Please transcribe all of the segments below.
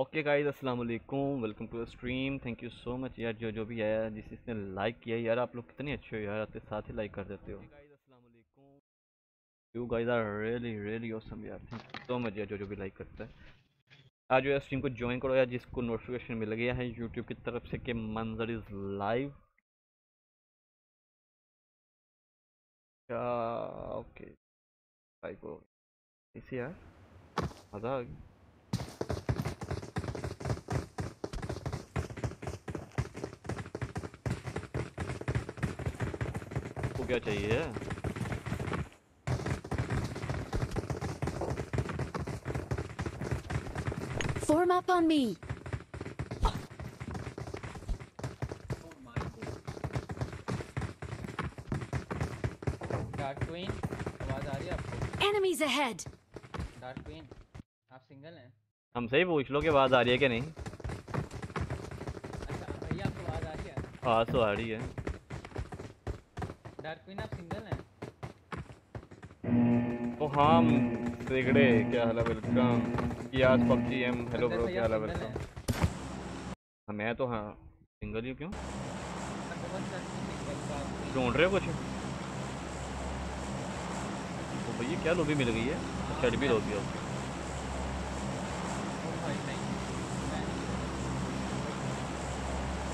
Okay guys अस्सलाम वालेकुम welcome to stream thank you so much यार, जो जो भी आया, जिस जिसने लाइक किया, यार, आप लोग कितने अच्छे हो यार आपके साथ ही लाइक कर देते हो। You guys are really really awesome यार. थैंक यू सो मच यार, जो जो भी लाइक करता है। आज जो है स्ट्रीम को ज्वाइन करो यार, जिसको नोटिफिकेशन मिल गया है यूट्यूब की तरफ़ से कि मंजर इज़ लाइव ओके हो इसी यार मज़ा आ गया। क्या चाहिए। Form up on me. Dark queen आवाज़ आ रही है आपको. डार्क क्वीन आप सिंगल हैं? हमसे ही पूछ लो कि आवाज़ आ रही है कि नहीं। अच्छा भैया आपको आवाज़ आ रही है? आवाज़ तो आ रही है। हाँ सिगड़े क्या हाल है वेलकम यास पबजी एम हेलो ब्रो क्या हाल है वेलकम हैं, मैं तो हाँ सिंगल ही क्यों? ढूंढ रहे हो कुछ? तो भैया, क्या लोबी मिल गई है? अच्छा भी लोबी है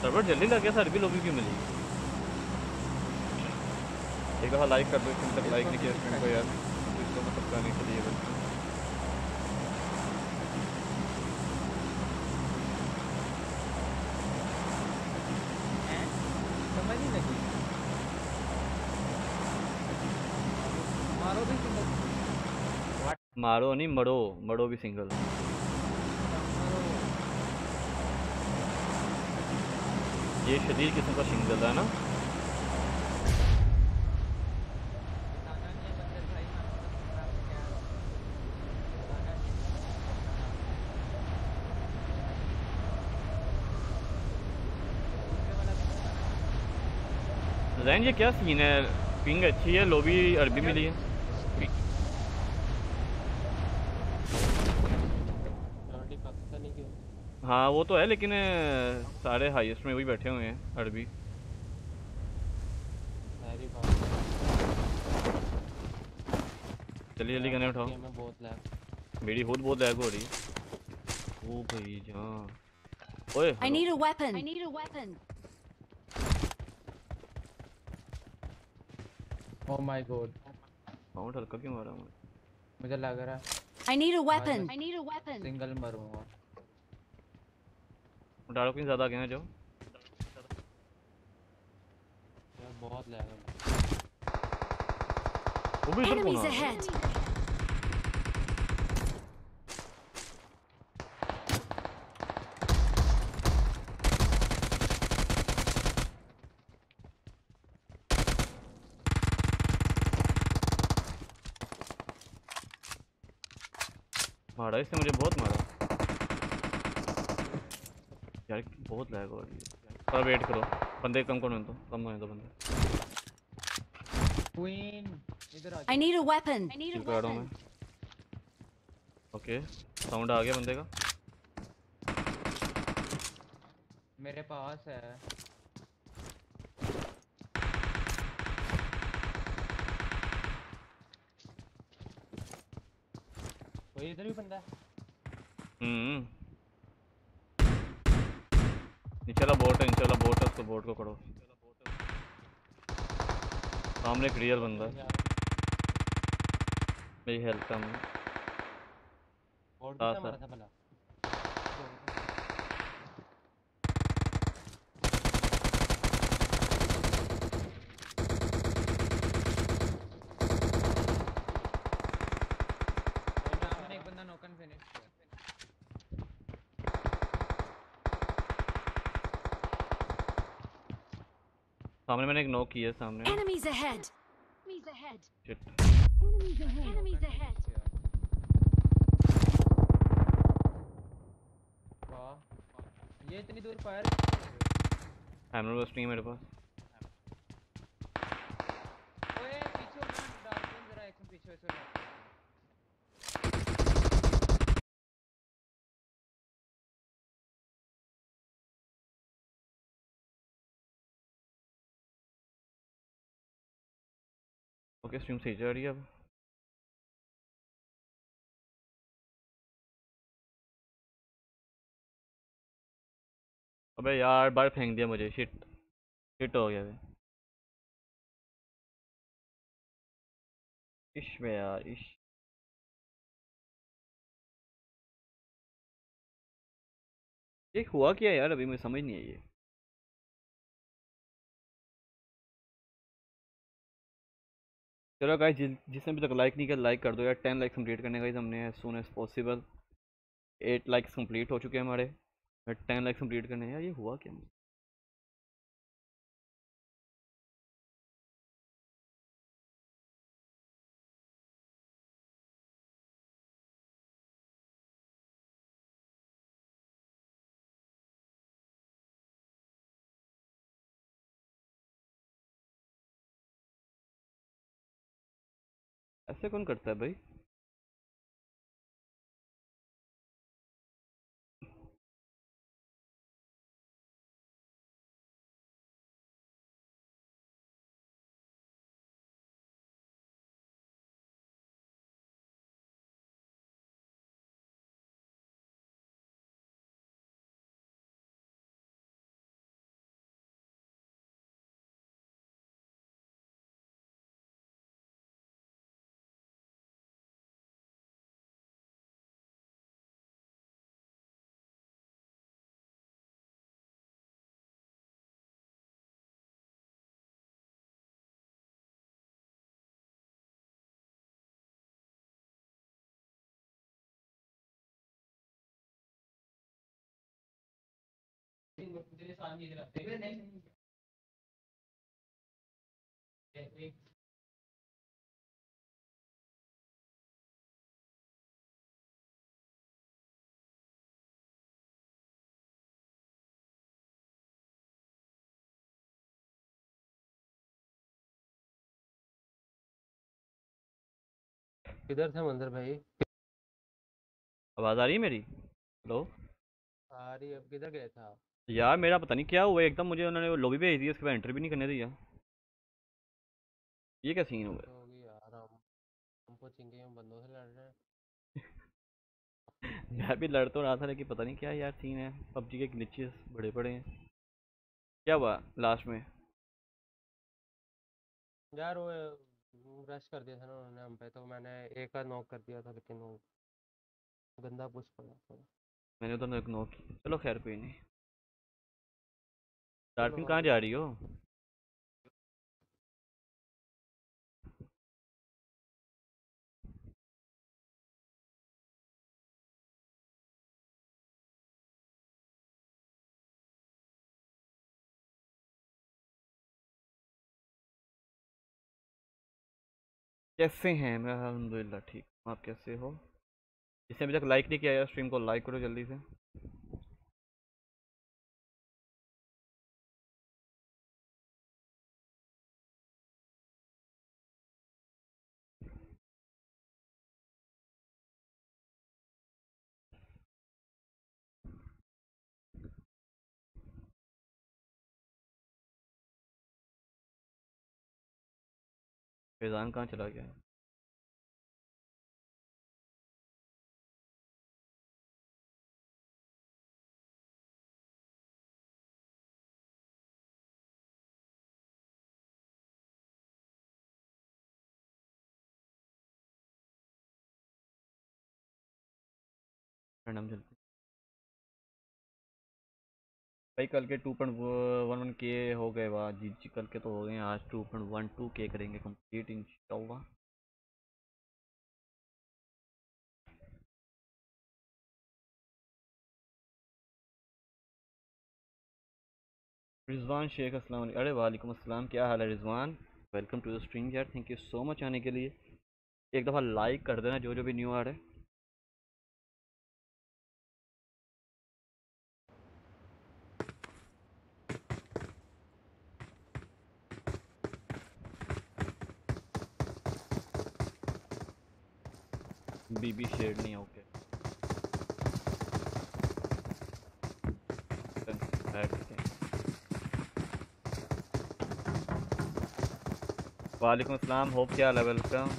सर्वर जल्दी लग गया सर भी लोबी क्यों मिली? एक दफ़ा लाइक कर दो इसमें तक लाइक नहीं किया स्क्रीन को, यार। करने के लिए बस। हैं? समझ नहीं। लगी मारो भी सिंगल मारो नहीं मड़ो मड़ो भी सिंगल ये शरीर किस्म का सिंगल है ना बताना नहीं है बंदर भाई मैं आपको क्या बताना नहीं दूसरे वाला बंदा जैन ये क्या सीन है? पिंग अच्छी है लोबी अरबी मिली है। हाँ वो तो है लेकिन सारे हाईएस्ट में वही बैठे हुए हैं अरबी। मेरी चलिए जल्दी गने उठाओ। मेरी खुद बहुत लैग हो रही है। ओ भाई जान। ओए I need a weapon. I need a weapon. Oh my god बाउंड हल्का क्यों मारा मैं मुझे लग रहा है। I need a weapon. I need a weapon. Single मरूँगा। डालो कहीं ज़्यादा आगे ना जाओ यार बहुत लैग है। वो भी इधर कौन मारा इसने मुझे बहुत मारा। यार बहुत लैग हो रही है। थोड़ा वेट करो। बंदे कम करो तो कम होने दो बंदे। क्वीन इधर आ I need a weapon. I need a किल करा रहा हूँ weapon. मैं। ओके साउंड आ गया बंदे का। मेरे पास है। इधर भी बंदा। है हम्म। नीचे वाला बोट है नीचे वाला बोट है उसको बोट को करो। सामने एक रियल बंदा। है मेरी हेल्थ कम है। बोर्ड हाँ, मारा था भला कोई ना, मैंने एक बंदा नोकन फिनिश किया सामने मैंने एक नॉक किया है सामने Enemies ahead. Enemies ahead. Shit. Enemies ahead. Enemies ahead. वाह ये इतनी दूर फायर हैमर बस नहीं है मेरे पास ओए पीछे हो ना डार्क जरा एक मिनट पीछे से हो ओके स्ट्रीम सही जा रही है अब अबे यार बार फेंक दिया मुझे शिट शिट हो गया बे इश में यार इश ये हुआ क्या यार अभी? मुझे समझ नहीं आई ये। चलो गाइस जिस, जिसने अभी तक लाइक नहीं किया लाइक कर दो यार। टेन लाइक्स कंप्लीट करने का हमने as soon as possible eight likes complete हो चुके हैं हमारे। टेन लाइक्स कंप्लीट करने यार, ये हुआ क्या? ऐसे कौन करता है भाई? किधर थे मंदिर भाई? आवाज़ आ रही है मेरी? हेलो आ रही अब किधर गए थे आप? यार मेरा पता नहीं क्या हुआ एकदम मुझे उन्होंने वो लॉबी भेज दी उसके बाद एंटर भी नहीं करने दिया। ये क्या सीन हुआ? यार हम हम पूछेंगे हम बंदों से लड़ मैं भी लड़ तो रहा था लेकिन पता नहीं क्या यार सीन है। पबजी के ग्लिचेस बड़े बड़े हैं। क्या हुआ लास्ट में? यार वो रश कर दिया था ना उन्होंने हम पे तो मैंने एक बार नॉक कर दिया था लेकिन वो गंदा पुश पड़ा थोड़ा मैंने तो नॉक की चलो खैर कोई नहीं। डार्पिन। कहाँ जा रही हो? कैसे हैं? मैं अल्हम्दुलिल्लाह ठीक आप कैसे हो? जिसने अभी तक लाइक नहीं किया यार स्ट्रीम को लाइक करो जल्दी से। फैज़ान कहाँ चला गया? रैंडम चलते भाई कल के टू पॉइंट वन वन के हो गए वाह, जी जी, कल के तो हो गए आज टू पॉइंट वन टू के करेंगे कंप्लीट इंशाल्लाह रिजवान शेख वालेकुम अरे वालेकुम अस्सलाम, क्या हाल है Rizwan? Welcome to the stream यार थैंक यू सो मच आने के लिए। एक दफ़ा लाइक कर देना जो जो भी न्यू आ रहा है। बीबी शेड नहीं ओके। वालेकुम अस्सलाम होप क्या हाल है, वेलकम।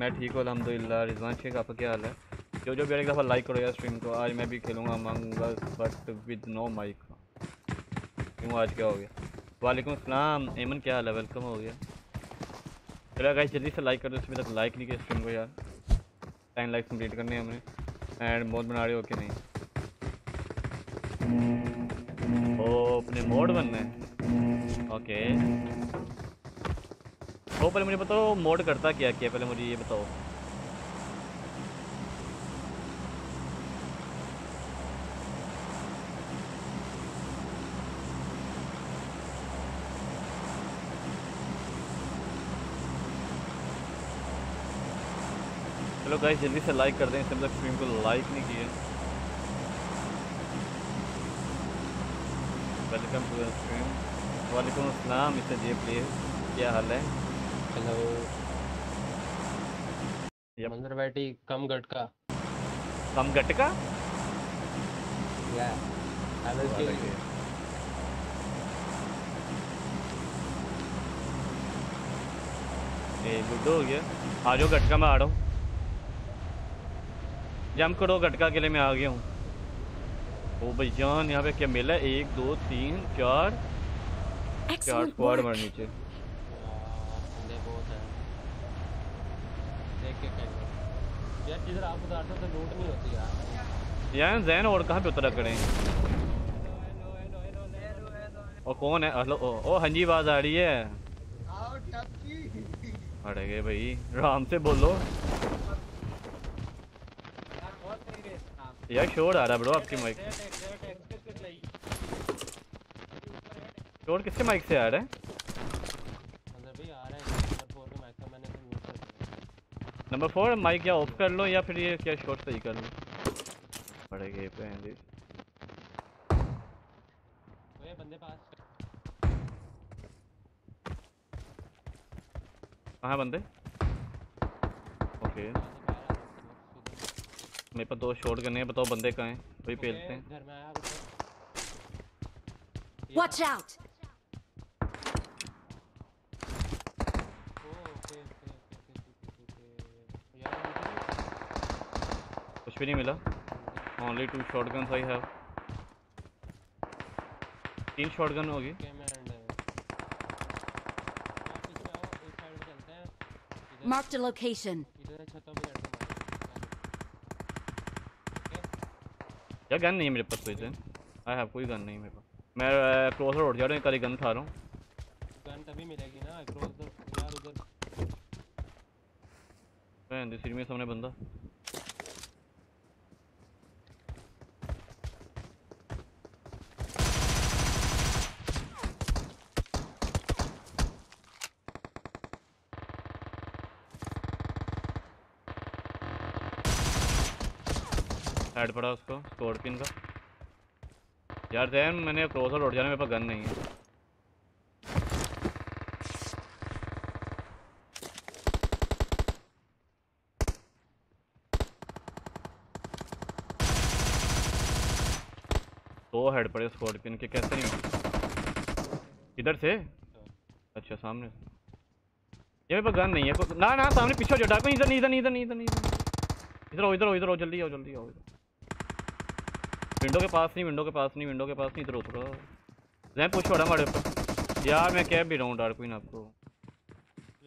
मैं ठीक हूँ, अल्हम्दुलिल्लाह, रिजवान शेख, आपका क्या हाल है? जो जो भी एक दफ़ा लाइक करो यार स्ट्रीम को। आज मैं भी खेलूँगा Mangal but with no mic क्यों, आज क्या हो गया? वालेकुम अस्सलाम एमन, क्या हाल है? वेलकम, हो गया। चलो गाइस जल्दी से लाइक कर दो, इसमें तक लाइक नहीं किया स्ट्रीम को यार। टेन लाइक कंप्लीट करने हमने। एंड मोड बना रहे हो कि नहीं? ओ, अपने मोड बनना है ओके ओ, पहले मुझे बताओ मोड करता क्या क्या? पहले मुझे ये बताओ। चलो गाइस जल्दी से लाइक कर दें इससे तक स्ट्रीम को लाइक नहीं किए। वेलकम टू स्ट्रीम वालेकुम अस्सलाम मिस्टर जे प्लीज़ क्या हाल है? Hello Yep. मंदिर बैठी कम गटका। कम गटका? या आई विल किल यू ए गुड्डू हो गया। आ जाओ गटका में आ रहा हूँ। जम करो गटका के लिए मैं आ गया हूँ। ओ भाई जान यहाँ पे क्या मिला है? एक दो तीन चार। चार स्क्वाड. मर नीचे। बंदे बहुत हैं। देख के खेलो यार जिधर आप उतारते हो तो लूट नहीं होती यार। यार जैन और कहाँ पे उतरा करें? और कौन है? हेलो ओ, ओ हाँ जी आवाज़ आ रही है। अरे गए भाई आराम से बोलो। यार शोर आ रहा ब्रो आपकी माइक शोर किसके माइक से आ रहा है? है नंबर फोर माइक तो या ऑफ़ कर लो या फिर ये क्या शॉर्ट सही कर लो? पड़े गए पे तो बंदे पास। कहाँ बंदे? ओके। मेरे पास दो शॉट करने हैं बताओ बंदे कहाँ हैं? वही पेलते हैं। घर में आया ऊपर Watch out! Okay okay okay okay यार कुछ भी नहीं मिला। Only two shotgun I have तीन शॉट गन होगी। कैम एंड आप पीछे आओ एक साइड में चलते हैं इधर Marked location. इधर छतों पे चढ़ के यार गन नहीं है मेरे पास कोई दिन आई हैव कोई गन नहीं मेरे पास। मैं क्लोजर उठ जा रहा हूँ करी गन उठा रहा हूँ। गन तभी मिलेगी ना क्रॉस द यार उधर। मैं सिर में सामने बंदा। हेड पड़ा उसको स्कॉर्पियन का। यार जैन, मैंने क्लोजर उठ जाना, मेरे पास गन नहीं है। दो हेड पड़े स्कॉर्पियन के, कैसे नहीं इधर से? अच्छा सामने ये मेरे पास गन नहीं है ना ना, सामने पीछे हो इधर नहीं इधर नहीं इधर नहीं इधर नहीं, इधर। इधर आओ इधर आओ इधर आओ, जल्दी आओ जल्दी आओ, इधर। विंडो के पास नहीं विंडो के पास नहीं विंडो के पास नहीं इधर उतरो। जैन पुश हो रहा हमारे ऊपर यार मैं कह भी रहा हूँ डार कोई ना आपको।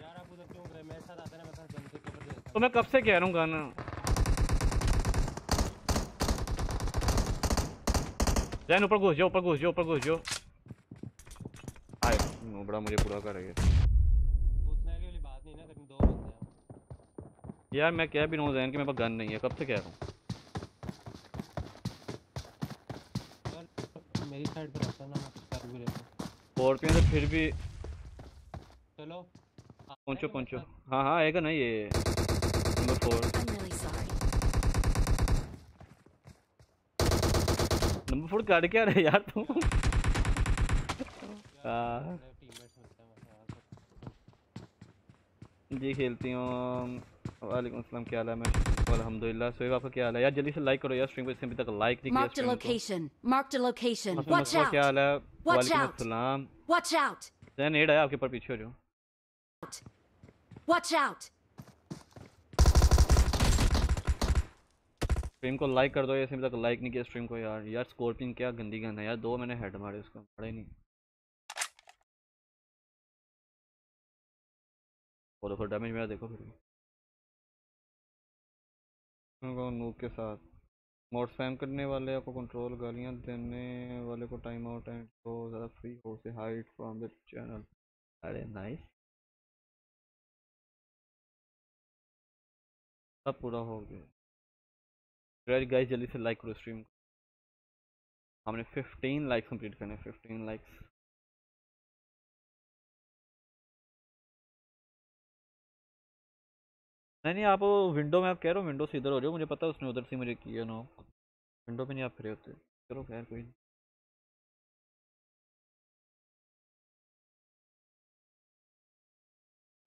यार आप उधर क्यों गए मेरे साथ आते ना मैं साथ से कवर देता तो मैं कब से कह रहा हूँ गन? जैन ऊपर घुस जाओ ऊपर घुस जाओ ऊपर घुस जाओ। आए बड़ा मुझे पूरा कर रही है। पूछने वाली बात नहीं ना करनी दो बंदे यार मैं कह भी रहा हूँ जैन कि मेरे पास गन नहीं है कब से कह रहा हूँ? स्कॉर्पियन से फिर भी चलो। पहुँचो पहुँचो। हाँ हाँ आएगा ना ये। Number four. नंबर फोर काट क्या रहे यार तुम सब। जी खेलती हूँ। वालेकुम अस्सलाम क्या हाल है? मैं अल्हम्दुलिल्लाह। सोएब आपका क्या हाल है? यार जल्दी से लाइक करो यार स्ट्रीम को इससे अभी तक लाइक नहीं किया Marked a stream को। location. Marked a location. Hasan Watch Akbar क्या हाल है? वालेकुम out. Watch out! जैन नेड आया आपके ऊपर पीछे हो जाओ Watch out! स्ट्रीम को लाइक कर दो ये तक लाइक नहीं किया स्ट्रीम को यार यार स्कॉर्पियन क्या गंदी गन है यार दो मैंने हेड मारे उसको पड़े नहीं और देखो डैमेज मेरा देखो फिर नूक के साथ मोड स्पैम करने वाले को कंट्रोल गालियाँ देने वाले को टाइम आउट एंड तो ज़्यादा फ्री हो से हाइड फ्रॉम द चैनल अरे नाइस सब पूरा हो गया। गाइस जल्दी से लाइक करो स्ट्रीम हमने 15 लाइक्स कंप्लीट करने 15 लाइक्स नहीं नहीं, आप विंडो में आप कह रहे हो विंडो से इधर हो जाओ मुझे पता है उसने उधर से मुझे किया ना। विंडो पे नहीं आप खड़े होते। चलो खैर, कोई नहीं।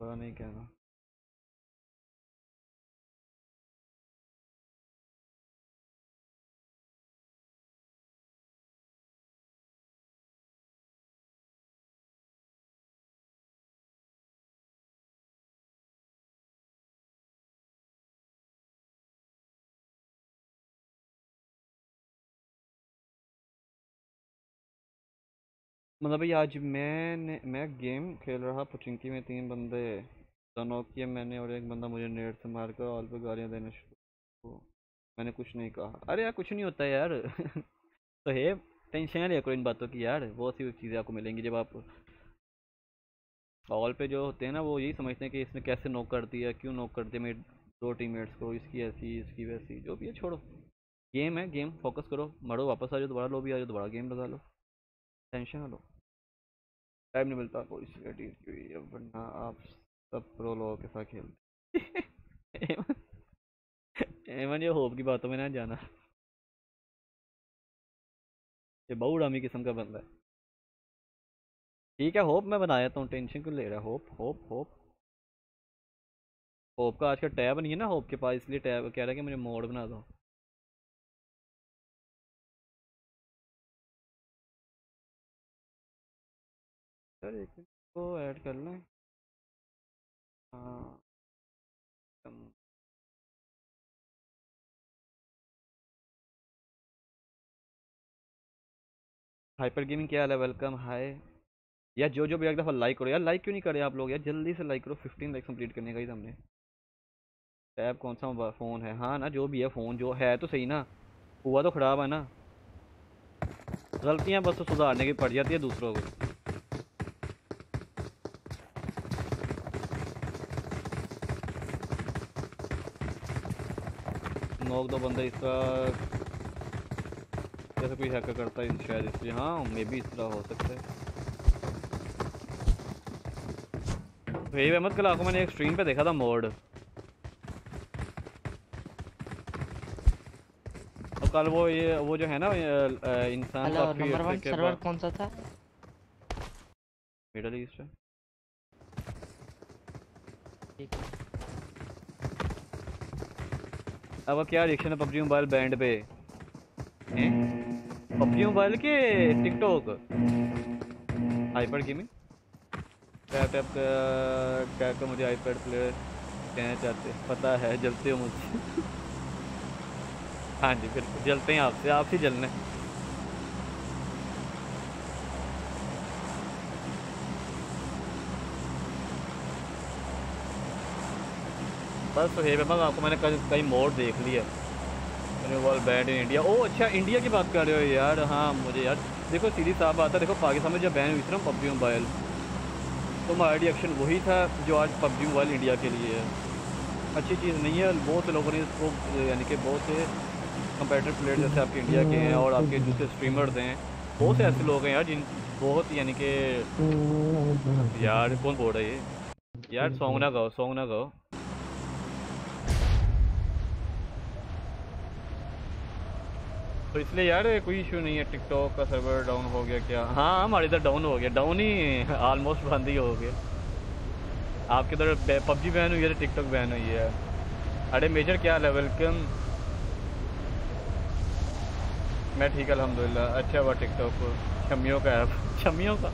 पता नहीं कहना मतलब भाई आज मैंने, मैं गेम खेल रहा पचिंकी में तीन बंदे। दोनों किए मैंने और एक बंदा मुझे नेट से मार कर ऑल पे गालियाँ देने शुरू मैंने कुछ नहीं कहा। अरे यार, कुछ नहीं होता यार। तो है, टेंशन लिया करो इन बातों की यार। बहुत सी चीज़ें आपको मिलेंगी जब आप ऑल पे जो होते हैं ना, वो यही समझते हैं कि इसने कैसे नोक कर दिया, क्यों नोक कर दिया मेरे दो टीममेट्स को, इसकी ऐसी, इसकी वैसी, जो भी है, छोड़ो। गेम है, गेम, फोकस करो, मरो, वापस आ जाओ, दोबारा लो भी आ जाओ, दोबारा गेम लगा लो। टेंशन लो। टाइम नहीं मिलता कोई इसलिए वरना आप सब प्रो लोगों के साथ खेलते एमन ये होप की बातों में ना जाना। ये बहु उड़ामी किस्म का बंदा है। ठीक है, होप मैं बना बनाया तो टेंशन क्यों ले रहा है? Hope hope hope. होप का आज का टैब नहीं है ना, होप के पास, इसलिए टैब कह रहा है कि मुझे मोड बना दो। सर, एक को ऐड कर लें। हाँ। हाइपर गेमिंग क्या हाल है? Welcome, hi. यार जो जो भी एक दफ़ा लाइक करो। यार, लाइक क्यों नहीं करे आप लोग? यार, जल्दी से लाइक करो। फिफ्टीन लाइक कंप्लीट करने का ही हमने। टैब कौन सा फ़ोन है? हाँ ना, जो भी है, फ़ोन जो है तो सही ना। हुआ तो ख़राब है ना। गलतियाँ बस तो सुधारने की पड़ जाती है, दूसरों को। नोक दो बंदे इसका जैसे कोई हैकर करता है शायद इसलिए हाँ मे भी इस तरह हो सकता है। भाई अहमद कल आपको मैंने एक स्ट्रीम पे देखा था मोड और कल वो ये वो जो है ना इंसान नंबर वन सर्वर कौन सा था? मिडल ईस्ट ठीक है। अब क्या रिएक्शन है पबजी मोबाइल बैंड पे? पबजी मोबाइल के TikTok iPad gaming tap tap tap का मुझे आईपैड प्लेयर कहना चाहते पता है, जलते हो मुझे। हाँ जी बिल्कुल जलते हैं आपसे, आप ही जलने बस तो हे मेहमान आपको मैंने कई कई मोड देख लिया वर्ल्ड बैंड इन इंडिया ओ अच्छा इंडिया की बात कर रहे हो यार। हाँ मुझे यार, देखो, सीधी साफ़ बात है, देखो, पाकिस्तान में जब बैन हुई थी ना पबजी मोबाइल तो हमारा रिएक्शन वही था जो आज पबजी मोबाइल इंडिया के लिए है। अच्छी चीज़ नहीं है, बहुत से लोगों ने इसको, यानी कि बहुत से कंपेटर प्लेयर जैसे आपके इंडिया के हैं और आपके दूसरे स्ट्रीमर्स हैं। बहुत से ऐसे लोग हैं यार, जिन, बहुत, यानी कि, यार, कौन बोल रहा है ये? यार सॉन्ग ना गाओ सॉन्ग ना गाओ। तो इसलिए यार कोई इशू नहीं है टिकटॉक का सर्वर डाउन हो गया क्या? हाँ हमारे इधर डाउन हो गया। डाउन ही ऑलमोस्ट बंद ही हो गया। आपके इधर पबजी बैन हुई है टिकटॉक बैन हुई है। अरे मेजर क्या है वेलकम मैं ठीक अलहमदिल्ला अच्छा हुआ टिकटॉक छमियों का ऐप छमियों का?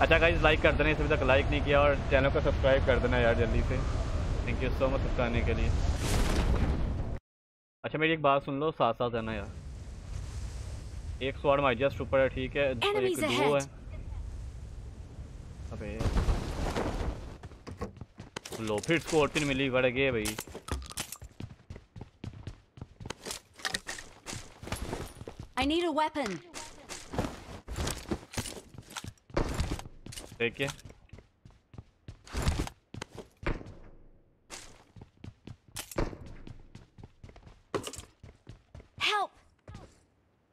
अच्छा गाइज़ लाइक कर देना अभी तक लाइक नहीं किया और चैनल को सब्सक्राइब कर देना यार जल्दी से। Thank you so much subscribe करने के लिए। अच्छा मेरी एक बात सुन लो साथ साथ रहना यार। एक स्वाड मार जस्ट ऊपर है ठीक है और एक duo है। अबे। लो फिर इसको और तीन मिली बढ़ गए भाई। I need a weapon. देखिए Help!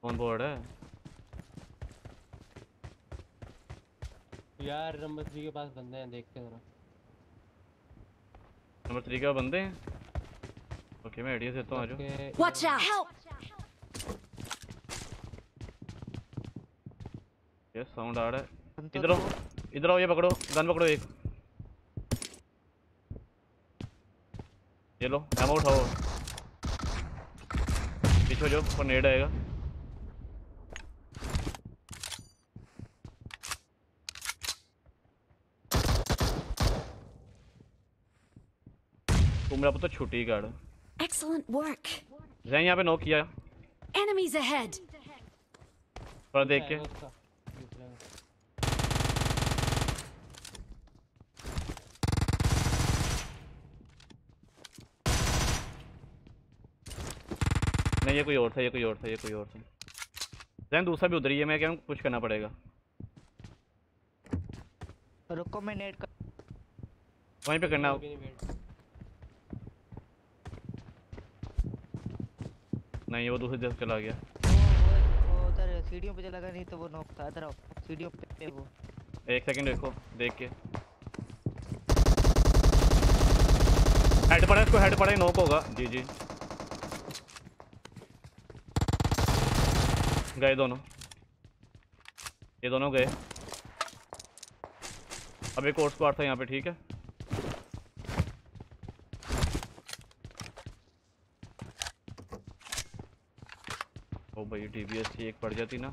कौन बोर्ड है यार नंबर थ्री के पास बंदे हैं देखते हैं जरा। नंबर थ्री के बंदे हैं? ओके मैं आइडिया देता हूँ आ जाओ। के Watch out! Help! ये साउंड आ रहा है। इधर आओ इधर आओ ये पकड़ो गन पकड़ो एक। ये लो एमो उठाओ। पीछे जाओ ऊपर नेड आएगा। तू मेरा पता छुट्टी काट Excellent work. जैन यहाँ पे नॉक किया Enemies ahead. पर देख के। नहीं ये कोई और था ये कोई और था ये कोई और था जैन दूसरा भी उधर ही है मैं क्या कुछ करना पड़ेगा रुको मैं नेट कर वहीं पे करना नहीं वो दूसरी तरफ़ चला गया। वो उधर सीढ़ियों पे चला गया नहीं तो वो नॉक था इधर आओ सीढ़ियों पे पे वो। एक सेकंड देखो देख के। हेड पड़ा इसको हेड पड़ा ही नॉक होगा। जी जी। गए दोनों। ये दोनों गए। अब एक और स्क्वाड था यहाँ पे ठीक है? भाई डीबीएस की एक पड़ जाती ना।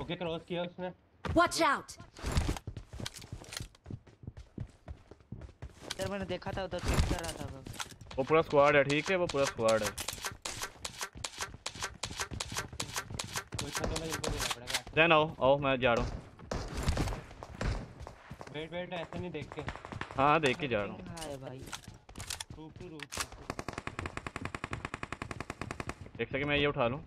ओके क्रॉस किया उसने। Watch out! इधर मैंने देखा था उधर चेक कर रहा था वो। वो पूरा स्क्वाड है ठीक है? वो पूरा स्क्वाड है। कोई खत्म इनको देना पड़ेगा। आओ आओ मैं जा रहा हूँ। वेट वेट ऐसे नहीं देख के। हाँ देख के जा रहा हूँ। हाँ है भाई। रूप टू रूप एक सेकंड मैं ये उठा लूँ।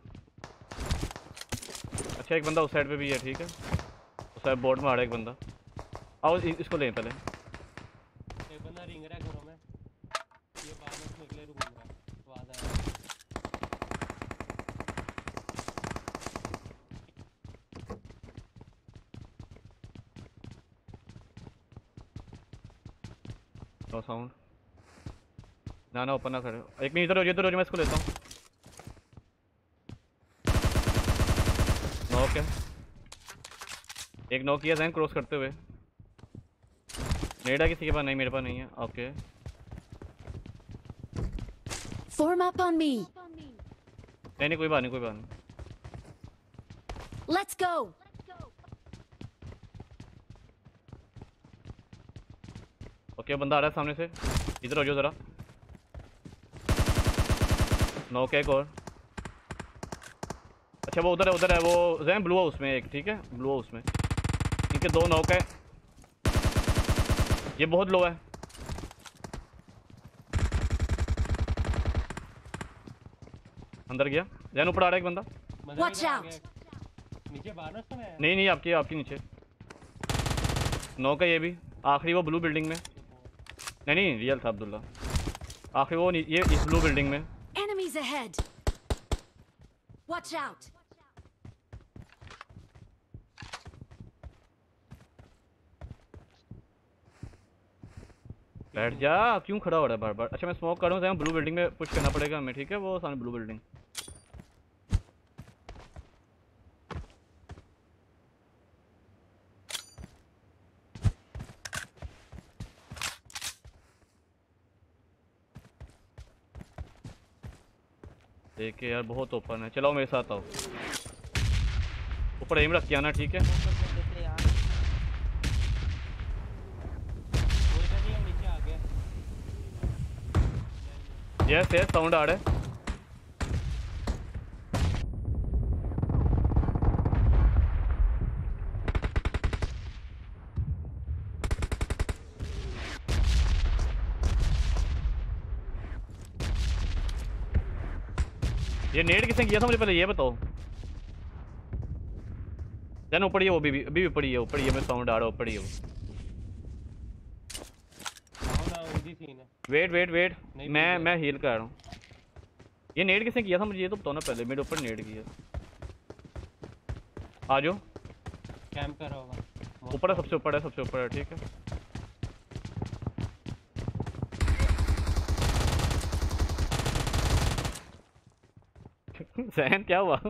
अच्छा एक बंदा उस साइड पे भी है ठीक है? उस साइड बोर्ड में आ रहा है एक बंदा। आओ इसको लें पहले। एक बंदा रिंग रहा घरों में। ये बाहर से निकले घूम रहा आ जाएगा नो साउंड ना ना ओपन ना करे। एक मिनट इधर हो इधर हो मैं इसको लेता हूँ नॉक है एक नॉक किया जैन क्रॉस करते हुए। नेड़ा किसी के पास नहीं मेरे पास नहीं है। Okay Form up on me. नहीं नहीं कोई बात नहीं कोई बात नहीं। Let's go. ओके बंदा आ रहा है सामने से। इधर हो जाओ ज़रा। नॉक एक और। अच्छा वो उधर है उधर है वो जैन ब्लू हाउस में एक ठीक है? ब्लू हाउस में। इनके दो नॉक है। ये बहुत लो है। अंदर गया। जैन ऊपर आ रहा है एक बंदा। Watch out. नीचे नहीं नहीं आपकी आपकी नीचे। नॉक है ये भी। आखिरी वो ब्लू बिल्डिंग में। नहीं नहीं रियल था अब्दुल्ला। आखिरी वो ये इस ब्लू बिल्डिंग में। Enemies ahead. Watch out. बैठ जा, क्यों खड़ा हो रहा है बार बार अच्छा मैं स्मोक करूँ तो ब्लू बिल्डिंग में पुश करना पड़ेगा हमें, ठीक है? वो सामने ब्लू बिल्डिंग देखिए यार, बहुत ओपन है। चलाओ मेरे साथ आओ। ऊपर एम रख के आना, ठीक है ऊपर कर देते यार कोई तो नहीं है नीचे आ गया यस यस साउंड आ रहा है। ये नेट किसने किया था मुझे पहले ये बताओ। जन ऊपर है वो भी, अभी भी ऊपर है ऊपर है मैं साउंड आ रहा है, ऊपर ही है वो आओ ना इजी सीन है वेट वेट वेट मैं मैं हील कर रहा हूँ। ये नेट किसने किया था मुझे? ये तो बताओ ना पहले। मेरे ऊपर नेट किया। आ जाओ कैंप कर रहा होगा ऊपर है सबसे ऊपर है सबसे ऊपर है ठीक है। जहन क्या हुआ?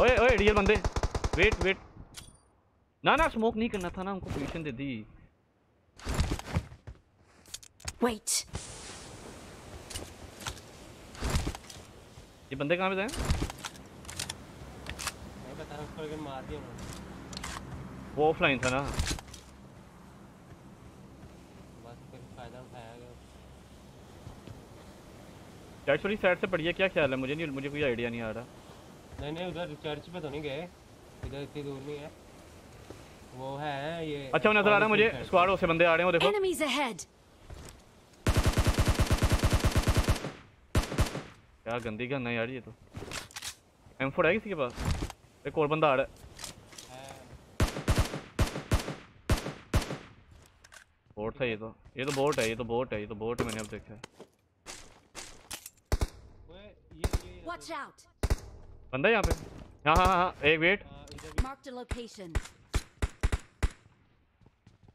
ओए ओए रियल बंदे। वेट वेट ना ना स्मोक नहीं करना था ना उनको पोजीशन दे दी। Wait. ये बंदे कहाँ पे थे? नहीं पता उसको लेकिन मार दिया उन्होंने। वो ऑफलाइन था ना। वाली साइड से पढ़िए क्या ख्याल है? मुझे नहीं मुझे कोई आइडिया नहीं आ रहा। नहीं नहीं उधर चर्च पे तो नहीं गए। इधर इतनी दूर नहीं है। वो है ये अच्छा वो नज़र आ रहा है मुझे। स्क्वाड से बंदे आ रहे हैं वो देखो। Ahead. क्या गंदी गन है यार ये तो। एम फोर है किसी के पास? एक और बंदा आ रहा है। है बोट था ये तो। ये तो बोट है ये तो बोट है ये तो बोट मैंने अब देखा है। out. बंदा यहाँ पे? हाँ हाँ हाँ एक वेट हाँ, इधर भी Marked a location.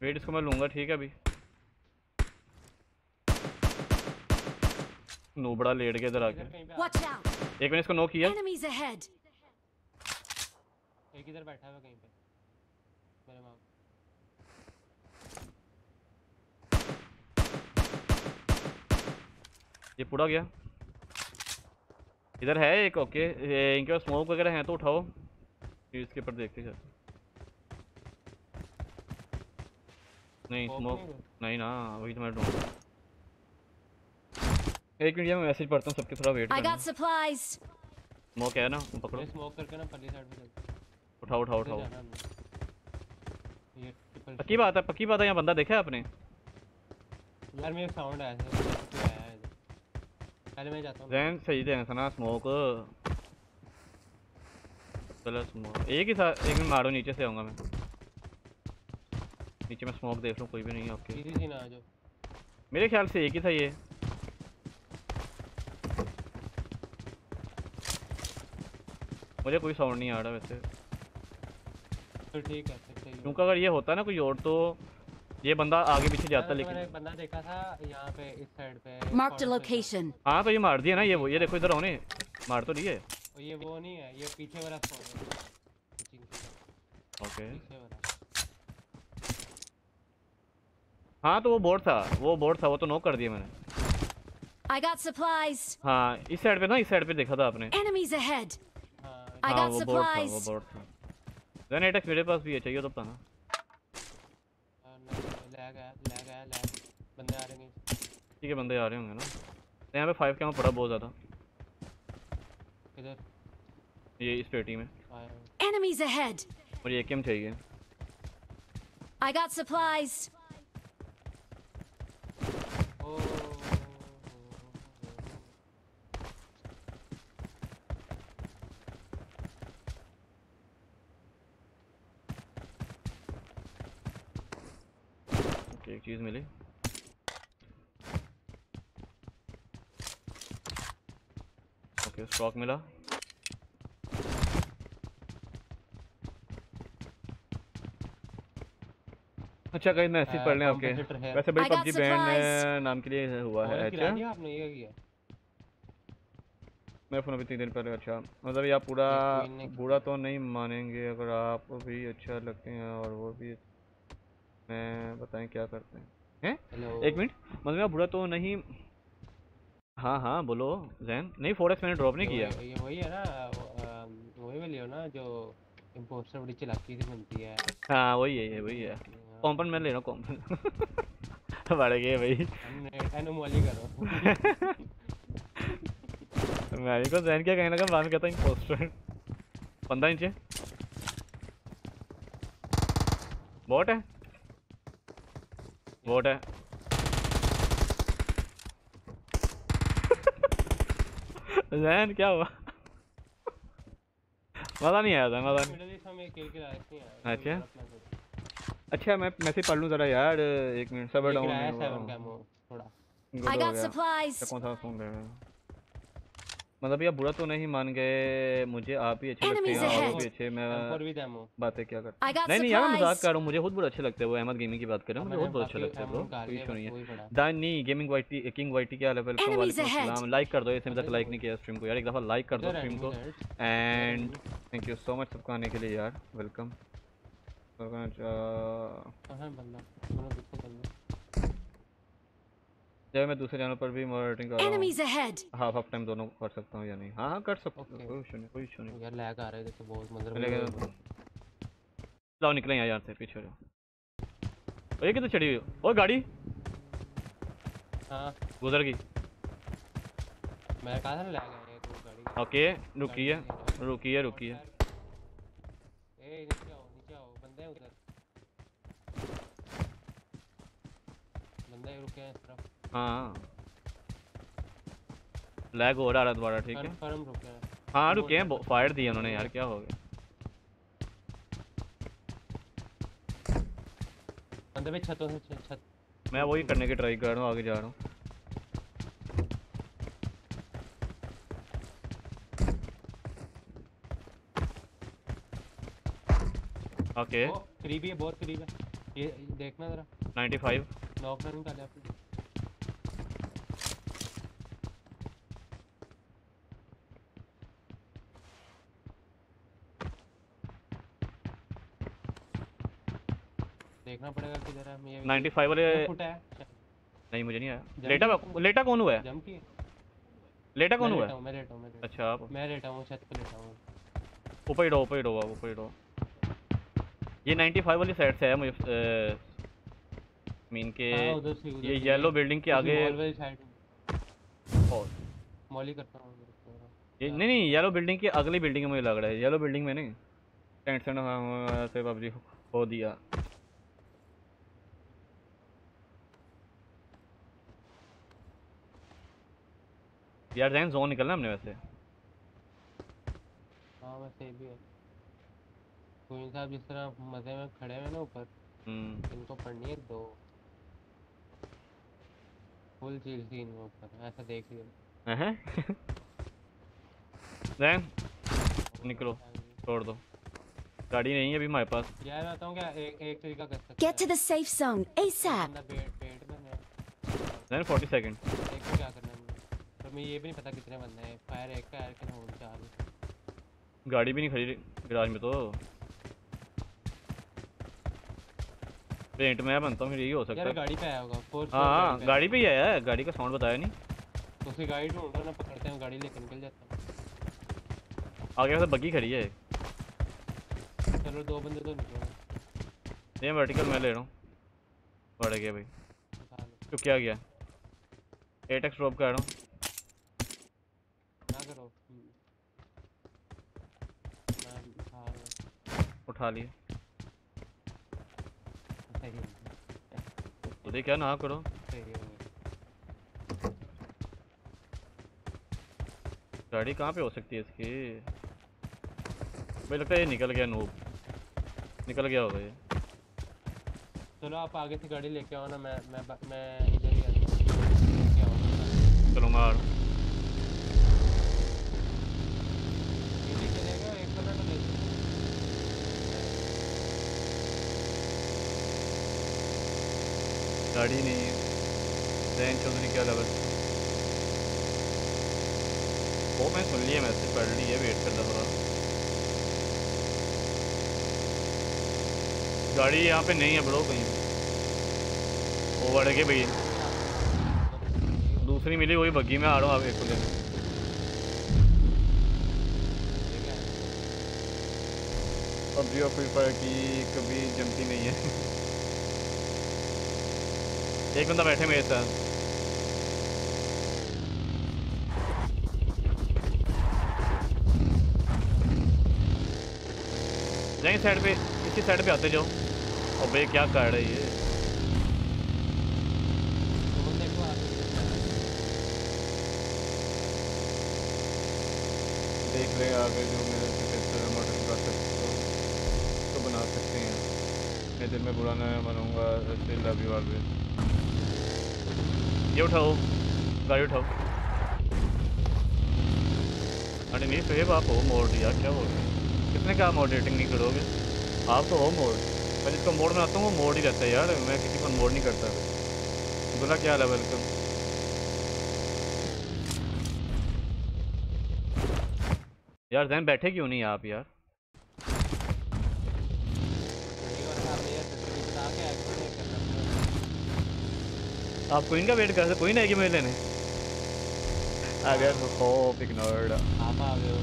वेट इसको मैं लूँगा ठीक है अभी। नो बड़ा लेट के इधर आके. एक मैंने इसको नो किया। एक इधर बैठा हुआ कहीं पे। मेरे माँ। ये पूरा गया। इधर है एक ओके इनके पास स्मोक वगैरह हैं तो उठाओ। इसके ऊपर देखते हैं। नहीं स्मोक नहीं ना वही तो मैं ढूंढ एक मिनट मैं मैसेज पढ़ता हूँ सबके थोड़ा वेट I करना। got supplies. स्मोक है ना पकड़ो। स्मोक करके ना पल्ली साइड पे चलते उठाओ उठाओ उठाओ। ये पक्की बात है पक्की बात है यहाँ बंदा देखा है आपने? यार मेरे साउंड आया था है। पहले मैं जाता हूँ। जैन सही देना था ना स्मोक चलो स्मोक एक ही था एक मिनट मारो नीचे से आऊँगा मैं। नीचे में स्मोक देख लूँ कोई भी नहीं है ओके इजी ना आ जाओ। मेरे ख्याल से एक ही था ये। मुझे कोई साउंड नहीं आ रहा वैसे। ठीक है है। क्योंकि अगर ये होता ना कोई और तो ये बंदा आगे पीछे जाता तो लेकिन एक बंदा देखा था यहाँ पे इस साइड पे location. हाँ तो ये मार दिया ना ये वो ये देखो इधर होने मार तो दिए और ये वो नहीं है ये पीछे वाला है। ओके पीछे वाला हाँ तो वो बोर्ड था। वो बोर्ड था वो तो नॉक कर दिया मैंने। I got supplies. हाँ इस साइड पे ना इस साइड पे देखा था आपने। Enemies ahead. हाँ I हाँ got वो बोर्ड था वो बोर्ड था। देन एटक मेरे पास भी है चाहिए तो बताना हाँ, नहीं, लैग है लैग है लैग बंदे आ रहे हैं ठीक है बंदे आ रहे होंगे ना। तो यहाँ पे फाइव कैम पड़ा बहुत ज़्यादा। ये इस पेटी में। Enemies ahead. मुझे एक चाहिए। I got supplies. एक चीज़ मिली। ओके स्टॉक मिला। अच्छा कहीं मैसेज Uh, पढ़ लें है। वैसे भाई पबजी बैन. नाम के लिए हुआ है अच्छा? दिया आपने ये क्या किया मैं फ़ोन अभी तीन दिन पहले अच्छा। मतलब ये आप पूरा बुरा तो नहीं मानेंगे अगर आप भी अच्छा लगते हैं और वो भी मैं बताएँ क्या करते हैं। हैं? एक मिनट। मतलब आप बुरा तो नहीं हाँ हाँ बोलो जैन। नहीं फोर एक्स मैंने ड्रॉप नहीं किया। वही- ये वही है ना वही वाली हो ना जो इम्पोस्टर बड़ी चलाकी से बनती है। हाँ वही है ये वही है। कॉम्पन मैं ले रहा हूँ कॉम्पन बढ़ गए भाई। एनोमोली करो। मैं को जैन क्या कहने लगा बाद में कहता इंपोस्टर पंद्रह इंच है। बॉट है। बॉट है। जैन क्या हुआ? मज़ा नहीं आया था मज़ा नहीं। है अच्छा। अच्छा मैं मैसेज पढ़ लूँ ज़रा यार एक मिनट सब डाउन है सेवन कैमो थोड़ा। I got supplies. कौन सा फ़ोन ले रहे हैं? मतलब ये बुरा तो नहीं मान गए मुझे आप ही अच्छे लगते हैं और भी अच्छे मैं M4 भी डेमो बातें क्या कर नहीं नहीं यार मज़ाक कर रहा हूँ मुझे खुद बहुत अच्छे लगते हैं वो अहमद गेमिंग की बात कर रहे हैं मुझे बहुत बहुत अच्छे लगते हैं ब्रो कोई इशू नहीं है। दानी गेमिंग वाइटी किंग वाइटी क्या लेवल को वालेकुम लाइक कर दो ये तक लाइक नहीं किया स्ट्रीम को। यार एक दफ़ा लाइक कर दो स्ट्रीम को। And thank you so much सबको आने के लिए यार वेलकम कहाँ है बंदा जब मैं दूसरे चैनल पर भी मॉनिटरिंग कर रहा हूँ. हाफ़ हाफ़ टाइम दोनों कर सकता हूँ या नहीं हाँ हाँ कर सकता हूँ Okay. कोई इशू नहीं कोई इशू नहीं यार लैग आ रहा है देखो बहुत गए लाओ निकले यहाँ यार से पीछे हो जाओ ये कितने चढ़ी हुई हो? ओ गाड़ी हाँ गुजर गई मैं कहा था ना लैग आ रहा है तो गाड़ी ओके रुकी है रुकी है रुकी है ए नीचे आओ नीचे आओ बंदे हैं उधर बंदे रुके हैं तरफ़। हाँ। लैग हो रहा है दोबारा ठीक है? कंफर्म रुके हैं। हाँ रुके हैं फायर दिया उन्होंने यार क्या हो गया? बंदे पे छतों से छत मैं वही करने की ट्राई कर रहा हूँ आगे जा रहा हूँ। ओके। ओ करीब ही है बहुत करीब है। ये ये देखना जरा। 95 ना निकाले आपने देखना पड़ेगा किधर है मैं ये 95 वाले फुट है। नहीं मुझे नहीं आया लेटा लेटा कौन हुआ है? जम की। लेटा कौन हुआ है? मैं लेटा हूँ मैं लेटा अच्छा आप हूँ मैं लेटा हूँ छत पे लेटा हूँ। ऊपर ही रहो ऊपर ही रहो आप ऊपर ही रहो। ये 95 वाली साइड से है मुझे मीन के हाँ, ये येलो बिल्डिंग के आगे मॉल करता हूँ। ये नहीं नहीं येलो बिल्डिंग की अगली बिल्डिंग में मुझे लग रहा है। येलो बिल्डिंग में नहीं। टेंट से से पबजी हो दिया। यार जैन जोन निकलना हमने वैसे। हाँ सही भी है। साहब जिस तरह मज़े में खड़े हैं ना ऊपर हम्म। इनको पढ़नी है दो। फुल चील सीन में ऊपर ऐसा देख लिया। हैं जैन निकलो छोड़ दो। गाड़ी नहीं है अभी हमारे पास। यार मैं बताऊँ क्या? एक एक तरीका कर सकते zone ASAP. बंदा पेड़ पेड़ में है। 40 सेकंड एक को क्या करना है। तो मैं ये भी नहीं पता कितने बंदे हैं। फायर एक का एयर कैन होल चार गाड़ी भी नहीं खड़ी गराज में तो। पेंट में बनता हूँ फिर यही हो सकता है। गाड़ी पे आया होगा फोर हाँ हाँ गाड़ी पे ही आया है गाड़ी का साउंड बताया नहीं। तो उसे गाड़ी ढूंढो ना पकड़ते हैं गाड़ी लेकर निकल जाते हैं। आगे से बग्गी खड़ी है। चलो दो बंदे तो निकलो ये वर्टिकल मैं ले रहा हूँ। बढ़ गया भाई। लो तो क्या गया? एट एक्स ड्रॉप कर रहा हूँ। हम्म। रहा हूँ। उठा लिए सही हो तो देख क्या ना करो। गाड़ी कहाँ पे हो सकती है इसकी? भाई लगता है ये निकल गया नूब निकल गया होगा ये। चलो आप आगे से गाड़ी लेके आओ ना मैं मैं मैं इधर ही हूँ। चलो मार ये लेके जाएगा एक बंदा तो ले गाड़ी नहीं है जैन चौधरी क्या लगा वो मैं सुन लिया मैसेज पढ़ ली है वेट कर रहा थोड़ा। गाड़ी यहाँ पे नहीं है ब्रो कहीं। वो बढ़ गए भैया दूसरी मिली, वही बग्गी में आ रहा हूँ आप एक को पबजी और फ्री फायर की कभी जमती नहीं है। एक बंदा बैठे मेरे साथ। जाएँगे साइड पे, इसी साइड पे आते जाओ। और भाई क्या कर रही है तो देखो रहे आगे जो मेरे मॉडल कर सकते हो तो बना सकते हैं। मैं दिल में बुरा न बनूँगा लव यू ऑलवेज ये उठाओ गाड़ी उठाओ अरे नहीं फेब आप हो मोड यार क्या हो गया कितने का मोड रेटिंग नहीं करोगे आप तो हो मोड मैं जिसको मोड में आता हूँ वो मोड ही रहता है यार मैं किसी को मोड नहीं करता बोला क्या है वेलकम यार जैन बैठे क्यों नहीं आप यार एक बार आपने यार तस्वीर बता के एक्शन नहीं करना आप कोइन का वेट कर सकते कोइन आएगी मेरे लेने अगर होप इग्नोर्ड आप आ गए हो।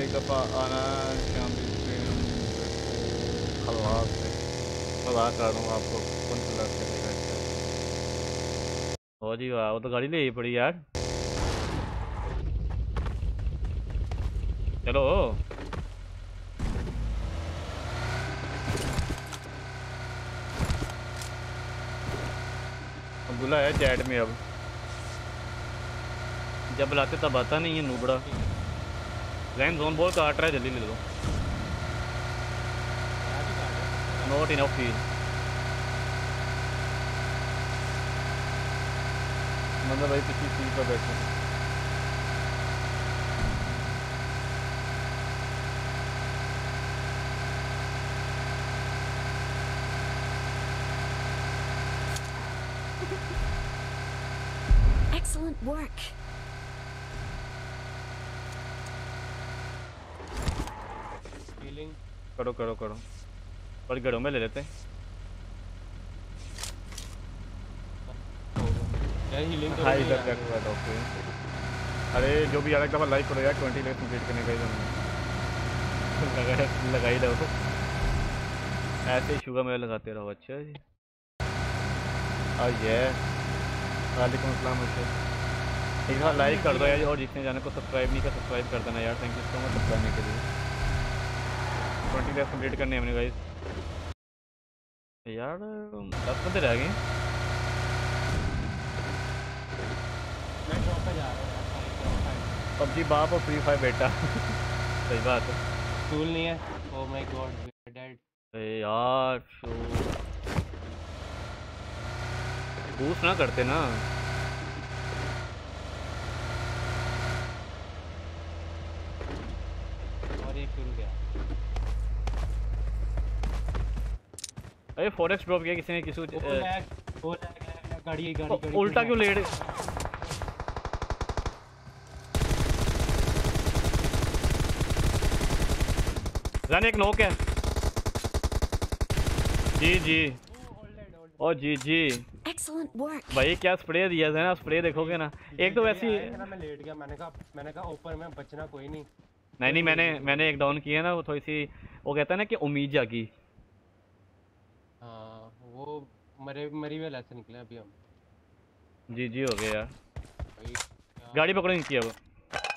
एक दफ़ा आना शाम की स्ट्रीम खलास है मज़ाक कर हूँ आपको कौन करेगा इसका ओ जी वाह वो तो गाड़ी ले ही पड़ी यार। चलो। अब्दुल्ला है चैट में अब जब बुलाते तब आता नहीं है नूबड़ा रैम जोन बॉल काट रहा है जल्दी ले लो यार in off not enough feel मतलब भाई किसी सीट पर बैठे Excellent work. फीलिंग करो करो करो। और घरों में ले लेते हैं। हाँ इधर कर डॉक्टर अरे जो भी यार एक दफ़ा लाइक करो यार ट्वेंटी लेस कंप्लीट करने का ही लगा लगा ही रहो। ऐसे ही शुगर में लगाते रहो अच्छा जी। और ये वालेकुम अस्सलाम अच्छा एक बार लाइक कर दो यार और जिसने जाने को सब्सक्राइब नहीं किया सब्सक्राइब कर देना यार। Thank you so much subscribe के लिए। ट्वेंटी लेस कंप्लीट करने हमने गाइस यार दस बंदे रह गए। हूँ पबजी बाप और फ्री फायर बेटा। सही बात है। टूल नहीं है। ओह माय गॉड डेड यार शो बूस्ट ना करते ना। और ये टूल गया अरे फोरेक्स ड्रॉप किया किसी ने किसी को गाड़ी गाड़ी उल्टा क्यों लेट? रन एक नोक है। जी जी। ओ जी जी। Excellent work. भाई क्या स्प्रे दिया था ना? स्प्रे देखोगे ना? एक तो वैसी मैं लेट गया मैंने कहा मैंने कहा ऊपर में बचना कोई नहीं। नहीं नहीं मैंने मैंने एक डाउन किया ना वो थोड़ी सी वो कहता है ना कि उम्मीद जागी। हाँ वो मरे मरी हुए ऐसे निकले अभी हम। जी जी हो गया। गाड़ी पकड़ो नहीं किया वो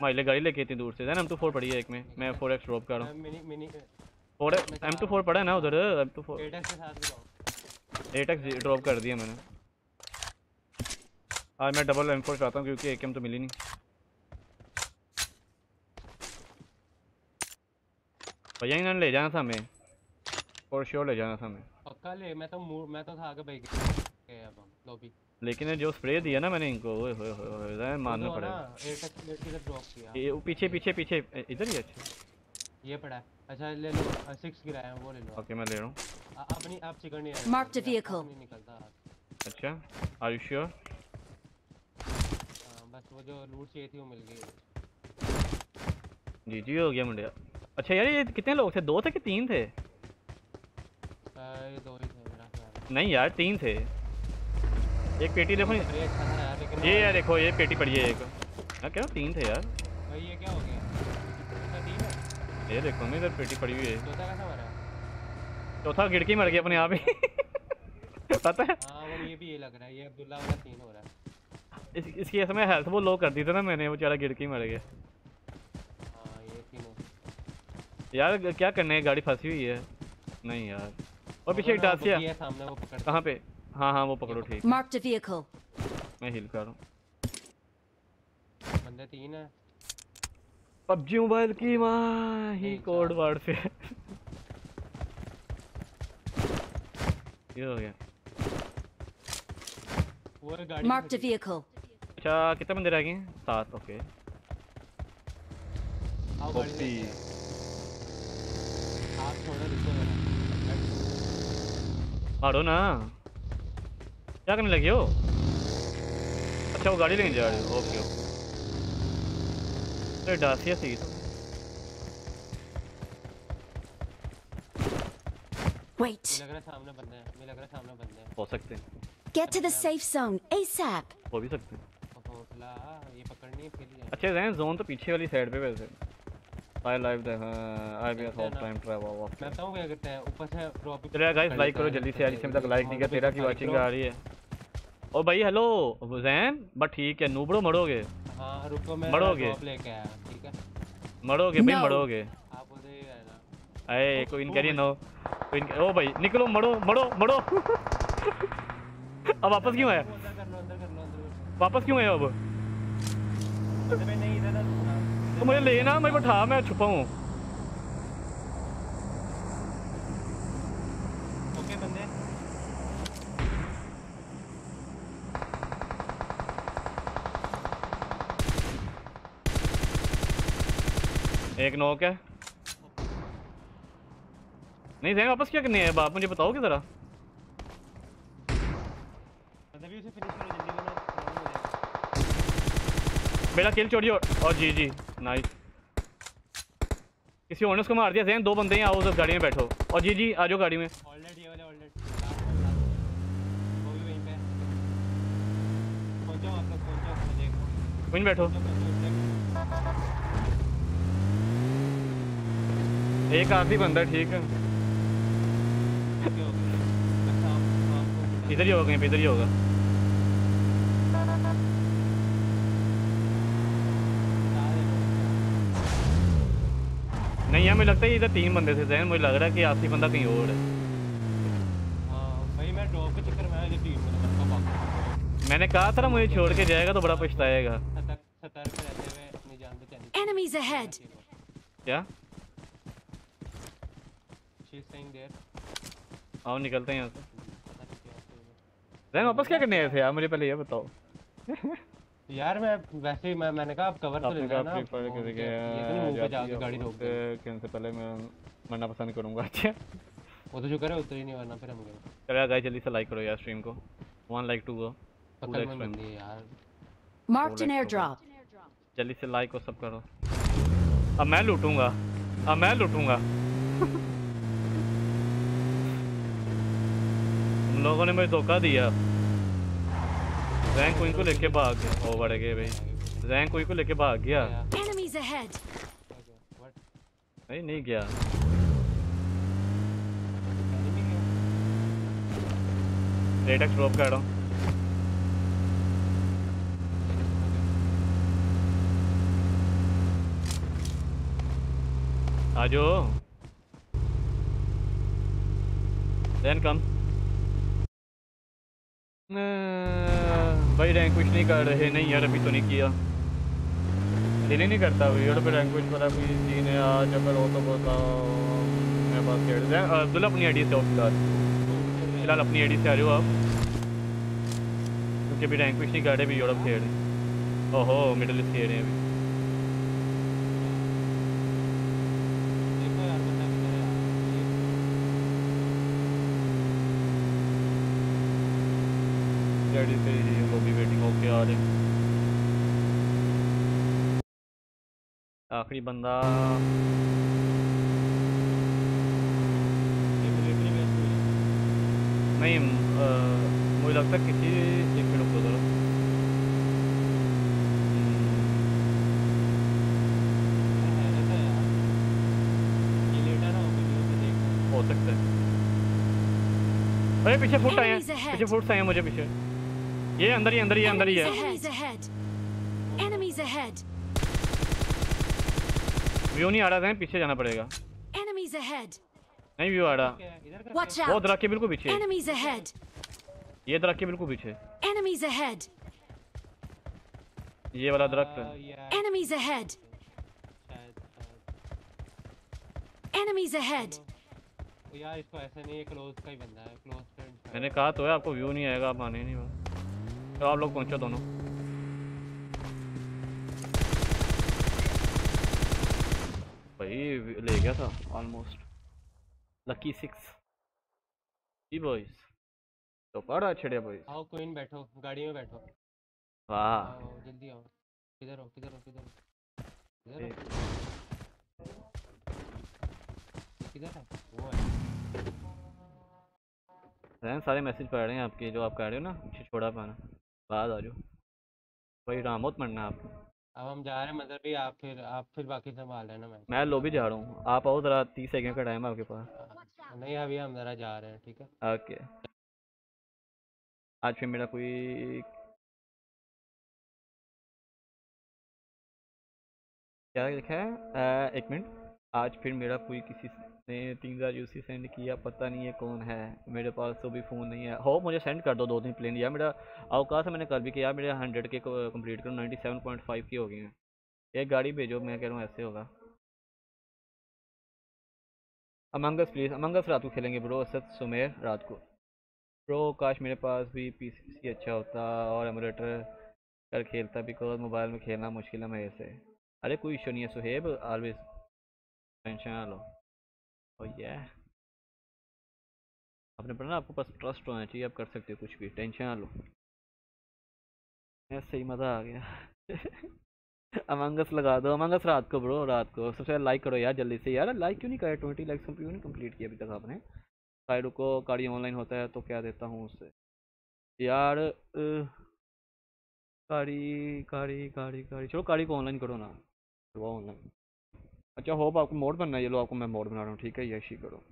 माइले गाड़ी लेके इतनी दूर से। है ना एम टू फोर पड़ी है एक में। मैं फोर एक्स ड्रॉप कर रहा हूँ। Mini mini four M two four पड़ा है ना उधर? एम टू फोर एट के साथ भी जाओ एट एक्स ड्रॉप कर दिया मैंने। आज मैं डबल एम फोर चाहता हूँ क्योंकि एक एम तो मिली नहीं। भैया इन्होंने ले जाना था हमें। और श्योर ले जाना था हमें। पक्का ले मैं तो मैं तो था आगे भाई। के अब लॉबी लेकिन जो स्प्रे दिया ना मैंने इनको ओए होए होए मानना पड़ेगा। ये पीछे पीछे पीछे इधर ही अच्छा। ये पड़ा है। अच्छा ले लो सिक्स गिराया है वो ले लो। ओके मैं ले रहा हूँ। अपनी आप चिकन नहीं vehicle. नहीं निकलता। अच्छा आर यू श्योर हाँ, बस वो जो लूट चाहिए थी वो मिल गई। जी जी हो गया मुंडिया। अच्छा यार ये कितने लोग थे? दो थे कि तीन थे? ये दो ही थे नहीं यार तीन थे। एक पेटी देखो अच्छा ये यार देखो ये पेटी पड़ी है एक। हाँ क्या? तीन थे यार। भाई ये क्या हो गया? है? ये देखो मैं इधर पेटी पड़ी हुई है। चौथा कैसा मरा चौथा गिड़की मर गया अपने आप ही। पता है? हाँ वो ये भी ये लग रहा है ये अब्दुल्ला वाला सीन हो रहा है। इस, इसकी इसमें हेल्थ वो लो कर दी थी ना मैंने वो बेचारा गिड़की मर गया। हाँ हो यार क्या करने गाड़ी फंसी हुई है। नहीं यार। और पीछे एक डासिया सामने वो पकड़ कहाँ पे? हाँ हाँ वो पकड़ो ठीक। Marked a vehicle. मैं हिल कर रहा हूँ। बंदे तीन है। पबजी मोबाइल की माँ ही कोड वर्ड से। ये हो गया। वो एक गाड़ी अच्छा कितने बंदे रह गए सात ओके मारो ना। क्या करने लगे हो? अच्छा वो गाड़ी लेके जा रहे हो ओके ओके तो डासिया सी तो। Wait. लग रहा सामने बंदे हैं मुझे लग रहा सामने बंदे हैं। हो सकते हैं। Get to the safe zone ASAP. हो भी सकते हैं। अच्छे हैं जोन तो पीछे वाली साइड पे वैसे। I live the I B हैं ना। टाइम ट्रैवल ऑफ़ मैं बताऊँ क्या करते हैं ऊपर से ड्रॉप चलो गाइस लाइक करो जल्दी से यार इसमें तक लाइक नहीं किया तेरा की वाचिंग आ रही है। और भाई हेलो जैन बट ठीक है नूबड़ो मरोगे। हाँ रुको मैं मरोगे। ड्रॉप लेके आया ठीक है? मरोगे भाई. मरोगे। आप उधर ही रहना। अरे कोई इनके नो कोई ओ भाई निकलो मरो मरो मरो। अब वापस क्यों आया। वापस क्यों आया अब अंदर में नहीं इधर ना रुकना। तो मुझे लेना मैं बैठा मैं छुपा हूँ। एक नॉक है। नहीं जैन वापस क्या करनी है? बाप मुझे बताओगे जरा अंदर भी उसे फिनिश करो जल्दी वरना प्रॉब्लम हो जाएगी मेरा किल चोरी और, और जी जी नाइस किसी ओनर्स को मार दिया जैन दो बंदे हैं आओ उस गाड़ी में बैठो। और जी जी आ जाओ गाड़ी में। वहीं बैठो। एक आखिरी बंदा ठीक है। बुला- इधर ही होगा कहीं पे इधर ही होगा बता दे मुझे। नहीं यार मुझे लगता है ये इधर तीन बंदे थे जैन मुझे लग रहा है कि आखिरी बंदा कहीं और है। हाँ भाई मैं ड्रॉप के चक्कर में मैंने कहा था ना मुझे छोड़ के जाएगा तो बड़ा पछताएगा। सतर्क सतर्क रहते हुए अपनी जान बचानी Enemies ahead. क्या? शी इज़ सेइंग देयर आओ निकलते हैं यहाँ से। जैन वापस क्या करने आए थे यार? मुझे पहले ये बताओ। यार मैं वैसे ही मैं मैंने कहा आप कवर तो आपने ले कहा लेना फ्री फायर फ़ोन के के। ये तो मुँह पे जाके गाड़ी रोक दे। कहने से पहले मैं मरना पसंद करूँगा अच्छा। वो तो जो करे उतर ही नहीं वरना फिर हम गए चलो गाइस जल्दी से लाइक करो यार स्ट्रीम को। वन लाइक टू गो में बंदी यार। Marked an Rolex airdrop. जल्दी से लाइक और सब करो। अब मैं लूटूँगा। अब मैं लूटूँगा। लोगों ने मुझे धोखा दिया। रैंक क्वीन को लेके भाग गया। ओ बढ़ गए भाई। रैंक क्वीन को लेके भाग गया। Ahead. व्हाट नहीं नहीं गया। रेडेक्स ड्रॉप कर रहा हूँ। आ जाओ देन कम भाई रैंक कुछ नहीं कर रहे। नहीं यार, अभी तो नहीं किया। दिल ही नहीं करता वीडियो पे रैंक कुछ पता कोई जी ने आज अगर हो तो बताओ। मेरे पास खेल रहे हैं। अब्दुल्ला अपनी आईडी से हो फ़िलहाल फ़िलहाल अपनी आईडी से आ जाओ आप। क्योंकि अभी रैंक कुछ नहीं कर रहे, अभी यूरोप खेल रहे हैं। ओहो मिडल ईस्ट खेल रहे हैं अभी। देंगे आखिरी बंदा। नहीं मुझे लगता है किसी एक मिनट को ज़रा। हो सकता है। अरे पीछे फुट आए हैं। पीछे फुट आए हैं मुझे पीछे। ये अंदर ही अंदर ही अंदर ही है Enemies ahead. व्यू नहीं आ रहा था पीछे जाना पड़ेगा Enemies ahead. नहीं व्यू आ रहा है? वो. दरख्त के बिल्कुल पीछे Enemies ahead. ये दरख्त के बिल्कुल पीछे Enemies ahead. ये वाला दरख्त है है, Enemies ahead. Enemies ahead. यार इसको ऐसा नहीं है क्लोज का ही बंदा है क्लोज फ्रेंड मैंने कहा तो है आपको व्यू नहीं आएगा आप आने नहीं बस तो आप लोग पहुंचो दोनों। भाई ले गया था almost lucky six G boys तो पड़ा छिड़े बॉयज़ आओ कोइन बैठो गाड़ी में बैठो। वाह। जल्दी आओ। किधर हो किधर हो किधर हो? किधर किधर है? वो है। सारे मैसेज पढ़ रहे हैं आपके जो आप कह रहे हो ना छोड़ा पाना। बाद आ जाओ। भाई रामोत मरना है आपको। अब हम जा रहे हैं मतलब भी आप फिर आप फिर बाकी संभाल लेना मैं मैं लोबी जा रहा हूँ। आप आओ ज़रा तीस सेकंड का टाइम है आपके पास। नहीं अभी हम जरा जा रहे हैं ठीक है? ओके। आज फिर मेरा कोई क्या लिखा है? एक मिनट। आज फिर मेरा कोई किसी ने तीन हज़ार यूसी सेंड किया, पता नहीं है कौन है। मेरे पास तो भी फ़ोन नहीं है। हो, मुझे सेंड कर दो दो दिन प्लेन यार। मेरा अवकाश मैंने कल भी किया। मेरे हंड्रेड के कंप्लीट करो। नाइन्टी सेवन पॉइंट फाइव की हो गई हैं एक गाड़ी भेजो, मैं कह रहा हूँ ऐसे होगा। अमंगस प्लीज़ अमंगस रात को खेलेंगे ब्रो असद सुमेर रात को। ब्रो काश मेरे पास भी पीसी अच्छा होता और एमुलेटर कर खेलता बिकॉज़ मोबाइल में खेलना मुश्किल है मेरे से। अरे, कोई इशू नहीं है, सुहेब। ऑलवेज टेंशन ओ ये आपने पढ़ा ना आपको पास ट्रस्ट होना चाहिए, आप कर सकते हो कुछ भी। टेंशन ना लो। ऐसे ही मज़ा आ गया। अमंगस लगा दो। अमंगस रात को ब्रो रात को। सबसे पहले लाइक करो यार, जल्दी से। यार लाइक क्यों नहीं करे? ट्वेंटी लाइक्स क्यों नहीं कंप्लीट किया अभी तक आपने। साइड को गाड़ी ऑनलाइन होता है तो क्या देता हूँ उससे यार गाड़ी गाड़ी गाड़ी गाड़ी चलो गाड़ी को ऑनलाइन करो ना। ऑनलाइन अच्छा होप आपको मोड बनना है। ये लो, आपको मैं मोड बना रहा हूँ, ठीक है? यश करो।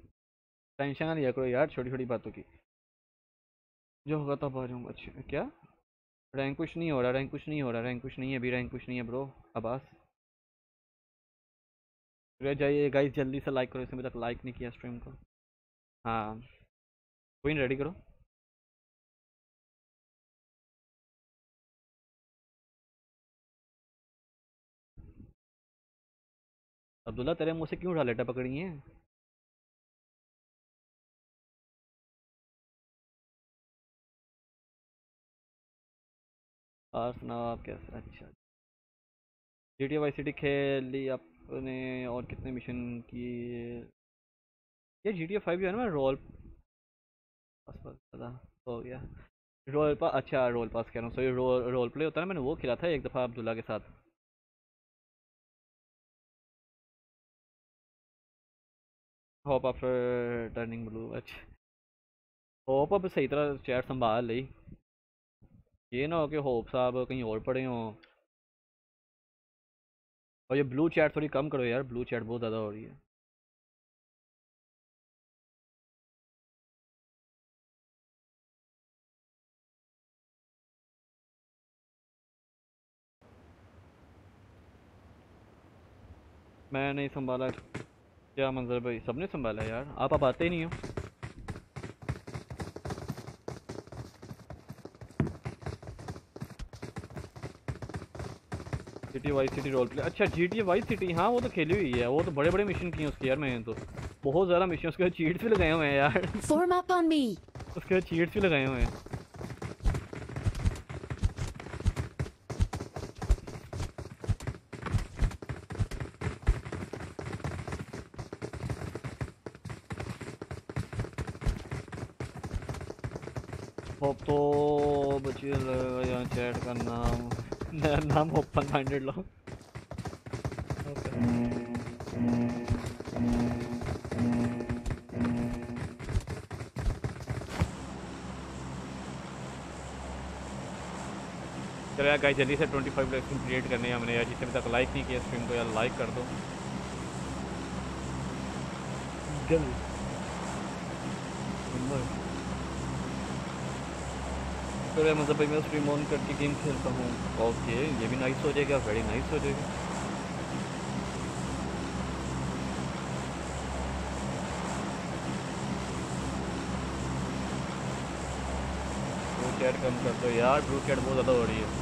टेंशन ना लिया करो यार छोटी छोटी बातों की। जो होगा तब आ जाऊँगा। अच्छा क्या? रैंक कुछ नहीं हो रहा, रैंक कुछ नहीं हो रहा, रैंक कुछ नहीं है, अभी रैंक कुछ नहीं है ब्रो। अब्बास जाइए गाइस जल्दी से लाइक करो इसमें तक लाइक नहीं किया स्ट्रीम को। हाँ। कोई रेडी करो। अब्दुल्ला, तेरे मुँह से क्यों ढालेटा पकड़ी है? सुनाओ आप कैसे? अच्छा। G T Y C T खेल ली आपने और कितने मिशन किए? ये जी टी फाइव जो है ना रोल पास हो गया। रोल पास अच्छा रोल पास कह रहा हूँ सॉरी रोल रोल प्ले होता है ना, मैंने वो खेला था एक दफ़ा अब्दुल्ला के साथ। होप आफ्टर टर्निंग ब्लू अच्छा। होप अब सही तरह चैट संभाल ली। ये ना हो कि होप साहब कहीं और पड़े हों। और ये ब्लू चैट थोड़ी कम करो यार ब्लू चैट बहुत ज़्यादा हो रही है। मैं नहीं संभाला। क्या मंजर भाई? सबने संभाला यार। आप आप आते ही नहीं हो। G T Y city role play अच्छा जी टी वाई सिटी हाँ वो तो खेली हुई है। वो तो बड़े बड़े मिशन किए उसके यार मैंने तो। बहुत ज़्यादा मिशन उसके चीट्स भी लगाए हुए हैं यार. उसके चीट्स भी लगाए हुए हैं होप तो बच्चे यहाँ चैट का नाम मेरा नाम ओपन माइंडेड लो। चलो यार गाइस जल्दी से 25 लाइक्स कंप्लीट करने हैं हमने यार जिसने अभी तक लाइक नहीं किया स्ट्रीम को यार लाइक कर दो। जल्दी। शुक्र है मतलब भाई मैं स्ट्रीम ऑन करके गेम खेलता हूँ। ओके ये भी नाइस हो जाएगा वेरी नाइस हो जाएगा। चैट कम कर दो यार ब्रू चैट बहुत ज़्यादा हो रही है।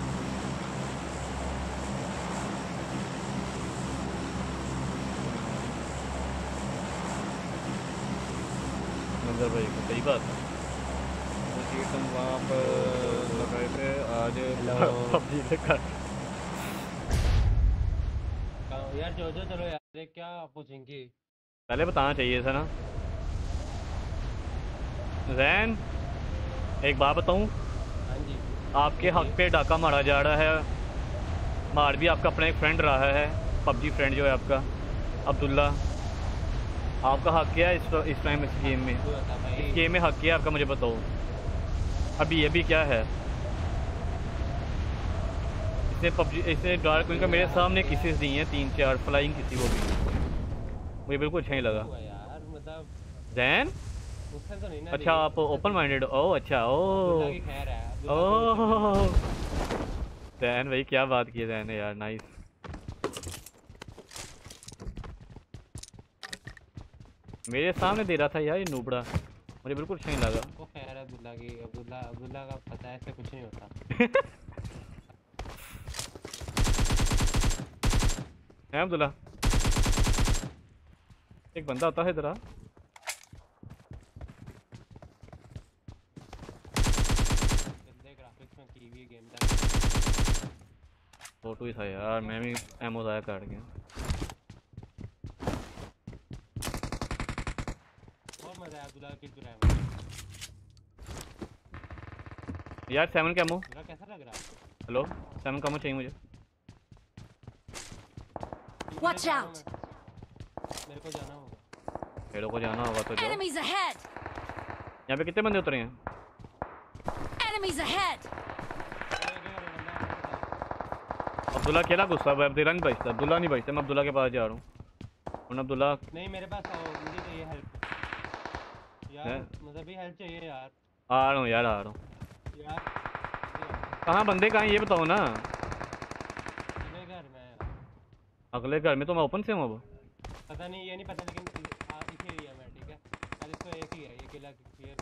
भाई सही बात है वहाँ पर पबजी से कर। यार जो जो चलो यार ये क्या पूछेंगे? पहले बताना चाहिए था ना। जैन एक बात बताऊँ? हाँ जी। आपके हक पे डाका मारा जा रहा है। मार भी आपका अपना एक फ्रेंड रहा है पबजी फ्रेंड जो है आपका अब्दुल्ला। आपका हक क्या है इस इस टाइम इस गेम में? इस गेम में हक क्या है आपका मुझे बताओ। अभी ये भी क्या है? इसने पबजी इसने डार्क क्वीन का मेरे सामने किसी दी हैं तीन चार फ्लाइंग किसी को भी। मुझे बिल्कुल अच्छा नहीं लगा। हुआ मतलब जैन तो अच्छा आप ओपन माइंडेड ओ। अच्छा ओ। ओह जैन भाई क्या बात की जैन ने यार नाइस मेरे सामने दे रहा था यार ये नूबड़ा। मुझे बिल्कुल अच्छा नहीं लगा। वो खैर है अब्दुल्ला की अब्दुल्ला अब्दुल्ला का पता है ऐसे कुछ नहीं होता। है अब्दुल्ला। एक बंदा आता है इधर था फ़ोटो ही था यार मैं भी एमओ ज़ाया काट गया। यार सेवन का एमओ कैसा लग रहा है? हेलो सेवन का एमओ चाहिए मुझे। Watch out. मेरे को जाना होगा पेड़ों को जाना होगा तो जाओ Enemies ahead! यहाँ पे कितने बंदे उतरे हैं Enemies ahead! अब्दुल्ला अकेला गुस्सा हुआ है अब्दुल्ला नहीं बचता अब्दुल्ला नहीं बचता मैं अब्दुल्ला के पास जा रहा हूँ और अब्दुल्ला नहीं मेरे पास आओ मुझे चाहिए हेल्प यार? मतलब भी हेल्प चाहिए यार आ रहा हूँ यार आ रहा हूँ यार कहाँ बंदे कहाँ ये बताओ ना। अगले घर में तो मैं ओपन से हूँ अब। पता नहीं ये नहीं पता लेकिन आ, इसे ही है ठीक है? आज इसको एक ही है ये किला क्लियर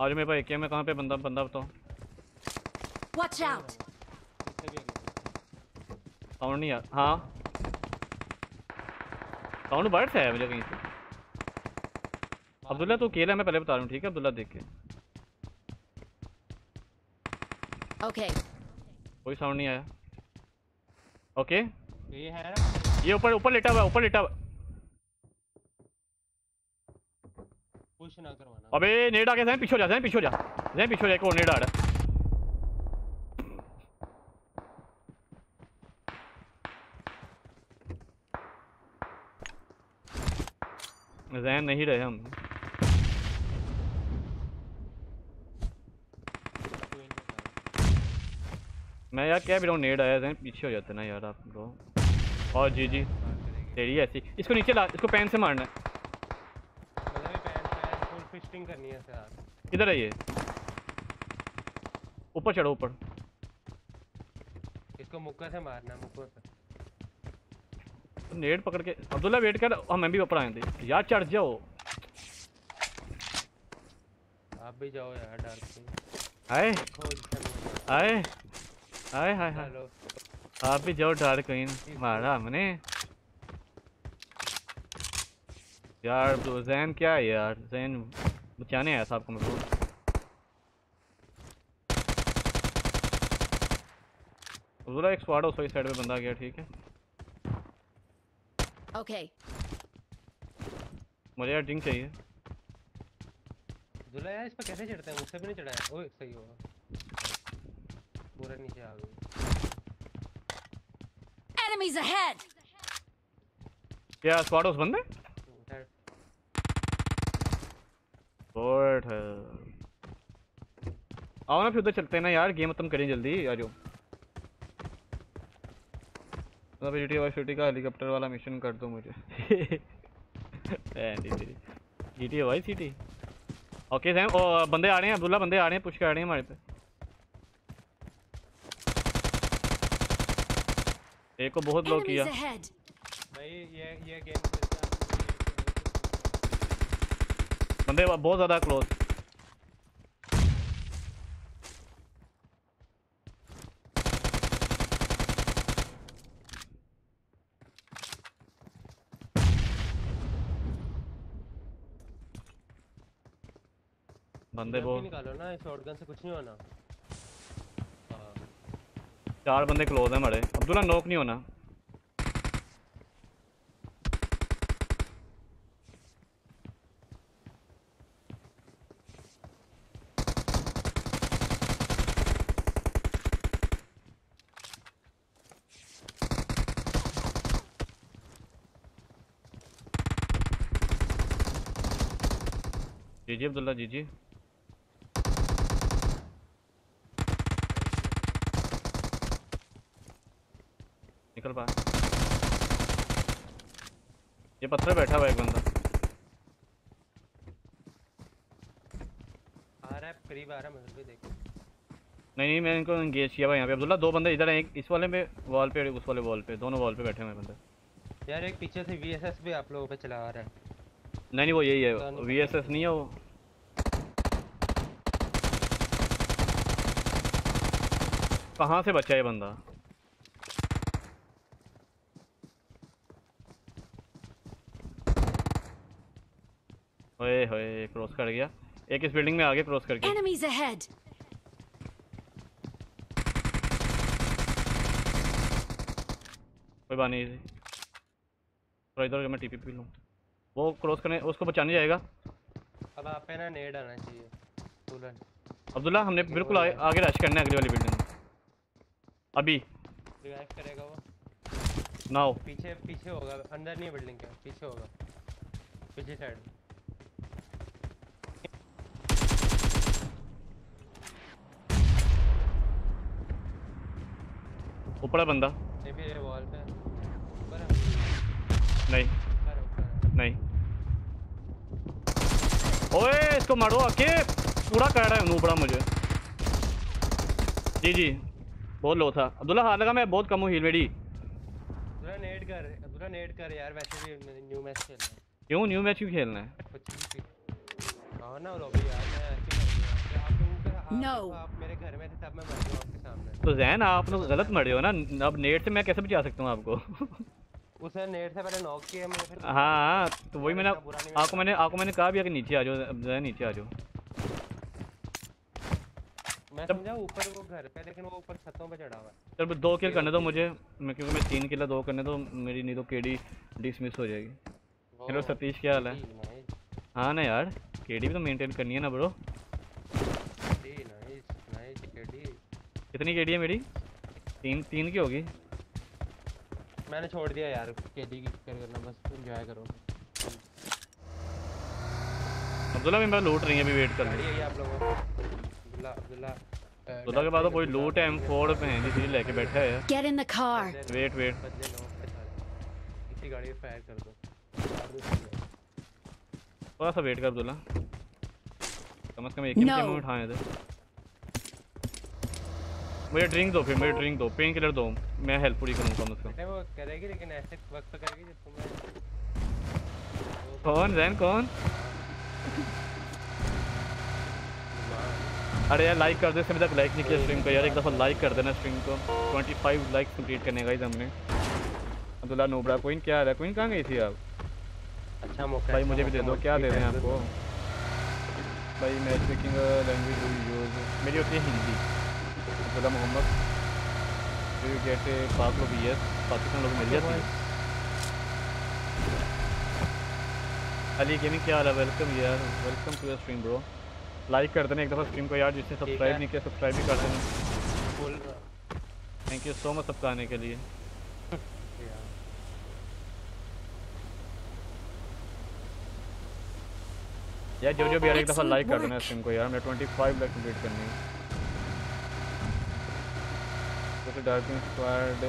आज मेरे पास एक है मैं कहाँ पे बंदा बंदा बताओ। Watch out! इससे साउंड नहीं आ हाँ। साउंड बर्ड्स है मुझे कहीं से। अब्दुल्ला तू अकेला है, मैं पहले बता रहा हूँ ठीक है? अब्दुल्ला देख के। Okay. कोई साउंड नहीं आया। ओके। ये है ना? ये ऊपर ऊपर लेटा हुआ ऊपर लेटा हुआ पुश ना करवाना अबे नेड आ गया पीछे हो जा जैन पीछे हो जा। जैन पीछे हो जा एक और नेड आ रहा है। जैन नहीं रहे हम कोई नहीं पता। मैं यार क्या रहा नेड आया जैन पीछे हो जाते ना यार आप लोग और जी जी तेरी ऐसी। इसको नीचे ला इसको पेन से मारना है। करनी है है ये। ऊपर चढ़ो ऊपर। इसको मुक्का से मारना मुक्कों से। नेट पकड़ के अब्दुल्ला वेट कर हाँ मैं भी ऊपर आए थे यार चढ़ जाओ। आप भी जाओ यार से। हाय खोज करनी हाय हाय हाय। आप भी जाओ डार्क क्वीन मारा हमने। यार तो जैन क्या है यार? जैन बचाने आया था आपको मेरे को। अब्दुल्ला एक स्क्वाड उस साइड पे बंदा गया ठीक है। Okay. मुझे यार ड्रिंक चाहिए। दुल्हा यार इस पर कैसे चढ़ता हैं? मुझसे भी नहीं चढ़ा है ओए सही होगा। पूरा नीचे आ गई Enemies ahead! क्या स्क्वाड उस बंदे है? आओ ना फिर उधर चलते हैं ना यार गेम खत्म करें जल्दी, आ जाओ। मतलब जी टी वाई सिटी का हेलीकॉप्टर वाला मिशन कर दो मुझे। G T Y city okay same बंदे आ रहे हैं, अब्दुल्ला, बंदे आ रहे हैं पुश कर रहे हैं हमारे पे। एक को बहुत लो किया। ahead. भाई ये ये गेम खेलता बंदे बहुत ज़्यादा क्लोज बंदे वो निकालो ना शॉटगन से कुछ नहीं होना। चार बंदे क्लोज हैं हमारे अब्दुल्ला नॉक नहीं होना। जी जी अब्दुल्ला जी जी निकल पा ये पत्थर बैठा हुआ है एक बंदा। आ रहा है करीब आ रहा है मतलब भी देखो नहीं नहीं मैंने इनको एंगेज किया हुआ है यहाँ पे। अब्दुल्ला दो बंदे इधर हैं एक इस वाले पे वॉल पे और उस वाले वॉल पे दोनों वॉल पे बैठे हुए हैं बंदे। यार एक पीछे से वीएसएस भी आप लोगों पे चला आ रहा है। नहीं नहीं वो यही है पता नहीं है वो। कहाँ से बचा ये बंदा ओए होए क्रॉस कर गया एक इस बिल्डिंग में आगे क्रॉस करके। Enemies ahead. कोई बात नहीं थोड़ा इधर मैं टीपी पी लूँ। वो क्रॉस करने उसको बचाने जाएगा। अब आप पे ना नेड आना चाहिए। तुलन अब्दुल्ला हमने बिल्कुल आगे, आगे रश करना है अगली वाली बिल्डिंग में। अभी। रिवाइव करेगा वो। नाउ पीछे पीछे होगा अंदर नहीं बिल्डिंग के पीछे होगा। पीछे साइड ऊपर है बंदा। ये भी वॉल पे ऊपर है। नहीं ऊपर है, ऊपर नहीं। ओए इसको मारो आके पूरा कर रहा है नूबड़ा मुझे। जी जी। बहुत लो था। अब्दुल्ला हाथ लगा मैं बहुत कम हूँ हील मेरी। अब्दुल्ला नेड कर। अब्दुल्ला नेड कर यार वैसे भी न्यू मैच खेलना है। क्यों? न्यू मैच क्यों खेलना है? ना लॉबी यार मैं ऐसे ही कर दूँगा। आप लोगों के आप, No. सामने। तो जैन आप लोग गलत मरे हो ना। अब नेट से मैं कैसे बचा सकता हूँ आपको? उसे नेट से पहले नॉक किया मैंने फिर हाँ तो वही मैंने आपको मैंने आपको मैंने कहा भी है कि नीचे आ जाओ जैन नीचे आ जाओ। मैं समझा ऊपर वो घर पे लेकिन वो ऊपर छतों पे चढ़ा हुआ है। चल दो किल करने दो मुझे मैं क्योंकि मैं तीन किला दो करने दो मेरी नहीं तो केडी डिसमिस हो जाएगी। हेलो सतीश क्या हाल है? हाँ ना यार केडी भी तो मेंटेन करनी है ना ब्रो कितनी केडी है मेरी? तीन तीन की होगी। मैंने छोड़ दिया यार केडी की फ़िक्र करना बस एंजॉय करो। अब्दुल्ला भी मैं लूट रही है अभी वेट कर। रही है ये आप लोगों अब्दुल्ला अब्दुल्ला अब्दुल्ला के बाद तो कोई लूट है एम पे है जी लेके बैठा है। In the car. बदले- वेट वेट। इसी गाड़ी पे फायर कर दो। दो। थोड़ा सा वेट कर अब्दुल्ला। कम से कम एक ही No. में उठाए थे। मुझे ड्रिंक दो फिर मुझे ड्रिंक दो। पेन किलर दो। मैं हेल्प पूरी करूँ कम से। कम वो करेगी लेकिन ऐसे वक्त पे करेगी जब तुम्हें कौन जैन कौन? अरे यार लाइक कर दे अभी तक लाइक नहीं किया स्ट्रीम को। यार एक दफ़ा लाइक कर देना स्ट्रीम को। 25 लाइक्स कंप्लीट करने का हमने। अब्दुल्ला नोबरा कोइन क्या है? कोइन कहाँ गई थी आप? अच्छा मौका भाई मुझे भी दे दो। क्या दे दें दे आपको? भाई मैच मेकिंग लैंग्वेज यूज़ मेरी होती है हिंदी। अब्दुल्ला मोहम्मद। यू गेट पाक लोग बी एस पाकिस्तान लोग मिल जाती है। अली गेमिंग क्या हाल है? वेलकम यार। Welcome to your stream bro like कर देना एक दफ़ा स्ट्रीम को यार जिसने सब्सक्राइब नहीं किया सब्सक्राइब भी कर देना। थैंक यू सो मच सबका आने के लिए। यार जो जो भी यार एक दफ़ा लाइक कर देना स्ट्रीम को यार मैं 25 लाइक कंप्लीट करनी है। तो डार्किंग स्क्वाड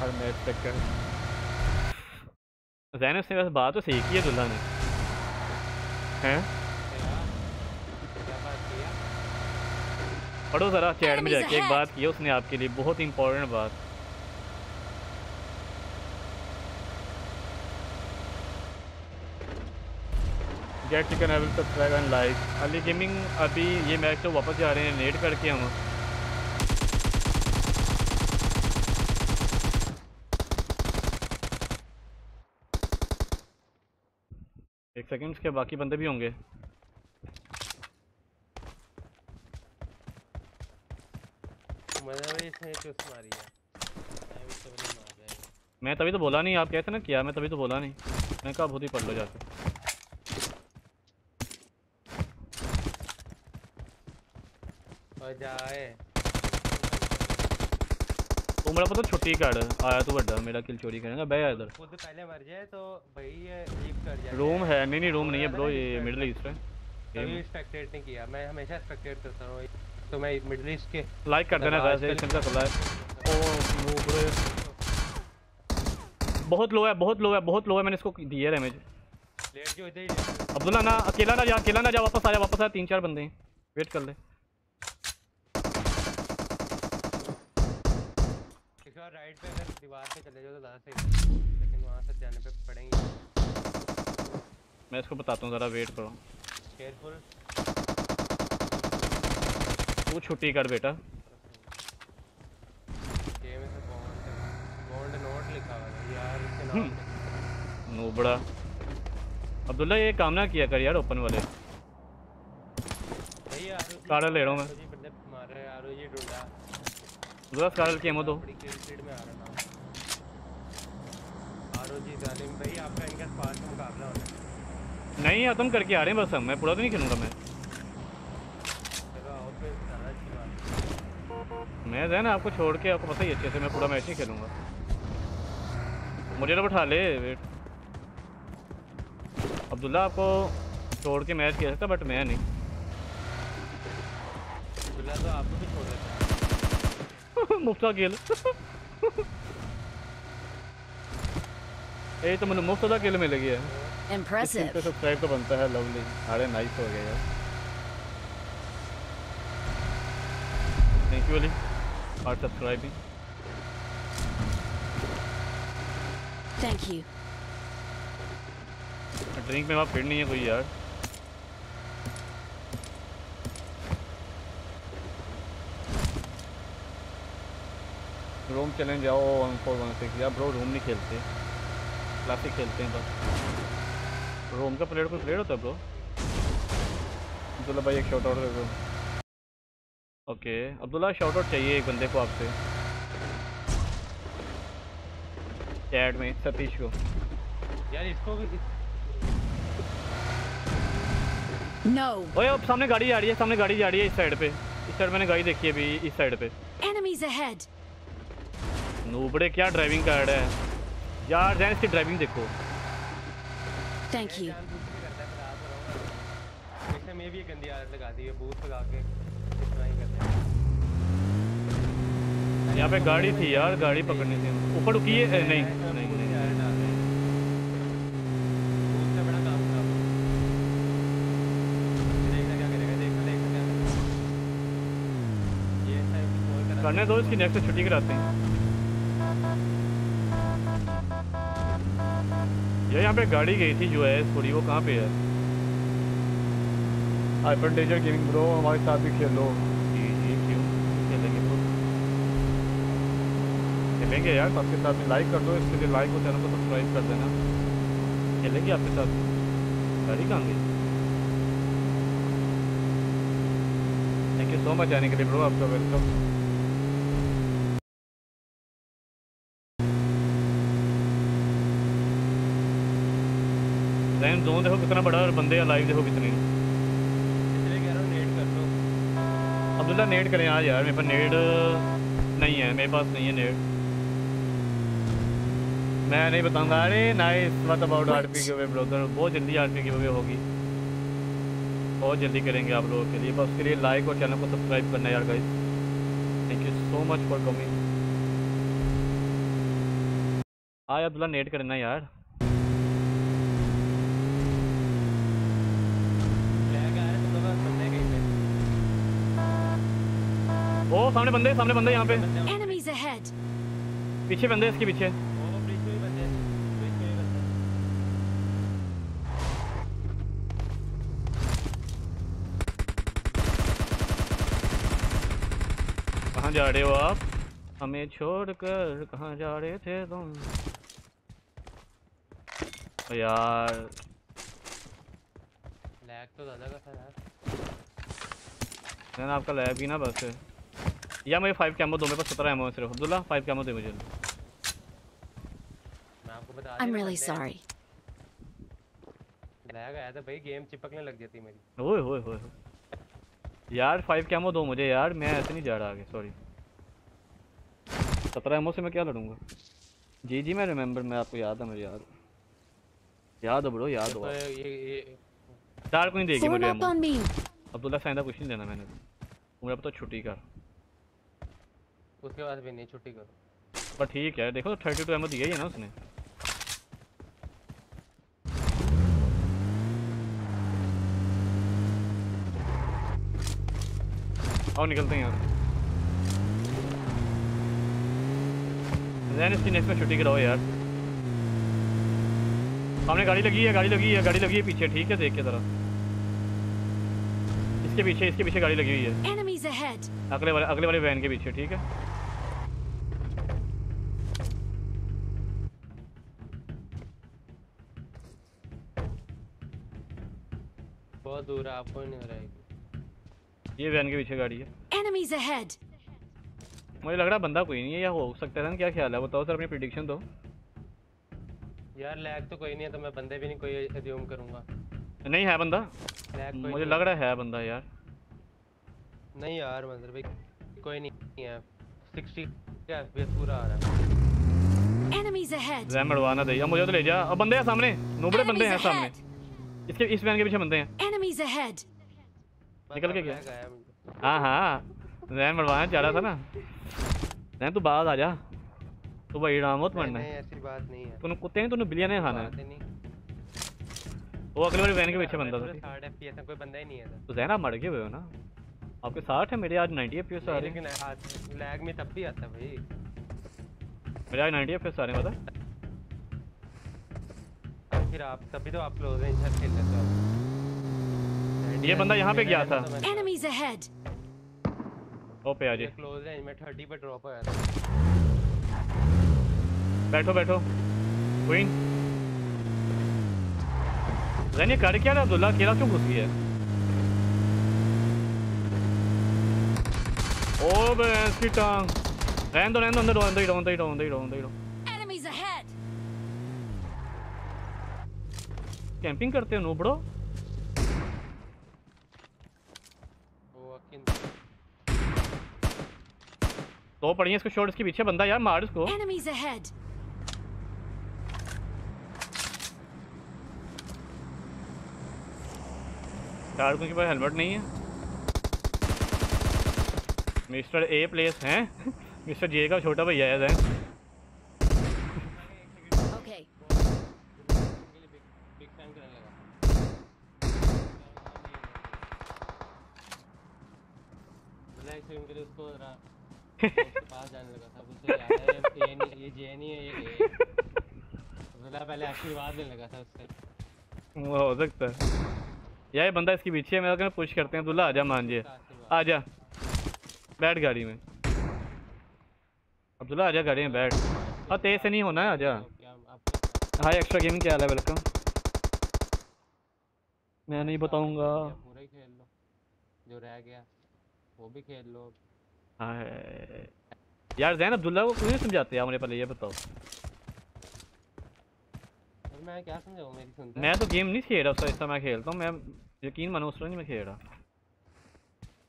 हर मैच तक कर। जैनब से बस बात तो सही की है दुल्हा ने। हैं? पढ़ो ज़रा चैट में जाके एक बात की उसने आपके लिए बहुत इंपॉर्टेंट बात। Get chicken I will subscribe and like Ali gaming अभी ये मैच तो वापस जा रहे हैं नेट करके हम। एक सेकंड के बाकी बंदे भी होंगे। मारी है। मैं तो मैं तभी तो बोला नहीं आप कहते ना किया मैं तभी तो बोला नहीं। मैं कहा खुद ही पढ़ लो जाके। जाए। मेरा पता छुट्टी काट आया तू बड़ा मेरा किल चोरी करेगा बह इधर। खुद पहले मर जाए तो भाई ये लीव कर जाए रूम है नहीं नहीं रूम नहीं है ब्रो ये मिडिल ईस्ट है। कभी स्पेक्टेट नहीं किया मैं हमेशा स्पेक्टेट करता हूँ तो मैं मिडिल ईस्ट के लाइक कर देना वैसे आजकल- इसका खुला है ओ नो ब्रो बहुत लो है बहुत लो है बहुत लो है मैंने इसको दिया डैमेज लेट जो इधर ही अब्दुल्ला ना अकेला ना जा अकेला ना जा वापस आ जा वापस आ तीन चार बंदे हैं। वेट कर ले। बार पे अगर दीवार पे चले जाओ तो ज़्यादा सही। लेकिन वहाँ से जाने पे पड़ेंगे। मैं इसको बताता हूँ ज़रा वेट करो। केयरफुल तू छुट्टी कर बेटा। ये में से बॉन्ड बॉन्ड नोट लिखा हुआ है यार इसके नाम पे। नो बड़ा। अब्दुल्ला ये काम ना किया कर यार ओपन वाले। काड़ा ले रहा हूँ मैं। अब्दुल्ला स्कारल की एमो दो। नहीं खत्म करके आ रहे हैं बस हम मैं पूरा तो नहीं खेलूँगा मैं। मैं जो है ना आपको छोड़ के आपको पता ही अच्छे से मैं पूरा मैच नहीं खेलूँगा। मुझे तो बैठा ले वेट अब्दुल्ला आपको छोड़ के मैच खेल सकता बट मैं नहीं। बिल्ला तो आपको भी छोड़ देता। मुफ़्त ये तो मैंने मुफ़्त का खेल मिल गया है. पे सब्सक्राइब तो बनता है लवली अरे नाइस हो गया यार thank you Ali for subscribing Thank you. Drink में वहाँ फिर नहीं है कोई यार रोम चलें जाओ वन फोर वन सिक्स यार ब्रो रोम नहीं खेलते क्लासिक खेलते हैं बस रोम का प्लेयर कोई प्लेयर होता है ब्रो अब्दुल्ला भाई एक shot out okay Abdullah shot out चाहिए एक बंदे को आपसे. चैट में सतीश को. यार इसको भी No. ओए अब सामने गाड़ी जा रही है सामने गाड़ी जा रही है इस साइड पे. इस साइड मैंने गाड़ी देखी है अभी इस साइड पे. Enemies ahead. नूबड़े क्या ड्राइविंग कार्ड है? यार जैन इसकी ड्राइविंग देखो। Thank you. जानबूझ के करता बता रहा मैं। भी गंदी आदत लगा दी है बूथ लगा के। इतना करते हैं। यहाँ पे गाड़ी थी यार गाड़ी पकड़नी थी। ऊपर रुकी है? नहीं नहीं हो ये करने दो इसकी नेक्स्ट छुट्टी कराते हैं। ये यहाँ पे गाड़ी गई थी जो है थोड़ी वो कहाँ पे है? हाइपर डेजर गेमिंग ब्रो हमारे साथ भी खेलो। जी जी क्यों? खेलेंगे खेलेंगे यार सबके साथ में लाइक कर दो इसके लिए लाइक और चैनल को सब्सक्राइब कर देना। खेलेंगे आपके साथ? गाड़ी कहाँ गई? थैंक यू सो मच आने के लिए ब्रो आपका वेलकम जोन देखो कितना बड़ा और बंदे लाइव देखो कितने इसलिए कह रहा नेट कर लो अब्दुल्ला नेट करें आज यार मेरे पास नेट नहीं है मेरे पास नहीं है नेट मैं नहीं बताऊँगा अरे nice what about RP give brother बहुत जल्दी आरपी गिवे होगी बहुत जल्दी करेंगे आप लोगों के लिए बस उसके लिए लाइक और चैनल को सब्सक्राइब करना यार guys thank you so much for coming I Abdullah net करना यार लैग आ रहा है तो बस बंदे कहीं पे ओ सामने बंदे सामने बंदे यहाँ पे। Enemies ahead! पीछे बंदे इसके पीछे। ही ही कहाँ जा रहे हो आप? हमें छोड़कर कहाँ जा रहे थे तुम? यार। लैग तो ज़्यादा का था यार। मैंने आपका लैब ही ना बस। या मुझे फाइव कैमो दो मेरे पास सत्रह एमओ सिर्फ़। अब्दुल्ला फाइव कैमो दे मुझे। मैं आपको बता I'm दिया really sorry. लैग आया था भाई गेम चिपकने लग जाती मेरी। ओए होए होए। यार फाइव कैमो दो मुझे यार मैं ऐसे नहीं जा रहा आगे सॉरी सत्रह एमओ से मैं क्या लड़ूँगा? जी जी मैं रिमेंबर मैं आपको याद है मुझे याद याद हो ब्रो याद हो तो ये ये चार को नहीं देगी मुझे! अब्दुल्ला साइंदा कुछ नहीं देना मैंने। मुझे पता छुट्टी कर। उसके बाद भी नहीं छुट्टी करो। पर ठीक है देखो थर्टी टू एमओ दिया ही है ना उसने। और निकलते हैं यार जैन इसकी नेक्स्ट में छुट्टी कराओ यार। सामने गाड़ी लगी है गाड़ी लगी है गाड़ी लगी है पीछे ठीक है देख के जरा। इसके पीछे इसके पीछे गाड़ी लगी हुई है। अगले वाले अगले वाले वैन के पीछे ठीक है। नहीं रहेगी ये वैन के पीछे गाड़ी है। Enemies ahead! मुझे लग रहा बंदा कोई नहीं है या हो सकता है ना क्या ख्याल है? बताओ सर अपनी प्रिडिक्शन दो। यार लैग तो कोई नहीं है तो मैं बंदे भी नहीं कोई एज्यूम करूँगा। नहीं है बंदा? लैग कोई मुझे लग रहा है बंदा यार। नहीं यार मतलब भाई कोई नहीं है। 60 एफपीएस पूरा आ रहा है। Enemies ahead! जैम मड़वाना दे। अब मुझे तो ले जा। अब बंदे हैं सामने। नोबड़े बंदे हैं सामने। ahead! इसके इस वैन के पीछे बंदे हैं। Ahead! बस निकल के गया? हाँ हाँ। जैम मड़वाना चाह रहा था ना। जैन तू बाहर आ जा। तू भाई राम मत नहीं मरना नहीं है ऐसी बात नहीं है। तूने कुत्ते हैं तूने बिलियन है खाना। है वो अगले वाले वैन के पीछे बंदा था। 60 एफपीएस है कोई बंदा ही नहीं है तो जैन आप मर गए हुए हो ना। आपके साठ है मेरे आज 90 एफपीएस आ रहे हैं। लेकिन लैग में तब भी आता है भाई। मेरे आज 90 एफपीएस आ रहे हैं पता फिर आप तभी तो आप क्लोज रेंज खेल लेते हो ये बंदा यहाँ पे गया था। Enemies ahead! ओ पे आ ये जाए क्लोज रेंज में 30 पे ड्रॉप होया था। बैठो बैठो। क्वीन जैन ये कर क्या रहा अब्दुल्ला अकेला क्यों घुस गया? है ओ भैंस की टांग। रहने दो रहने दो अंदर दो अंदर ही रहो अंदर ही रहो अंदर ही रहो अंदर ही रहो। Enemies ahead! कैंपिंग करते हो नूबड़ो वो अकिन तो पड़ी इसको शॉट इसके पीछे बंदा यार मार इसको! चार के पास हेलमेट नहीं है। मिस्टर ए प्लेस हैं। मिस्टर जे का छोटा भैया है जैन Okay. बिग फ़ैन करने लगा ब्लैक स्क्रीन के लिए उसको रा- उसके पास जाने लगा था उसे याद है ये नहीं ये जे नहीं है ये ए है। पहले आशीर्वाद लेने लगा था उससे। वो हो सकता है। यार ये बंदा इसके पीछे है मेरा कहना पुश करते हैं। दूल्हा आजा मान जी आजा। बैठ गाड़ी में। अब्दुल्ला आजा गाड़ी में बैठ। हाँ तेज से नहीं होना है आजा। हाय एक्स्ट्रा गेमिंग क्या? है वेलकम मैं नहीं बताऊँगा। पूरा ही खेल लो। जो रह गया वो भी खेल लो। हाय यार जैन अब्दुल्ला को क्यों नहीं समझाते आप मुझे पहले ये बताओ? मैं क्या समझाऊँ? मेरी सुनता मैं तो गेम नहीं खेल रहा उसका इतना मैं खेलता हूँ मैं यकीन मानो उस नहीं मैं खेल रहा।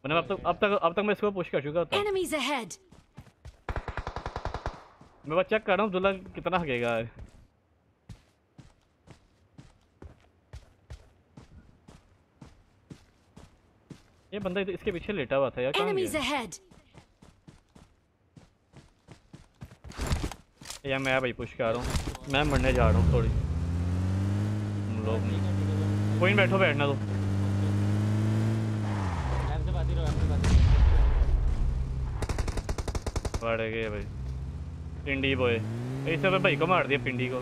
मैंने अब तक अब तक अब तक मैं इसको पुश कर चुका था। Enemies ahead! मैं बस चेक कर रहा हूँ अब्दुल्ला कितना हकेगा ये बंदा इसके पीछे लेटा हुआ था यार कहाँ गया? यार मैं भाई पुश कर रहा हूँ। मैं मरने जा रहा हूँ थोड़ी हम लोग ठीक है ठीक है कोई नहीं, बैठो, बैठना तो पड़ गए भाई। पिंडी बॉय इसने तो भाई को मार दिया पिंडी को।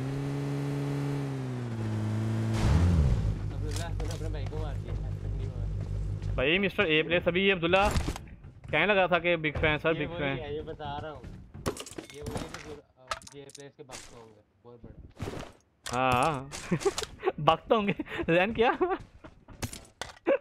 भाई मिस्टर ए प्लेस अभी अब्दुल्ला कहने लगा था कि big fan sir big fan ये बता रहा हूँ ये वही जो प्लेस के भक्त होंगे बहुत बड़े। हाँ। भक्त होंगे? जैन क्या?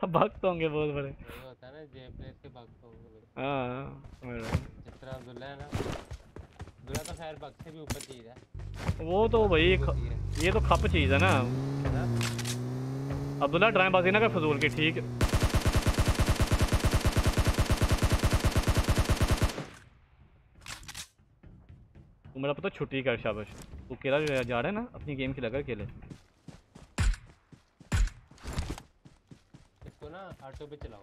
भक्त होंगे बहुत बड़े। होता है ना जे प्लेस के भक्त होंगे बड़े। हाँ समझ रहा हूँ। जिस तरह अब्दुल्ला है ना अब्दुल्ला तो खैर भक्त से भी ऊपर चीज़ है। वो तो भाई ख- ये तो खप चीज़ है ना। है। ना अब्दुल्ला ड्राइंग बाजी ना कर फजूल की ठीक। तू मेरा पता छुट्टी कर शाबाश। तू अकेला जो जा रहा है ना अपनी गेम खिला कर अकेले। इसको ना ऑटो पे चलाओ।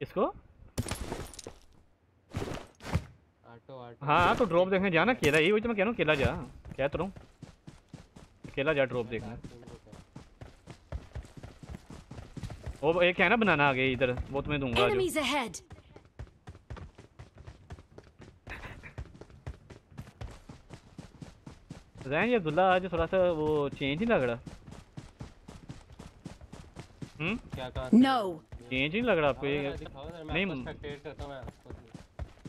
इसको ऑटो ऑटो हाँ तो ड्रॉप देखने जाना अकेला। ही वही तो मैं कह रहा हूँ अकेला जा। कह तो रहा हूँ। अकेला जा ड्रॉप देखने। वो एक है ना बनाना आगे इधर वो तुम्हें दूँगा जो Enemies ahead! जैन ये अब्दुल्ला आज थोड़ा सा वो चेंज नहीं लग रहा। हम्म? क्या कहा No! चेंज नहीं लग रहा आपको ये? नहीं, मैं आपको स्पेक्टेट करता हूँ मैं आपको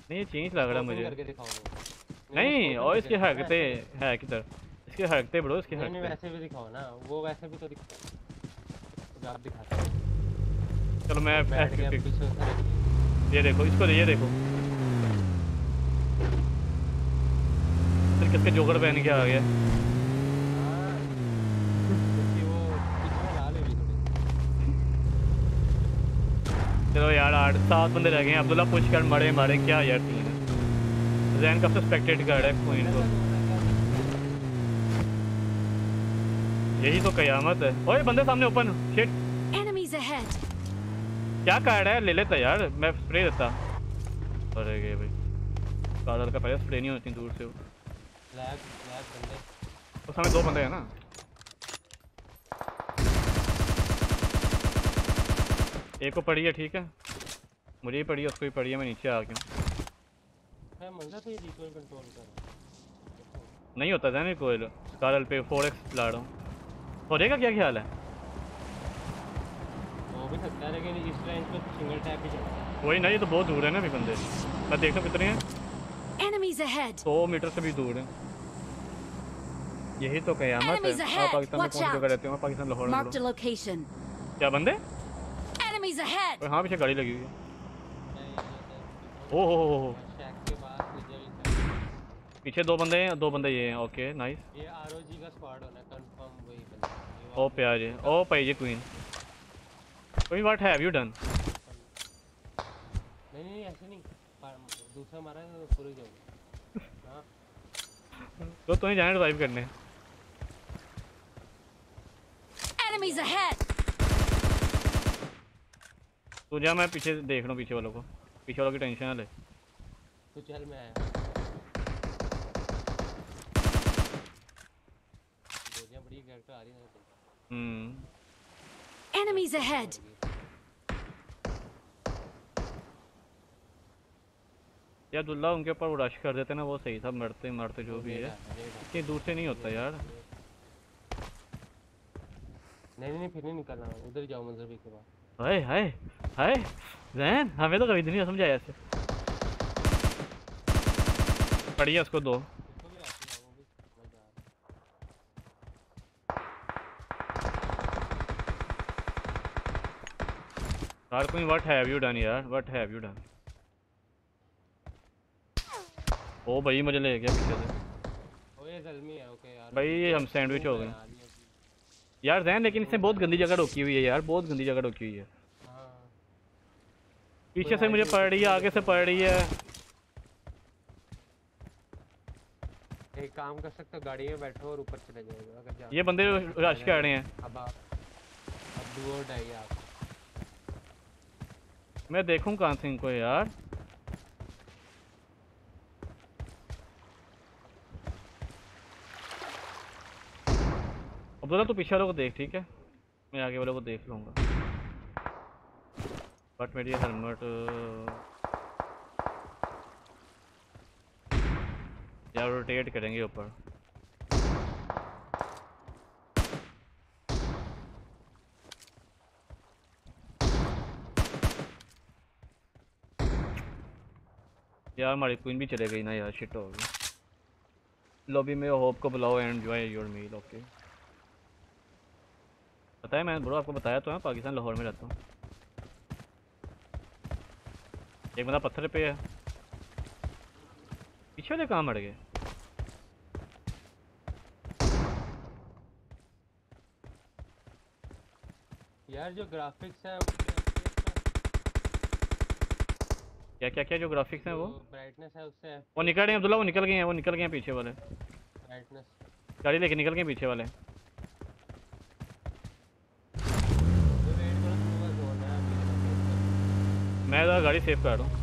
नहीं चेंज लग रहा मुझे। करके दिखाओ दो नहीं और इसके हरकते है। किधर? इसके हरकते बड़ो इसके हरकते वैसे भी दिखाओ ना वो वैसे भी तो दिखाओ। आप दिखाते हो। चलो मैं। ये देखो इसको ये देखो। फिर किसके जोकर पहन के आ गया? चलो यार आठ सात बंदे रह गए हैं। अब्दुल्ला पुश कर मरे मारे क्या यार है? जैन कब से स्पेक्टेट कर रहा है क्वीन को। यही तो कयामत है। ओए बंदे सामने ओपन शिट Enemies ahead! क्या कर रहा है? ले लेता यार मैं स्प्रे देता। अरे गए भाई। कादर का पहले स्प्रे नहीं होती दूर से। वो बंदे। उस समय दो बंदे हैं ना। एक को पड़ी है ठीक है। मुझे ही पड़ी है उसको ही पड़ी है मैं नीचे आ गया मैं मंगा तो ये रिकॉइल कंट्रोल कर नहीं होता था ना कोयल स्कारल पे फोर एक्स ला रहा हूँ। हो जाएगा क्या ख्याल है? हो भी सकता है लेकिन इस रेंज पे सिंगल टैप ही चलता है। वही ना ये तो बहुत दूर है ना अभी बंदे। मैं देखता कितने हैं। Enemies ahead! सौ मीटर से भी दूर है। यही तो कयामत है। आप पाकिस्तान में कौन! जगह रहते हो? पाकिस्तान लाहौर में क्या बंदे? Enemies ahead! ओए हाँ पीछे गाड़ी लगी हुई है। तो- ओ हो हो हो। पीछे दो बंदे हैं दो बंदे ये हैं ओके नाइस ये आरओजी का स्क्वाड होना कंफर्म वही बंदा। ओ प्यार है ओ पाई जी queen queen what have you done नहीं नहीं ऐसे नहीं। दूसरा मारा है तो पूरे जाओगे हाँ। तो तुम्हें जाना रिवाइव करने। Enemies ahead! तू जा मैं पीछे देख रहा हूँ पीछे वालों को। पीछे वालों की टेंशन ना ले। तू चल मैं आया। गोलियाँ बड़ी कैरेक्टर आ रही है हम्म। Enemies ahead! यार दुल्ला उनके ऊपर वो रश कर देते ना वो सही था मरते मरते जो भी है। इतनी दूर से नहीं होता यार। नहीं नहीं फिर नहीं निकलना। उधर जाओ मंजर भी के बाद हाय हाय हाय। जैन हमें तो कभी नहीं समझाया ऐसे। पड़ी है उसको दो। समझ। यार कोई व्हाट हैव यू डन यार? व्हाट हैव यू डन ओ भाई मुझे ले गया पीछे से। ओ ये है ओके यार। भाई ये हम सैंडविच हो गए। यार, जैन लेकिन इसने बहुत गंदी जगह रोकी हुई है यार बहुत गंदी जगह रोकी हुई है। हाँ। पीछे से मुझे पड़ रही है आगे से पड़ रही है। एक काम कर सकते हो गाड़ी में बैठो और ऊपर चले जाओगे अगर ये बंदे रश कर रहे हैं। अब आप अब डू और डाई आप। मैं देखूँ कहाँ से इनको यार। अब्दुल्ला तू पीछे वालों को देख, ठीक है? मैं आगे वालों को देख लूँगा। बट मेरी हेलमेट यार रोटेट करेंगे ऊपर। यार हमारी क्वीन भी चले गई ना यार शिट हो गई। लॉबी में होप को बुलाओ and enjoy your meal okay पता है मैं ब्रो आपको बताया तो है पाकिस्तान लाहौर में रहता हूँ। एक बंदा पत्थर पे है। पीछे वाले कहाँ मर गए? यार जो ग्राफिक्स है क्या क्या क्या जो ग्राफिक्स हैं वो? ब्राइटनेस है उससे वो निकल रहे हैं अब्दुल्ला वो निकल गए हैं वो निकल गए हैं पीछे वाले। ब्राइटनेस गाड़ी लेके निकल गए पीछे वाले जो वेट करो तुम बस जोन है अभी मैं ज़रा गाड़ी सेव कर रहा हूँ।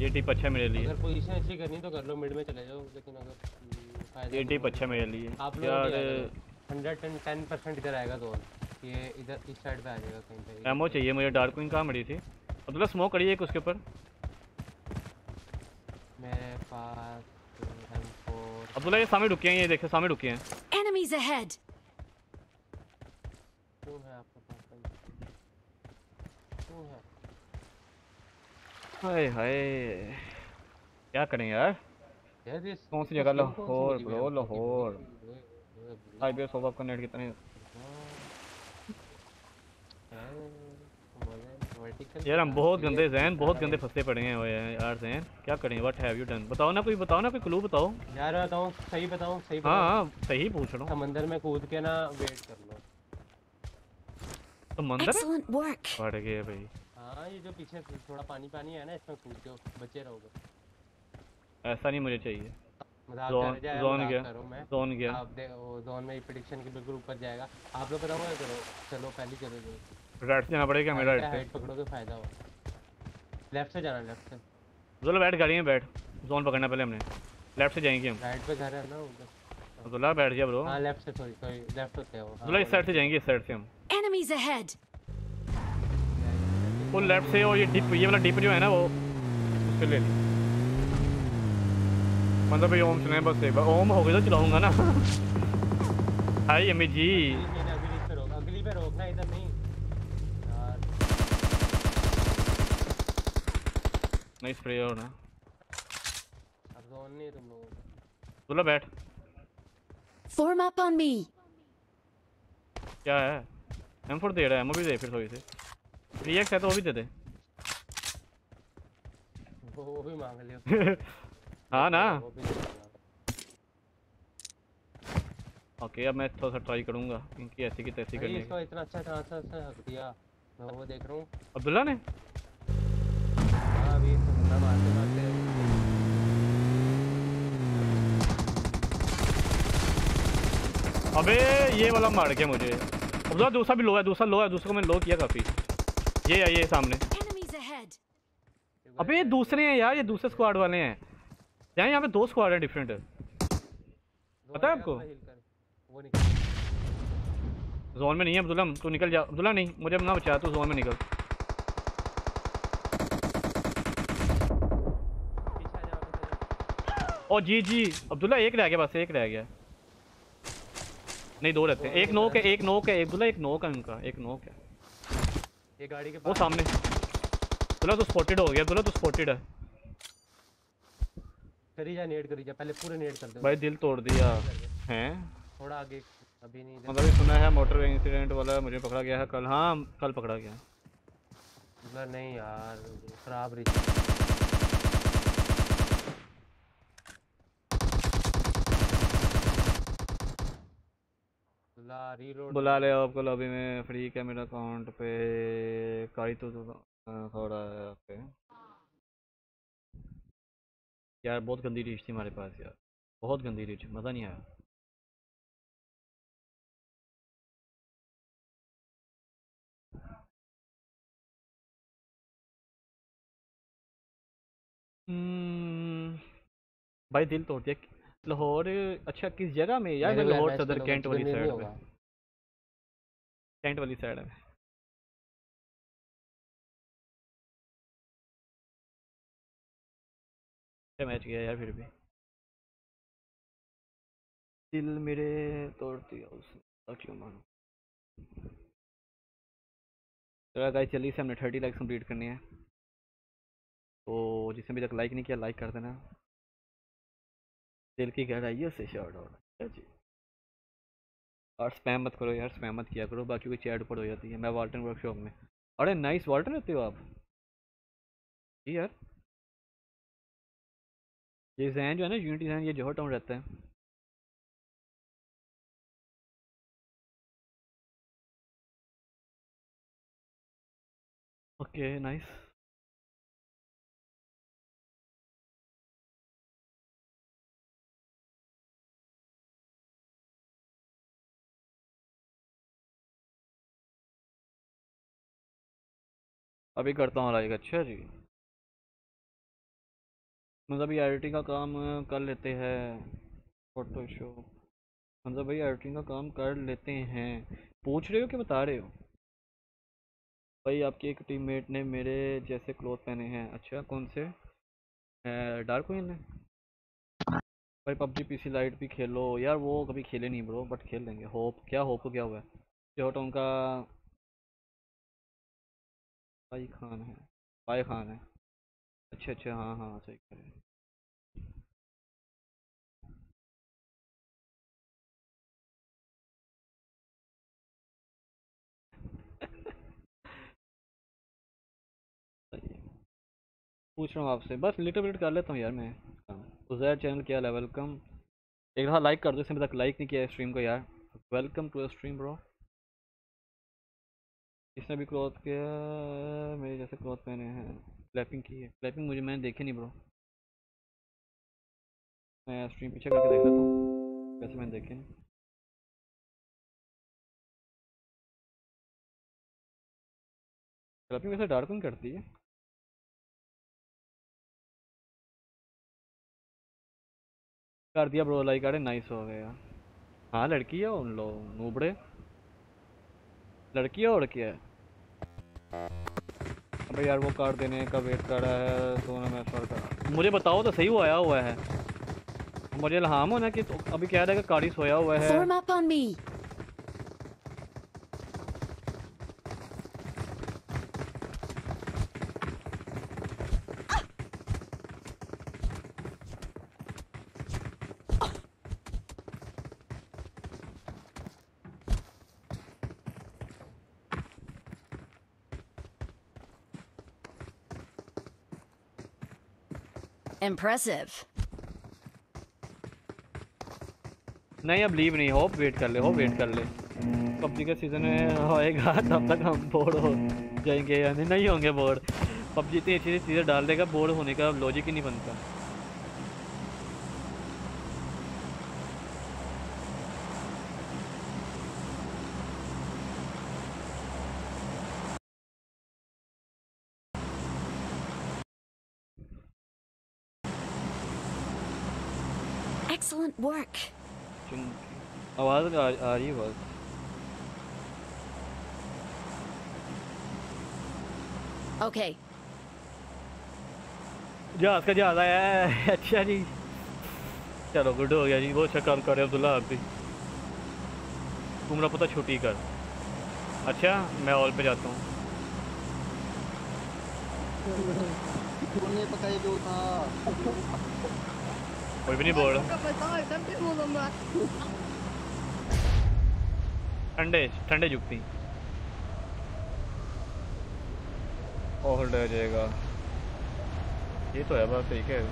ये टिप अच्छा मेरे लिए। अगर पोजीशन अच्छी करनी तो कर लो मिड में चले जाओ लेकिन अगर ये टिप अच्छा मेरे लिए। आप लोग यार हंड्रेड एंड टेन परसेंट इधर आएगा जोन ये इधर इस साइड पे आ जाएगा कहीं पे। एमओ चाहिए मुझे डार्क क्वीन कहाँ मरी थी? अब्दुल्ला स्मोक करिए एक उसके ऊपर। मेरे पास M4 अब्दुल्ला ये सामने रुके हैं ये देखो सामने रुके हैं। Enemies ahead! क्यों है आपके पास M4? क्यों है हाय हाय। क्या करें यार? यार कौन सी जगह? लाहौर, है? आपको? लाहौर। आई बी एस आपका नेट कितने यार, vertical यार हम बहुत गंदे जहन बहुत गंदे फंसे पड़े हैं हुए हैं यार जहन क्या करें व्हाट हैव यू डन बताओ ना कोई बताओ ना कोई क्लू बताओ। यार बताऊँ सही बताऊँ सही हाँ बताऊँ हाँ सही पूछ रहा हूँ। समंदर में कूद के ना वेट कर लो। मंदिर Excellent पड़ गए भाई। हाँ ये जो पीछे थोड़ा पानी पानी है ना इसमें कूद के बचे रहोगे। ऐसा नहीं मुझे चाहिए। जोन जोन गया। कर रहा मैं। जोन गया। आप दे वो जोन में प्रिडिक्शन के बिल्कुल ऊपर जाएगा। आप लोग बताओ करो। चलो पहले चलो जो। राइट से जाना पड़ेगा मेरा राइट से। हाइट पकड़ोगे फ़ायदा हो। लेफ़्ट से जाना लेफ़्ट से। अब्दुल्ला बैठ गाड़ी में बैठ। जोन पकड़ना पहले हमने। लेफ़्ट से जाएँगे हम। राइट पे घर है ना उधर। अब्दुल्ला बैठ जा ब्रो हाँ लेफ़्ट से सॉरी सॉरी लेफ़्ट होते हो अब्दुल्ला इस साइड से जाएँगे इस साइड से हम। Enemies ahead! वो लेफ़्ट से और ये डिप ये वाला डिप जो है ना वो उससे ले ली। मतलब ये ओम सुने बस एक बार ओम हो गई तो चलाऊँगा ना। हाय अम्मी जी। अगली पे रोक अगली पे रोकना इधर नहीं नहीं स्प्रे और ना अब जोन नहीं तुम लोगों अब्दुल्ला बैठ। Form up on me! क्या है? एम फोर दे रहा है एमओ भी दे फिर थोड़ी से। रीएक्स है तो वो भी दे दे। वो भी मांग लियो। हाँ ना। ओके अब मैं थोड़ा सा ट्राई करूँगा क्योंकि ऐसी की तैसी करने इसको इतना अच्छा ट्रांसफ़र से हक दिया। मैं वो देख रहा हूँ। अब्दुल्ला ने? हाँ अभी इसको बंदा मारते मारते। अबे ये वाला मार गया मुझे। अब्दुल्ला दूसरा भी लो है दूसरा लो है दूसरा को मैंने लो किया काफ़ी। ये है ये सामने अबे ये दूसरे हैं यार ये दूसरे स्क्वाड वाले हैं। यहाँ यहाँ पे दो स्क्वाड हैं डिफरेंट पता है आपको? जोन में नहीं है अब्दुल्ला तू निकल जा। अब्दुल्ला नहीं मुझे ना बचा तू जोन में निकल। ओ जी जी अब्दुल्ला एक रह गया बस एक रह गया। नहीं दो रहते हैं। एक नोक है एक नोक है एक अब्दुल्ला एक नोक है उनका एक नोक है। ये गाड़ी के वो सामने। बोला तो स्पॉटेड हो गया। बोला तो स्पॉटेड है। करी जा नेड करी जा। पहले पूरे नेड कर दे। भाई दिल तोड़ दिया। हैं? थोड़ा आगे अभी नहीं। मतलब ये सुना है मोटर इंसिडेंट वाला मुझे पकड़ा गया है कल। हाँ कल पकड़ा गया। मतलब नहीं यार खराब रही ला रीलोड बुला ले आपको लॉबी में फ्री है मेरा अकाउंट पे काई तो हाँ, थोड़ा है आपके यार बहुत गंदी रीच थी हमारे पास यार। बहुत गंदी रीच मज़ा नहीं आया। हम्म, भाई दिल तोड़ दिया लाहौर अच्छा किस जगह में? यार मैं लाहौर सदर कैंट वाली साइड पे। कैंट वाली साइड है अच्छा मैच किया यार फिर भी। दिल मेरे तोड़ दिया उसने क्यों मानो। चलो गाइस चलिए से हमने थर्टी लाइक्स कंप्लीट करनी है। तो जिसने अभी तक लाइक नहीं किया लाइक कर देना। दिल की गहराइयों से शॉर्ट आउट जी और स्पैम मत करो यार स्पैम मत किया करो, बाकी कोई चैट ऊपर हो जाती है, मैं वाल्टन वर्कशॉप में। अरे नाइस वाल्टन रहते हो आप? जी यार। ये जैन जो है ना यूनिटी जैन ये जोहर टाउन रहता है। ओके नाइस अभी करता हूँ लाइक अच्छा जी। मतलब भाई एडिटिंग का काम कर लेते हैं फ़ोटो शो मतलब भाई एडिटिंग का काम कर लेते हैं। पूछ रहे हो कि बता रहे हो? भाई आपके एक टीममेट ने मेरे जैसे क्लोथ पहने हैं। अच्छा कौन से? डार्क क्वीन ने? भाई पबजी पीसी लाइट भी खेलो। यार वो कभी खेले नहीं ब्रो बट खेल लेंगे। होप क्या होप क्या हुआ है? जो तो उनका भाई खान है भाई खान है। अच्छा अच्छा हाँ हाँ सही कह रहे हैं। पूछ रहा हूँ आपसे, बस लिटिल बिट कर लेता हूँ यार मैं उजैर चैनल क्या है वेलकम एक दफ़ा लाइक कर दो, इसने अभी तक लाइक नहीं किया स्ट्रीम को यार। वेलकम टू स्ट्रीम ब्रो इसने भी क्लॉथ किया? मेरे जैसे क्लॉथ पहने हैं। क्लैपिंग की है। क्लैपिंग मुझे, मैंने देखी नहीं ब्रो मैं स्ट्रीम पीछे करके देख लेता हूँ। वैसे मैंने देखे नहीं। क्लैपिंग वैसे डार्क नहीं करती है। कर दिया ब्रो लाइक अरे नाइस हो गया। हाँ लड़की है उन लोग नूबड़े। लड़की है और क्या है? अबे यार वो कार्ड देने का वेट कर रहा है तो ना मैं कर का मुझे बताओ तो सही वो आया हुआ है। मुझे लहाम होना कि तो अभी कह रहा है कि कारी सोया हुआ है। Impressive. नहीं, अब लीव नहीं होप वेट कर ले होप वेट कर ले। पबजी का सीज़न होएगा, तब तक हम बोर्ड हो जाएँगे यानी नहीं होंगे बोर्ड पबजी इतनी अच्छी चीज़ें डाल देगा बोर्ड होने का लॉजिक ही नहीं बनता Excellent work. आवाज़ आ, आ रही है आवाज़ Okay. जहाज़ का जहाज़ आया है अच्छा जी चलो गुड हो गया जी बहुत अच्छा काम कर रहे हो अब्दुल्ला आप भी तुमरा पता छुट्टी कर अच्छा मैं हॉल पे जाता हूँ पकाया जो था कोई भी नहीं बोल रहा ठंडे ठंडे जुगती होल्ड हो जाएगा ये तो है बस ठीक है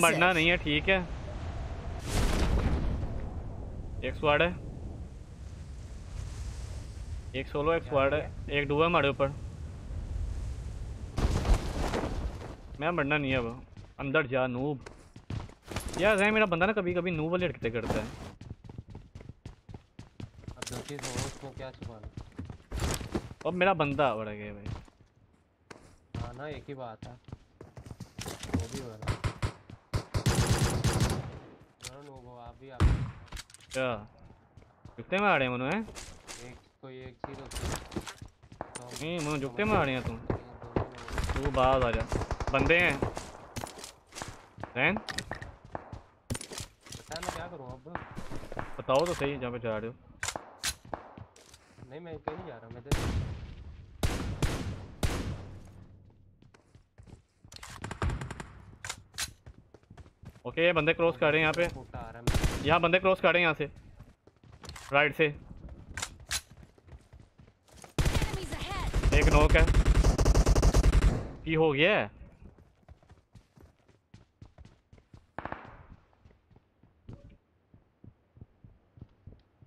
मरना नहीं है ठीक है एक स्क्वाड है एक सोलो एक स्क्वाड है एक डूबा हमारे ऊपर। मैं मरना नहीं है अब। अंदर जा नूब यार जैन मेरा बंदा ना कभी कभी नूब वाली हरकतें करता है। उसको क्या छुपाना? अब मेरा बंदा बढ़ गया भाई। हाँ ना एक ही बात है। वो भी नो आप भी आप क्या? कितने में आ रहे हैं मनु हैं? कोई एक चीज़ तो नहीं मैं झुकते मार रहे हैं तुम। तू बाहर आ जा। बंदे हैं। रैन? पता क्या करूँ अब? बताओ तो सही जहाँ पे जा रहे हो। नहीं मैं कहीं नहीं जा रहा मैं ओके बंदे क्रॉस कर रहे हैं यहाँ पे। यहाँ बंदे क्रॉस कर रहे हैं यहाँ से। राइट से Enemies हो गया है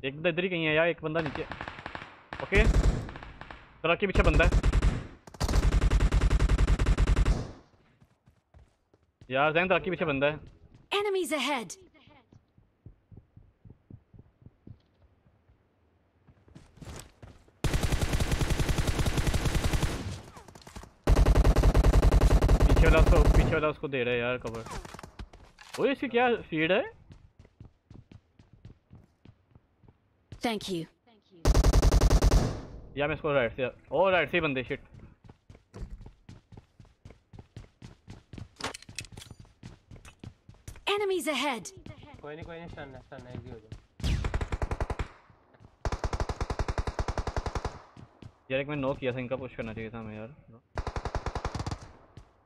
एक बंदा इधर ही कहीं है यार, एक बंदा नीचे। ओके? ट्रक के पीछे बंदा है। यार ट्रक के पीछे बंदा है। Enemies ahead! पीछे वाला उसको पीछे वाला उसको दे रहा है यार कवर ओए इसकी क्या स्पीड है? Thank you. या मैं इसको राइट से ओ राइट से बंदे शिट Enemies ahead! कोई नहीं कोई नहीं स्टन है स्टन है इजी हो जाए। यार एक मैं नो किया था इनका पुश करना चाहिए था हमें यार।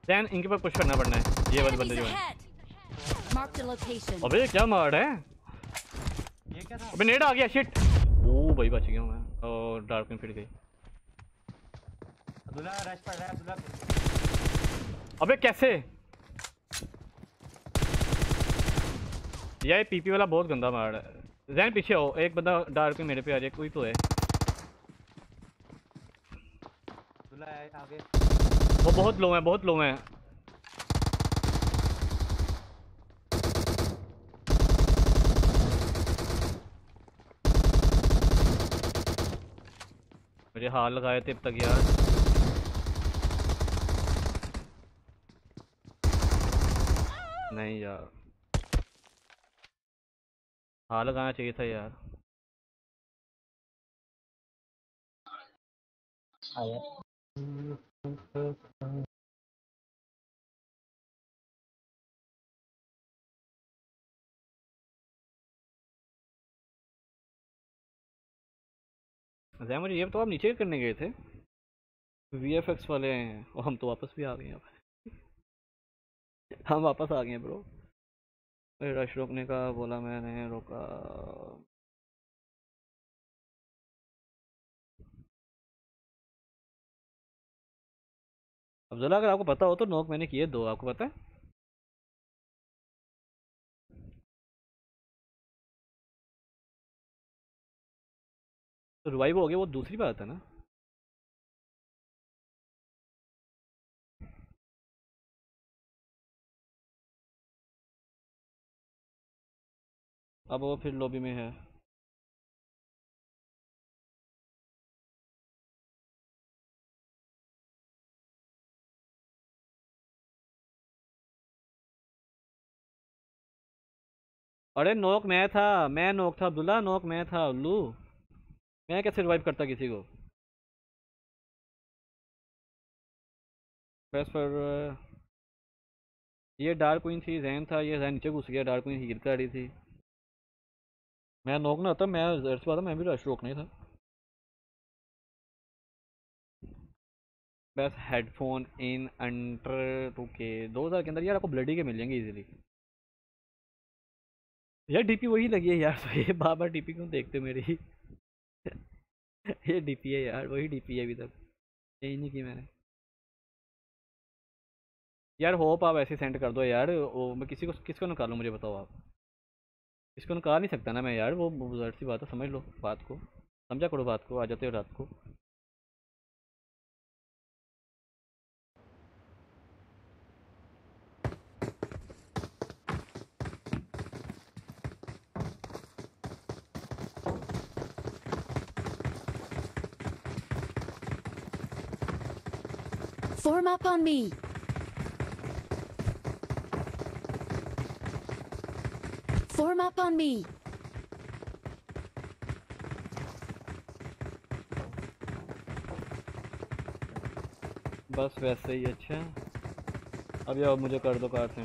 दैन इनके पर पुश करना पड़ना है। ये वाले बंदे जो हैं. अबे ये क्या मार है? ये क्या था अबे नेट आ गया शिट ओ भाई बच गया मैं। और डार्क में फिर गई। रहा अबे कैसे? यार पीपी वाला बहुत गंदा मार रहा है। जैन पीछे हो एक बंदा डार्क में मेरे पे आ जाए कोई तो है। है आगे वो बहुत लो है, बहुत लो है। मुझे हाल लगाए थे अब तक यार। नहीं यार। हाल लगाना चाहिए था यार। जैन मुझे ये तो आप नीचे करने गए थे? वी एफ़ एक्स वाले हैं, और हम तो वापस भी आ गए हैं हम वापस आ गए ब्रो रश रोकने का बोला मैंने, रोका। अब्दुल्ला अगर आपको पता हो तो नोक मैंने किए, दो, आपको पता है? तो रिवाइव हो गया, वो दूसरी बात है ना। अब वो फिर लॉबी में है। अरे नोक मैं था, मैं नोक था, अब्दुल्ला, नोक मैं था उल्लू मैं कैसे रिवाइव करता किसी को? बस पर ये डार्क क्वीन थी जैन था, ये जैन नीचे घुस गया डार्क क्वीन हील कर रही थी। मैं नोक ना होता, मैं जर से मैं भी रश रोकना ही था। बस हेडफोन इन अंडर टू के दो हज़ार के अंदर यार आपको ब्लडी के मिल जाएँगे इजीली यार डीपी वही लगी है यार तो ये बार बार डीपी क्यों देखते मेरी? ये डीपी है यार, वही डीपी है अभी तक। यही नहीं की मैंने। यार होप आप ऐसे सेंड कर दो यार, वो मैं किसी को, किसको निकालूं मुझे बताओ आप। इसको निकाल नहीं सकता ना मैं यार, वो जहर सी बात है, समझ लो बात को। समझा करो बात को, आ जाते हो रात को। Storm up on me! Form up on me! बस वैसे ही अच्छा अब यार मुझे कर दो कार से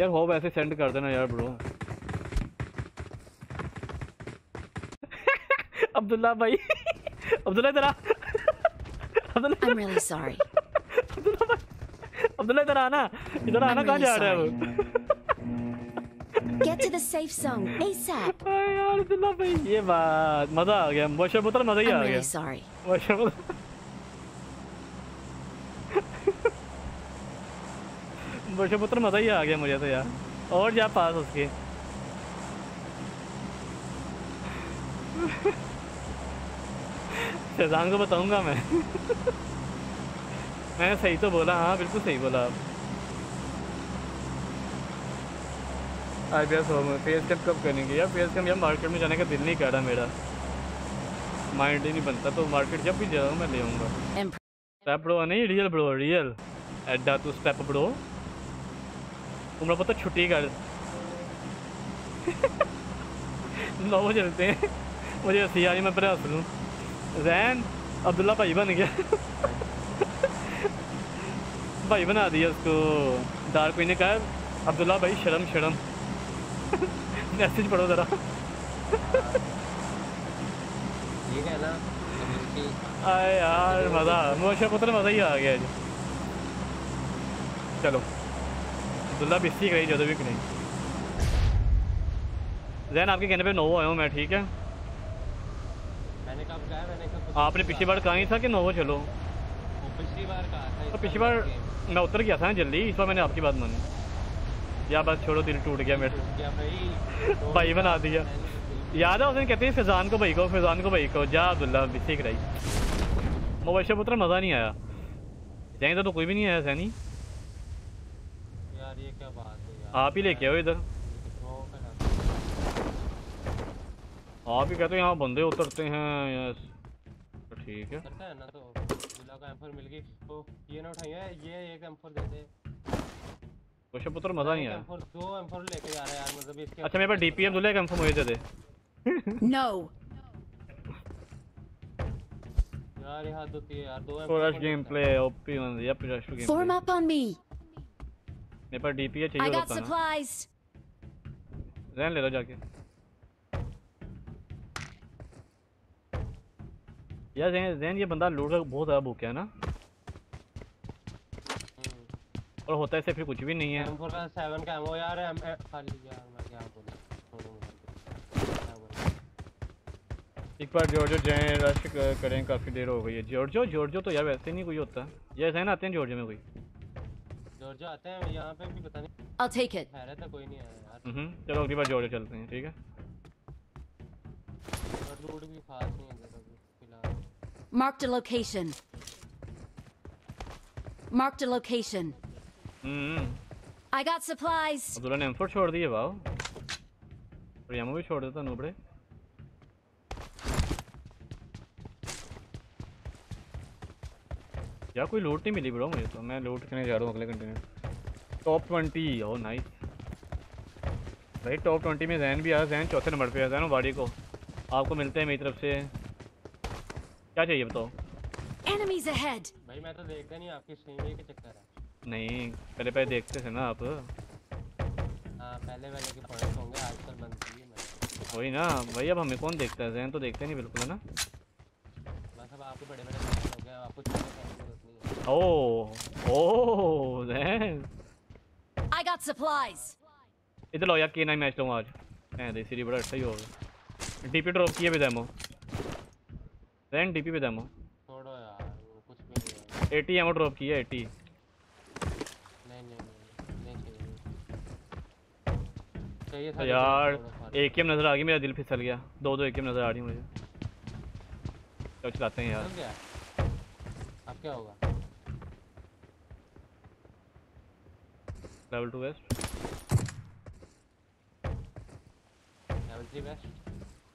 यार हो वैसे सेंड कर देना यार ब्रो अब्दुल्ला भाई अब्दुल्ला तेरा I'm really sorry. अब्दुल्ला इधर आना। इधर आना I'm कहाँ जा रहा है वो? Get to the safe zone ASAP. यार अब्दुल्ला भाई ये बात मज़ा आ गया। मोशर पुत्र मज़ा ही I'm आ गया। really sorry. मोशर पुत्र। पुत्र मज़ा ही आ गया मुझे तो यार। और जा पास उसके। शहजान को बताऊँगा मैं। मैंने सही तो बोला हाँ बिल्कुल सही बोला। आप आई बी एस हो फेस कैप कब करेंगे? यार फेस कैप यार मार्केट में जाने का दिल नहीं कर रहा मेरा। माइंड ही नहीं बनता तो मार्केट जब भी जाऊँ मैं ले आऊँगा। स्टेप ब्रो नहीं रियल ब्रो रियल एड्डा तू स्टेप ब्रो तुमरा पता छुट्टी कर। नौ बजे चलते हैं मुझे हँसी आ रही मैं पहले हंस लूँ जैन अब्दुल्ला भाई बन गया। भाई बना दिया उसको। डार्क क्वीन ने कहा। अब्दुल्ला भाई शर्म शर्म। मैसेज पढ़ो ज़रा। है आए यार मज़ा मोशा पुत्र मज़ा ही आ गया जी चलो। अब्दुल्ला भी सीख रही जो भी नहीं। जैन आपके कहने पे नोवो आया हूँ मैं ठीक है? मैंने कब कहा मैंने कब आपने पिछली बार कहा ही था कि नोवो चलो। पिछली बार कहा था तो पिछली बार मैं उतर गया था ना जल्दी इस बार मैंने आपकी बात मानी। या बस छोड़ो दिल टूट गया मेरा। भाई बना दिया। याद है उसने कहते हैं फैजान को भाई को फैजान को भाई को जा अब्दुल्ला सीख रही। मोबाइल पुत्र मज़ा नहीं आया। जाएँगे तो कोई भी नहीं आया सैनी। यार ये क्या बात है यार। आप ही लेके आओ इधर। आप ही कहते हैं यहाँ बंदे उतरते हैं यस। तो ठीक है। है ना एम्फर मिल गई। तो ये ना उठाइए ये एक एम्फर दे दे। क्वेश्चन पुत्र मज़ा नहीं आया। एम्फर दो एम्फर लेके जा रहा है यार मतलब इसके अच्छा मेरे पास डीपीएम दूल्हे कंफर्म हुए थे No. यार ये हाथ होती है यार दो तो rush game play OP one या फिर rush game play up on me. मेरे पास डीपीए चाहिए होता ना। supplies. जैन ले लो जाके। यार जैन जैन ये बंदा लूट का बहुत ज़्यादा भूखा है ना। और होता है ऐसे फिर कुछ भी नहीं है। एम्फर का 7 का एमओ यार एम खाली यार मैं क्या बोलूँ। एक बार जॉर्जो जाए रश करें काफ़ी देर हो गई है। जॉर्जो जॉर्जो तो यार वैसे नहीं कोई होता। ये जैन आते हैं जॉर्जो में कोई? जॉर्जिया आते हैं यहाँ पे भी पता नहीं। I'll take it. है रहता कोई नहीं आया यार। हम्म चलो अगली बार जॉर्जो चलते हैं ठीक है और लूट भी खास नहीं है इधर अभी फ़िलहाल Marked a location. Marked a location. Hmm I got supplies. Abdullah ने एम छोड़ दिए वाह और यामो भी छोड़ देता नूबड़े। यार कोई लूट नहीं मिली ब्रो मुझे तो। मैं लूट करने जा रहा हूँ अगले कंटिन्यू टॉप ट्वेंटी ओ नाइस भाई टॉप ट्वेंटी में जैन भी आया। जैन चौथे नंबर पे है जैन वाड़ी को। आपको मिलते हैं मेरी तरफ़ से। क्या चाहिए बताओ? Enemies ahead. भाई मैं तो देखता नहीं आपकी स्ट्रीम के चक्कर है। नहीं पहले पहले देखते थे ना आप। हाँ पहले पहले के पढ़े होंगे आजकल बंद की है मैंने वही ना भाई अब हमें कौन देखता है? जैन तो देखते नहीं बिल्कुल है ना? बस अब आपके बड़े बड़े हो गए आपको छोटे फ़ैन की ज़रूरत नहीं ओ ओ जैन। I got supplies. इधर लो यार के नाइन मैच लूँगा आज। हैं दे सीरी बड़ा अच्छा ही होगा डीपी ड्रॉप किए भी डेमो रैन डीपी भी डेमो छोड़ो यार वो कुछ भी नहीं है। 80 एमो ड्रॉप किया 80 नहीं नहीं नहीं चाहिए। चाहिए था तो तो यार छोड़ो एक एम नज़र आ गई मेरा दिल फिसल गया। दो दो एक एम नज़र आ रही मुझे। चलो चलाते हैं यार। गया अब क्या होगा? Level two vest level three vest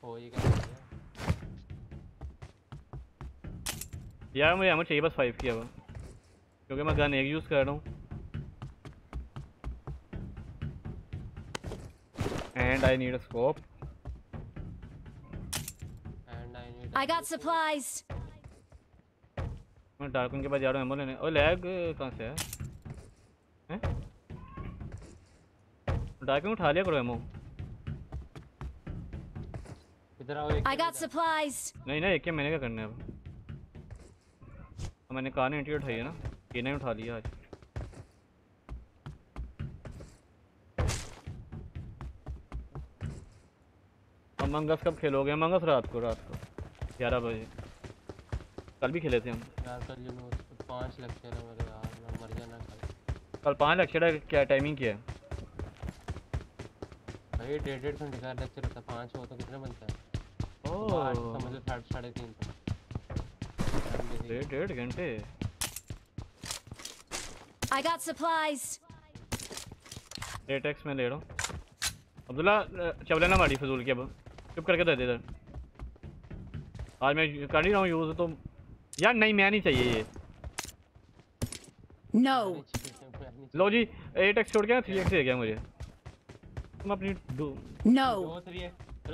हो ही? गया यार मुझे एमो चाहिए बस फाइव की अब। क्योंकि मैं गन एक यूज़ कर रहा हूँ। And I need a scope and I need I got supplies. मैं डार्कन के पास जा रहा हूँ एमो लेने। और लैग कहाँ से है? हैं? डार्कन उठा लिया करो एमो इधर आओ एक I got supplies. नहीं नहीं एक के मैंने क्या करना है अब? अब मैंने कहा ने इंटी उठाई है ना। ये नहीं उठा लिया आज। अब मंगस कब खेलोगे? मंगस रात को रात को। ग्यारह बजे। कल भी खेले थे हम। यार कल यूनिवर्स पाँच लेक्चर है मेरे यार मैं मर जाना कल। कल पाँच लेक्चर है क्या टाइमिंग क्या है? भाई डेढ़ डेढ़ घंटे का लेक्चर होता है पाँच हो तो कितने बनता है? ओह। समझ लो साढ़े साढ़े तीन। तो भी डेढ़ घंटे I got supplies. Eight X में ले रहा हूँ अब्दुल्ला चवले ना मारी फजूल की अब चुप करके दे दे इधर आज मैं कर नहीं रहा हूँ यूज़ तो यार नहीं मैं नहीं चाहिए ये नो No. लो जी एट एक्स छोड़ के थ्री एक्स दे गया मुझे तुम अपनी दो No.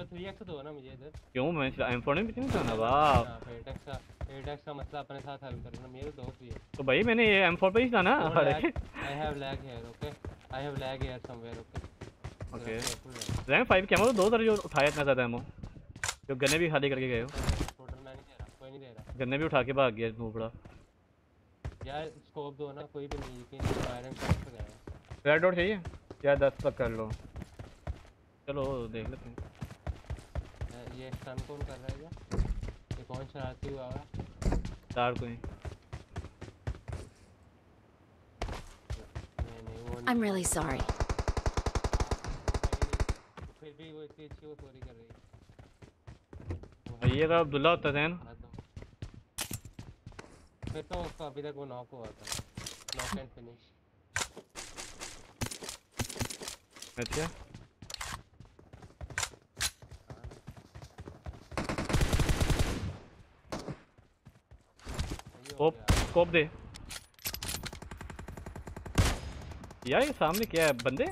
थ्री एक्स दो ना मुझे इधर। क्यों? मैं एम फोर में भी नहीं जाना वाह हाँ फिर का एट का मसला अपने साथ हल करना मेरे दो थ्री एक्स तो भाई मैंने ये एम फोर पे ही अरे। lag. I have lag here, okay? I have lag here somewhere, okay man. Rank five क्या दो तरह जो उठाया इतना ज़्यादा एमो जो गन्ने भी खाली करके गए हो। Total मैं नहीं दे रहा, कोई नहीं दे रहा। गन्ने भी उठा के भाग गया नूबड़ा यार स्कोप दो ना कोई भी नहीं यकीन आयरन शॉट पे गया रेड डॉट चाहिए? या दस तक कर लो। चलो देख लेते है। ये स्टन कौन कर रहा है ये ये कौन शरारती हुआ है? चार कोई I'm really sorry. फिर भी वो इतनी अच्छी वो चोरी कर रही है। वो भैया अब्दुल्ला होता था ना? फिर तो उसका अभी तक वो नॉक हुआ था। नॉक एंड फिनिश अच्छा। स्कोप स्कोप दे। यार ये सामने क्या है? बंदे?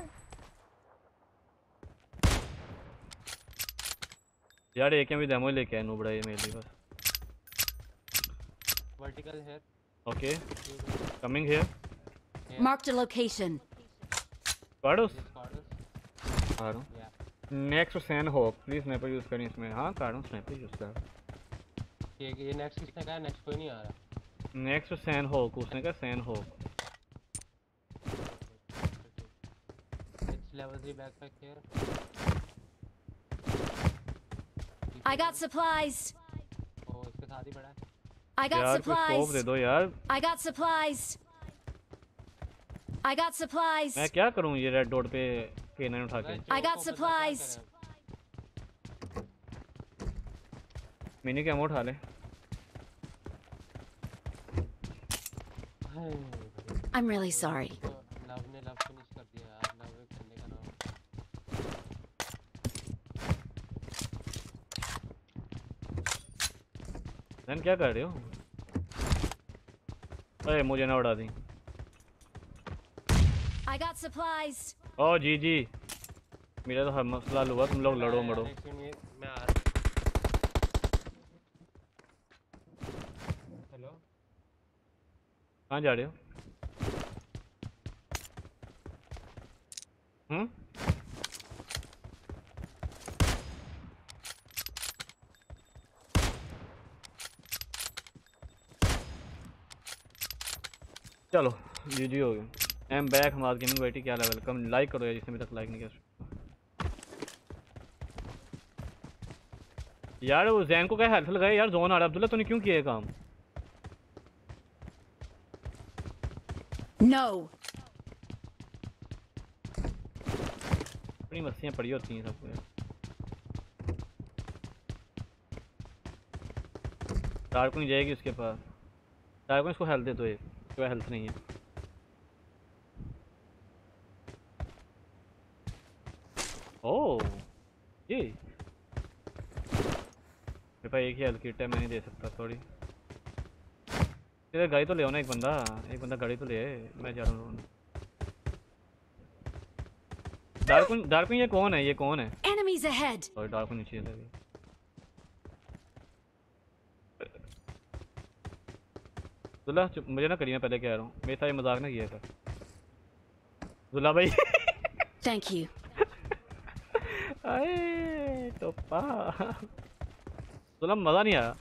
यार एक भी डेमो लेके आए नूबड़ा ये मेरे लिए बस। वर्टिकल है okay coming here Marked a location. कार्डोस स्क्वाडर्स आ रहा हूँ नेक्स्ट सैन होप प्लीज़ स्नाइपर यूज़ करें इसमें। हाँ कर स्नाइपर यूज़ कर। ये ये नेक्स्ट किसने कहा नेक्स्ट कोई नहीं आ रहा। नेक्स्ट सैन होक उसने कहा सैन होक It's level 3 backpack here. I got supplies. ओ इसके साथ ही पड़ा है I got यार कोई स्कोप दे supplies. दो यार I got supplies. I got supplies. मैं क्या करूँ ये रेड डॉट पे केनन उठा के I got supplies. Mini camo उठा ले I'm really sorry. लव ने लव फिनिश कर दिया यार लव करने का नाम जैन क्या कर रहे हो अरे मुझे ना उड़ा दी I got supplies. ओ जी जी मेरा तो हर मसला हल हुआ तुम लोग लड़ो मड़ो एक मिनट मैं आ रहा हेलो कहाँ जा रहे हो? हम्म? चलो जी जी हो गया। एम बैक हमारे गेमिंग बैठी क्या लेवल कम लाइक करो यार जिसने अभी तक लाइक नहीं किया यार, वो जैन को क्या हेल्थ लगाए यार जोन आ रहा अब्दुल्ला तूने क्यों किया काम? No. अपनी मस्तियाँ पड़ी होती हैं सबको यार जाएगी उसके पास डार्कविंग इसको हेल्थ दे दो एक उसके हेल्थ नहीं है ओह ये मेरे पास एक ही हेल्थ किट है मैं नहीं दे सकता सॉरी तेरे गाड़ी तो ले आओ ना एक बंदा। एक बंदा गाड़ी तो ले मैं जा रहा हूँ। डार्कविंग डार्कविंग ये कौन है? ये कौन है? Enemies ahead. सॉरी डार्कविंग नीचे चला गया जुल्ला चुप मुझे ना करिए मैं पहले कह रहा हूँ। मेरे साथ ये मज़ाक ना किया कर। जुल्ला भाई। Thank you. अरे टोपा जुल्ला मज़ा नहीं आया।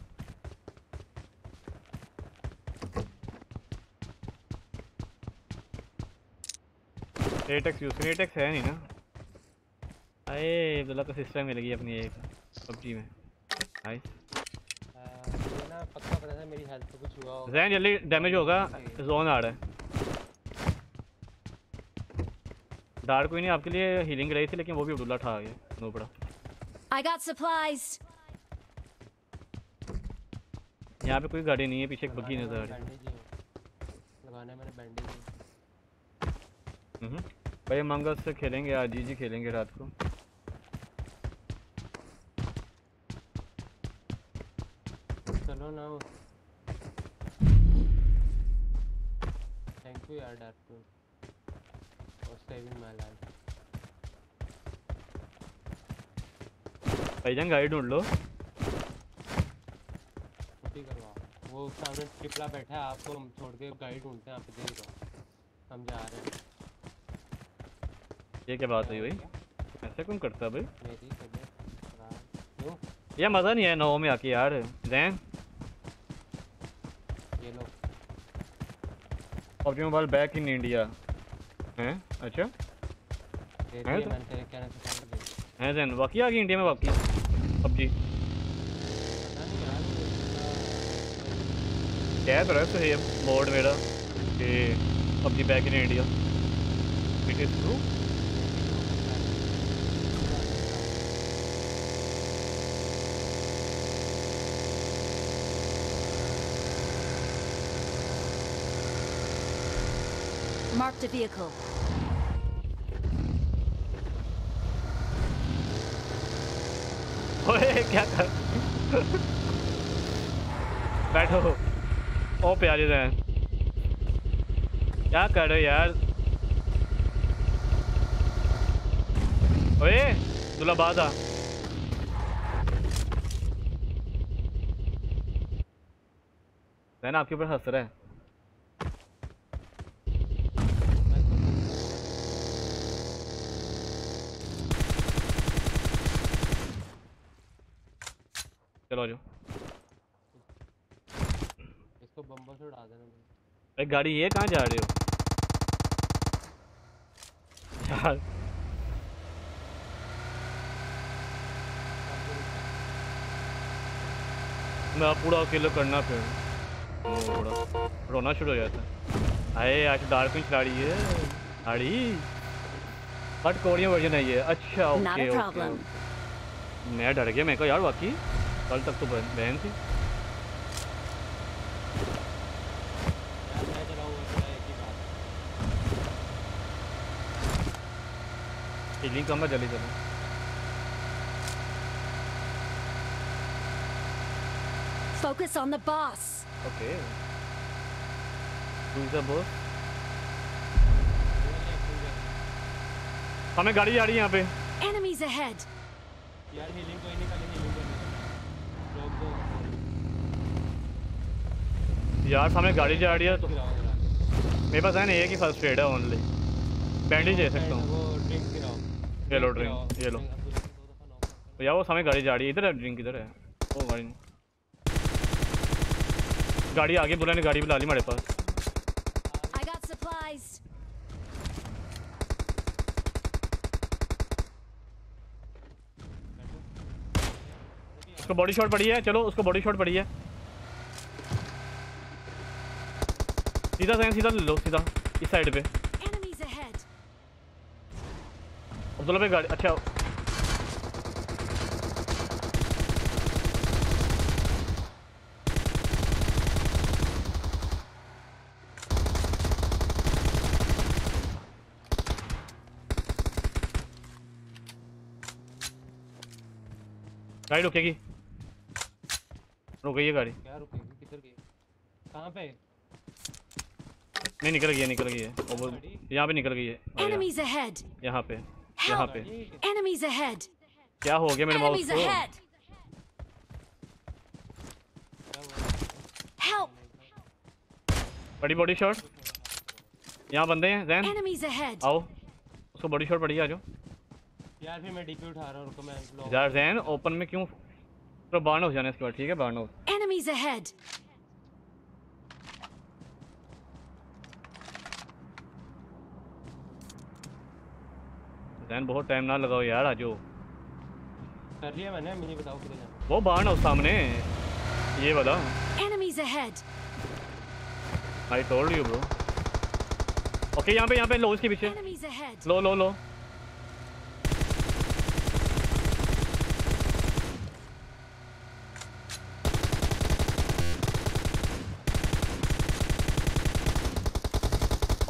एटेक्स यूज़ करें एटेक्स है नहीं ना? अरे जुल्ला को सिस्टम मिल गई अपनी एक पबजी में। नाइस ना पक्का पता था मेरी हेल्थ को कुछ हुआ होगा। जैन जल्दी डैमेज होगा। जोन आ रहा है। डार्क कोई नहीं आपके लिए हीलिंग रही थी लेकिन वो भी अब्दुल्ला ठा गया नो पड़ा। I got supplies. यहाँ पे कोई गाड़ी नहीं है पीछे एक बग्गी नज़र आ रही ही। लगाने मैंने बैंडेज। भाई मंगल से खेलेंगे आज जी जी खेलेंगे रात को। चलो ना थैंक यू यार dark for saving my life भाईजान गाड़ी ढूंढ लो। वो सामने टिपला बैठा है आपको हम छोड़ के गाड़ी ढूंढते हैं आप ही रहो। हम जा रहे हैं। ये क्या बात हुई भाई? ऐसा कौन करता भाई? क्यों? यार मज़ा नहीं है नौ में आके यार। जैन ये लो। PUBG mobile back in India हैं? अच्छा? दे है तो? दे। हैं जैन वाकई आ गई इंडिया में वाकई पबजी कह तो रहा है मोड मेरा? कि PUBG back in India it is true Marked a vehicle. ओए, क्या कर? बैठो। ओ, प्यारे हैं क्या कर रहे यार? ओए दूल्हा बाद आ ना आपके ऊपर हंस रहा है चलो आ जाओ इसको बम्बर से उड़ा देना मुझे अरे गाड़ी ये कहाँ जा रहे हो? यार। मैं पूरा अकेले करना फिर। थोड़ा रोना शुरू हो जाता है। अरे आज डार्क में चला रही है। गाड़ी? बट कोरियन वर्जन है ये। अच्छा ओके ओके मैं डर गया मैं कहा यार वाकई कल तक तो बहन थी यार मैं चलाऊँगा थोड़ा एक ही बात फीलिंग कम है जल्दी चलो Focus on the boss. Okay Who is the boss? हमें गाड़ी जा रही है यहाँ पे Enemies ahead. यार हीलिंग कोई नहीं खाली हीलिंग करनी रोक दो यार सामने गाड़ी जा रही है तो। मेरे पास है ना एक ही फ़र्स्ट एड है ओनली बैंडेज दे सकता हूँ ये लो ड्रिंक ये लो। यार वो सामने गाड़ी जा रही है। इधर है ड्रिंक इधर है। ओ गाड़ी। गाड़ी आगे बुला ने गाड़ी बुला ली मेरे पास. उसको बॉडी शॉट पड़ी है। चलो उसको बॉडी शॉट पड़ी है। सीधा सीधा ले लो सीधा। इस साइड पे Enemies ahead. अब्दुल्ला पे गाड़ी अच्छा। गाड़ी रुकेगी। रुक गई है गाड़ी। क्या रुकेगी? किधर गई? कहाँ पे? नहीं निकल गई है निकल गई है? यहाँ पे निकल गई है. यहाँ पे। यहाँ पे। Enemies ahead. क्या हो गया मेरे माउस को? Help. बड़ी बॉडी शॉट यहाँ बंदे हैं जैन आओ। उसको बॉडी शॉट पड़ी आ जाओ। यार फिर मैं डीपी उठा रहा हूँ रुको मैं यार जैन ओपन में क्यों? तो बार्न हो जाने इसके बाद ठीक है? बार्न हो Enemies ahead. जैन बहुत टाइम ना लगाओ यार आजो कर लिया मैंने मुझे बताओ किधर जाना वो बार्न हो सामने ये वाला। Enemies ahead. I told you bro okay यहाँ पे यहाँ पे लो इसके पीछे। Enemies ahead. लो लो लो।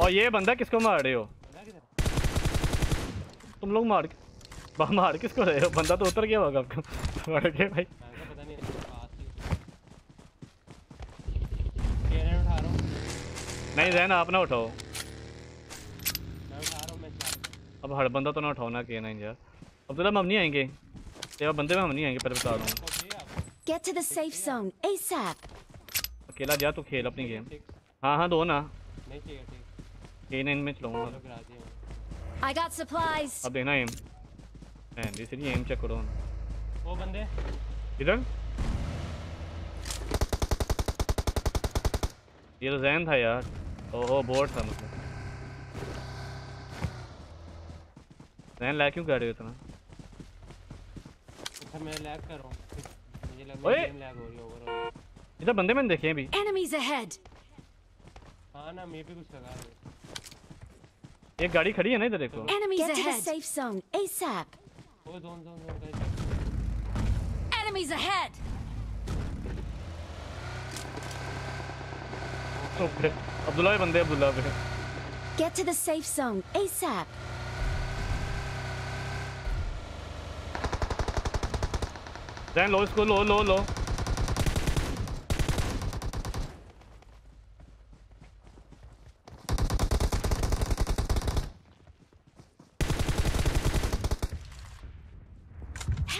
और ये बंदा किसको मार रहे हो? तुम लोग मार के बा- मार किसको रहे हो। बंदा तो उतर गया होगा आपका मार के भाई। नहीं पास केरन उठा रहा नहीं जैन आप ना उठाओ। मैं उठा रहा हूँ मैं चार अब हर बंदा तो ना उठाओ ना किया नहीं यार अब्दुल्ला हम नहीं आएँगे। ये बंदे में हम नहीं आएँगे पर बता रहा हूँ को Get to the safe zone ASAP. अकेला जा तो खेल अपनी गेम हाँ हाँ दो ना। नहीं चाहिए ठीक ए नाइन में चलाऊँगा। I got supplies. अब देखना एम एंड इसलिए एम चेक करो वो बंदे इधर ये तो जैन था यार ओहो बोर्ड था मतलब जैन ला क्यों कर रहे हो इतना अच्छा मैं लैग कर रहा हूँ मुझे लग ओए! गेम लैग हो रही है ओवरऑल इधर बंदे मैंने देखे हैं अभी Enemies ahead. हाँ ना मैं भी कुछ लगा रहा हूँ एक गाड़ी खड़ी है ना इधर देखो Enemies ahead. safe zone ASAP. वो दोन दोन दोन guys Enemies ahead. Okay Abdullah के बंदे अब्दुल्ला पे Get to the safe zone ASAP. Jain लो इसको लो लो लो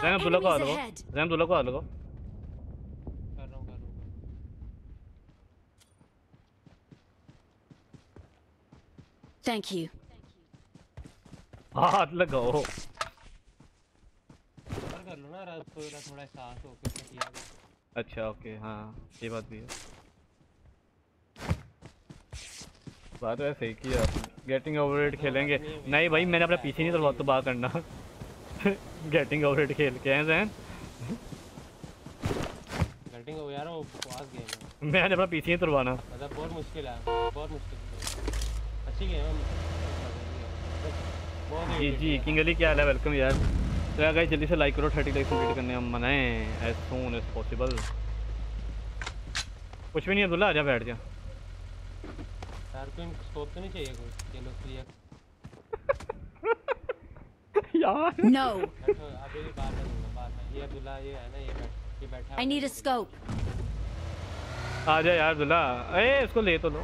जैन अब्दुल्ला को लगाओ. जैन अब्दुल्ला को लगाओ हूँ हूँ Thank you. हाथ लगाओ कर लो ना रात को थोड़ा हो किसने किया अच्छा ओके हाँ ये बात भी है। बात है सही की आपने गेटिंग ओवर खेलेंगे। नहीं भाई मैंने अपना पीछे नहीं तो तो बात करना। गेटिंग ओवर खेल के हैं जैन बैटिंग हो यार वो बकवास गेम है। मैंने अपना पीछे नहीं तुरवाना मतलब बहुत मुश्किल है बहुत मुश्किल अच्छी गेम है जी जी किंग अली क्या हाल है? वेलकम यार। तो यार गाइस जल्दी से लाइक करो थर्टी लाइक कंप्लीट करने हम मनाएँ एज सून एज पॉसिबल कुछ भी नहीं अब्दुल्ला आजा बैठ जा। यार कोई स्कोप तो नहीं चाहिए कोई? चलो क्लियर यार। ना बैठा I need a scope. आजा यार अब्दुल्ला ए इसको ले तो लो।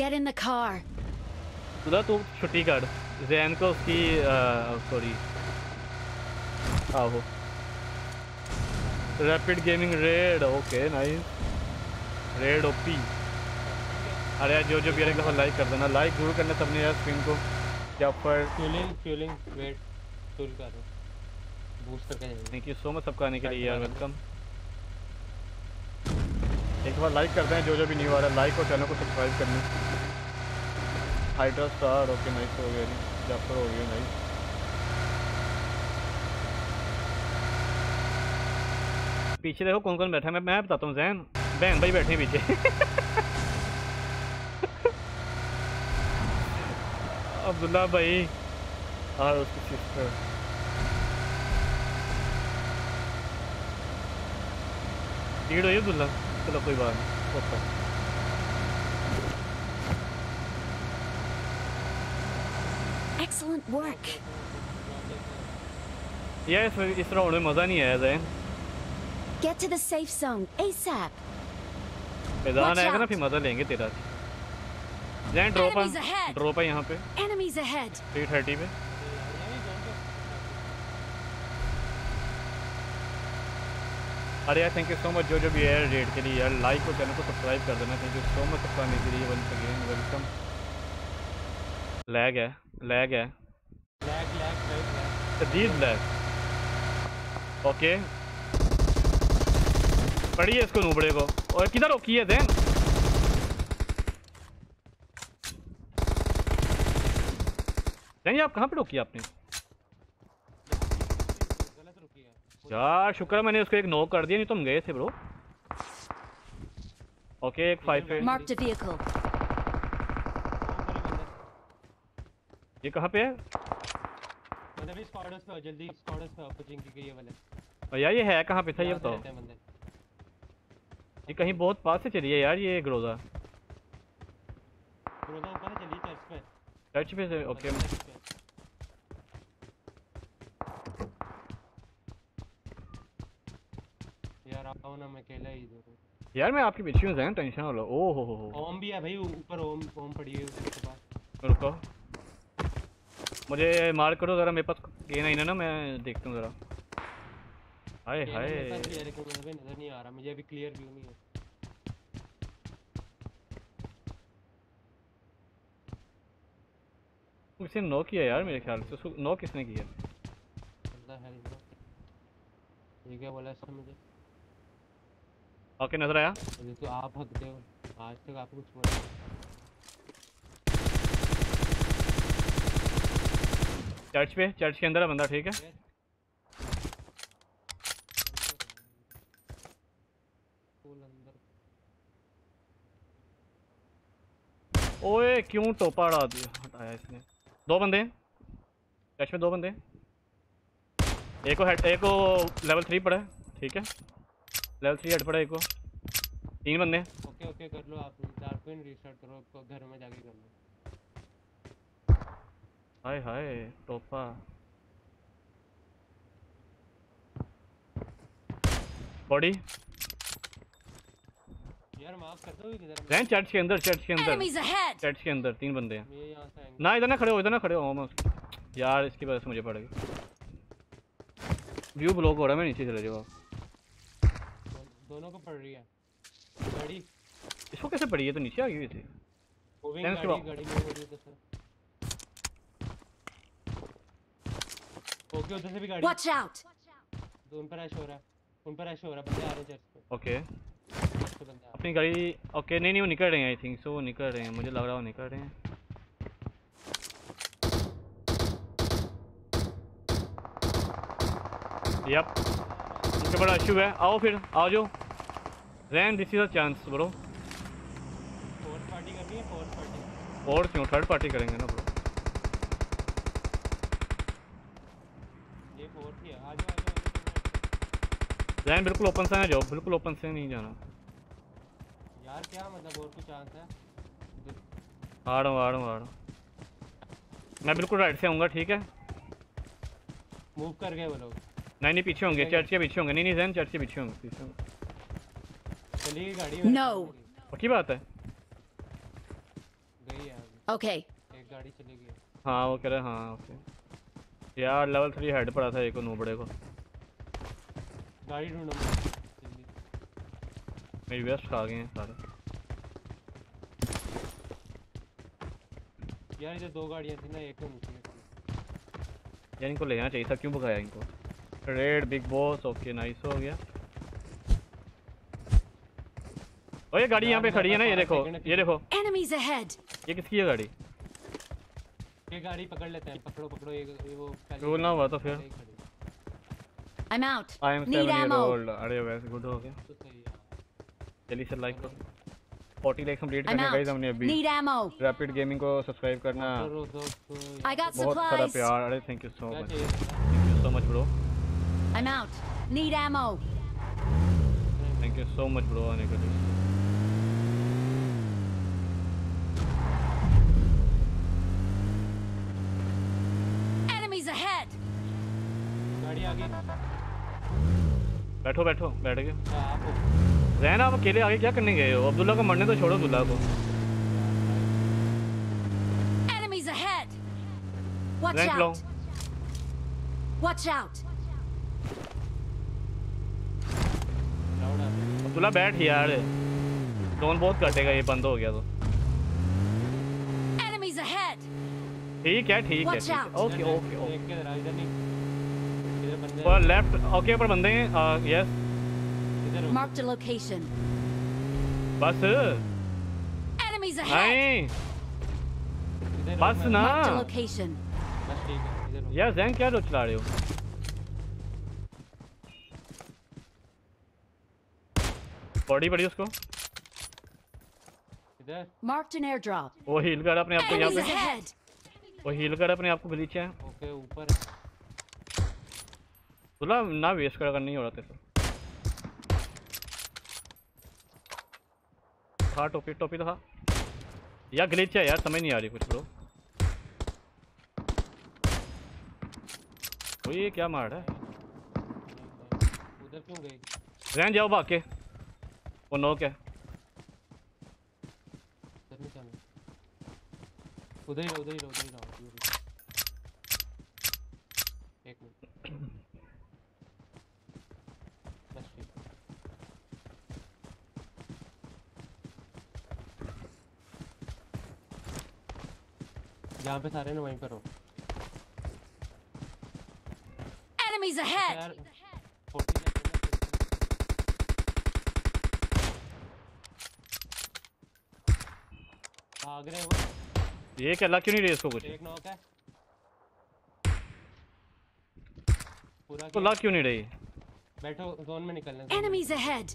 Get in the car. Abdullah तू छुट्टी कर जैन को उसकी सॉरी आहो। Rapid gaming raid okay nice raid OP अरे यार जो जो भी लाइक कर देना। लाइक ज़रूर करना सबने यार स्क्रीन को। क्या पर फ्यूलिंग फ्यूलिंग वेट फ्यूल कर रहा हूँ बूस्ट करके थैंक यू सो मच सबका आने के लिए यार वेलकम एक बार लाइक कर दें जो जो भी न्यू आ रहा है लाइक और चैनल को सब्सक्राइब कर लें हाइड्रा स्टार ओके नाइस हो गया जाफ़र हो गया नाइस पीछे देखो कौन कौन बैठा है मैं मैं बताता हूँ जैन। बहन भाई बैठे हैं पीछे। अब्दुल्ला भाई और उसकी सिस्टर लीड हुई अब्दुल्ला चलो कोई बात नहीं ओके Excellent work. यार इस इस राउंड में मज़ा नहीं आया Jain Get to the safe zone ASAP. मैदान Watch आएगा ना out. फिर मज़ा लेंगे तेरा जैन ड्रॉप ahead. ड्रॉप है यहाँ पे. थ्री थर्टी पे। अरे यार थैंक यू सो मच जो जो भी है रेट के लिए। यार लाइक और चैनल को सब्सक्राइब कर देना। थैंक यू सो मच आने के लिए वंस अगेन वेलकम लैग है लैग है। लैग लैग लैग शदीद लैग ओके है इसको नूबड़े को। और किधर रोकी है जैन ये आप? कहाँ पे रोकी आपने? गलत रुकी यार शुक्र मैंने उसको एक नॉक कर दिया नहीं तो हम गए थे ब्रो ओके एक फाइव पे ये कहाँ पे है? मतलब इस पे जल्दी स्क्वाडर्स पे वाले। यार ये है कहाँ पे? था ये बताओ। ये कहीं बहुत पास से चली है यार ये ग्रोजा रोजा ऊपर चली चर्च पे। चर्च पे से ओके चर्च पे। यार आओ ना मैं अकेला ही इधर यार मैं आपके पीछे हूँ जैन टेंशन वाला ओ हो हो हो। ओम भी है भाई ऊपर ओम ओम पड़ी है उसके पास। रुको। मुझे मार करो ज़रा मेरे पास गेना ही ना मैं देखता हूँ ज़रा। हाय हाय। नज़र नहीं आ रहा मुझे अभी क्लियर व्यू नहीं है। उसे नो किया यार मेरे ख्याल से। उसको नो किसने किया? बंदा है ये क्या बोला इसने मुझे? ओके नज़र आया? तो आप हकते हो। आज तक आपको कुछ बोला चर्च पे चर्च के अंदर है बंदा ठीक है? ओए क्यों टोपा अड़ा दिया? हटाया इसने। दो बंदे चर्च में दो बंदे एक को हेड एक को लेवल थ्री पड़ा है ठीक है? लेवल थ्री हेड पड़ा एक को तीन बंदे। ओके ओके कर लो आप डार्क पिन रीस्टार्ट करो आपको घर में जाके कर लो। हाय हाय टोपा बॉडी यार माफ़ कर दो किधर रैन चर्च के अंदर चर्च के अंदर। चर्च के अंदर तीन बंदे। हैं ना इधर ना खड़े हो इधर ना खड़े हो मत यार इसकी वजह से मुझे पड़ गई। व्यू ब्लॉक हो रहा है मैं नीचे चले जाओ दो, दोनों को पड़ रही है। गाड़ी। इसको कैसे पड़ी है? तो नीचे आ गई हुई थी। मूविंग गाड़ी गाड़ी हो रही है तो सर। ओके उधर से भी गाड़ी। Watch out! तो उन पर रश हो रहा है। उन पर रश हो रहा है बंदे आ रहे हैं चर्च पे। ओके अपनी गाड़ी ओके नहीं नहीं वो निकल रहे हैं आई थिंक सो वो निकल रहे हैं। मुझे लग रहा है वो निकल रहे हैं। यप उनके बड़ा इशू है। आओ फिर आ जाओ। Ran this is a chance bro fourth party करनी है फोर्थ पार्टी और क्यों? थर्ड पार्टी करेंगे ना ब्रो ये फोर्थ ही है। आ जाओ आ रैन बिल्कुल ओपन से ना जाओ। बिल्कुल ओपन से नहीं जाना। यार क्या मतलब और कुछ चांस है? आ रहा हूँ आ रहा हूँ आ रहा हूँ। मैं बिल्कुल राइट से आऊँगा ठीक है? मूव कर गए वो लोग नहीं नहीं पीछे होंगे। चर्च के पीछे होंगे। नहीं नहीं जैन चर्च के पीछे होंगे पीछे होंगे। चली गई गाड़ी No. पक्की बात है? गई है। Okay, एक गाड़ी चली गई। है। वो कह रहे हैं हाँ ओके यार लेवल थ्री हेड पड़ा था एक को नूबड़े को। गाड़ी ढूंढो मेरी वेस्ट खा गए हैं सारे। यार इधर दो गाड़ियाँ थी ना एक तो नीचे थी यार इनको ले जाना चाहिए था क्यों भगाया इनको? Raid big boss okay nice हो गया। ओ ये गाड़ी यहाँ पे खड़ी है ना ये देखो ये देखो। Enemies ahead! ये किसकी है गाड़ी? ये गाड़ी पकड़ लेते हैं पकड़ो पकड़ो ये ये वो पहले रोल ना हुआ तो फिर? है। I'm out. I am Need seven year ammo. Old अरे वैसे गुड हो गया। तो सही जल्दी से लाइक करो। 40 लाइक कंप्लीट करने गाइस हमने अभी। Need ammo. रैपिड गेमिंग को सब्सक्राइब करना। बहुत सारा प्यार। अरे thank you so much thank you so much bro I'm out. Need ammo. Thank you so much bro आने के लिए Enemies ahead! बैठो बैठो बैठ गए। आप रहन आप अकेले आगे क्या करने गए हो? अब्दुल्ला को मरने तो छोड़ो अब्दुल्ला को। Enemies ahead! Watch रैंक लो! Watch out! अब्दुल्ला बैठ यार। जोन बहुत कटेगा ये बंद हो गया तो। ठीक है ठीक है Watch ठीक है। out. Okay okay okay. और लेफ़्ट ओके ऊपर बंदे हैं यस इधर रुक। Marked a location. बस। Ahead! नहीं। बस ना। Location. बस ठीक है इधर यार जैन क्या जो चला रहे हो? बॉडी पड़ी उसको। इधर। Marked an airdrop. वो हील कर अपने आप को यहाँ पे। वो हील कर अपने आप को नीचे है। ओके ऊपर बोला ना वेस्ट कर नहीं हो रहा तेरे हाँ टोपी टोपी तो हाँ। यार ग्लिच है यार समझ नहीं आ रही कुछ ब्रो तो ये क्या मार रहा है? उधर क्यों गई? रहन जाओ भाग के। वो नोक है उधर जाना। उधर ही उधर ही रहो उधर ही रहो उधर ही रहो। एक मिनट बस ठीक जहाँ पे सारे ना वहीं पर हो Enemies ahead! भाग रहे हो ये क्या लग क्यों नहीं रही इसको कुछ एक नॉक है पूरा तो किया। लग क्यों नहीं रही बैठो जोन में निकलने। Enemies ahead!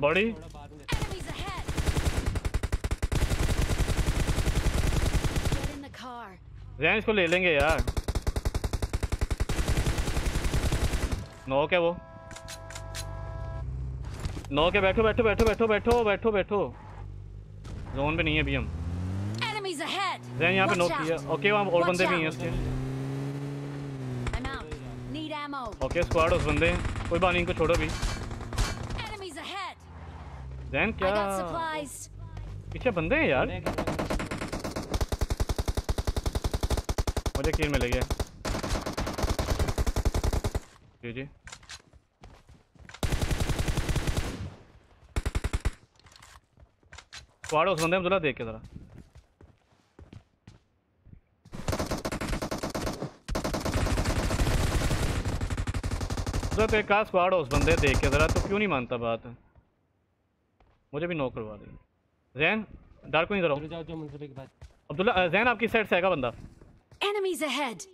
बॉडी थोड़ा बाद में देखते Enemies ahead! Get in the रहन इसको ले लेंगे यार। नोक है वो? नोक है बैठो बैठो बैठो बैठो बैठो बैठो बैठो। जोन पे नहीं है अभी हम। Enemies यहाँ पे नोक किया ओके वहाँ और बंदे भी हैं उसके. ओके स्क्वाड उस बंदे। कोई बात नहीं इनको छोड़ो भी I क्या? पीछे बंदे हैं यार हैं। देख, देख, मुझे किल मिल गया जी जी। स्क्वाड उस बंदे में जरा देख के जरा। तो एक का स्क्वाड उस बंदे देख के जरा तो क्यों नहीं मानता बात? मुझे भी नौक करवा दी। जैन डर को नहीं जरा अब्दुल्ला जैन आपकी साइड से आएगा बंदा? Enemies ahead!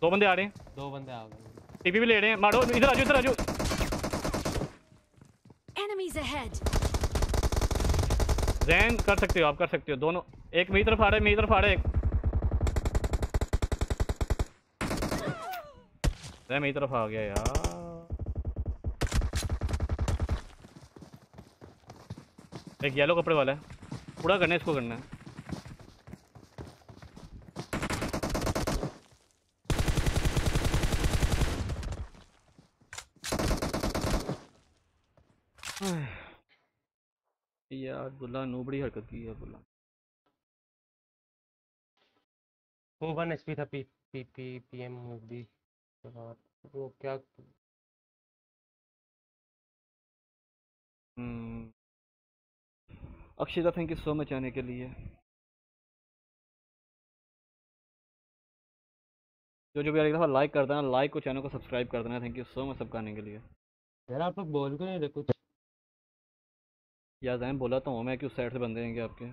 दो बंदे आ रहे हैं। दो बंदे आ गए। टीपी भी ले रहे हैं। मारो इधर आजो इधर आजो Enemies ahead! जैन कर सकते हो आप कर सकते हो। दोनों एक मेरी तरफ़ आ रहा है मेरी तरफ़ आ रहा है एक। जैन मेरी तरफ़ आ गया यार। एक येलो कपड़े वाला है। पूरा करना है इसको करना है। यार बुला नोबड़ी हरकत की है बुला। वो वन एचपी था पी पी पी पी एम भी वो क्या हम्म। Akshita thank you so much आने के लिए। जो जो भी एक दफ़ा लाइक कर देना लाइक को चैनल को सब्सक्राइब कर देना। थैंक यू सो मच सबका आने के लिए। यार आप लोग बोल क्यों नहीं रहे? कुछ यार जैन बोला तो हूँ मैं कि उस साइड से बंदे हैं क्या आपके?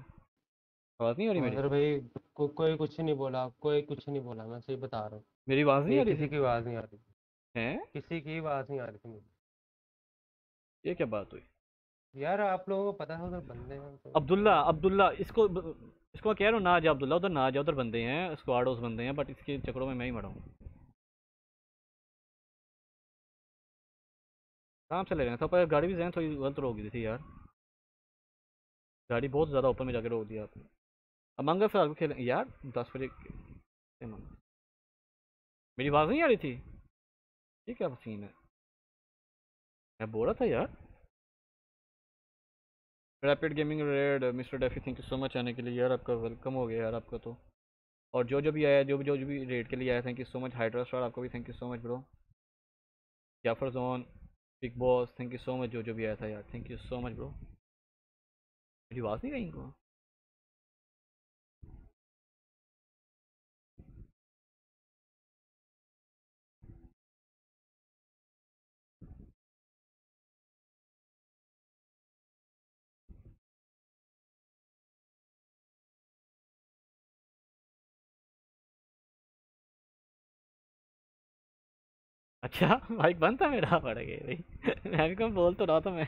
आवाज़ नहीं आ रही मेरी? अगर भाई को, कोई कुछ नहीं बोला कोई कुछ नहीं बोला मैं सही बता रहा हूँ। मेरी आवाज़ नहीं आ ये रही किसी की आवाज़ नहीं आ रही। हैं? किसी की आवाज़ नहीं आ रही थी मुझे ये क्या बात हुई? यार आप लोगों को पता है उधर बंदे हैं तो। अब्दुल्ला अब्दुल्ला इसको इसको मैं कह रहा हूँ ना जा अब्दुल्ला उधर ना जा उधर बंदे हैं स्क्वाड उस बंदे हैं बट इसके चक्करों में मैं ही मरा हूँ। आराम से ले रहे हैं पर गाड़ी भी जहन थोड़ी गलत रोक दी थी यार। गाड़ी बहुत ज़्यादा ऊपर में जाके रोक दिया आपने। अमंगा फिर आगे खेलें, यार, दस बजे मेरी आवाज़ नहीं आ रही थी? ये क्या सीन है? मैं बोल रहा था, यार। Rapid gaming raid mister Defy thank you so much आने के लिए। यार, आपका वेलकम हो गया यार आपका तो। और जो जो भी आया जो भी जो जो भी रेड के लिए आया thank you so much Hydra Star आपको भी thank you so much bro Jafar zone big boss thank you so much जो जो भी आया था, यार thank you so much bro मेरी आवाज़ नहीं गई इनको? अच्छा माइक बंद था मेरा? पड़ गए भाई। मैं भी कौन बोल तो रहा था मैं।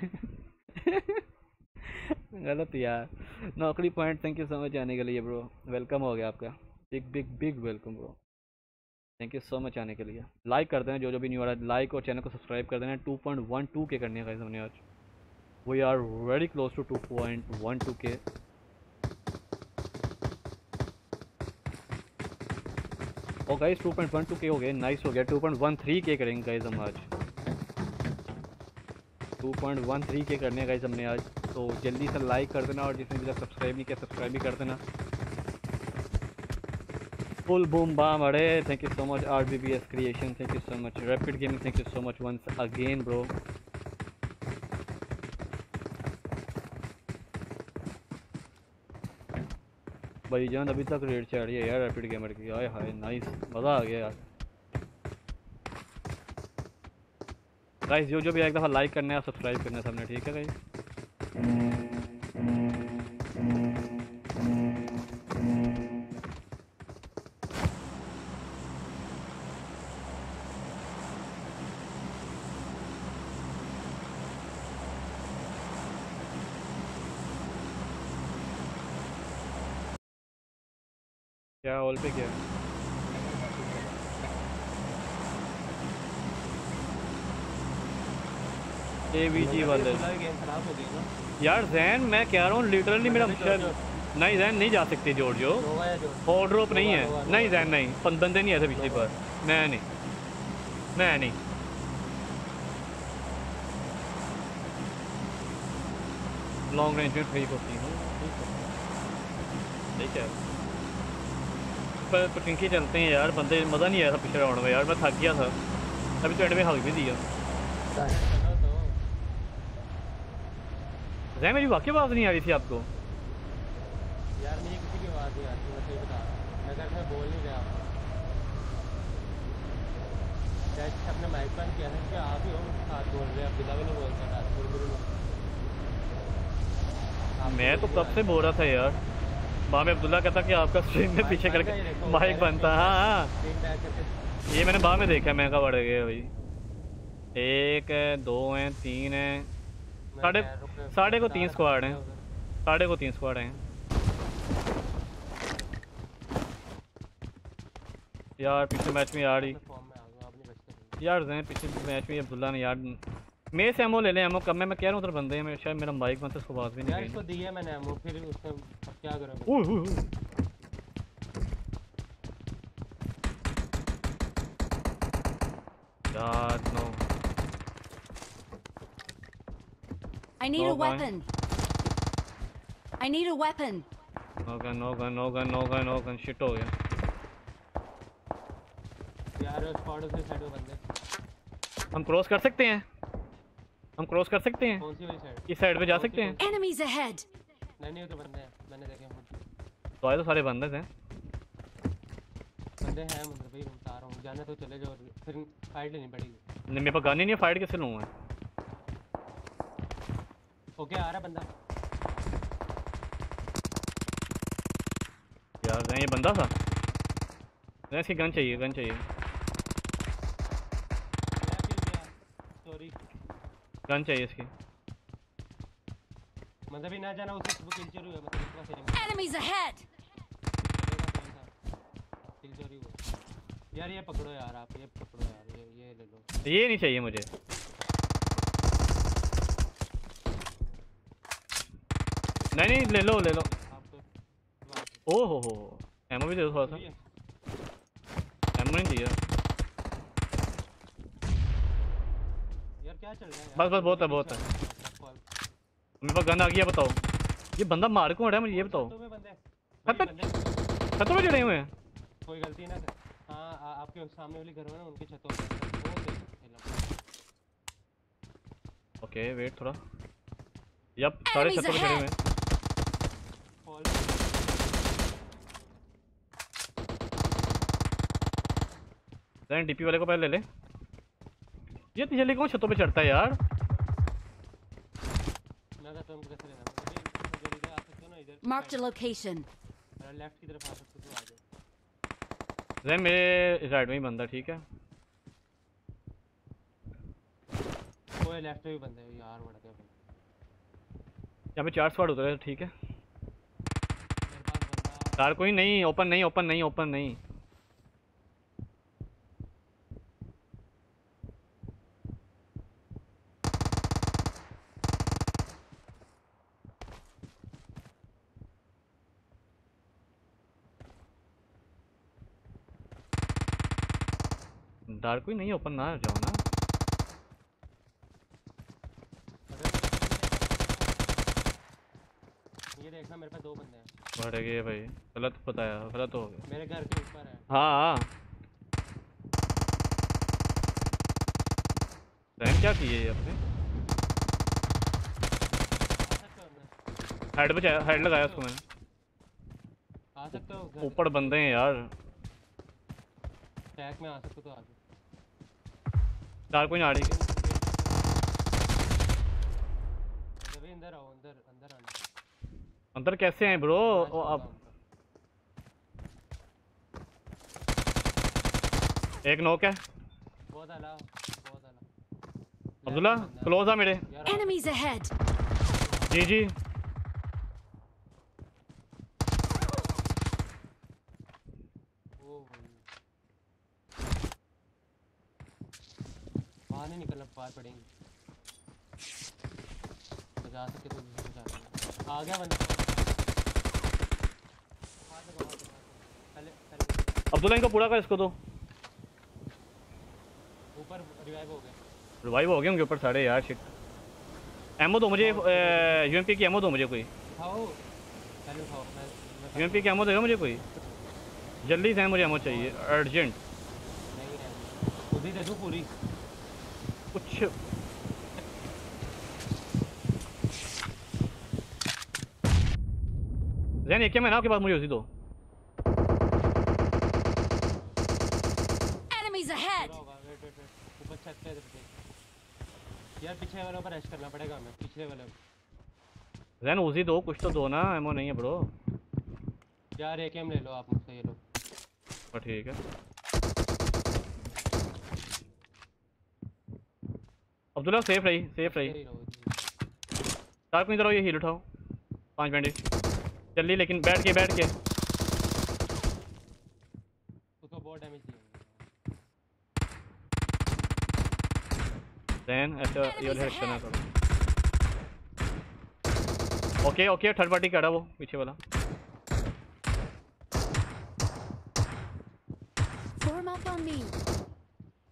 गलत यार। नौकरी point thank you so much आने के लिए ब्रो वेलकम हो गया आपका। Big big big welcome bro thank you so much आने के लिए। लाइक कर देना जो जो भी न्यू आ रहा है लाइक और चैनल को सब्सक्राइब कर देना। टू पॉइंट वन टू के करने का हमने आज। We are very close to two point one two के और गाइस 2.12 के हो गए। नाइस हो गया। 2.13 के करेंगे गाइस हम आज। 2.13 के करने गाइस हमने आज। तो जल्दी से लाइक कर देना और जिसने भी सब्सक्राइब नहीं किया सब्सक्राइब भी कर देना। फुल बूम बाम अरे thank you so much R B B S creation thank you so much rapid gaming thank you so much once again bro भाई जान अभी तक रेट चढ़ रही है यार रैपिड गेमर की। आए हाय नाइस मज़ा आ गया यार। गाइस जो जो भी एक दफ़ा लाइक करना है सब्सक्राइब करना है सबने, ठीक है गाइस क्या हॉल पे क्या? ए वी जी वाले। गेम खराब हो गई ना। यार जैन मैं कह रहा हूँ लिटरली मेरा नहीं जैन नहीं जा सकते या जो और ड्रॉप नहीं है नहीं जैन नहीं। बंदे नहीं आए थे पिछली बार। मैं नहीं। मैं नहीं। लॉन्ग रेंज में ठीक होती हूँ। ठीक है। पर पटिंकी चलते हैं यार बंदे मज़ा नहीं आया था पिछले राउंड में यार। मैं थक गया था। अभी तो एंड में हक भी दिया तो मेरी वाकई आवाज़ नहीं आ रही थी आपको? यार मुझे किसी की आवाज़ नहीं आती मैं सही बता मैं घर में बोल नहीं रहा। शायद अपने माइक बंद किया है कि आप ही हो साथ बोल रहे हैं। भी नहीं मैं तो कब से बोल रहा था यार। माँ अब्दुल्ला कहता कि आपका स्ट्रीम में पीछे करके माइक बनता हाँ हाँ। ये मैंने बाद में देखा मैं कहा बढ़ गया भाई। एक है दो हैं तीन हैं। साढ़े साढ़े को तीन स्क्वाड हैं। साढ़े को तीन स्क्वाड हैं। यार पिछले मैच में यार ही। में यार जैन पिछले मैच में अब्दुल्ला ने यार। मेरे से एमओ ले लें एमओ कम है मैं कह रहा हूँ उधर बंदे हैं शायद मेरा माइक बनता उसको आवाज़ भी नहीं यार इसको दिया मैंने एमओ फिर उसने क्या करोगे? ओह, ओह, ओह। यार no I need No a going. weapon. I need a weapon. No gun no gun shit हो गया. यार स्क्वाड से साइड में बंदे। हम क्रॉस कर सकते हैं। हम क्रॉस कर सकते हैं। कौन सी वाली साइड इस साइड पे जा सकते हैं। Enemies ahead. नहीं नहीं वो तो बंदे हैं। मैंने देखे हैं तो आए तो सारे बंदे थे बंदे हैं मतलब भाई बता रहा हूँ। जाने तो चले जाओ फिर फाइट लेनी पड़ेगी। नहीं, मेरे पास गन ही नहीं फाइट कैसे लूँगा ओके आ रहा बंदा। यार ये बंदा था। इसकी गन चाहिए गन चाहिए। गन चाहिए इसकी। मतलब ही ना जाना उससे वो किल चोरी हुआ मतलब इतना सेटिंग Enemies ahead. किल चोरी हुआ। यार ये पकड़ो यार आप ये पकड़ो यार ये ये ले लो। ये नहीं चाहिए मुझे। नहीं नहीं ले लो ले लो। आपको ओ हो हो। एमओ भी दे दो थोड़ा सा। एमओ नहीं चाहिए। यार क्या चल रहा है बस बस बहुत है बहुत है। मेरे पास गन आ गया बताओ। ये बंदा मार कौन रहा है मुझे ये बताओ। में बंदे खत पे- छतों पे चढ़े हुए हैं। कोई गलती ना कर। हाँ आपके सामने वाली घर में ना उनके छतों पे। वो देख खेला ओके वेट थोड़ा। यप सारे छतों पे खड़े हुए हैं फॉल जैन डीपी वाले को पहले ले ले। ये इतनी जल्दी कौन छतों पे चढ़ता है यार? मैं कहता हूँ कैसे लेना अभी इधर इधर आ सकते हो ना इधर Marked a location. लेफ़्ट की तरफ़ आ सकते हो तो आ जाओ। जैन मेरे राइट में ही बंदा ठीक है? ओए लेफ़्ट में भी बंदा है यार बड़ा क्या बंदा। यहाँ पे चार स्क्वाड उतरे हैं, ठीक है? कार कोई नहीं ओपन नहीं ओपन नहीं ओपन नहीं। डार्क कोई नहीं ओपन ना जाओ ना। ये देखना मेरे पास दो बंदे हैं। बढ़ गए भाई गलत बताया गलत हो गया। मेरे घर के ऊपर है। हाँ हाँ। क्या किए ये अपने? हेड पे हेड लगाया उसको मैंने। आ सकते हो ऊपर बंदे हैं यार। टैग में आ सकते हो तो आ जाओ चार कोई ना रही अभी अंदर आओ अंदर अंदर आना अंदर कैसे हैं ब्रो ओ, अब एक नोक है बहुत आला बहुत आला अब्दुल्ला है। क्लोज आ मेरे। Enemies ahead. जी जी ओ भाई बाहर नहीं निकलना बाहर पड़ेंगे। तो आ गया बंदा। हाथ लगाओ, पहले पहले अब्दुल्ला इनको पूरा कर इसको दो ऊपर रिवाइव हो गया रिवाइव हो गए उनके ऊपर साढ़े यार शिट एमओ दो मुझे यूएमपी की एमओ दो मुझे कोई। यूएमपी की एमओ देगा मुझे कोई? जल्दी से मुझे एमओ चाहिए अर्जेंट दे दूँ पूरी। कुछ। जैन एक क्या मैं आपके पास मुझे उसी दो? Enemies ahead. ऊपर छत पे यार पीछे वालों पर रश करना पड़ेगा हमें पिछले वाले जैन उसी दो कुछ तो दो ना एमओ नहीं है ब्रो यार एक ले लो आप मुझसे ये लो। ठीक है। अब्दुल्ला सेफ़ रही सेफ़ रही। यही रहो जी। चार को इधर आओ ये हील उठाओ। पाँच बैंडेज जल्दी लेकिन बैठ के बैठ के। उसको बहुत डैमेज देन ऐसा ये हेड करना थोड़ा ओके ओके थर्ड पार्टी करा वो पीछे वाला.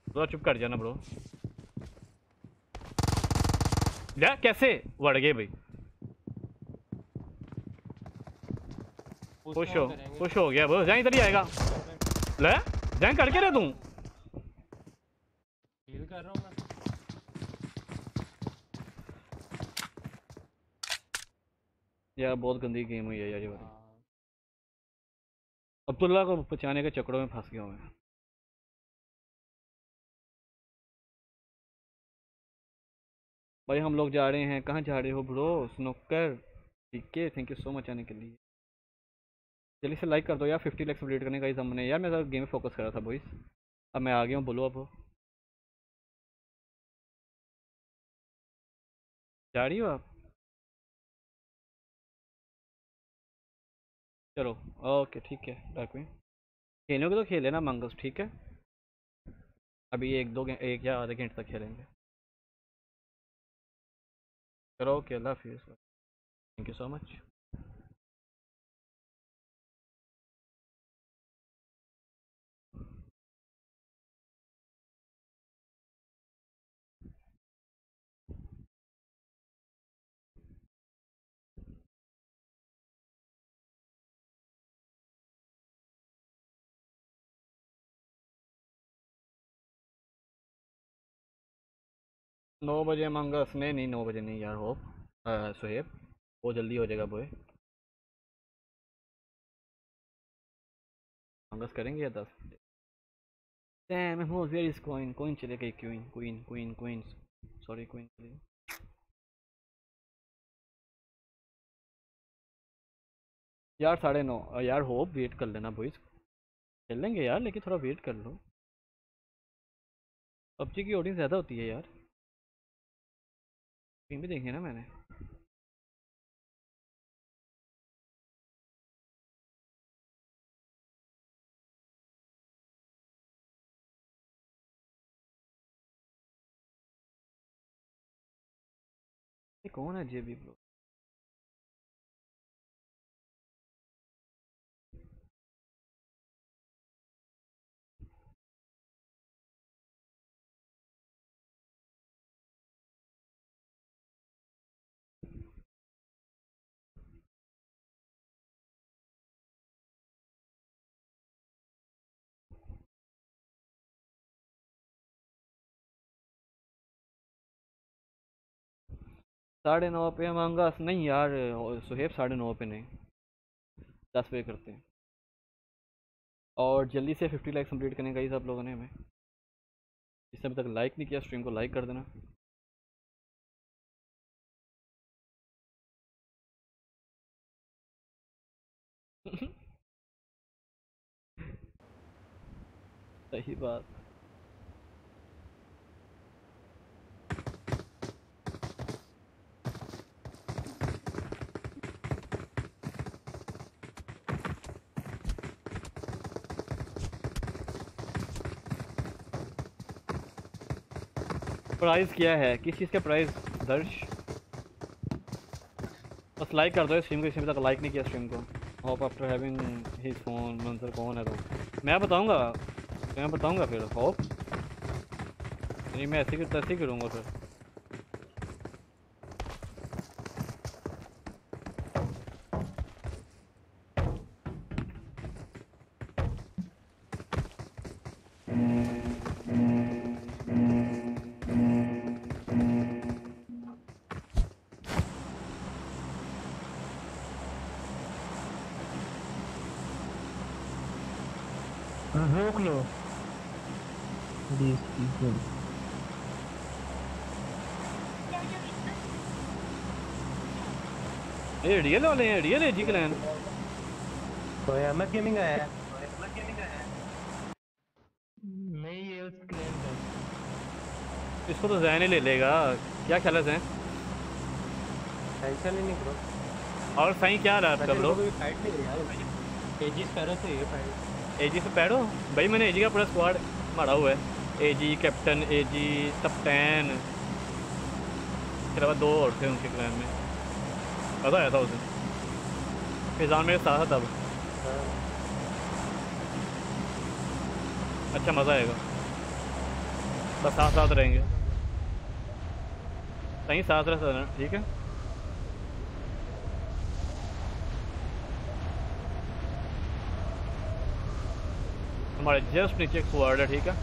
थोड़ा चुप कर जाना ब्रो या कैसे? वड़ गए भाई। खुश हो खुश हो गया ब्रो जैन इधर ही आएगा। ले जैन करके रहे तू कर रहा हूँ मैं। यार बहुत गंदी गेम हुई है यार ये वाली। हाँ। अब्दुल्ला को बचाने के चक्करों में फंस गया हूँ मैं। भाई हम लोग जा रहे हैं। कहाँ जा रहे हो ब्रो? स्नोकर ठीक है थैंक यू सो मच आने के लिए। जल्दी से लाइक कर दो यार फिफ्टी लैक्स कंप्लीट करने का ही हमने यार मैं गेम में फोकस कर रहा था बॉइस अब मैं आ गया हूँ, बोलो अब। जा रही हो आप? चलो ओके ठीक है डाक में खेलोगे तो खेले ना मंगस ठीक है? अभी एक, दो एक या आधे घंटे तक खेलेंगे। चलो ओके अल्लाह हाफिज़ थैंक यू सो मच नौ बजे मंगस में नहीं नौ बजे नहीं यार होप। सुहेब वो जल्दी हो जाएगा बोए मंगस करेंगे या दस? Damn, who where is coin? Coin चले गई queen queen queen queen. Sorry queen चली यार साढ़े नौ। यार होप वेट कर लेना बॉयज़ खेल लेंगे यार लेकिन थोड़ा वेट कर लो। पबजी की ऑडियंस ज़्यादा होती है यार। भी देखे ना मैंने? कौन है जेबी ब्रो? साढ़े नौ पे मांगा। नहीं यार, सुहेब साढ़े नौ पे नहीं। दस पे करते हैं। और जल्दी से फिफ्टी लाइक कंप्लीट करने का ही सब लोगों ने हमें। जिसने अभी तक लाइक नहीं किया स्ट्रीम को लाइक कर देना। सही बात। प्राइस क्या है? किस चीज़ का प्राइस दर्श? बस लाइक कर दो स्ट्रीम को इसमें तक लाइक नहीं किया स्ट्रीम को। Hope after having his phone Manzar कौन है तो मैं बताऊँगा। मैं बताऊँगा फिर होप नहीं, मैं ऐसे ही ही करूँगा फिर। रियल वाले हैं रियल है जी क्लैन कोई अहमद गेमिंग आया है नहीं ये उस क्लेम का इसको तो जैन ही ले लेगा क्या ख्याल है जैन टेंशन ही नहीं ब्रो और सही क्या हाल है आपका ब्रो कोई फाइट नहीं यार एजिस करो तो ये फाइट एजी से पैडो भाई मैंने एजी का पूरा स्क्वाड मारा हुआ है एजी कैप्टन एजी कप्तान इसके अलावा दो और थे उनके क्लैन में मज़ा आया था उस फिजान मेरे साथ था तब अच्छा मज़ा आएगा। बस साथ साथ रहेंगे। सही, साथ रह रहना ठीक है? हमारे जस्ट नीचे एक है, ठीक है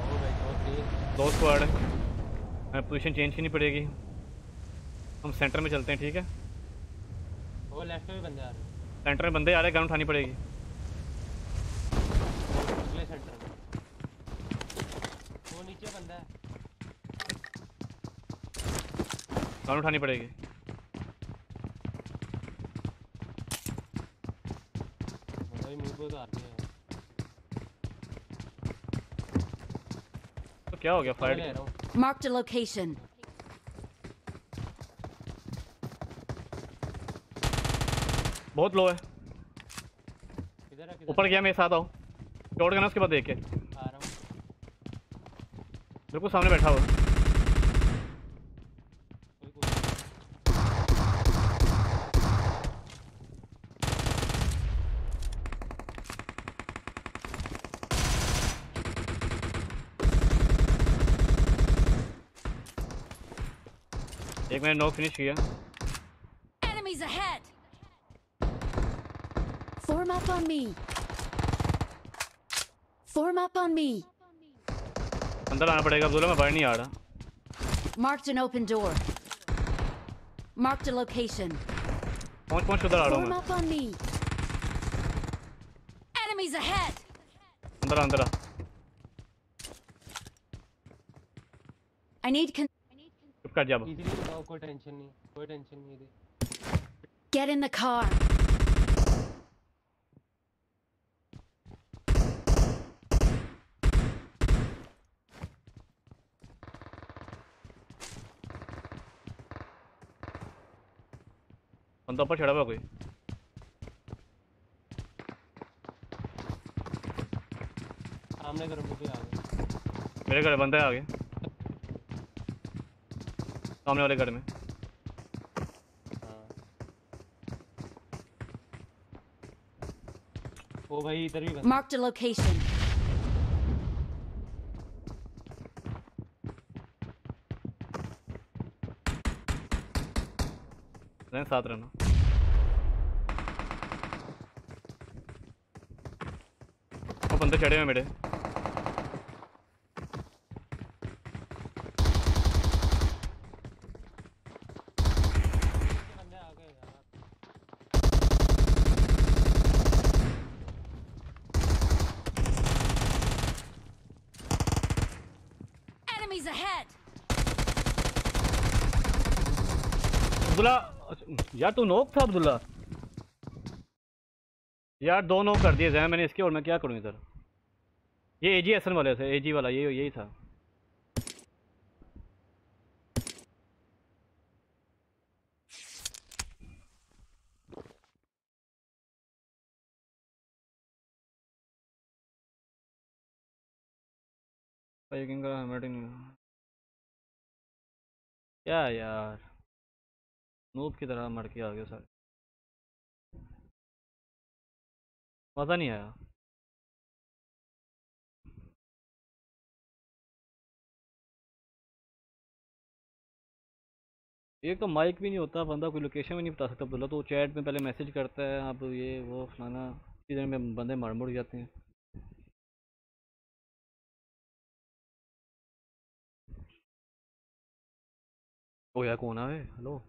ओ भाई दो तीन दो स्क्वाड है हमें पोजीशन चेंज करनी पड़ेगी। हम सेंटर में चलते हैं ठीक है? वो लेफ़्ट में बंदे आ रहे हैं। सेंटर में बंदे आ रहे हैं गन उठानी पड़ेगी। अगले सेंटर में। वो नीचे बंदा है। गन उठानी पड़ेगी बंदा भी मुँह पे उतार दिया है तो क्या हो गया? फायर मार्क फाइट लोकेशन बहुत लो है। है ऊपर गया मेरे साथ आओ। चोट करना उसके बाद देख के। आ रहा हूँ। बिल्कुल सामने बैठा हुआ। मैंने नॉक फिनिश किया Enemies ahead! Form up on me. Form up on me. अंदर आना पड़ेगा अब्दुल्ला मैं बाहर नहीं आ रहा Marked an open door. Marked a location. पहुंच पहुंच उधर आ रहा हूँ Form मैं up on me. Enemies ahead! अंदर आ, अंदर आ I need con- चुप कर जा कोई टेंशन नहीं कोई टेंशन नहीं get in the car. बंदा ऊपर चढ़ा हुआ कोई? सामने करो मुझे आ गए मेरे घर बंदा है आगे। सामने वाले घर में। हाँ। ओ भाई इधर भी बंदा Marked a location. रहना साथ रहना। वो बंदे चढ़े हुए मेरे बंदे आ गए यार Enemies ahead! अब्दुल्ला अच्छा, यार तू नोक था, अब्दुल्ला। यार दो नोक कर दिए जैन मैंने इसके और मैं क्या करूँ इधर? ये एजी एसन वाले थे एजी वाला, ये, यही था। क्या यार? नूब की तरह मर के आ गए सारे। मज़ा नहीं आया। एक तो माइक भी नहीं होता, बंदा कोई लोकेशन भी नहीं बता सकता। बोला तो चैट में पहले मैसेज करता है, अब ये वो फलाना इधर में बंदे मार मुड़ जाते हैं। ओ यार कौन है? हेलो।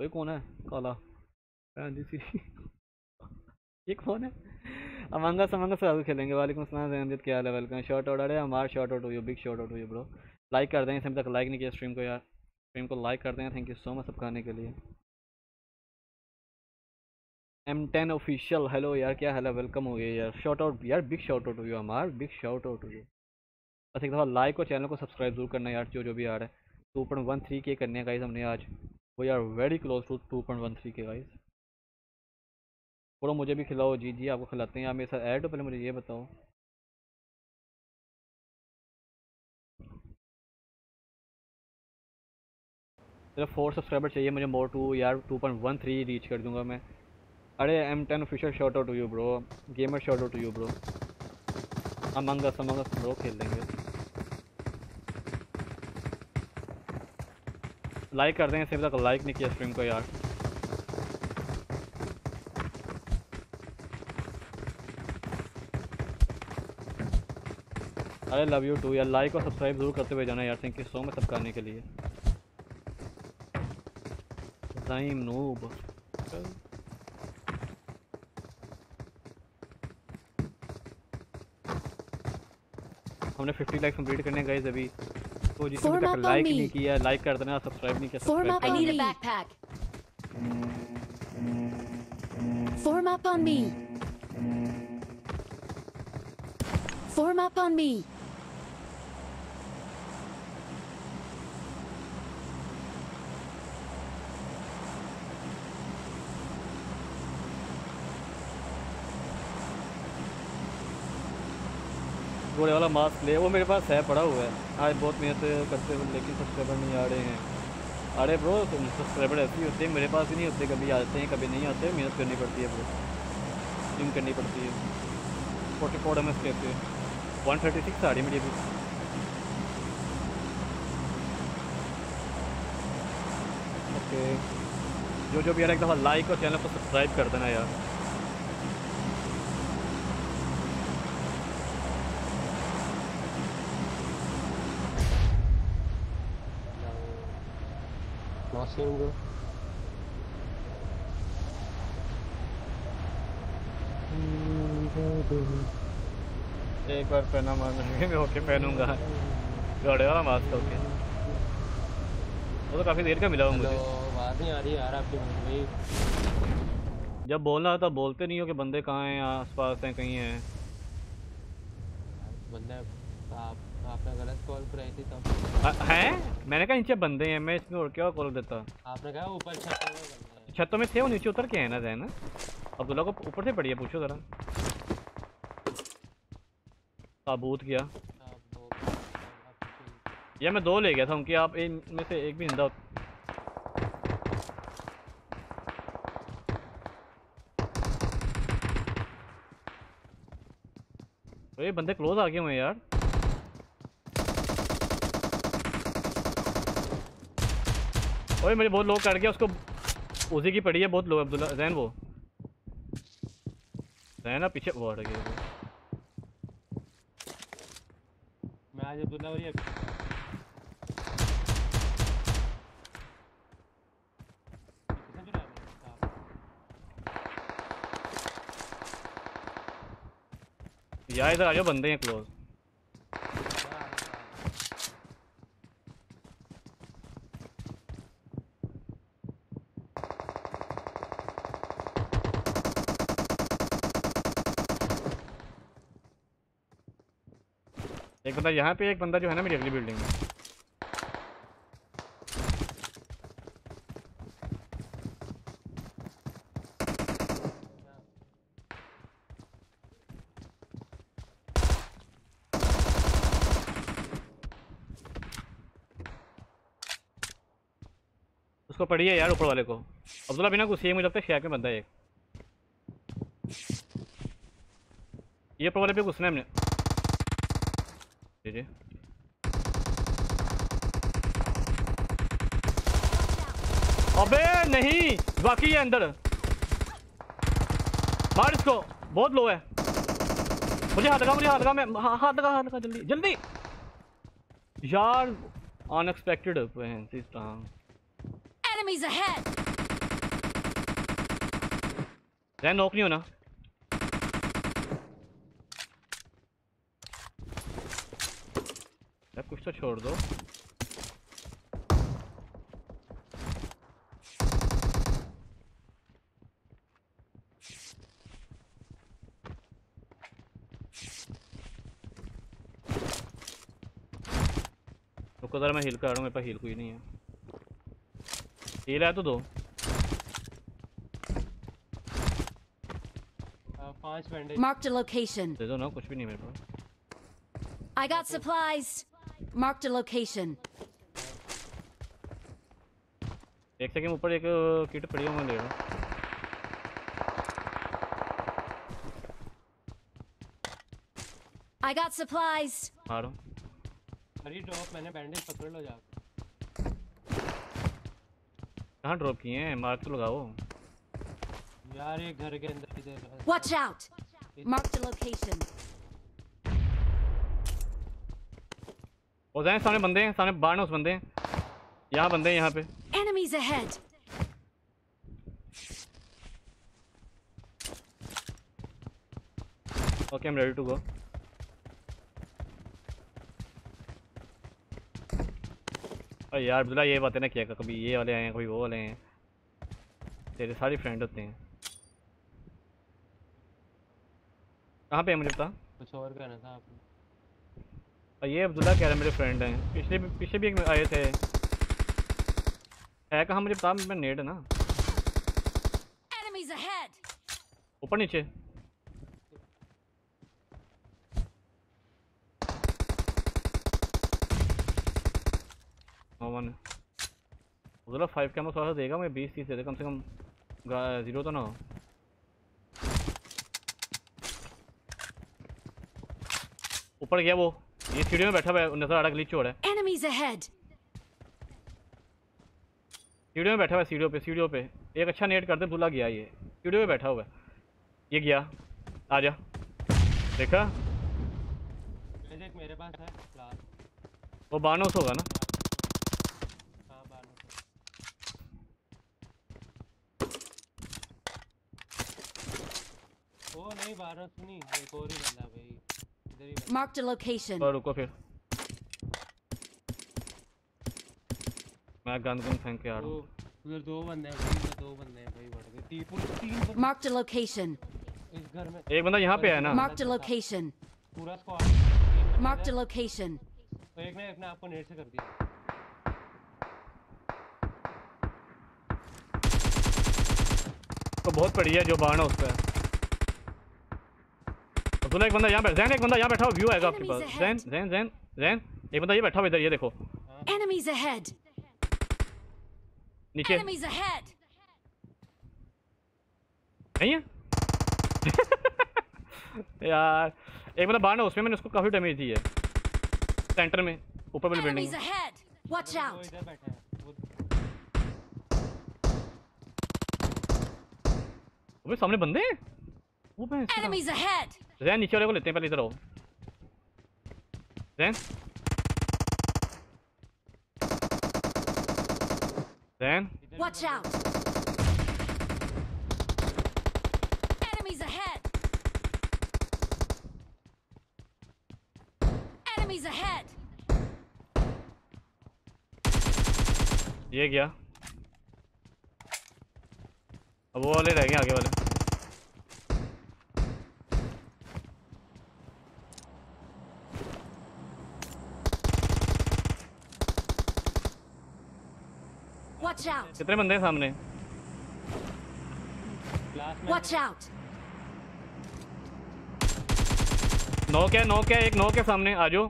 ओए कौन है? काला। ये कौन है? अमंगा समंगा से आगे खेलेंगे। वालेकुम सलाम जैनदीद क्या हाल है? वेलकम शॉर्ट आउट अरे हमारा शॉर्ट आउट हुई बिग शॉर्ट आउट हुई ब्रो लाइक कर देंगे। तक लाइक नहीं किया स्ट्रीम को यार। स्ट्रीम को लाइक कर देंगे। थैंक यू सो मच सब आने के लिए। एम टेन ऑफिशियल हेलो यार, क्या हाल है? वेलकम हो गया यार। शॉर्ट आउट यार बिग शॉर्ट आउट हुई हमार। बिग शॉर्ट आउट हुई बस एक दफ़ा लाइक और चैनल को सब्सक्राइब ज़रूर करना यार, जो जो भी रहा है। टू पॉइंट वन थ्री के करने गाइज़ हमने आज। We are very close to two point one three के गाइज़ बोलो मुझे भी खिलाओ, जी जी, आपको खिलाते हैं। आप मेरे साथ ऐड हो, पहले मुझे ये बताओ। सिर्फ़ फोर सब्सक्राइबर चाहिए मुझे मोर टू यार two point one three reach कर दूँगा मैं। अरे M ten official shout out to you bro gamer shout out to you bro Among Us Among Us bro खेल लेंगे। लाइक कर देंगे, सिर्फ़ तक लाइक नहीं किया स्ट्रीम को यार। अरे लव यू टू यार लाइक और सब्सक्राइब ज़रूर करते हुए जाना यार थैंक यू सो मच सबका आने के लिए। नूब हमने 50 लाइक कंप्लीट करने गए अभी। तो जिसने तक लाइक नहीं किया लाइक कर देना सब्सक्राइब नहीं किया subscribe I need a backpack form on me form up on me घोड़े वाला मास्क ले, वो मेरे पास है, पड़ा हुआ है। आज बहुत मेहनत करते हुए, लेकिन सब्सक्राइबर नहीं आ रहे हैं। अरे ब्रो तुम सब्सक्राइबर ऐसे ही होते हैं, मेरे पास ही नहीं होते, कभी आते हैं, कभी नहीं आते, मेहनत करनी पड़ती है ब्रो जिम करनी पड़ती है। फोर्टी फोर एम एस कहते हैं। वन थर्टी सिक्स आ रही मेरी अभी ओके जो जो भी यार एक दफ़ा लाइक और चैनल को सब्सक्राइब कर देना यार। सेम ब्रो एक बार पहना मार मैं होके पहनूँगा। जोड़े वाला मास्क ओके वो तो काफ़ी देर का मिला हुआ मुझे। आवाज़ नहीं आ रही यार आपकी भाई जब बोलना होता बोलते नहीं हो कि बंदे कहाँ हैं आसपास हैं कहीं हैं। बंदे आपने गलत कॉल कराई थी तब। हैं? मैंने कहा नीचे बंदे हैं मैं इसमें उड़ के और क्या कॉल देता? आपने कहा ऊपर छत पे छतों में थे वो नीचे उतर के हैं ना जैन अब्दुल्ला को ऊपर से पड़ी है पूछो जरा। ताबूत आपकी- या मैं दो ले गया था उनकी आप इन में से एक भी ज़िंदा तो ये बंदे क्लोज आ गए हुए हैं यार। ओए मुझे बहुत लो कर गया उसको उसी की पड़ी है, बहुत लो अब्दुल्ला, जैन वो जैन आप पीछे, वो हट गया। मैं आज अब्दुल्ला और ये कितने चुरा रहे आप? यार, इधर आ जाओ, बंदे हैं क्लोज क्या आ रहा है? बंदा यहाँ पे एक बंदा जो है ना मेरी अगली बिल्डिंग में। उसको है यार ऊपर वाले को। अब्दुल्ला बिना है मुझे लगता है शेयर में बंदा एक। ये ऊपर वाले पे घुसना है हमने। जी जी अबे नहीं बाकी है अंदर। मार इसको। बहुत लो है। मुझे हाथ लगा मुझे हाथ लगा मैं हाँ हाथ लगा हाथ लगा जल्दी जल्दी। यार अनएक्सपेक्टेड इस तरह। Enemies ahead! रैन नॉक नहीं होना यार कुछ तो छोड़ दो। रुको जरा मैं हील कर रहा हूँ मेरे पास हील कोई नहीं है। हील है तो दो। पाँच बैंडेज Marked a location. दे दो ना कुछ भी नहीं मेरे पास। I got supplies. Marked a location. एक सेकंड ऊपर एक किट पड़ी है मैं ले रहा हूँ I got supplies. आ रहा हूँ हरी ड्रॉप मैंने बैंडेज पकड़ लो जाकर कहाँ ड्रॉप किए हैं मार्क तो लगाओ यार ये घर के अंदर इधर Watch out! Marked a location. हो जाए सामने बंदे हैं सामने ना उस बंदे। हैं यहाँ बंदे हैं यहाँ पे। Enemies ahead! Okay I am ready to go अरे यार अब्दुल्ला ये बातें ना किया कर, कभी ये वाले आए हैं कभी वो वाले हैं। तेरे सारे फ्रेंड होते हैं। कहाँ पे है मुझे बता? कुछ और कहना था आपने? और ये अब्दुल्ला कह रहे मेरे फ्रेंड हैं। पिछले भी पीछे भी एक आए थे। है कहाँ? मुझे बता मैं नेट है ना। ऊपर नीचे। वन उधर फाइव कैमरा थोड़ा सा देगा मैं बीस तीस दे दे कम से कम ज़ीरो तो ना हो। ऊपर गया वो। ये सीढ़ी में बैठा हुआ है नज़र आ रहा ग्लिच हो रहा है। एनिमीज अहेड सीढ़ी में बैठा हुआ है सीढ़ियों पे सीढ़ियों पे। एक अच्छा नेट करते दे भूला गया ये। सीढ़ियों में बैठा हुआ है। ये गया। आ जा। देखा? देख मेरे पास है वो बानोस होगा ना? हाँ, वो नहीं बारस नहीं एक और ही बंदा भाई। Marked a location. और रुको फिर मैं गन गन फेंक के आ रहा दो हूँ उधर दो बंदे हैं उधर दो बंदे हैं भाई बढ़ गए तीन पूरे तीन Marked a location. इस घर में एक बंदा यहाँ पे है ना Marked a location. पूरा स्क्वाड हैं, location. और एक ने अपने आप को नेट से कर दिया तो बहुत पड़ी है जो बाण है उस पर अब्दुल्ला एक बंदा यहाँ बैठ जैन एक बंदा यहाँ बैठा हुआ व्यू आएगा आपके पास जैन जैन जैन जैन एक बंदा ये बैठा हुआ इधर ये देखो Enemies ahead. नीचे Enemies ahead. नहीं है यार एक बंदा बाहर है उसमें मैंने उसको काफ़ी डैमेज दी है सेंटर में ऊपर वाली बिल्डिंग में ahead. Watch वो out. इधर बैठा है वो अबे सामने बंदे हैं वो Enemies ahead. जैन नीचे वाले को लेते हैं पहले इधर आओ जैन जैन Watch बंदे- out. Enemies ahead. Enemies ahead. ये गया अब वो वाले रह गए आगे वाले Watch out. कितने बंदे हैं सामने? Watch out. नॉक है नॉक है एक नौ है सामने? आ जाओ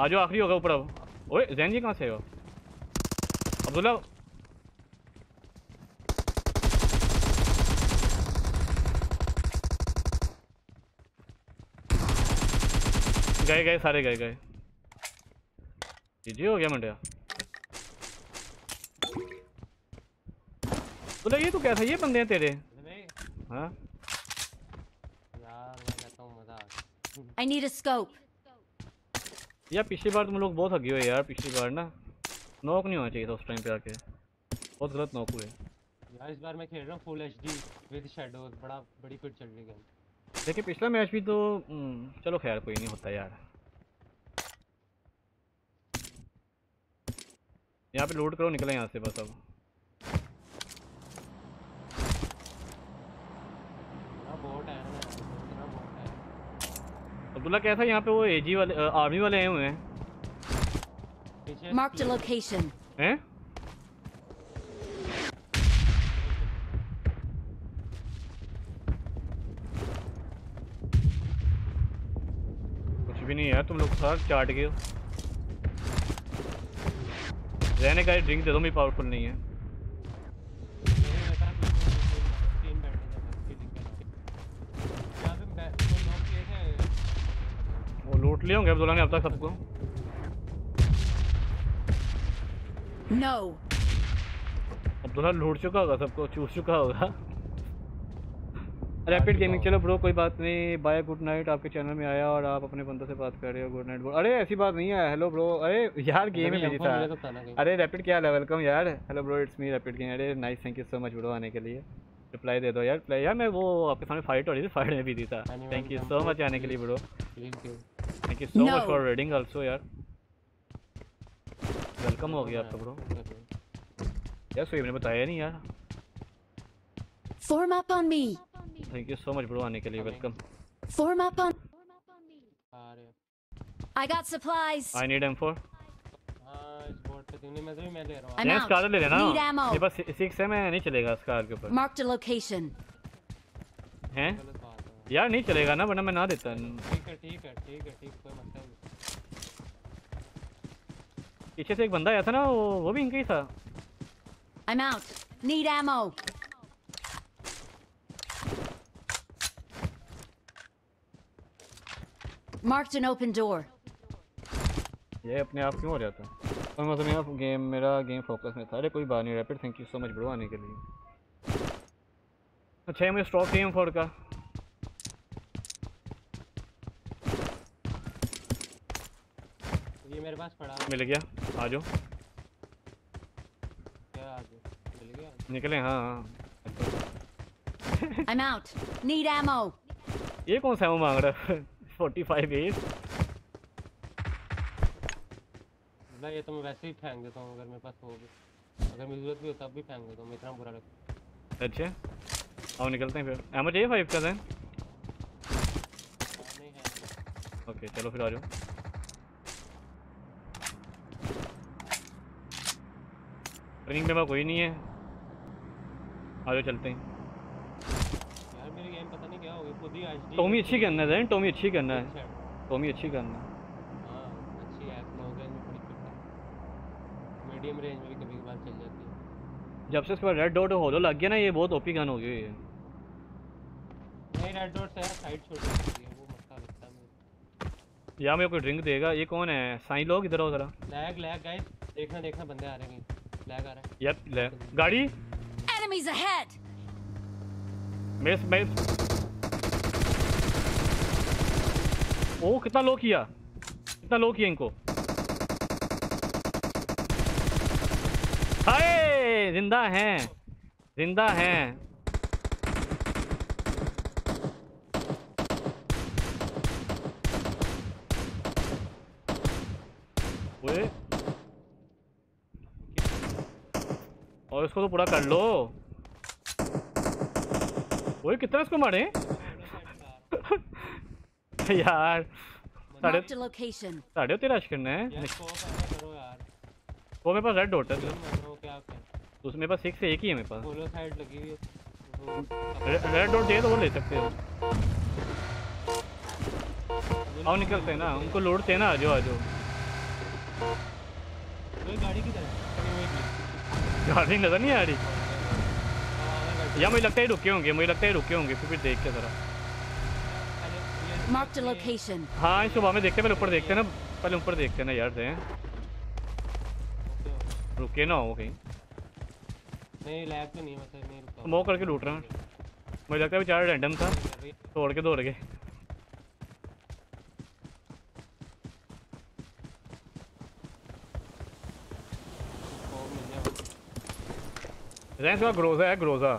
आ जाओ आखिरी होगा ऊपर अब। ओए जैन जी कहाँ से हो? अब्दुल्ला। गए गए सारे गए गए। जी हो गया मंडिया बोला ये तो कैसा ये बंदे हैं तेरे। हाँ? यार मैं कहता हूँ मज़ा I need a scope. यार पिछली बार तुम लोग बहुत हगे हुए यार पिछली बार ना। नॉक नहीं होना चाहिए था उस टाइम पे आके। बहुत गलत नॉक हुए। यार इस बार मैं खेल रहा हूँ full H D with shadows बड़ा बड़ी फिट चल रही गेम देखिए पिछला मैच भी तो हम्म, चलो खैर कोई नहीं होता यार। यहाँ पे लूट करो निकले यहाँ से बस अब ना बोट है ना ना बोट है अब्दुल्ला क्या था यहाँ पे? वो एजी वाले अ, आर्मी वाले आए हुए हैं। Marked a location. हैं? कुछ भी नहीं है तुम लोग सारा चाट गए हो। रहने का ड्रिंक दे दो मेरी पावरफुल नहीं है मेरे में था तीन- तीन बैठे थे बस की दिक्कत है यहाँ पे बै- दो लोग किए थे वो लूट लिए होंगे अब्दुल्ला ने अब तक सबको। No. अब्दुल्ला लूट चुका होगा सबको चूस चुका होगा। रैपिड गेमिंग चलो ब्रो कोई बात नहीं। बाय गुड नाइट आपके चैनल में आया और आप अपने बंदों से बात कर रहे हो। गुड नाइट ब्रो अरे ऐसी बात नहीं है। हेलो ब्रो अरे यार गेम में नहीं, बिज़ी तो था। ना। अरे रैपिड क्या है वेलकम यार। Hello bro it's me rapid game अरे nice thank you so much bro आने के लिए। रिप्लाई दे दो यार प्ले यार मैं वो आपके सामने फाइट हो रही थी फाइट में भी दी था थैंक यू सो मच आने के लिए bro thank you so much for raiding also यार. वेलकम हो गया आपका ब्रो यार सही मैंने बताया नहीं यार. Form up on me thank you so much bro आने के लिए. Welcome form up on me I got supplies. I need M मैं मैं रहा हूँ. स्कार ले लेना. ये बस सिक्स है मैं नहीं चलेगा स्कार के ऊपर a location. हैं यार नहीं चलेगा ना वरना मैं ना देता ठीक है ठीक है ठीक है ठीक कोई मसला नहीं पीछे से एक बंदा आया था ना वो वो भी इनका ही था I'm out. Need ammo. Marked an open door. ये अपने आप क्यों हो जाता और मतलब मेरा गेम मेरा गेम फोकस में था। अरे कोई बात नहीं rapid thank you so much bro आने के लिए। अच्छा मुझे स्टॉक चाहिए फोर का। ये मेरे पास पड़ा। मिल गया। आ जाओ। क्या आज मिल गया? निकले हाँ हाँ। I'm out. Need ammo. ये कौन सा मांग रहा है? फोर्टी फाइव एज अब्दुल्ला ये तो मैं वैसे ही फेंक देता हूँ अगर मेरे पास हो भी। अगर मेरी ज़रूरत भी हो तब भी फेंक देता हूँ मैं इतना बुरा लगता अच्छा। आओ निकलते हैं फिर। एमो चाहिए फाइव का है? ओके चलो फिर आ जाओ। ट्रेनिंग में कोई नहीं है। आ जाओ चलते हैं। यार मेरी गेम पता नहीं क्या हो गई खुद ही एचडी टोमी अच्छी करना है टोमी अच्छी करना है। टोमी अच्छी करना है हाँ अच्छी है लो रेंज में बड़ी फिट है मीडियम रेंज में भी कभी कभार चल जाती है। जब से उसके बाद रेड डॉट होलो लग गया ना ये बहुत ओपी गन हो गई है। नहीं रेड डॉट से साइड छोड़ देती है वो मसला लगता है मुझे। या मेरे को ड्रिंक देगा। ये कौन है? साई लोग इधर आओ जरा। लैग लैग गाइस देखना देखना बंदे आ रहे हैं। लैग आ रहा है। यप ले गाड़ी? Enemies ahead. मेरे मैं ओ कितना लो किया? कितना लो किया इनको हाय ज़िंदा हैं। ज़िंदा हैं। ओए। और इसको तो पूरा कर लो। ओए कितना इसको मारे? यार साढ़े. साढ़े तेरा रश करना है यार स्कोप ऐसा करो यार वो मेरे पास रेड डॉट है। तो उसमें पास सिक्स एक ही है मेरे पास। सोलो साइड लगी हुई है। रेड डॉट चाहिए तो वो ले सकते हो। आओ निकलते हैं ना उनको लौटते हैं ना आ जाओ आ जाओ कोई गाड़ी की तरह कभी वही की गाड़ी नज़र नहीं आ रही? या मुझे लगता है रुके होंगे मुझे लगता है रुके होंगे फिर भी देख के जरा। Marked a location. हाँ सुबह में देखते हैं पहले ऊपर देखते हैं ना पहले ऊपर देखते हैं ना यार से। रुके ना हो कहीं। नहीं लैग तो नहीं मतलब नहीं रुका स्मोक करके लूट रहा हूँ। मुझे लगता है बेचारा रैंडम था। तोड़ के दौड़ जाए रैंस का ग्रोजा है ग्रोजा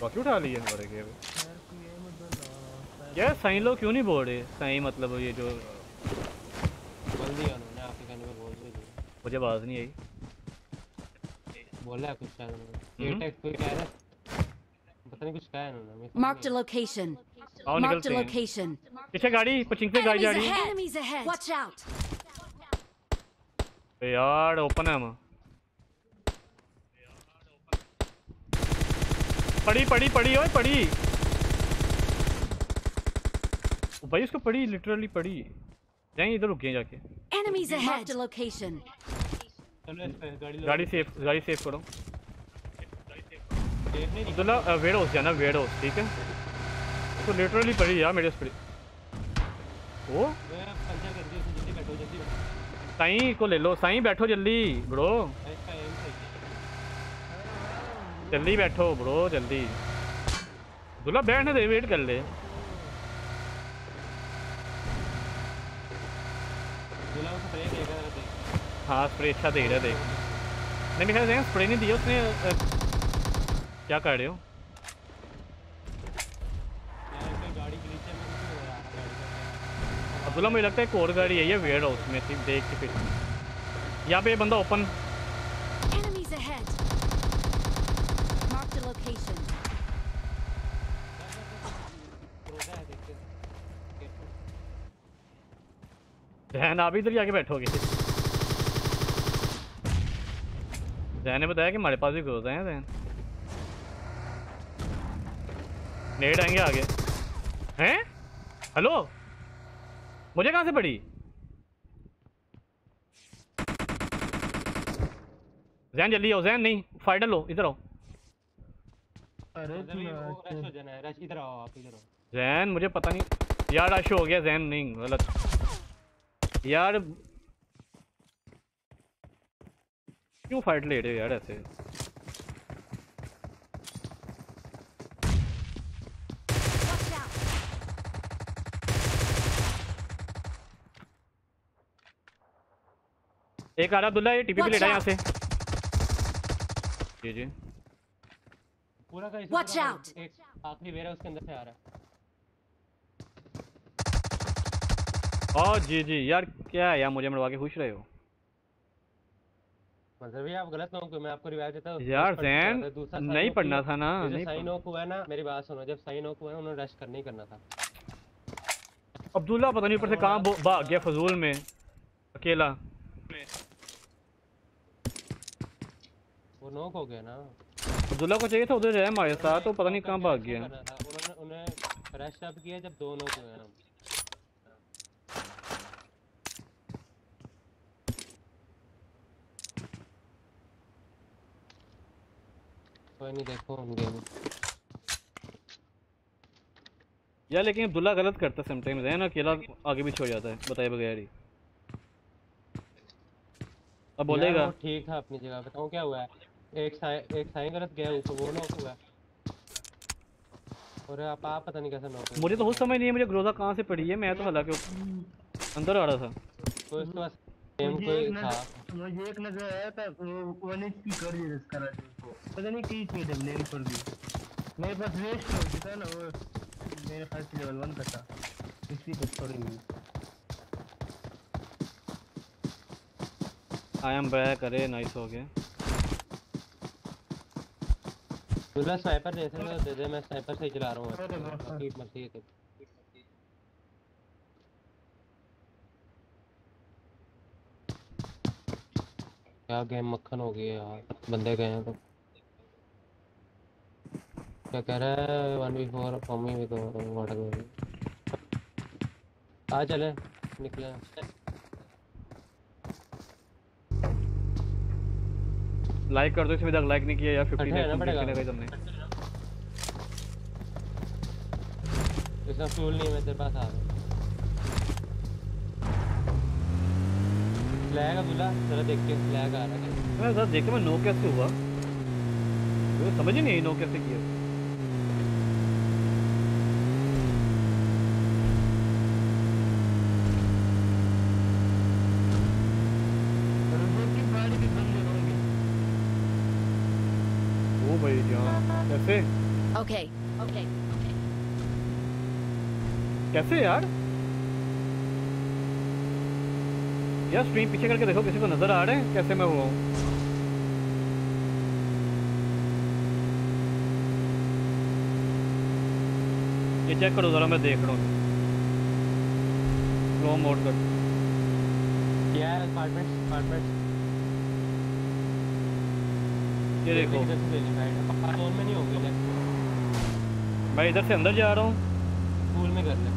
बाकी उठा लिए हमारे के यार साई लोग क्यों नहीं बोल रहे? साई मतलब ये जो बोल दिया उन्होंने आपके कहने पर बोल दिया मुझे आवाज़ नहीं आई बोला कुछ शायद हम्म। ये टेक्स्ट कोई कह रहा है पता नहीं कुछ कहा है उन्होंने मैं समझ Marked a नहीं location. आओ निकलते हैं location. पीछे गाड़ी पचिंग से गाड़ी जा रही है ahead. Watch out. अबे यार ओपन है हम पड़ी पड़ी पड़ी ओए पड़ी भाई उसको पड़ी लिटरली पड़ी जाएँगे इधर रुक गए जाके Enemies ahead. Marked a location. चलो इस पे गाड़ी लो सेफ़ गाड़ी सेफ़ करो। नहीं रही अब्दुल्ला वेड हाउस जाना वेड हाउस ठीक है? तो लिटरली पड़ी यार मेरे पड़ी ओ? साई को ले लो। साई बैठो जल्दी ब्रो जल्दी बैठो ब्रो जल्दी। दुल्ला बैठने दे वेट कर ले दूल्हा को स्प्रे देगा जरा देख हाँ स्प्रे अच्छा दे रहा देख। नहीं मेरे ख्याल स्प्रे नहीं दिया उसने क्या कर रहे हो? अब्दुल्ला मुझे लगता है एक और गाड़ी है ये वेयर हाउस में थी देख के फिर। यहाँ पे ये बंदा ओपन जहन आप इधर ही आके बैठोगे। जहन ने बताया कि हमारे पास भी ग्रोज हैं जहन नेट आएँगे आगे। हैं? हेलो? मुझे कहाँ से पड़ी? जैन जल्दी आओ जैन नहीं फाइटर लो इधर आओ। अरे मतलब ये वो रश हो जाना है रश इधर आओ आप इधर आओ। जैन मुझे पता नहीं। यार रश हो गया जैन नहीं गलत। यार क्यों फाइट ले रहे हो यार ऐसे? एक आ रहा अब्दुल्ला ये टीपी पे Watch लेटा यहाँ out. से। जी जी। पूरा का Watch पूरा एक आखिरी वेयर उसके अंदर से आ रहा है। ओ जी जी। यार क्या है यार मुझे मरवा के खुश रहे हो? मतलब ये आप गलत ना हो मैं आपको रिवाइव देता हूँ। यार जैन नहीं पढ़ना था ना नहीं साइन ऑफ़ हुआ है ना मेरी बात सुनो जब साइन ऑफ़ हुआ उन्होंने रश करने ही करना था। अब्दुल्ला पता नहीं ऊपर से कहाँ भाग गया फजूल में अकेला। वो नॉक हो गया ना। अब्दुल्ला को चाहिए था उधर है हमारे साथ तो पता नहीं कहाँ भाग गया। उन्होंने उन्हें रश अप किया जब दो नॉक हुए हैं। कोई नहीं देखो हम गेम। यार लेकिन अब्दुल्ला गलत करता है समटाइम्स है ना? अकेला आगे भी छोड़ जाता है बताए बगैर ही। अब बोलेगा। ठीक था अपनी जगह बताऊँ क्या हुआ है? एक साइन एक साइन गलत गया ऊपर वो नॉक हुआ और आप आप पता नहीं कैसे नॉक मुझे तो कुछ समझ नहीं है मुझे ग्रोजा कहाँ से पड़ी है? मैं तो हालाँकि अंदर आ रहा था। तो इसके पास गेम कोई था? मुझे एक नज़र आया था वो वन एच की कर दिया इसका पता नहीं की थी जब लेन कर दी मेरे पास वेस्ट हो चुका है ना वो मेरे ख्याल से लेवल वन का था। इसी को छोड़ी हुई आई एम बैक अरे नाइस हो गया। दूसरा स्नाइपर जैसे तो दे दे मैं स्नाइपर से ही चला रहा हूँ। बाकी मर्ज़ी है तेरी। क्या गेम मक्खन हो गई यार। बंदे गए हैं तो। क्या कह रहा है वन वी फोर मम्मी भी तो व्हाट आ चले निकले। लाइक कर दो इसमें तक लाइक नहीं किया फिफ्टी अच्छा, लाइक रहना कंप्लीट करने का तुमने। इसका फ्यूल नहीं है मैं तेरे पास आ रहा फ्लैग अब्दुल्ला जरा देख के फ्लैग आ रहा है। मैं जरा देखे मैं नो कैसे हुआ। मुझे समझ ही नहीं नो कैसे किया रुपये की गाड़ी भी बंद होंगे ओ भाई जान कैसे Okay, okay, okay. कैसे यार? यार स्ट्रीम पीछे करके देखो किसी को नज़र आ रहे हैं? कैसे मैं हुआ हूँ? ये चेक करो जरा मैं देख रहा हूँ। स्लो मोड कर क्या है अपार्टमेंट्स अपार्टमेंट्स ये देखो। में नहीं होगी। मैं इधर से अंदर जा रहा हूँ। स्कूल में कर ले।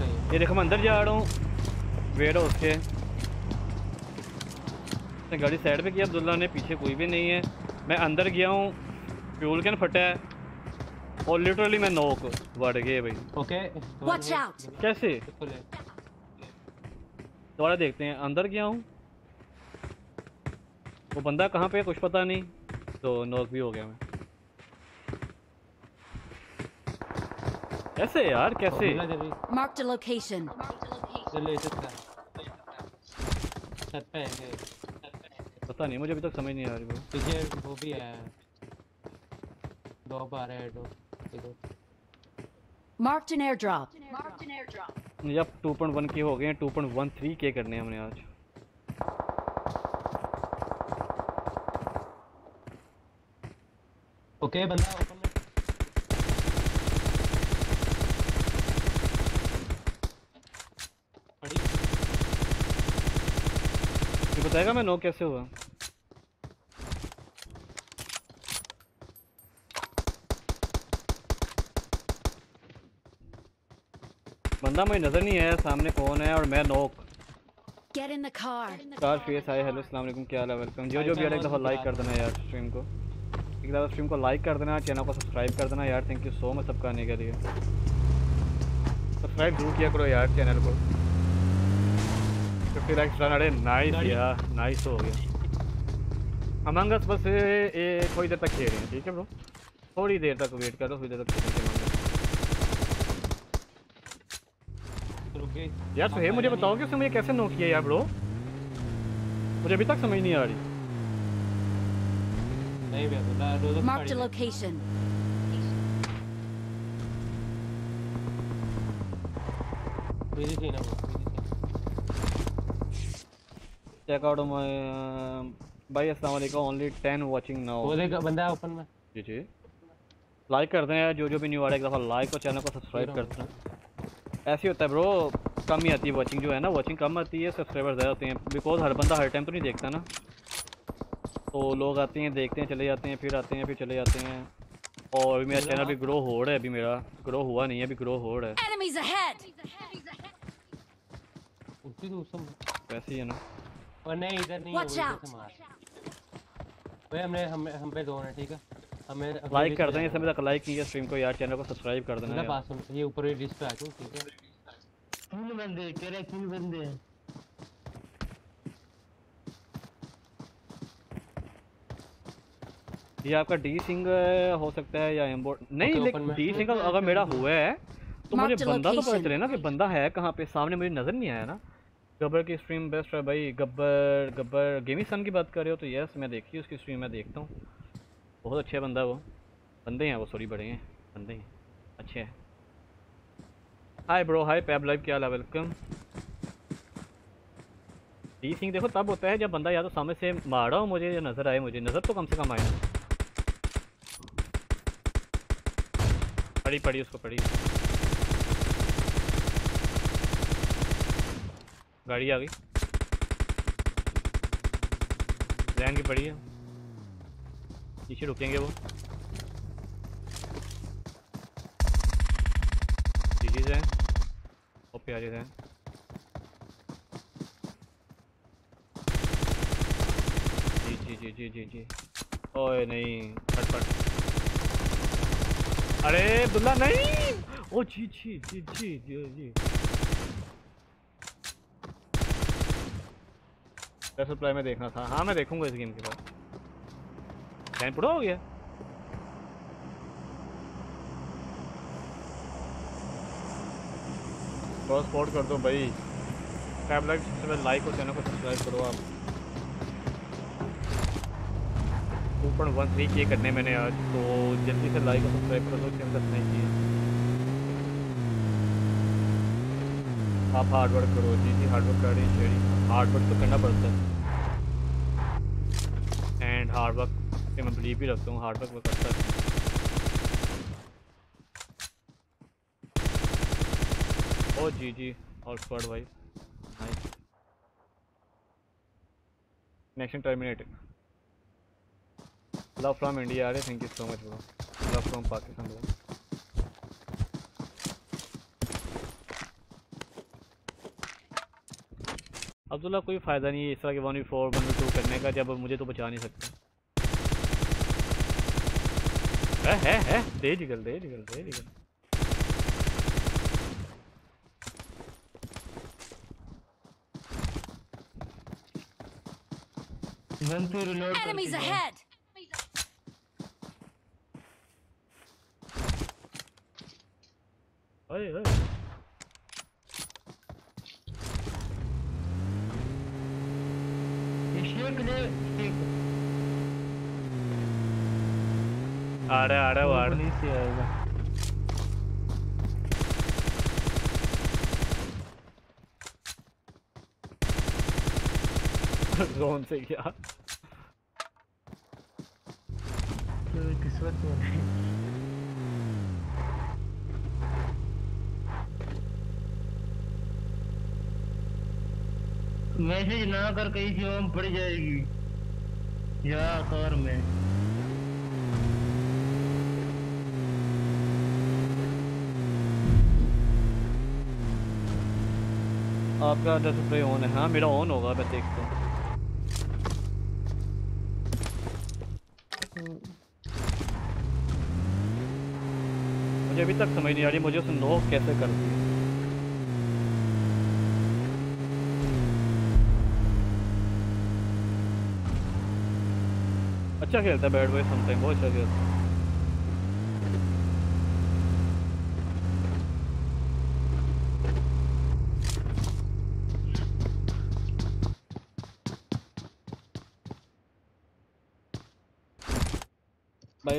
है ये। देखो मैं अंदर जा रहा हूँ। वेट है उसके उसने गाड़ी साइड पे किया अब्दुल्ला ने पीछे कोई भी नहीं है। मैं अंदर गया हूँ। फ्यूल कैन फटा। है और लिटरली मैं नोक बढ़ गए भाई। Okay Watch out! कैसे? दोबारा देखते हैं। अंदर गया हूँ। वो बंदा कहाँ पे है कुछ पता नहीं। तो नोक भी हो गया मैं। कैसे यार कैसे? अब्दुल्ला जल्दी Marked a location. जल्दी इधर का छत पे है पता नहीं मुझे अभी तक समझ नहीं आ रही वो। पीछे वो भी है। दो बार है दो। इधर। Marked an airdrop. जब 2.1 के हो गए हैं 2.13 के करने हैं हमने आज। ओके बंदा ओपन में पड़ी ये मैं? नो कैसे हुआ? बंदा मुझे नज़र नहीं आया सामने कौन है और मैं नोक। Get in the car. Car face hi hello अस्सलाम वालेकुम क्या हाल है? वेलकम जो जो भी एक दफ़ा लाइक कर देना यार स्ट्रीम को। एक दफ़ा स्ट्रीम को लाइक कर देना चैनल को सब्सक्राइब कर देना यार थैंक यू सो मच सबका आने के लिए। सब्सक्राइब ज़रूर किया करो यार चैनल को। लाइक्स रन अरे नाइस यार नाइस हो गया. अमंग अस बस ये थोड़ी देर तक खेल रहे हैं ठीक है ब्रो थोड़ी देर तक वेट करो थोड़ी देर तक गई यार सुहेब मुझे बताओ कि उसने मुझे कैसे नो किया यार ब्रो मुझे अभी तक समझ नहीं आ रही। नहीं भी अब्दुल्ला दो दो Marked a location. बिज़ी थी ना वो। busy थी। चेक आउट माय भाई अस्सलाम वालेकुम ओनली 10 वाचिंग नाउ वो देख बंदा है ओपन में। जी जी। लाइक कर दें यार जो जो भी न्यू आ रहा है एक दफ़ा लाइक और चैनल को सब्सक्राइब कर दें ऐसे होता है ब्रो कम ही आती है वाचिंग जो है ना वाचिंग कम आती है सब्सक्राइबर ज़्यादा होते हैं। बिकॉज़ हर बंदा हर टाइम तो नहीं देखता ना। तो लोग आते हैं देखते हैं चले जाते हैं फिर आते हैं फिर चले जाते हैं। और अभी मेरा चैनल भी ग्रो हो रहा है अभी मेरा ग्रो हुआ नहीं है अभी ग्रो हो रहा है! उसी तो उसम वैसे ही है ना। और नहीं इधर नहीं है वो out. से मार भाई हमने हम हम पे जोन है ठीक है हमें लाइक कर दें चलेगा। इस समय तक लाइक कीजिए स्ट्रीम को यार चैनल को सब्सक्राइब कर देना यार। बात सुन ये ऊपर ही डिस्क पे आ जाऊँ ठीक है तीन बंदे रहे तीन बंदे ये आपका डी सिंग हो सकता है या एम्बोर्ड नहीं लेकिन डी सिंग अगर मेरा हुआ है तो मुझे बंदा तो पता चले ना कि बंदा है कहाँ पे सामने मुझे नज़र नहीं आया ना गब्बर की स्ट्रीम बेस्ट है भाई। गब्बर गब्बर गेमी सन की बात कर रहे हो तो यस मैं देखी उसकी स्ट्रीम मैं देखता हूँ। बहुत अच्छे बंदा वो। बंदे हैं वो सॉरी बड़े हैं। बंदे हैं। अच्छे हैं। हाय ब्रो हाय पैब लाइव क्या हाल वेलकम डी सिंह देखो, तब होता है जब बंदा या तो सामने से मारा हो मुझे या नज़र आए मुझे। नज़र तो कम से कम आए। पड़ी पड़ी, उसको पड़ी। गाड़ी आ गई। जैन की पड़ी है। पीछे रुकेंगे वो। जी जैन ओ प्यारे जैन जी जी जी जी जी जी। ओए, नहीं फट फट अरे अब्दुल्ला नहीं! ओ जी जी जी जी जी जी। सप्लाई में देखना था। हाँ मैं देखूँगा इस गेम के बाद। टाइम पूरा हो गया। थोड़ा सपोर्ट कर दो भाई। टैब लाइक सबसे पहले लाइक और चैनल को सब्सक्राइब करो आप। टू पॉइंट वन थ्री के करने मैंने आज तो जल्दी से लाइक और सब्सक्राइब कर दो चैनल नहीं किए आप हार्ड वर्क करो, जी जी हार्डवर्क कर रही शेरी। हार्ड वर्क तो करना पड़ता है। हार्ड वर्क पे मैं बिलीव भी रखता हूँ हार्ड वर्क मैं करता है। ओ जी जी और स्क्वाड भाई। Connection terminated love from India आ रहे thank you so much bro love from Pakistan bro Abdullah, कोई फ़ायदा नहीं है इस तरह के one v four one v two करने का, जब मुझे तो बचा नहीं सकता। है है है। दे निकल तेज निकल तेज निकल तो रिलोड Enemies ahead! अरे अरे शेक दे शेक आ रहा है आ रहा है वो आ रहा से आएगा जोन से क्या किस्मत में मैसेज ना कर कहीं से हम पड़ जाएगी। या कर में। आपका डिस्प्ले ऑन है हाँ मेरा ऑन होगा मैं देखता हूँ मुझे अभी तक समझ नहीं आ रही मुझे उसे नो कैसे कर दी अच्छा खेलता है बैट बॉय समटाइम बहुत अच्छा खेलता है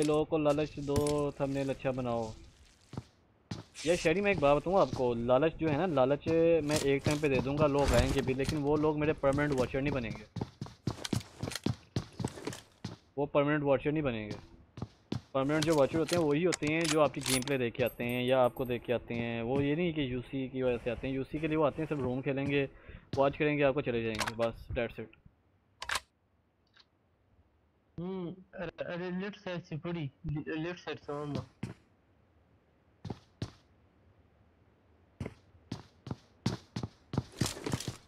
भाई लोगों को लालच दो थंबनेल अच्छा बनाओ। यार शहरी मैं एक बात बताऊँ आपको, लालच जो है ना, लालच मैं एक टाइम पे दे दूँगा, लोग आएँगे भी, लेकिन वो लोग मेरे परमानेंट वॉचर नहीं बनेंगे। वो परमानेंट वॉचर नहीं बनेंगे। परमानेंट जो वॉचर होते हैं, वही होते हैं जो आपकी गेम प्ले देख के आते हैं, या आपको देख के आते हैं। वो ये नहीं कि यूसी की वजह से आते हैं। यूसी के लिए वो आते हैं, सब रूम खेलेंगे वॉच करेंगे, आपको चले जाएँगे, बस डेट इट हम्म अरे अरे लेफ़्ट साइड से पड़ी लेफ़्ट साइड से मामा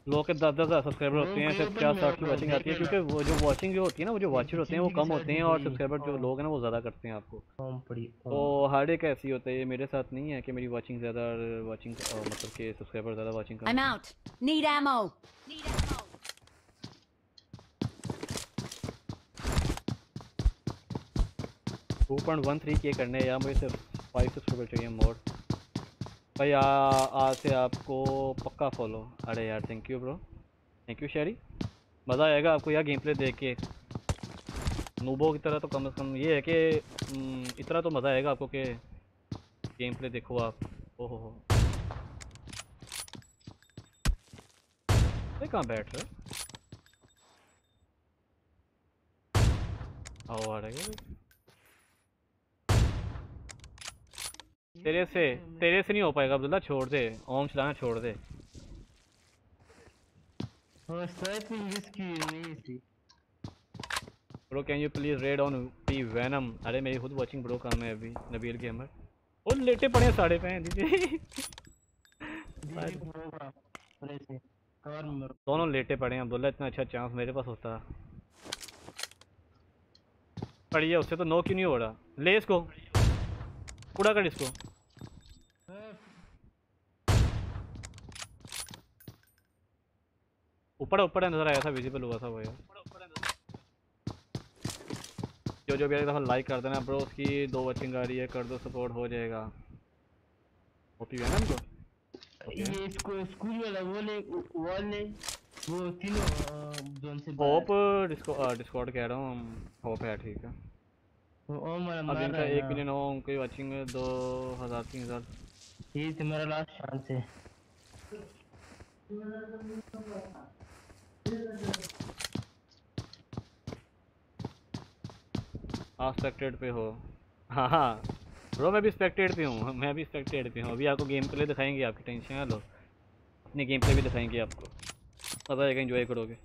लोगों के दस दस हज़ार सब्सक्राइबर होते हैं सिर्फ़ पचास साठ की वॉचिंग आती है क्योंकि वो जो वॉचिंग जो होती है ना वो जो वॉचर होते हैं वो कम होते हैं और सब्सक्राइबर जो लोग हैं ना वो ज़्यादा करते हैं आपको। तो हर एक ऐसी होता है ये मेरे साथ नहीं है कि मेरी वॉचिंग ज़्यादा वॉचिंग मतलब कि सब्सक्राइबर ज़्यादा वॉचिंग I'm कम out. Need ammo. Need ammo. Two point one three के करने यार मुझे सिर्फ़ फाइव सब्सक्राइबर चाहिए मोर भाई आ, आज से आपको पक्का फॉलो अरे यार thank you bro thank you Sheri मज़ा आएगा आपको यार गेम प्ले देख के। नूबो की तरह तो कम से कम ये है कि हम्म, इतना तो मज़ा आएगा आपको कि गेम प्ले देखो आप। ओहो हो। ये कहाँ बैठ रहे हो? आओ आ रहे तेरे से तेरे से नहीं हो पाएगा अब्दुल्ला छोड़ दे ओम चलाना छोड़ दे। Bro can you please raid on P Venom अरे मेरी खुद वाचिंग ब्रो काम है अभी नबील गेमर वो लेटे पड़े हैं साढ़े पे दीदी दोनों लेटे पड़े हैं अब्दुल्ला इतना अच्छा चांस मेरे पास होता। पड़ी है उससे तो नो क्यों नहीं हो रहा? ले इसको। कूड़ा कर इसको। ऊपर ऊपर नज़र आया था विजिबल हुआ था यार। जो जो भी एक दफ़ा लाइक कर देना ब्रो उसकी दो वॉचिंग आ रही है कर दो सपोर्ट हो जाएगा। ओपी है ना इनको? ये इसको स्कूल वाला वो ले वो ले वो तीनों जोन से होप डिस्को डिस्कॉर्ड कह रहा हूँ होप है ठीक है। अब इनका एक मिलियन हो उनकी वाचिंग दो हज़ार तीन हज़ार। ये तुम्हारा लास्ट चांस है। आप स्पेक्टेड पे हो। हाँ हाँ। ब्रो मैं भी स्पेक्टेड पे हूँ। मैं भी स्पेक्टेड पे हूँ। अभी आपको गेम प्ले दिखाएँगे आपकी टेंशन है लो अपनी गेम प्ले भी दिखाएँगे आपको। पता आएगा एंजॉय करोगे।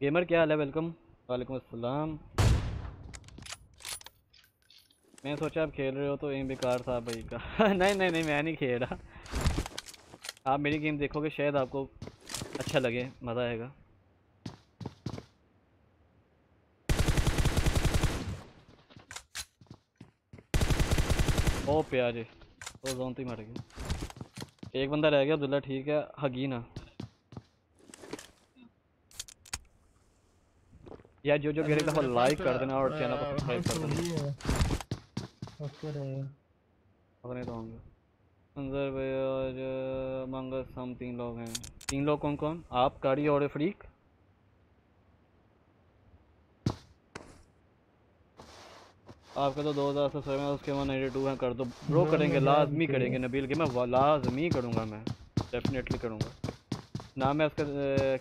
गेमर क्या हाल है? वेलकम वालेकुम अस्सलाम। मैं सोचा आप खेल रहे हो तो एम बेकार था भाई का। नहीं नहीं नहीं, मैं नहीं खेल रहा। आप मेरी गेम देखोगे शायद आपको अच्छा लगे मज़ा आएगा ओ प्यारे तो जोन तो ही मर गया एक बंदा रह गया अब्दुल्ला ठीक है हगी ना यार जो जो मेरे दफ़ा लाइक कर देना और चैनल को सब्सक्राइब कर देना रहेगा पकड़ने तो होंगे अंदर और मंगस हम तीन लोग हैं। तीन लोग कौन कौन? आप कारी और फ्रीक? आपका तो दो हज़ार सत्रह में उसके वन एटी टू है कर दो। ब्रो करेंगे लाजमी करेंगे नबील के मैं लाजमी करूँगा मैं। डेफिनेटली करूँगा। नाम है उसका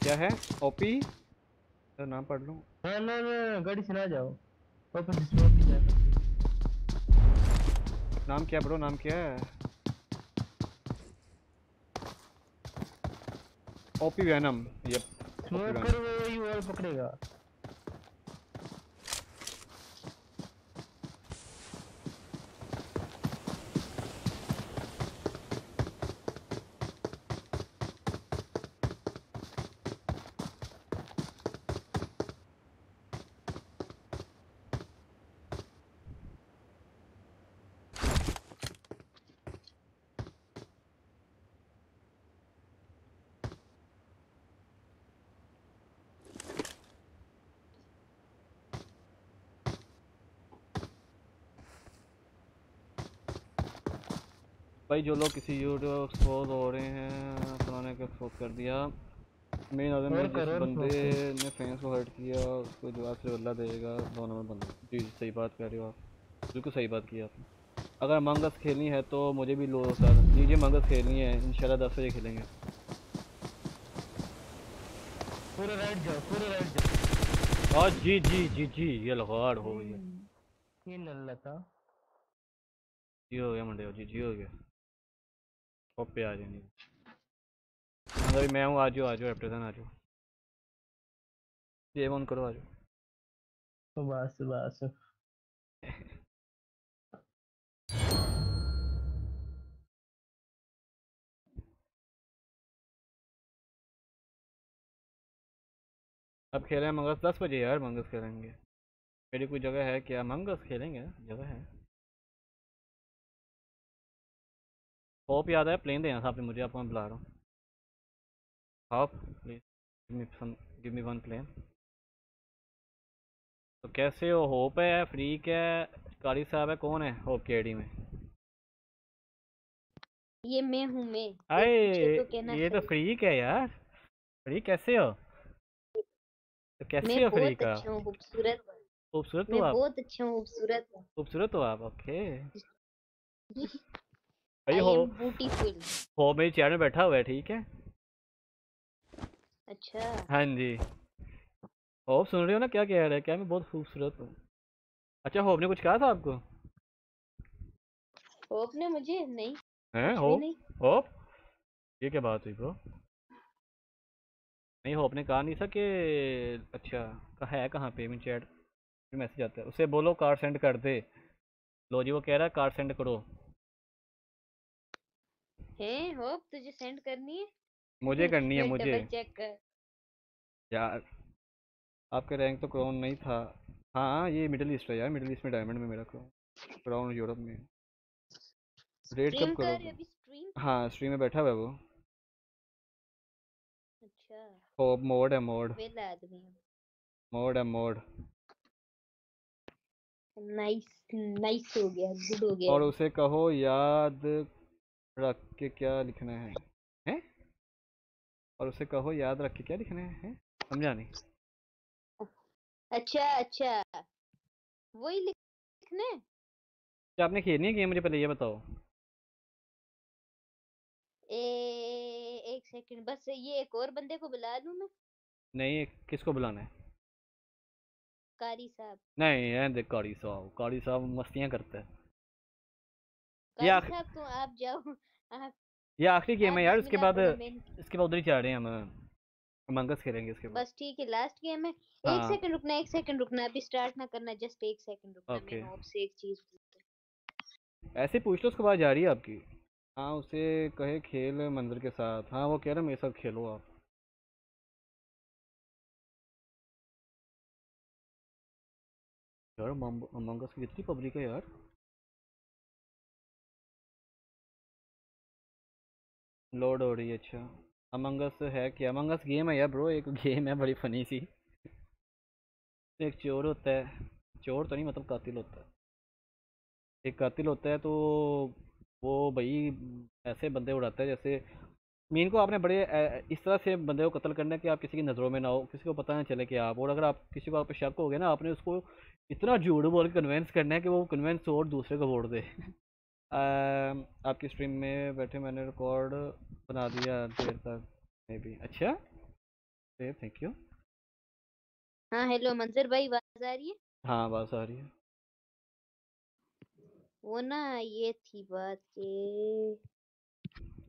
क्या है? ओपी? तो नाम पढ़ लूँ। हाँ गाड़ी पे जाओ। नाम क्या ब्रो? नाम क्या है? ओपी वैनम यप स्मोक कर वो ही वॉल पकड़ेगा। भाई जो लोग किसी यूट्यूब एक्सपोज हो रहे हैं फलाने को एक्सपोज कर दिया। मेन नज़र में जिस बंदे ने फैंस को हर्ट किया उसको जवाब से अल्लाह देगा दो नंबर बंदा। जी सही बात कह रहे हो आप। बिल्कुल सही बात की आपने। अगर मंगस खेलनी है तो मुझे भी लो सर जी मंगस खेलनी है। इंशाल्लाह दस बजे खेलेंगे। पूरे राइट जाओ पूरे राइट जाओ। और जी जी जी जी ये लगाड़ हो गई। ये नल्ला था। जी हो गया मंडे जी जी हो गया। ओपे आ जाएँगे अंदर भी मैं हूँ आ जाओ आ जाओ एप्टेसन आ जाओ ये ऑन करो आ जाओ बस बस अब खेल रहे हैं मंगस दस बजे यार मंगस खेलेंगे। मेरी कोई जगह है क्या? मंगस खेलेंगे जगह है। होप याद है प्लेन देना साहब मुझे आपको मैं बुला रहा हूँ। Hope please give me some give me one plane तो कैसे हो? होप है फ्रीक है कारी साहब है कौन है? होप के आईडी में। ये मैं हूँ मैं। पीछे तो ये तो। फ्रीक है यार। फ्रीक कैसे हो? तो कैसे हो फ्रीक आप? अच्छा खूबसूरत। खूबसूरत हो आप? बहुत अच्छा हूँ खूबसूरत। खूबसूरत हो आप ओके भाई हो ब्यूटीफुल हो मेरी चेयर में बैठा हुआ है ठीक है? अच्छा। हाँ जी। होप सुन रहे हो ना क्या कह रहा है क्या मैं बहुत खूबसूरत हूँ। अच्छा होप ने कुछ कहा था आपको? होप ने मुझे? नहीं हैं होप? होप? ये क्या बात हुई ब्रो? नहीं होप ने कहा नहीं था कि अच्छा कहा है कहाँ पे? मैं चैट मैसेज आता है। उसे बोलो कार्ड सेंड कर दे। लो जी वो कह रहा है कार्ड सेंड करो। है होप तुझे सेंड करनी है। मुझे करनी है मुझे। चेक कर। यार आपका रैंक तो क्राउन नहीं था। हाँ ये मिडिल ईस्ट है यार मिडिल ईस्ट में डायमंड में मेरा क्राउन क्राउन यूरोप में। रेड कब करोगे? अभी स्ट्रीम? हाँ स्ट्रीम में बैठा हुआ है वो। अच्छा। होप मोड है मोड। मोड है मोड। नाइस नाइस हो गया गुड हो गया। और उसे कहो याद रख के क्या लिखना है? हैं? और उसे कहो याद रख के क्या लिखना है? हैं? समझा नहीं? अच्छा अच्छा। वही लिखना? है क्या आपने खेलनी है गेम मुझे पहले ये बताओ। ए एक सेकंड बस ये एक और बंदे को बुला लूँ मैं? नहीं किसको बुलाना है? कारी साहब। नहीं है देख कारी साहब कारी साहब मस्तियाँ करता है। कारी आख- तो आप जाओ आप ये आखिरी गेम है यार इसके बाद इसके बाद उधर ही जा रहे हैं हम मंगस खेलेंगे इसके बाद। बस ठीक है लास्ट गेम है। एक हाँ। सेकंड रुकना एक सेकंड रुकना अभी स्टार्ट ना करना जस्ट एक सेकंड रुकना Okay. मैं आपसे एक चीज़ ऐसे पूछ लो उसके बाद जा रही है आपकी। हाँ उसे कहे खेल मंदिर के साथ। हाँ वो कह रहा मेरे साथ खेलो आप। यार मंगस की कितनी पब्लिक है यार? लोड हो रही है अच्छा। अमंगस है क्या? अमंगस गेम है यार ब्रो एक गेम है बड़ी फनी सी। एक चोर होता है। चोर तो नहीं मतलब कातिल होता है। एक कातिल होता है तो वो भाई ऐसे बंदे उड़ाता है, जैसे मीन को आपने बड़े इस तरह से बंदे को कत्ल करना है कि आप किसी की नज़रों में ना हो, किसी को पता ना चले कि आप। और अगर आप किसी को आप शक हो गया ना, आपने उसको इतना झूठ बोल के कन्वेंस करना है कि वो कन्वेंस और दूसरे को वोट दे। आपकी स्ट्रीम में बैठे मैंने रिकॉर्ड बना दिया देर तक मे बी अच्छा थैंक यू हाँ हेलो मंजर भाई आवाज़ आ रही है? हाँ बस आ रही है। वो ना ये थी बात के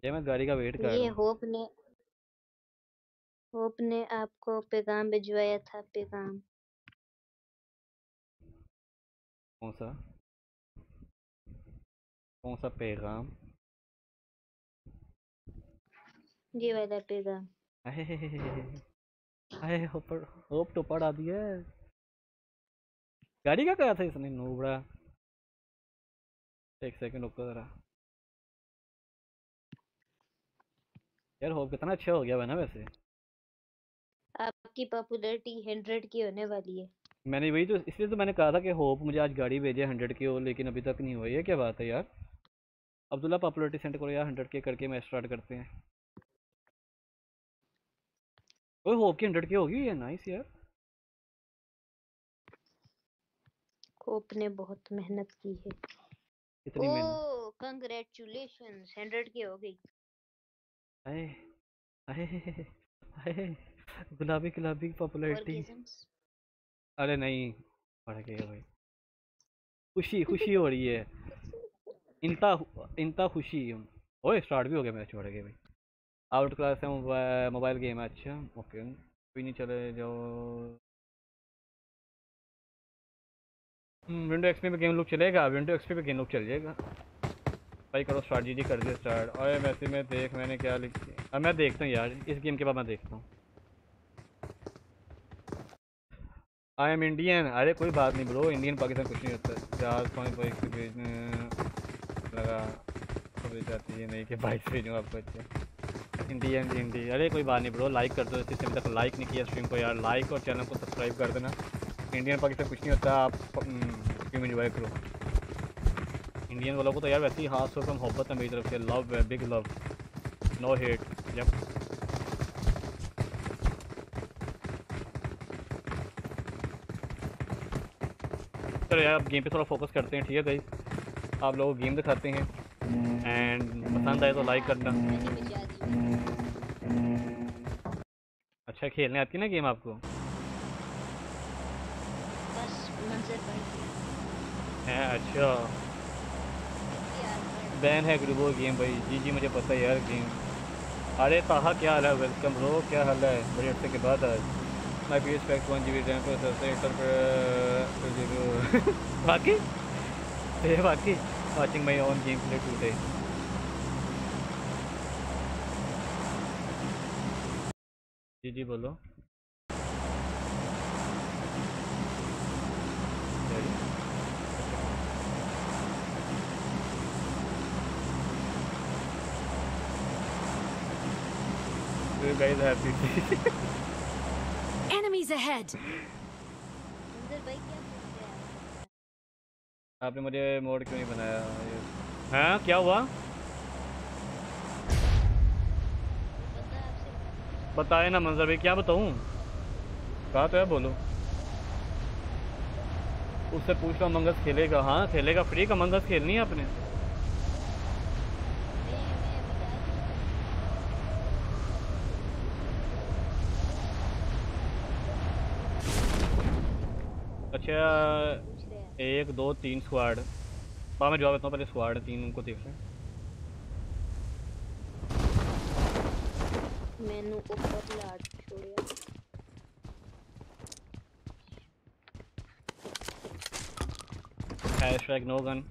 ये मैं गाड़ी का वेट कर रहा हूँ। होप ने होप ने आपको पैगाम भिजवाया था पैगाम। कौन सा? कौन सा पैगाम ये वाला पैगाम अरे होप होप तो पड़ा दिया गाड़ी का कहा था इसने नूबड़ा एक सेकंड रुको जरा यार होप कितना अच्छा हो गया वह ना वैसे आपकी पॉपुलैरिटी हंड्रेड की होने वाली है मैंने वही तो इसलिए तो मैंने कहा था कि होप मुझे आज गाड़ी भेजे हंड्रेड की हो लेकिन अभी तक नहीं हुई है क्या बात है यार अब्दुल्ला पॉपुलरिटी सेंड करो यार हंड्रेड के करके मैच स्टार्ट करते हैं। ओए होप की हंड्रेड की होगी? ये नाइस यार। होप ने बहुत मेहनत की है। इतनी मेहनत ओ कंग्रेचुलेशंस 100 की हो गई। हाय हाय हाय गुलाबी गुलाबी पॉपुलैरिटी अरे नहीं बढ़ गया भाई। खुशी खुशी हो रही है। इंता इंता खुशी ओए, स्टार्ट भी हो गया मैच बढ़ गया भाई। आउट क्लास है मोबाइल गेम है अच्छा ओके। कोई नहीं, चले जाओ। विंडो एक्सपी पे गेम लुक चलेगा, विंडो एक्सपी पे गेम लुक चल जाएगा। भाई करो, स्टार्ट जी जी कर दिया स्टार्ट। अरे वैसे मैं देख, मैंने क्या लिखी मैं देखता हूँ यार, इस गेम के बाद मैं देखता हूँ। आई एम इंडियन अरे, कोई बात नहीं ब्रो इंडियन पाकिस्तान कुछ नहीं होता। बाइक भेजने लगा तो जाती है नहीं कि बाइक से भेजूँ आपको अच्छा इंडियन हिंदी अरे कोई बात नहीं ब्रो लाइक कर दो। जैसे अभी तक लाइक नहीं किया स्ट्रीम को यार। लाइक और चैनल को सब्सक्राइब कर देना। इंडियन पाकिस्तान कुछ नहीं होता, आप स्ट्रीम एंजॉय करो? इंडियन वालों को तो यार वैसे ही हाथ सौ मोहब्बत है मेरी तरफ़ से। लव है बिग लव नो हेट जब चलो यार, अब गेम पे थोड़ा फोकस करते हैं। ठीक है गाइस आप लोगों को गेम दिखाते हैं एंड पसंद आए तो लाइक करना अच्छा खेलने आती है ना गेम आपको बस है अच्छा बैन है ग्रुबो गेम भाई जी जी मुझे पता है यार गेम अरे ताहा क्या हाल है वेलकम ब्रो क्या हाल है बड़े हफ़्ते के बाद आज my P S pack one G B RAM processor बाकी ये बाकी watching my own gameplay today जी जी बोलो? You guys happy. Enemies ahead! मंजर भाई क्या पूछ रहे हैं आपने मुझे मोड क्यों नहीं बनाया? हाँ क्या हुआ? बताए ना मंजर भाई, क्या बताऊँ? कहा तो है बोलो। उससे पूछ लो, मंगस खेलेगा। हाँ खेलेगा, फ्री का मंगस खेलनी है आपने। अच्छा एक दो तीन स्क्वाड बा मैं जवाब देता हूँ पहले स्क्वाड तीन उनको देख लें। मैंने ऊपर छोड़िया नो गन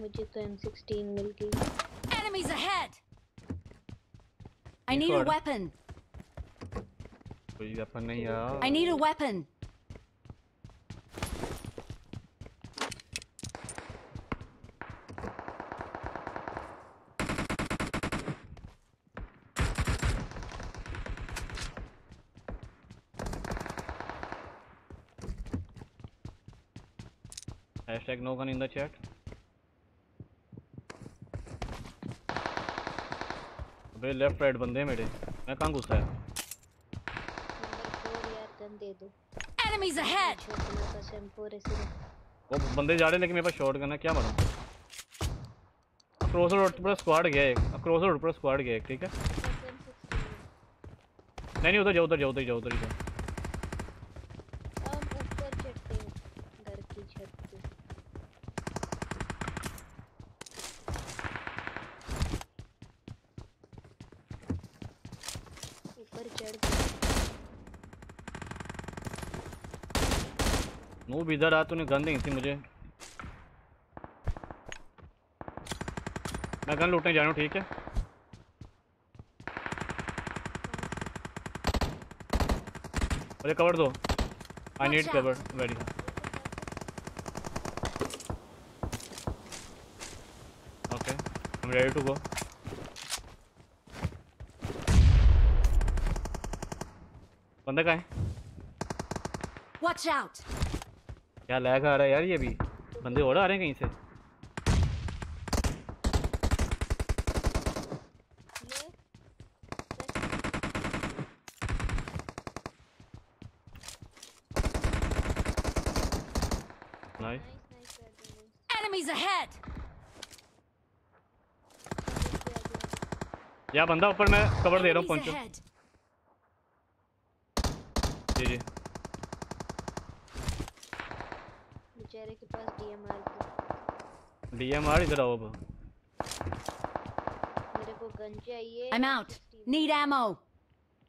मुझे तो M16 मिल गई। Enemies ahead! I need a weapon! कोई अपन नहीं यार। I need a weapon! Hashtag no gun in the chat अबे लेफ़्ट राइट बंदे मेरे। मैं कहाँ घुसा है? नंबर 4 यार गन दे दो Enemies ahead! छोटू का M4 ऐसे वो बंदे जा रहे हैं लेकिन मेरे पास शॉट गन है क्या मालूम? क्रॉस रोड पर स्क्वाड गया है एक क्रॉस रोड पर स्क्वाड गया है एक ठीक है? नहीं नहीं उधर जाओ उधर जाओ उधर जाओ उधर जाओ हम ऊपर चढ़ते हैं घर की छत पे ऊपर चढ़ गए नूब इधर आ तूने गन नहीं थी मुझे। मैं गन लूटने जा रहा हूँ ठीक है? मुझे कवर दो। I need cover very okay I am ready to go बंदा कहाँ है? Watch out! क्या लैग आ रहा है यार ये भी? बंदे और आ रहे हैं कहीं से? या बंदा ऊपर मैं कवर दे रहा हूँ पहुंचो। थी डीएमआर इधर आओ अब मेरे को गन चाहिए। I'm out. 16 Need ammo.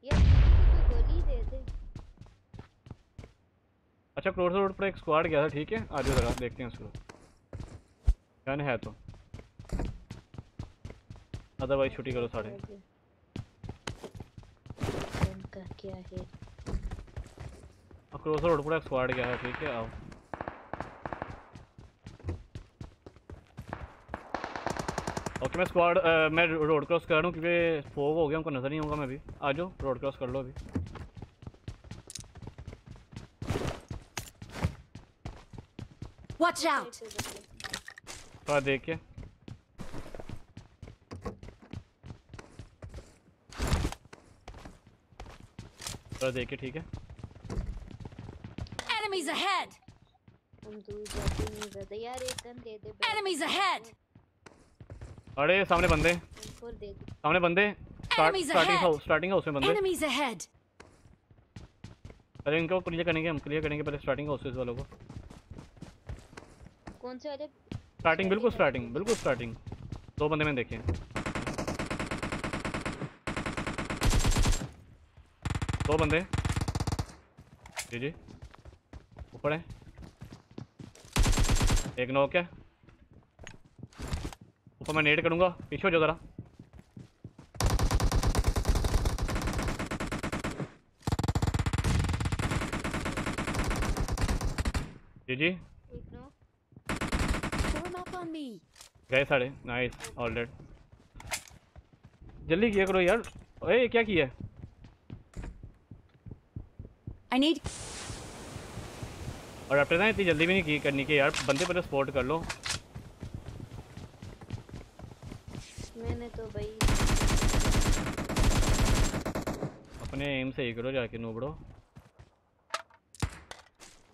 यार किसी गोली दे दे। अच्छा क्रोड रोड पर एक स्क्वाड गया था ठीक है? आ जाओ जरा देखते हैं उसको। गन है तो। अदरवाइज़ छुट्टी करो साढ़े क्या है? क्रॉस रोड पर एक स्क्वाड गया है ठीक है? आओ। मैं स्क्वाड मैं रोड क्रॉस कर रहा हूँ क्योंकि फोग हो गया उनको नज़र नहीं होगा मैं भी आ जाओ रोड क्रॉस कर लो अभी Watch out! थोड़ा देख के थोड़ा देख के ठीक है Enemies ahead! हम दूर जाते नहीं ज़्यादा यार एक गन दे दे Enemies ahead! अरे सामने बंदे। सामने बंदे। स्टार्टिंग हाउस स्टार्टिंग हाउस में बंदे। अरे इनको क्लियर करेंगे हम क्लियर करेंगे पहले स्टार्टिंग हाउसेस वालों को। कौन से वाले? स्टार्टिंग बिल्कुल स्टार्टिंग बिल्कुल स्टार्टिंग दो बंदे मैंने देखे दो बंदे। जी जी। ऊपर है। एक नॉक है ऊपर मैं नेट करूँगा, पीछे हो जाओ जरा। जी जी. गए साढ़े नाइस ऑल डेड जल्दी किया करो यार। ओए क्या किया? I need और अपने ना इतनी जल्दी भी नहीं की करनी की यार, बंदे पहले सपोर्ट कर लो मैंने तो भाई। अपने एम से ही करो जाके नूबड़ो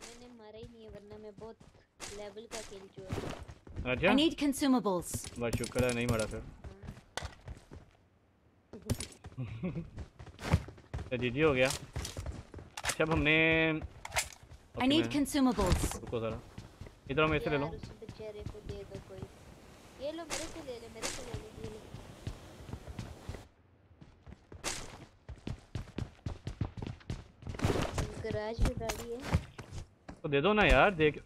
मैंने मारा ही नहीं है वरना मैं बहुत लेवल का किल जो अच्छा? I need consumables. बस शुक्र है नहीं मरा फिर। तो जी जी हो गया। अच्छा अब हमने need मैं- consumables. रुको जरा। इधर आओ मेरे से ले लो। बेचारे को दे दो कोई। ये लो मेरे से ले ले मेरे से ले लो। गराज में गाड़ी है। तो दे दो ना यार देख।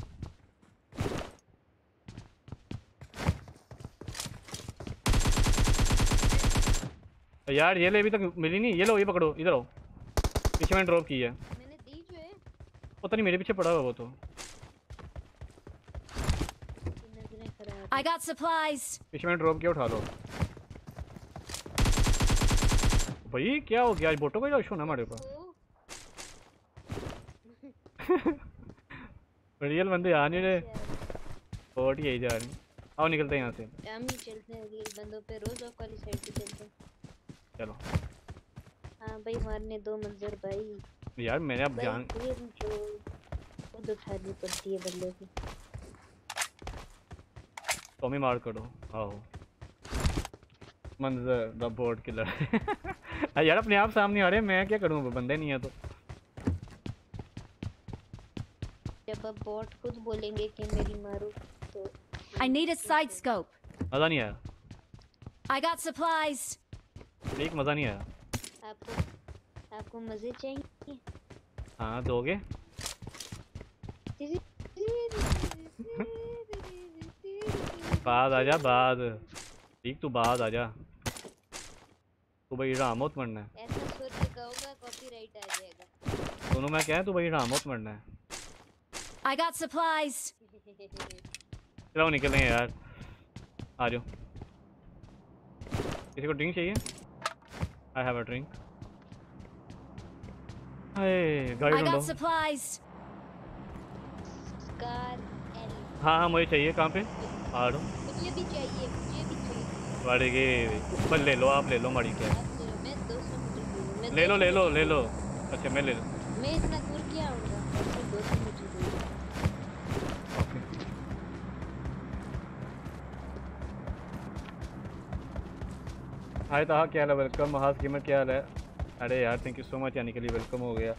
यार ये ले अभी तक मिली नहीं। ये लो ये पकड़ो इधर आओ। पीछे मैंने ड्रॉप की है। मैंने दी जो है। पता नहीं मेरे पीछे पड़ा हुआ वो तो। I got supplies. पीछे मैंने ड्रॉप किया उठा लो। भाई क्या हो गया? आज बोटो का इशू ना हमारे ऊपर। ओ रियल बंदे आ नहीं रहे। यार, बोट यही जा रहे आओ निकलते हैं यहाँ से। हम ही चलते हैं रियल बंदों पे रोज ऑफ़ वाली साइड पे चलते हैं। चलो। हाँ भाई मारने दो मंजर भाई। यार मैंने अब जान खुद उठानी पड़ती है बंदे की। टॉमी मार करो। आओ। मंजर द बोर्ड किलर यार अपने आप सामने आ रहे हैं। मैं क्या करूँ? बंदे नहीं है तो। जब अब बॉट खुद बोलेंगे कि मेरी मारो तो I need a side scope. मज़ा नहीं आया। I got supplies. एक मज़ा नहीं आया। आपको आपको मज़े चाहिए? हाँ दोगे? बाद आजा बाद। ठीक तू बाद आजा। तू भाई रामोत मरना है। ऐसा सुर लगाऊँगा कॉपीराइट आ जाएगा। दोनों मैं क्या तू भाई रामोत मरना है। I got supplies. चलो निकलें यार। आ जाओ। किसी को ड्रिंक चाहिए? आई हैव अ ड्रिंक अरे गाड़ी ढूंढो। हाँ हाँ मुझे चाहिए। कहाँ पे? आ रहा हूँ मुझे भी चाहिए मुझे भी चाहिए। गाड़ी के ऊपर ले लो आप ले लो माड़ी क्या ले लो मैं 200 मीटर दूर हूँ मैं ले लो ले लो अच्छा मैं ले लो। मैं इतना हाय ताहा क्या हाल है? वेलकम महाज गेमर क्या हाल है? अरे यार थैंक यू सो मच यानी के लिए वेलकम हो गया।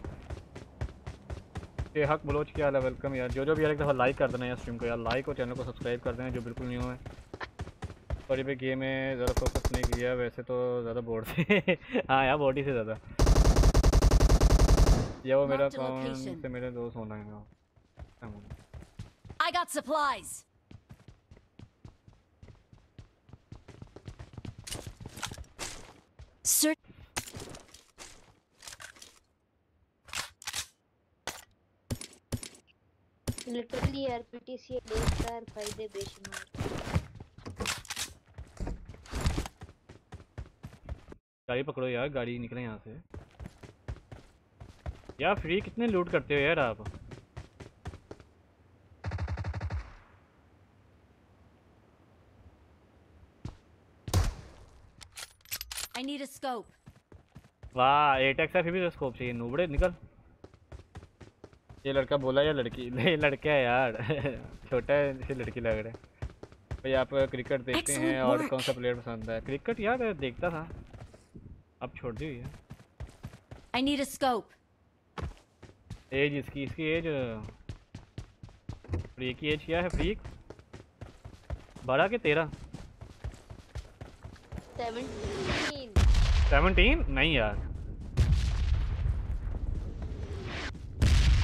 ये हक बलोच क्या हाल है? वेलकम यार। जो जो भी यार एक दफ़ा लाइक कर देना यार स्ट्रीम को यार। लाइक और चैनल को सब्सक्राइब कर देना जो बिल्कुल नहीं हुआ है। और ये गेम में ज़्यादा फोकस नहीं किया वैसे तो ज़्यादा बोर्ड से हाँ यार बॉडी से ज़्यादा। या वो मेरा location. से मेरे दोस्त होना है। I got supplies. Search. Literally आरपीटीसी बेकार फ़ायदे बेशुमार गाड़ी पकड़ो यार गाड़ी निकले यहाँ से यार फ्री कितने लूट करते हो यार आप I need a scope. वाह एट एक्स है फिर भी स्कोप चाहिए। नूबड़े निकल। ये लड़का बोला या लड़की नहीं लड़का है यार। छोटा है इसे लड़की लग रहा है। भाई आप क्रिकेट देखते हैं और work. कौन सा प्लेयर पसंद है? क्रिकेट यार देखता था। अब छोड़ दी हुई है। I need a scope. एज इसकी इसकी एज फ्री की एज क्या है फ्री बारह के तेरह। सेवनटीन सेवनटीन नहीं यार।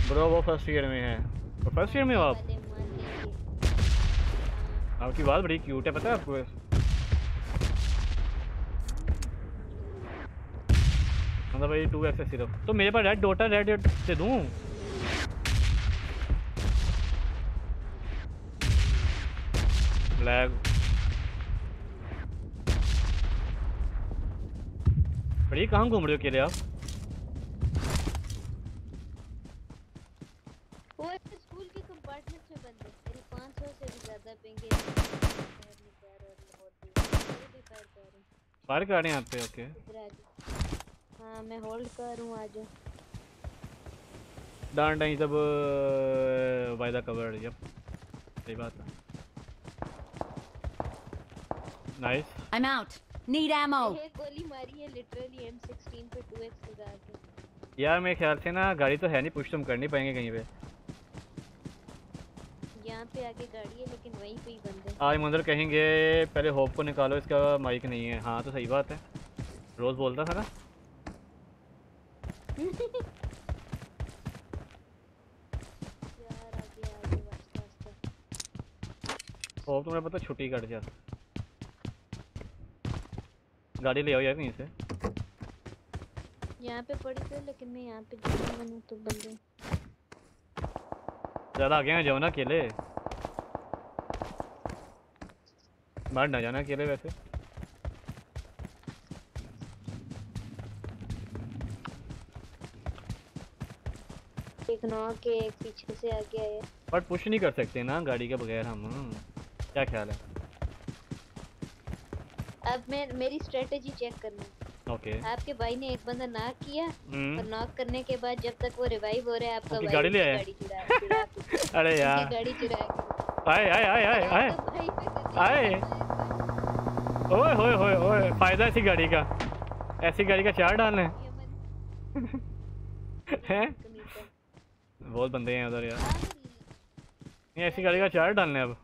ब्रो वो फ़र्स्ट ईयर में है। वो फ़र्स्ट ईयर में हो आप? आपकी बात बड़ी क्यूट है, पता है आपको मतलब भाई टू एक्स सिर्फ़। तो मेरे पास रेड डोटा रेड दे दूँ? ब्लैक बड़ी कहाँ घूम रहे हो केले आप? वो स्कूल के कंपार्टमेंट में बंद है। मेरी 500 से भी ज़्यादा पेंगे। फायर कर रहे हैं हैं आप पे ओके। हाँ मैं होल्ड कर रहा हूँ आ जाओ डांट नहीं सब बाय द कवर जब सही बात है। Nice I'm out. Need ammo. एक गोली मारी है लिटरली M16 पे 2x लगा के। यार मेरे ख्याल से ना गाड़ी तो है नहीं पुश तुम कर नहीं पाएँगे कहीं पे। यहाँ पे आगे गाड़ी है लेकिन वहीं पे ही बंद है। आज मंदिर कहेंगे पहले होप को निकालो इसका माइक नहीं है। हाँ तो सही बात है। रोज बोलता था ना। यार आगे आगे वास्ता वास्ता। होप तुम्हें पता छुट्टी कट जा गाड़ी ले आओ यार कहीं से। यहाँ पे पड़ी थी लेकिन मैं यहाँ पे बनूँ तो बंदे। ज़्यादा आगे ना जाओ ना अकेले। बाहर ना जाना अकेले वैसे। एक नौ के एक पीछे से आगे आया। बट पुश नहीं कर सकते ना गाड़ी के बगैर हम। क्या ख्याल है? अब मैं मेरी स्ट्रेटजी चेक करना। Okay okay. आपके भाई ने एक बंदा नॉक किया हम्म। और नॉक करने के बाद जब तक वो रिवाइव हो रहा है आपका भाई गाड़ी ले आया? अरे यार। गाड़ी चुरा के आए आए आए आए आए करने आए। ओए होए होए ओए फ़ायदा ऐसी गाड़ी का। ऐसी गाड़ी का चार डालना है। बहुत बंदे हैं उधर यार। ऐसी गाड़ी का चार डालना है अब।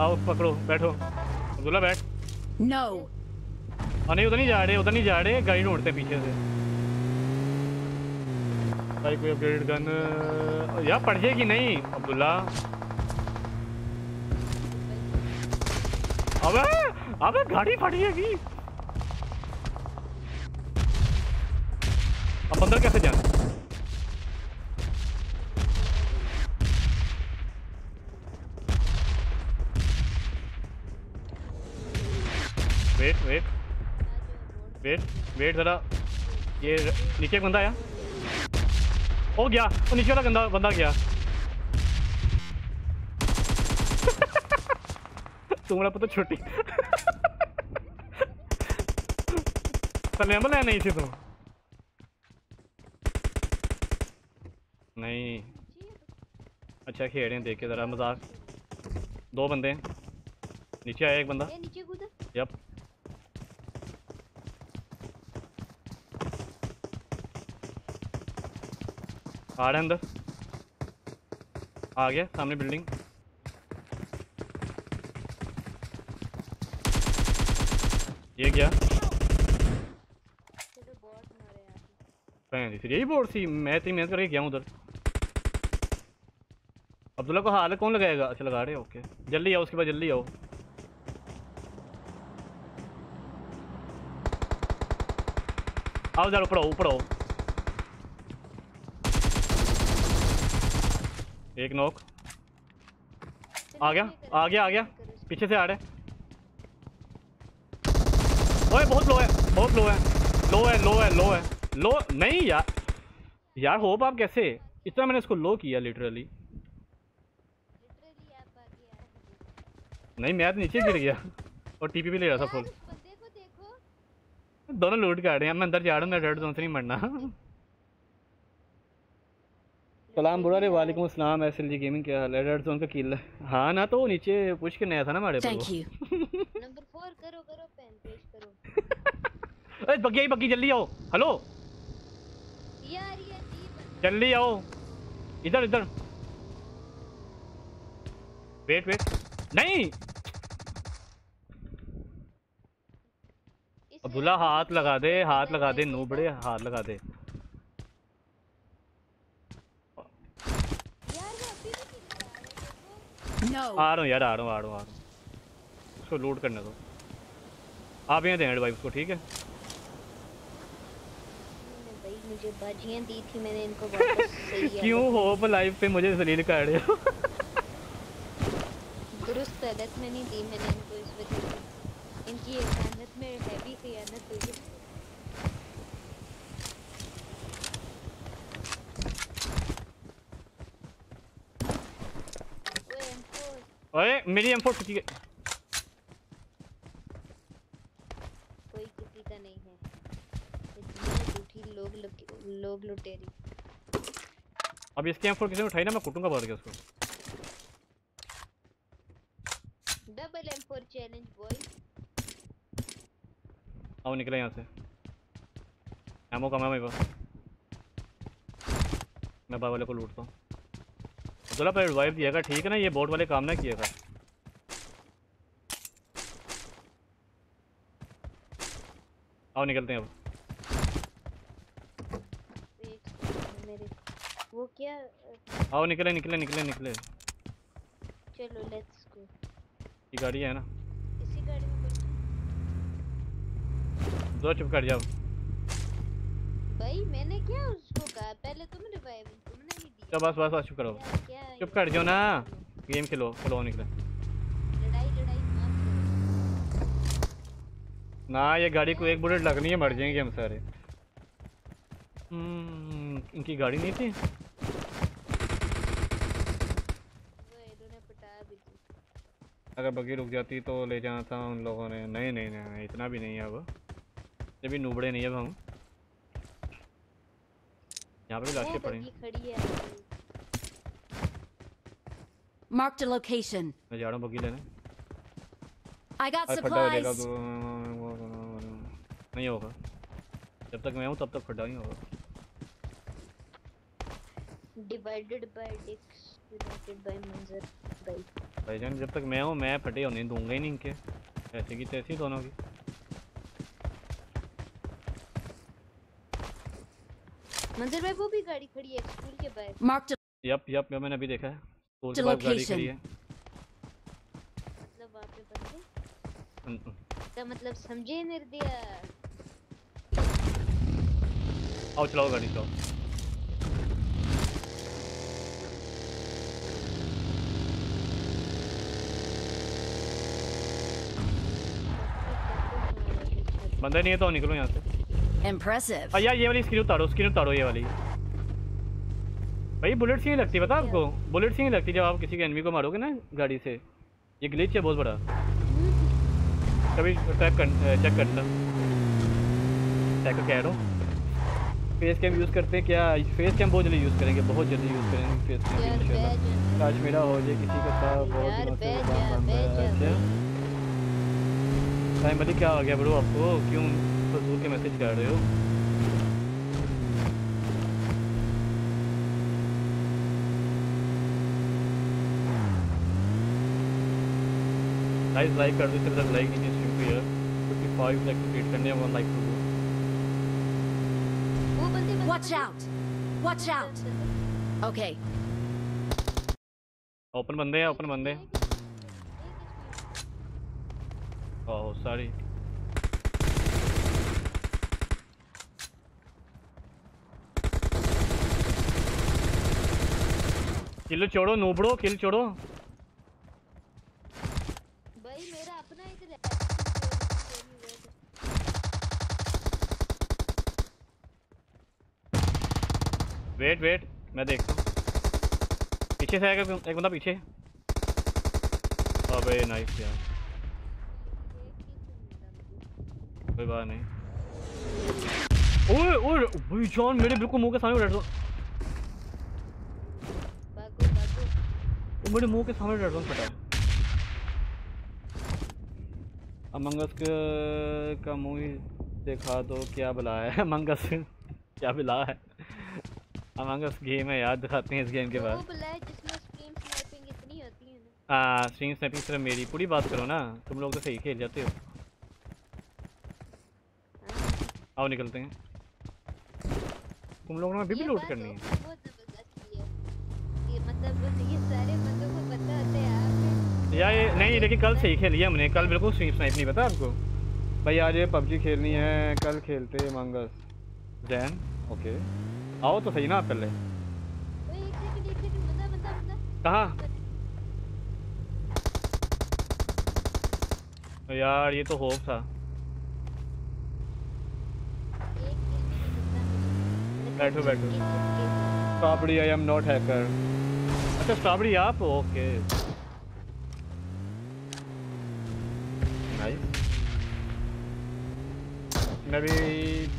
आओ पकड़ो बैठो। अब्दुल्ला बैठ। No. हाँ नहीं उधर नहीं जा रहे उधर नहीं जा रहे गाड़ी ढूंढते पीछे से। भाई कोई अपग्रेडेड गन यार पड़ जाएगी नहीं अब्दुल्ला? अबे अबे गाड़ी फट जाएगी अब अंदर कैसे जाना वेट वेट वेट वेट जरा। ये नीचे एक बंदा आया। हो गया। वो नीचे वाला गंदा बंदा गया। तुम्हारा पता छोटी सलेम है नहीं थी तुम नहीं। अच्छा खेल रहे हैं देख के ज़रा मज़ाक। दो बंदे हैं। नीचे आया एक बंदा। नीचे कूदा। यप आ रहा अंदर। आ गया, सामने बिल्डिंग ये क्या यही बोर्ड थी। मैं इतनी मेहनत करके गया उधर। अब्दुल्ला को हाल कौन लगाएगा? अच्छा लगा रहे हो ओके जल्दी आओ, उसके बाद जल्दी आओ। आओ जरा ऊपर आओ ऊपर आओ। एक नॉक। आ गया आ गया आ गया। पीछे से आ रहे। ओए बहुत लो है बहुत लो है। लो है लो है लो है। लो नहीं यार। यार होप आप कैसे? इतना मैंने इसको लो किया लिटरली नहीं मैं तो नीचे गिर गया। और टीपी भी ले रहा था फुल दोनों लूट कर रहे हैं। मैं अंदर जा रहा हूँ मैं रेड जोन से नहीं मरना। सलाम बुरा रे वालेकुम अस्सलाम एस एल जी गेमिंग क्या हाल है? रेड जोन का किल। है ना तो वो नीचे पुश के नया था ना हमारे Thank you. नंबर फोर करो करो पेन पेश करो। अरे बग्गी आई बग्गी जल्दी आओ। हेलो यार ये जल्दी आओ। इधर इधर। वेट वेट नहीं! अब्दुल्ला हाथ लगा दे हाथ लगा दे नू बड़े हाथ लगा दे यार वो अभी भी नहीं लगा रहा है, देखो No. आ रहा हूँ यार आ रहा हूँ आ रहा हूँ आ रहा हूँ। उसको लूट करने दो। आप यहाँ दें एडवाइस को ठीक है? मुझे बाजियाँ दी थी मैंने इनको वापस सही है क्यों? होप लाइफ पे मुझे जलील कर रहे हो। दुरुस्त में नहीं दी मैंने इनको इस वजह से। इनकी में हैवी खयानत हुई है ओए M4 ओए मेरी एम फोर चुकी कोई किसी का नहीं है। झूठी लोग लोग लुटेरी अब इसकी एम फोर किसी ने उठाई ना मैं कुटूँगा बढ़ गया उसको। डबल M4 चैलेंज बॉय आओ निकले यहाँ से। एमओ कमा मेरे पास। मैं बाबा वाले को लूटता हूँ। अब्दुल्ला पर रिवाइव दिएगा ठीक है ना? ये बोट वाले काम ना किएगा आओ निकलते हैं अब। वो क्या आओ निकले निकले निकले निकले। चलो लेट्स गो ये गाड़ी है ना? इसी गाड़ी में दो चुप कर जाओ। भाई मैंने क्या उसको कहा? पहले तुम रिवाइव चलो बस बस बस चुप करो। चुप कर जाओ ना। गेम खेलो चलो निकले। ना ये गाड़ी को एक बुलेट लगनी है मर जाएँगे हम सारे। हम्म, इनकी गाड़ी नहीं थी? अगर बगी रुक जाती तो ले जाना था उन लोगों ने। नहीं नहीं नहीं, नहीं इतना भी नहीं है अब। ये भी नूबड़े नहीं है अब हम। यहाँ पे भी लाशें पड़ी बग्गी खड़ी है। Marked a location. मैं जा रहा हूँ बग्गी लेने। हो जाएगा supplies. तो। नहीं होगा। जब तक मैं हूँ तब तक खड्डा नहीं होगा। Divided by dicks united by मंजर भाई भाईजान जब तक मैं हूँ मैं फटे होने दूँगा ही नहीं इनके। ऐसे की तैसी दोनों की। मंजर भाई वो भी गाड़ी खड़ी है स्कूल के बाहर। A यप यप यप मैंने अभी देखा है। स्कूल के पास गाड़ी खड़ी है। मतलब वहाँ पे बंदे। हम्म, हम्म। मतलब समझे निर्दया आओ चलाओ गाड़ी चलाओ। बंदा नहीं है तो निकलो यहाँ से। Impressive. और यार ये वाली स्क्रीन उतारो स्क्रीन उतारो ये वाली। भाई बुलेट सी नहीं लगती पता आपको? बुलेट सी नहीं लगती जब आप किसी के एनिमी को मारोगे ना गाड़ी से। ये ग्लिच है बहुत बड़ा। कभी टैप कर चेक करना चेक कह रहा हूँ। फेस कैम यूज़ करते हैं क्या? फेस कैम बहुत जल्दी यूज़ करेंगे बहुत जल्दी यूज़ करेंगे फेस कैम काश मेरा हो जाए किसी का था बहुत है जा, अच्छा। टाइम अली क्या आ गया ब्रो आपको? क्यों? फजूल के मैसेज कर रहे हो। गाइस लाइक कर दो तक लाइक कीजिए स्ट्रीम को यार। 55 लाइक कंप्लीट करने हैं वन लाइक टू गो वो बंदे बंदे- Watch out! Watch out! Open बंदे हैं ओपन बंदे ओह सॉरी किल छोड़ो नूबड़ो किल छोड़ो। भाई मेरा अपना इधर है वेट वेट मैं देखता हूँ। पीछे से आएगा एक बंदा पीछे। अबे नाइस यार। कोई बात नहीं। ओए ओए भाई जॉन मेरे बिल्कुल मुँह के सामने रेड जोन भागो भागो वो मेरे मुँह के सामने जोन फटा अमंगस का मुँह ही देखा तो क्या बुला है? अमंगस क्या बुला है? अमंगस गेम है यार दिखाते हैं इस गेम के बाद। है हाँ स्ट्रीम स्नैपिंग सिर्फ़ मेरी पूरी बात करो ना। तुम लोग तो सही खेल जाते हो। आओ निकलते हैं। तुम लोगों ने अभी भी लूट करनी है। है। ये मतलब ये सारे बंदों को पता होता है आप या ये नहीं लेकिन कल सही खेली है हमने। कल बिल्कुल स्ट्रीम स्नाइप नहीं पता आपको? भाई आज ये पबजी खेलनी है कल खेलते मंगस जैन ओके आओ तो सही ना आप पहले कहाँ? यार ये तो होप था। बैठो, बैठो। Strawberry I am not hacker अच्छा स्ट्रॉबेरी आप? ओके नाइस मैं भी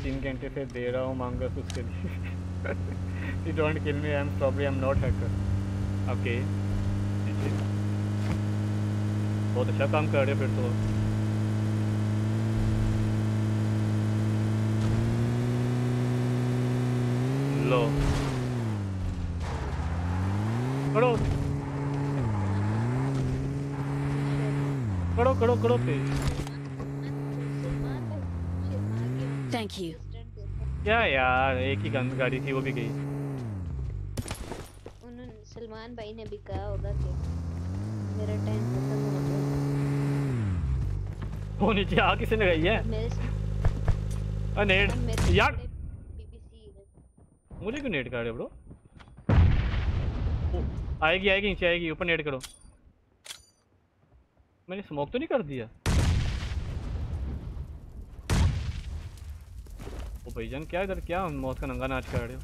तीन घंटे से दे रहा हूँ मांगस उसके लिए। You don't kill me I am strawberry I am not hacker okay बहुत अच्छा काम कर रहे हो फिर तो। लो। करो करो करो करो पे सलमान भाई शर्मा के Thank you. क्या यार एक ही गंद गाड़ी थी वो भी गई। उन्होंने सलमान भाई ने भी कहा होगा कि मेरा टाइम खत्म हो गया। वो नीचे आ किसने लगाई है? मेरे अ नेट। यार मुझे क्यों नेट कर रहे हो ब्रो आएगी आएगी नीचे आएगी ऊपर नेट करो। मैंने स्मोक तो नहीं कर दिया। ओ भाई जान क्या इधर? क्या मौत का नंगा नाच कर रहे हो?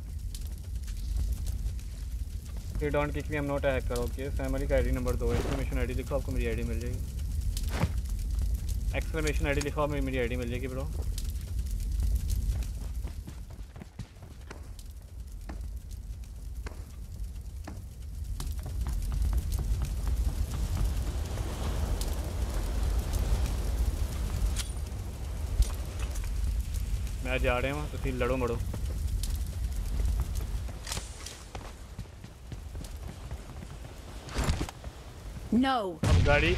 ये don't kick me am not hack करो ओके फैमिली का आईडी नंबर दो एक्सक्लेमेशन आईडी लिखो, आपको मेरी आईडी मिल जाएगी। एक्सक्लेमेशन आईडी लिखो मेरी मेरी आईडी मिल जाएगी ब्रो ਮੈਂ ਜਾ ਰਿਹਾ ਹਾਂ ਤੁਸੀਂ ਲੜੋ ਮੜੋ No. अब गाड़ी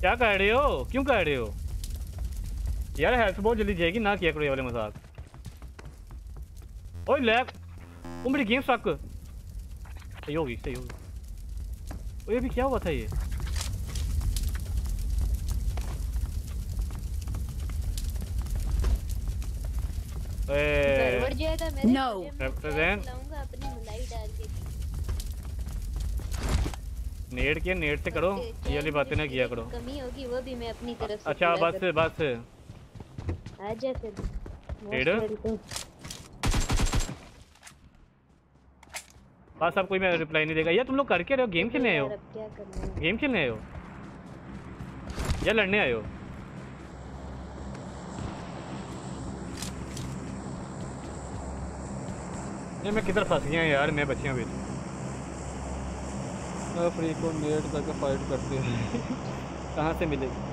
क्या कह रहे हो क्यों कह रहे हो यार हेल्थ बहुत जल्दी जाएगी ना किया करो ये वाले मजाक ओए लैब वो मेरी गेम स्टक सही होगी सही होगी ओए अभी क्या हुआ था ये मलाई डाल के नेट किया नेट से करो ये वाली बातें ना किया करो कमी होगी वो भी मैं अपनी तरफ़ से अच्छा बस। बस आ जा फिर? बस अब कोई मैं रिप्लाई नहीं देगा यार तुम लोग करके रहे हो गेम खेलने आए हो है गेम खेलने आए हो या लड़ने आए हो ये मैं किधर फंस गया यार मैं बच्चियाँ बेच तो। फ्री को नेट तक फाइट करते हैं। कहाँ से मिलेगी?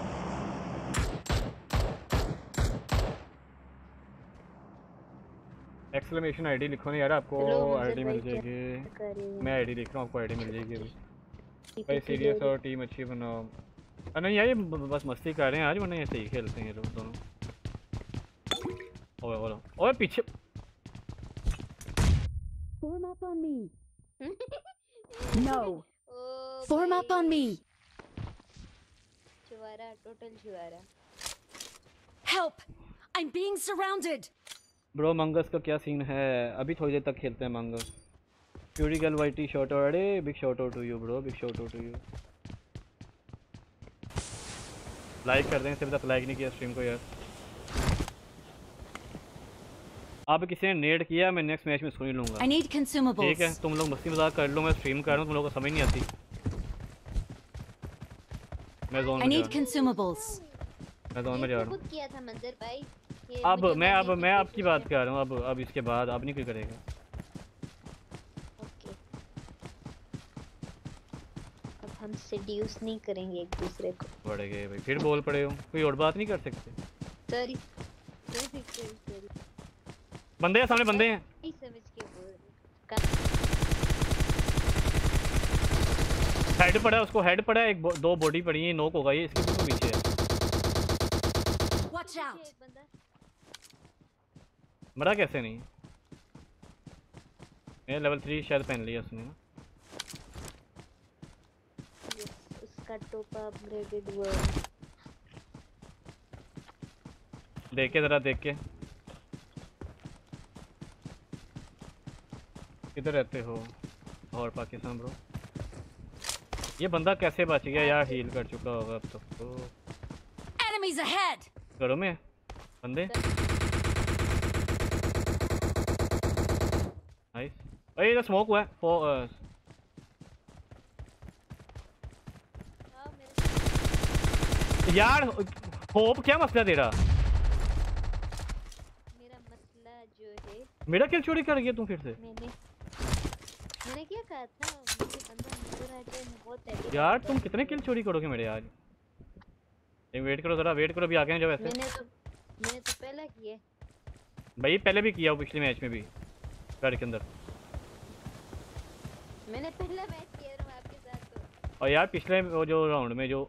एक्सक्लेमेशन आईडी लिखो ना यार आपको आईडी मिल जाएगी। मैं आईडी लिख रहा हूँ आपको आईडी मिल जाएगी अभी। भाई सीरियस और टीम अच्छी बनाओ। अरे नहीं यार ये बस मस्ती कर रहे हैं आज वरना ऐसे ही खेलते हैं ये लोग दोनों। ओए ओए ओए पीछे Form up on me. No. Oh Form up on me. छुआरा टोटल छुआरा Help! I'm being surrounded. Bro मंगस का क्या सीन है अभी थोड़ी देर तक खेलते हैं मंगस प्यूरी गर्ल वाइटी शॉट आउट अरे big shout out to you bro big shout out to you like कर दें सिर्फ़ तक लाइक नहीं किया स्ट्रीम को यार अब किसी ने नेट किया मैं नेक्स्ट मैच में सुन ही लूँगा ठीक है तुम लोग मस्ती मज़ाक कर लो मैं स्ट्रीम कर रहा हूँ तुम लोगों को समझ नहीं आती। मैं जोन में जा need रहा हूँ। मैं जोन में जा रहा तो हूँ किया था मंजर भाई अब मैं अब मैं आपकी बात कर रहा हूँ अब अब इसके बाद अब नहीं कोई करेगा। ओके अब हम सेड्यूस नहीं करेंगे एक दूसरे को। बढ़ गए भाई फिर बोल पड़े हो कोई और बात नहीं कर सकते। सॉरी बंदे हैं सामने बंदे हैं। हेड पड़ा है उसको हेड पड़ा है एक बो- दो बॉडी पड़ी है नोक होगा ये इसके बिल्कुल पीछे है। बंदा। मरा कैसे नहीं? मैं लेवल थ्री शायद पहन लिया उसने। ना उसका टोपा अपग्रेडेड हुआ। देख के ज़रा देख के। किधर रहते हो? और पाकिस्तान ब्रो ये बंदा कैसे बच गया यार? हील कर चुका होगा अब तो। Enemies ahead. घरों में। बंदे। नाइस अरे इधर स्मोक हुआ है। फो हाँ, मेरे यार होप क्या मसला तेरा? मेरा मसला जो है मेरा किल चोरी कर गया तू फिर से। मैंने मैंने क्या कहा था? मुझे बंदा नज़र आ जाए बहुत happy यार तुम कितने किल चोरी करोगे मेरे आज एक वेट करो जरा वेट करो अभी आगे हैं जब ऐसे मैंने तो मैंने तो पहला है। भाई पहले भी किया पिछले मैच में भी घर के अंदर। मैंने पहला मैच किया था आपके साथ तो। और यार पिछले वो जो राउंड में जो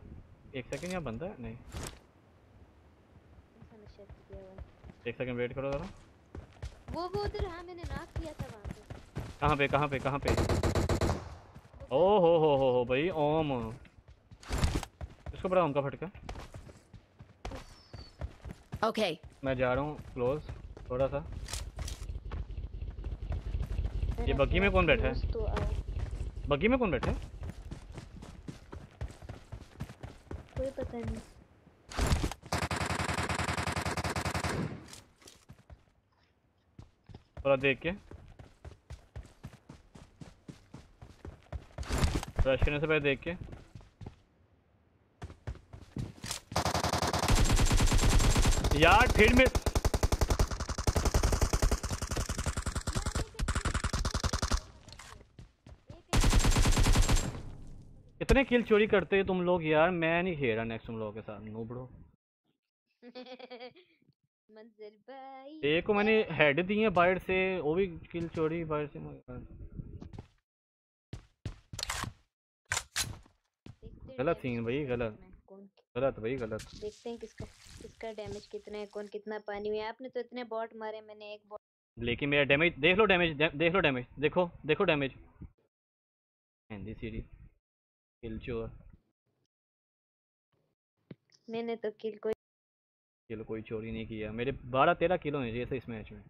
एक सेकंड यहाँ बंदा है? नहीं। है? एक सेकंड वेट करो जरा। वो वो उधर हाँ मैंने नॉक किया था कहाँ पे कहाँ पे कहाँ पे? ओ हो हो हो हो भाई ओम। इसको बड़ा ओम का फटका। Okay. मैं जा रहा हूँ क्लोज थोड़ा सा। मेरा बग्गी में कौन बैठा है? तो बग्गी में कौन बैठा है? कोई पता नहीं। थोड़ा देख के। रश करने से पहले देख के। यार फिर में कितने किल चोरी करते हो तुम लोग यार मैं नहीं खेल रहा नेक्स्ट तुम लोगों के साथ नो ब्रो एक को मैंने हेड दी है बाइट से वो भी किल चोरी बाइट से मगर- देखते हैं गलत सीन भाई, गलत। गलत भाई गलत। देखते हैं किसका किसका डैमेज कितना है कौन कितना पानी में है। आपने तो इतने बॉट मारे मैंने एक बॉट लेकिन मेरा डैमेज देख लो डैमेज देख लो डैमेज देखो देखो डैमेज हिंदी सीरीज़ किल चोर मैंने तो किल कोई किल कोई चोरी नहीं किया। मेरे बारह तेरह किलो हैं जैसे इस मैच में।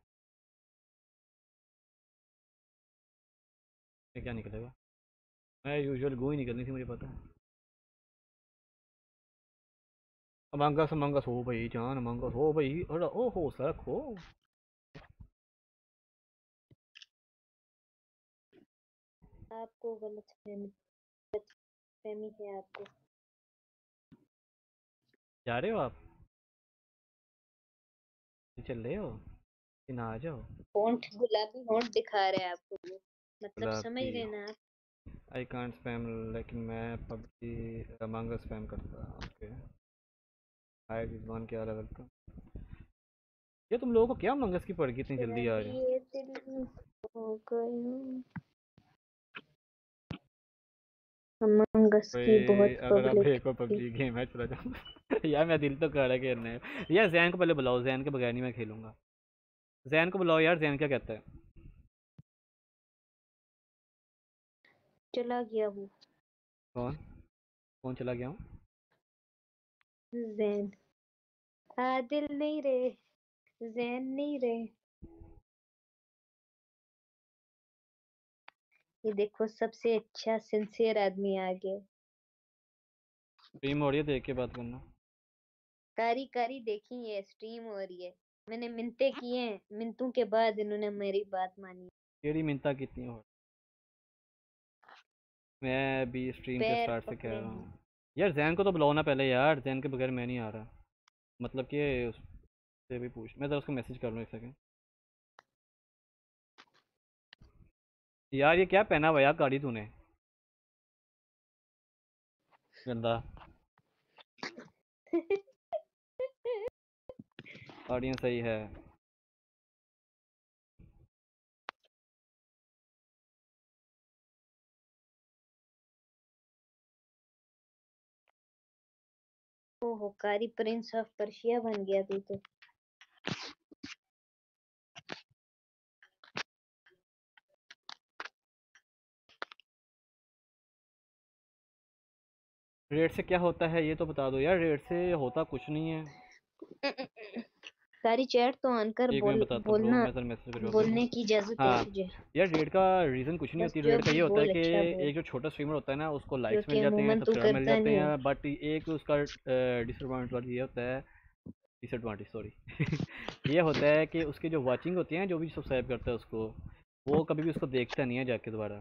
क्या निकलेगा? मैं यूजुअल गो ही निकलनी थी मुझे पता है। अमंगस अमंगस हो भाई जान अमंगस हो भाई अरे ओ हो हो आपको गलत फहमी है आपको। जा रहे हो आप? चल रहे हो? कि ना आ जाओ? होंठ गुलाबी होंठ दिखा रहे हैं आपको मतलब समझ रहे ना आप? आई कांट स्पैम लेकिन मैं पबजी अमंग स्पैम करता ओके हाय रिजवान क्या लेवल का ये तुम लोगों को क्या मंगस की पड़ गई इतनी जल्दी आ रही हो गई अमंगस की बहुत अगर आप एक और पबजी गेम है चला जाऊँ यार मैं दिल तो कर रहा है खेलने यार जैन को पहले बुलाओ जैन के बगैर नहीं मैं खेलूँगा। जैन को बुलाओ यार जैन क्या कहता है? चला गया वो। कौन? कौन चला गया हूँ? जैन। आदिल नहीं रे जैन नहीं रे। ये देखो सबसे अच्छा सिंसियर आदमी आ गया। स्ट्रीम हो रही है देख के बात करना। कारी कारी देखी है स्ट्रीम हो रही है। मैंने मिनते किए हैं मिन्नतों के बाद इन्होंने मेरी बात मानी। तेरी मिन्नता कितनी हो मैं भी स्ट्रीम के स्टार्ट से कह रहा हैं। यार जैन को तो बुलाओ ना पहले यार जैन के बगैर मैं नहीं आ रहा। मतलब कि उससे भी पूछ मैं ज़रा उसको मैसेज कर लूँ एक सेकंड। यार ये क्या पहना हुआ यार गाड़ी तूने? गंदा। ऑडियंस सही है। ओहो कारी प्रिंस ऑफ़ पर्शिया बन गया तू तो। रेड से क्या होता है ये तो बता दो यार रेड से होता कुछ नहीं है। कारी चैट तो ऑन कर बोल बोलना सर बोलने की इजाज़त है। तुझे यार रेड का रीज़न कुछ नहीं होती। रेड का ये होता है कि अच्छा एक जो छोटा स्ट्रीमर होता है ना उसको लाइक्स मिल जाते हैं सब्सक्राइब मिल जाते हैं बट एक उसका डिसएडवांटेज ये होता है डिसएडवांटेज सॉरी ये होता है कि उसकी जो वाचिंग होती है जो भी सब्सक्राइब करता है उसको वो कभी भी उसको देखता नहीं है जाके दोबारा।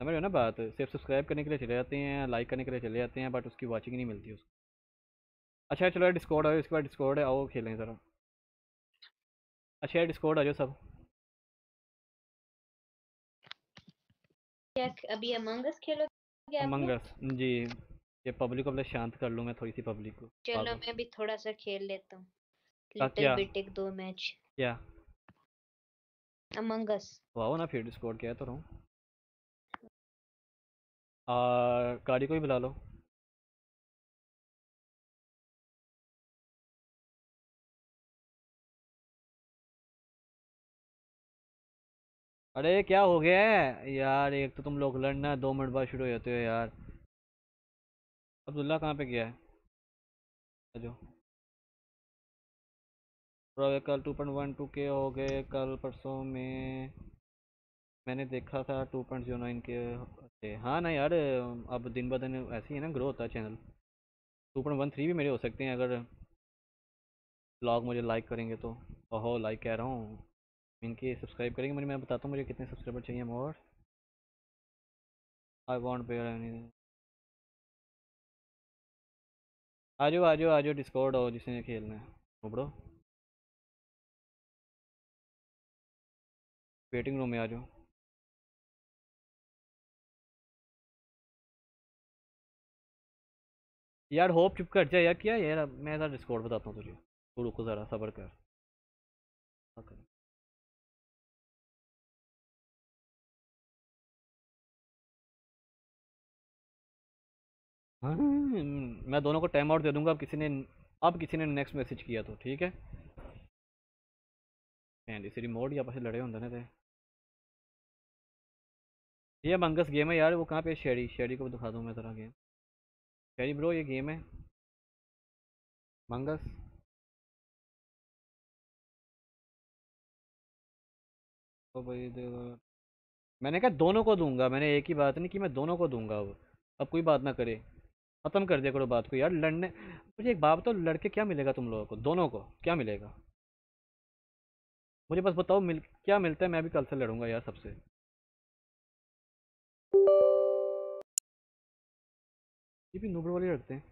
समझ रहे हो ना बात? सिर्फ़ सब्सक्राइब करने के लिए चले जाते हैं लाइक करने के लिए चले जाते हैं बट उसकी वाचिंग नहीं मिलती उसको। अच्छा चलो डिस्कॉर्ड आओ इसके बाद डिस्कॉर्ड है आओ खेलें ज़रा। अच्छा डिस्कॉर्ड आ जाओ सब। क्या अभी अमंगस खेलोगे आप लोग? मंगस जी। ये पब्लिक को पहले शांत कर लूँ मैं थोड़ी सी पब्लिक को चलो मैं। भी थोड़ा सा खेल लेता हूँ। लिटिल बिट एक दो मैच क्या? अमंगस तो आओ ना फिर डिस्कॉर्ड क्या तो रहा। हूँ और गाड़ी को भी बुला लो। अरे, क्या हो गया है? यार, एक तो तुम लोग लड़ना, दो मिनट बाद शुरू हो जाते हो यार। अब्दुल्ला कहाँ पे गया है? जो कल टू पॉइंट वन टू के हो गए, कल परसों में मैंने देखा था टू पॉइंट ज़ीरो नाइन के हाँ ना यार, अब दिन ब दिन ऐसे ही है ना ग्रो होता है channel two point one three भी मेरे हो सकते हैं, अगर ब्लॉग मुझे लाइक करेंगे तो। ओहो लाइक कह रहा हूँ। इनके सब्सक्राइब करेंगे। मुझे, मैं बताता हूँ मुझे कितने सब्सक्राइबर चाहिए मोर आई वॉन्ट पे आ जाओ आ जाओ आ जाओ डिस्कॉर्ड हो जिसने खेलना है। उबड़ो वेटिंग रूम में आ जाओ यार, होप चुप कर जा यार, क्या यार? मैं ज़रा डिस्कॉर्ड बताता हूँ तुझे। तू रुको ज़रा, सबर कर। मैं दोनों को टाइम आउट दे दूँगा, अब किसी ने, अब किसी ने नेक्स्ट मैसेज किया तो ठीक है? एंड इसी रिमोट या पासे लड़े होंगे ना ये मंगस गेम है यार, वो कहाँ पे शेरी शेरी को दिखा दूँ मैं ज़रा गेम शेरी ब्रो ये गेम है। मंगस तो भाई मैंने कहा दोनों को दूँगा, मैंने एक ही बात नहीं कि, मैं दोनों को दूँगा अब। अब कोई बात ना करे। ख़त्म कर दिया करो बात को यार। लड़ने, मुझे एक बात तो लड़के क्या मिलेगा तुम लोगों को? दोनों को क्या मिलेगा? मुझे बस बताओ, मिल, क्या मिलता है? मैं भी कल से लड़ूँगा यार सबसे। ये भी नुबड़ वाले रखते हैं।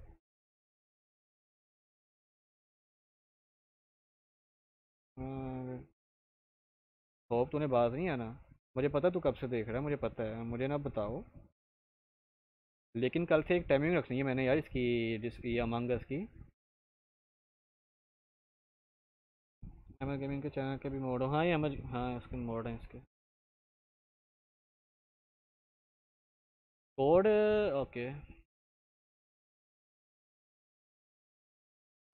होप तूने बात नहीं आना। मुझे पता तू कब से देख रहा है, मुझे पता है। मुझे ना बताओ। लेकिन कल से एक टाइमिंग रखनी है मैंने यार इसकी जिसकी अमंगस की। एमएल गेमिंग के चैनल के भी मोड हो। हाँ ये एमएल हाँ इसके मोड हैं इसके। कोड ओके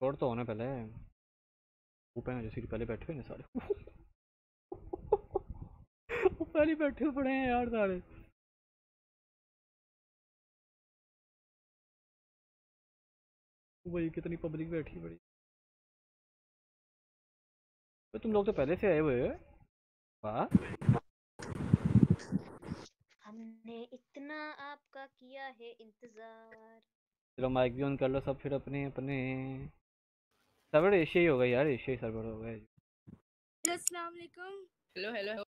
कोड तो होना पहले। ऊपर ना जैसे पहले बैठे हुए ना सारे। वो पहले बैठे पड़े हैं यार सारे। वही कितनी पब्लिक बैठी बड़ी तो तुम लोग तो पहले से आए हुए हो। वाह। हमने इतना आपका किया है इंतज़ार। चलो माइक भी ऑन कर लो सब फिर अपने अपने। सर्वर एशिया ही होगा यार एशिया ही सर्वर होगा ये। अस्सलाम वालेकुम। हेलो हेलो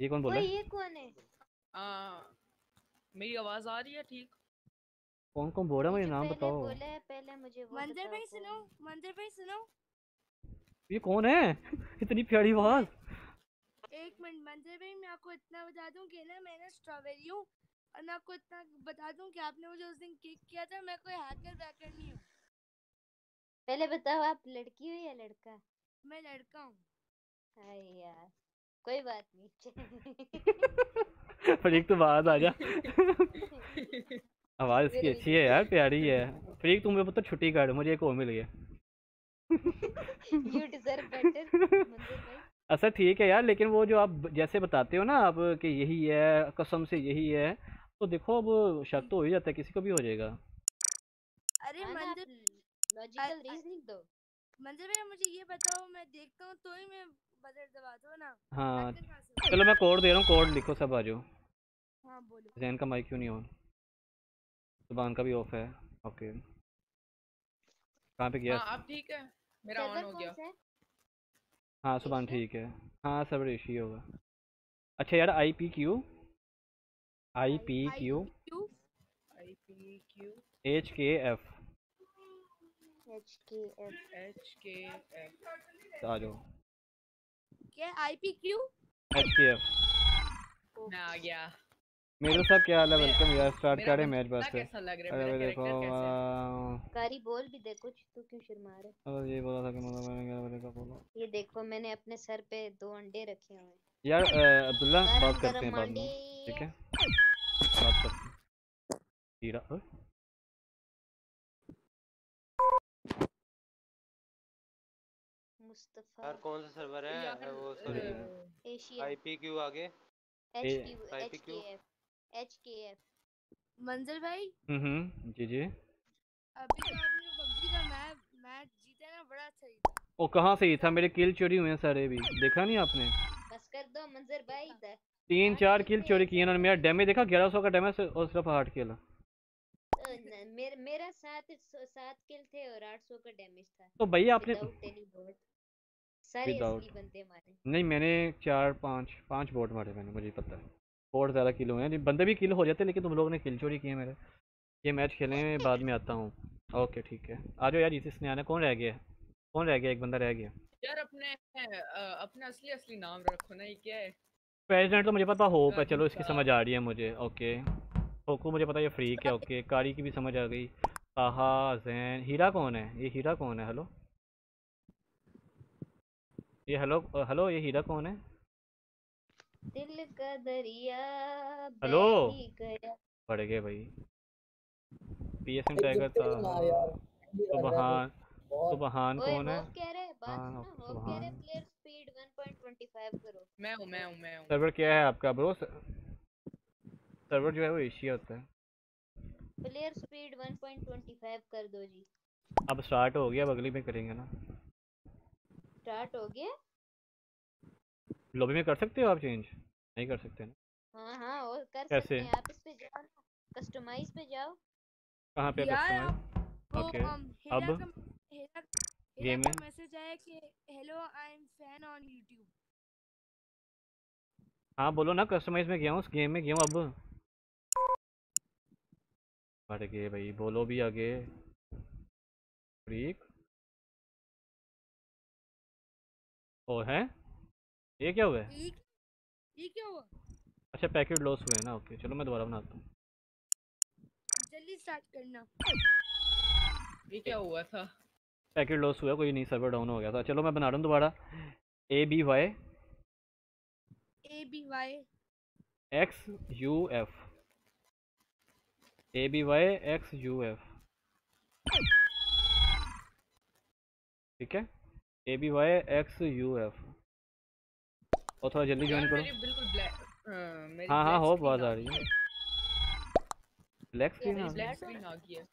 ये कौन बोल रहा है? ये कौन है? आ, मेरी आवाज़ आ रही है ठीक? कौन कौन बोल रहा है मुझे नाम बताओ। बोला पहले मुझे वो मंदिर भाई सुनो। मंदिर भाई सुनो। ये कौन है? इतनी प्यारी आवाज़। एक मिनट मंदिर भाई मैं आपको इतना बता दूँ कि ना मैं ना स्ट्रॉबेरी हूँ और मैं आपको इतना बता दूँ कि आपने मुझे उस दिन किक किया था मैं कोई हैकर वैकर नहीं हूँ। पहले बताओ आप लड़की हो या लड़का? मैं लड़का हूँ। हाय यार कोई बात नहीं। फरीक तो आवाज़ आ जा। आवाज़ इसकी अच्छी है यार प्यारी है। फरीक तुम मेरे तो छुट्टी कर मुझे एक और मिल गया। यू डिजर्व बेटर अच्छा ठीक है यार लेकिन वो जो आप जैसे बताते हो ना आप कि यही है कसम से यही है तो देखो अब शक तो हो ही जाता है किसी को भी हो जाएगा। अरे मंदिर लॉजिकल रीजनिंग दो। मंदिर भाई मुझे ये बताओ मैं देखता हूँ तो ही मैं बजट दबा दो ना। हाँ चलो मैं कोड दे रहा हूँ कोड लिखो सब आ जाओ। हाँ बोलो। जैन का माइक क्यों नहीं ऑन ज़ुबान का भी ऑफ़ है। ओके कहाँ पे गया हाँ आप ठीक है। मेरा ऑन हो गया। है? हाँ सुबहान ठीक है। हाँ सब ऋषि होगा। अच्छा यार I P Q I P Q I P Q H K F H K F H K F आ जाओ। क्या IP Q H K F मैं आ गया। मेरे साहब क्या हाल है? वेलकम यार स्टार्ट करें बंदा मैच बस। से कैसा लग रहा है अरे मेरा भाई देखो कैरेक्टर कैसा आ, कारी बोल भी दे कुछ तू क्यों शर्मा रहा है? अरे ये बोला था कि मतलब मैंने ग्यारह बजे का बोला? ये देखो मैंने अपने सर पे दो अंडे रखे हुए हैं। यार अब्दुल्ला बात करते हैं बाद में ठीक है? बात करते हैं। ओए, मुस्तफ़ा। यार कौन सा सर्वर है? वो सॉरी एशिया। आईपी क्यू आगे। H A- Q H K F मंदिर भाई? हम्म हम्म जी जी। अभी तो आपने पबजी का मैच मैच जीता ना बड़ा अच्छा जीता। ओ कहाँ से ही था? मेरे किल चोरी हुए हैं सारे भी। देखा नहीं आपने? बस कर दो मंजर भाई इधर। तीन चार किल चोरी किए उन्होंने मेरा डैमेज देखा? ग्यारह सौ का डैमेज और सिर्फ़ आठ किल न- मेरा मेरा सात सात किल थे और आठ सौ का डैमेज था। तो भैया आपने सारे असली बंदे मारे। नहीं मैंने चार पाँच पाँच बोट मारे मैंने मुझे पता है। बोट ज़्यादा किल हुए हैं। बंदे भी किल हो जाते हैं लेकिन तुम लोगों ने किल चोरी किए मेरे। ये मैच खेलने में बाद में आता हूँ। ओके ठीक है। आ जाओ यार इसी ने आना कौन रह गया? कौन रह गया? एक बंदा रह गया। यार अपने अपना असली असली नाम रखो ना ये क्या है? प्रेसिडेंट तो मुझे पता होप है। चलो इसकी समझ आ रही है मुझे। ओके होकू मुझे पता ये फ्री है। ओके कारी की भी समझ आ गई। ताहा जैन हीरा कौन है? ये हीरा कौन है? हेलो ये हेलो हेलो ये हीरा कौन है? दिल का दरिया हेलो? बढ़ गए भाई। पीएसएम टाइगर था। सुबहान सुबहान कौन है? कह रहे बात हाँ, सुनो होप कह रहे सुभान। प्लेयर स्पीड 1.25 करो। मैं हूँ मैं हूँ मैं हूँ। सर्वर क्या है आपका ब्रो सर्वर जो है वो एशिया होता है। प्लेयर स्पीड 1.25 कर दो जी। अब स्टार्ट हो गया अब अगली में करेंगे ना। स्टार्ट हो गया? लॉबी में कर सकते हो आप चेंज नहीं कर सकते ना। हाँ हाँ और कर कैसे? सकते हैं आप इस पे जाओ ना। कस्टमाइज पे जाओ। कहाँ पे आप ओके अब गेम में? मैसेज आया कि hello I am fan on YouTube हाँ बोलो ना कस्टमाइज में गया हूँ उस गेम में गया हूँ अब। बढ़ गए भाई बोलो भी आगे। फ्रीक ओ है? ये क्या हुआ है? ये क्या हुआ? अच्छा पैकेट लॉस हुए हैं ना ओके चलो मैं दोबारा बनाता हूँ। जल्दी स्टार्ट करना। ये क्या हुआ था? पैकेट लॉस हुआ कोई नहीं सर्वर डाउन हो गया था। चलो मैं बना रहा हूँ दोबारा। A B Y A B Y X U F A B Y X U F ठीक है? A B Y X U F और थोड़ा जल्दी ज्वाइन करो। बिल्कुल हाँ, हाँ हाँ हो आवाज़ आ रही है। ब्लैक स्क्रीन आ आ गई है।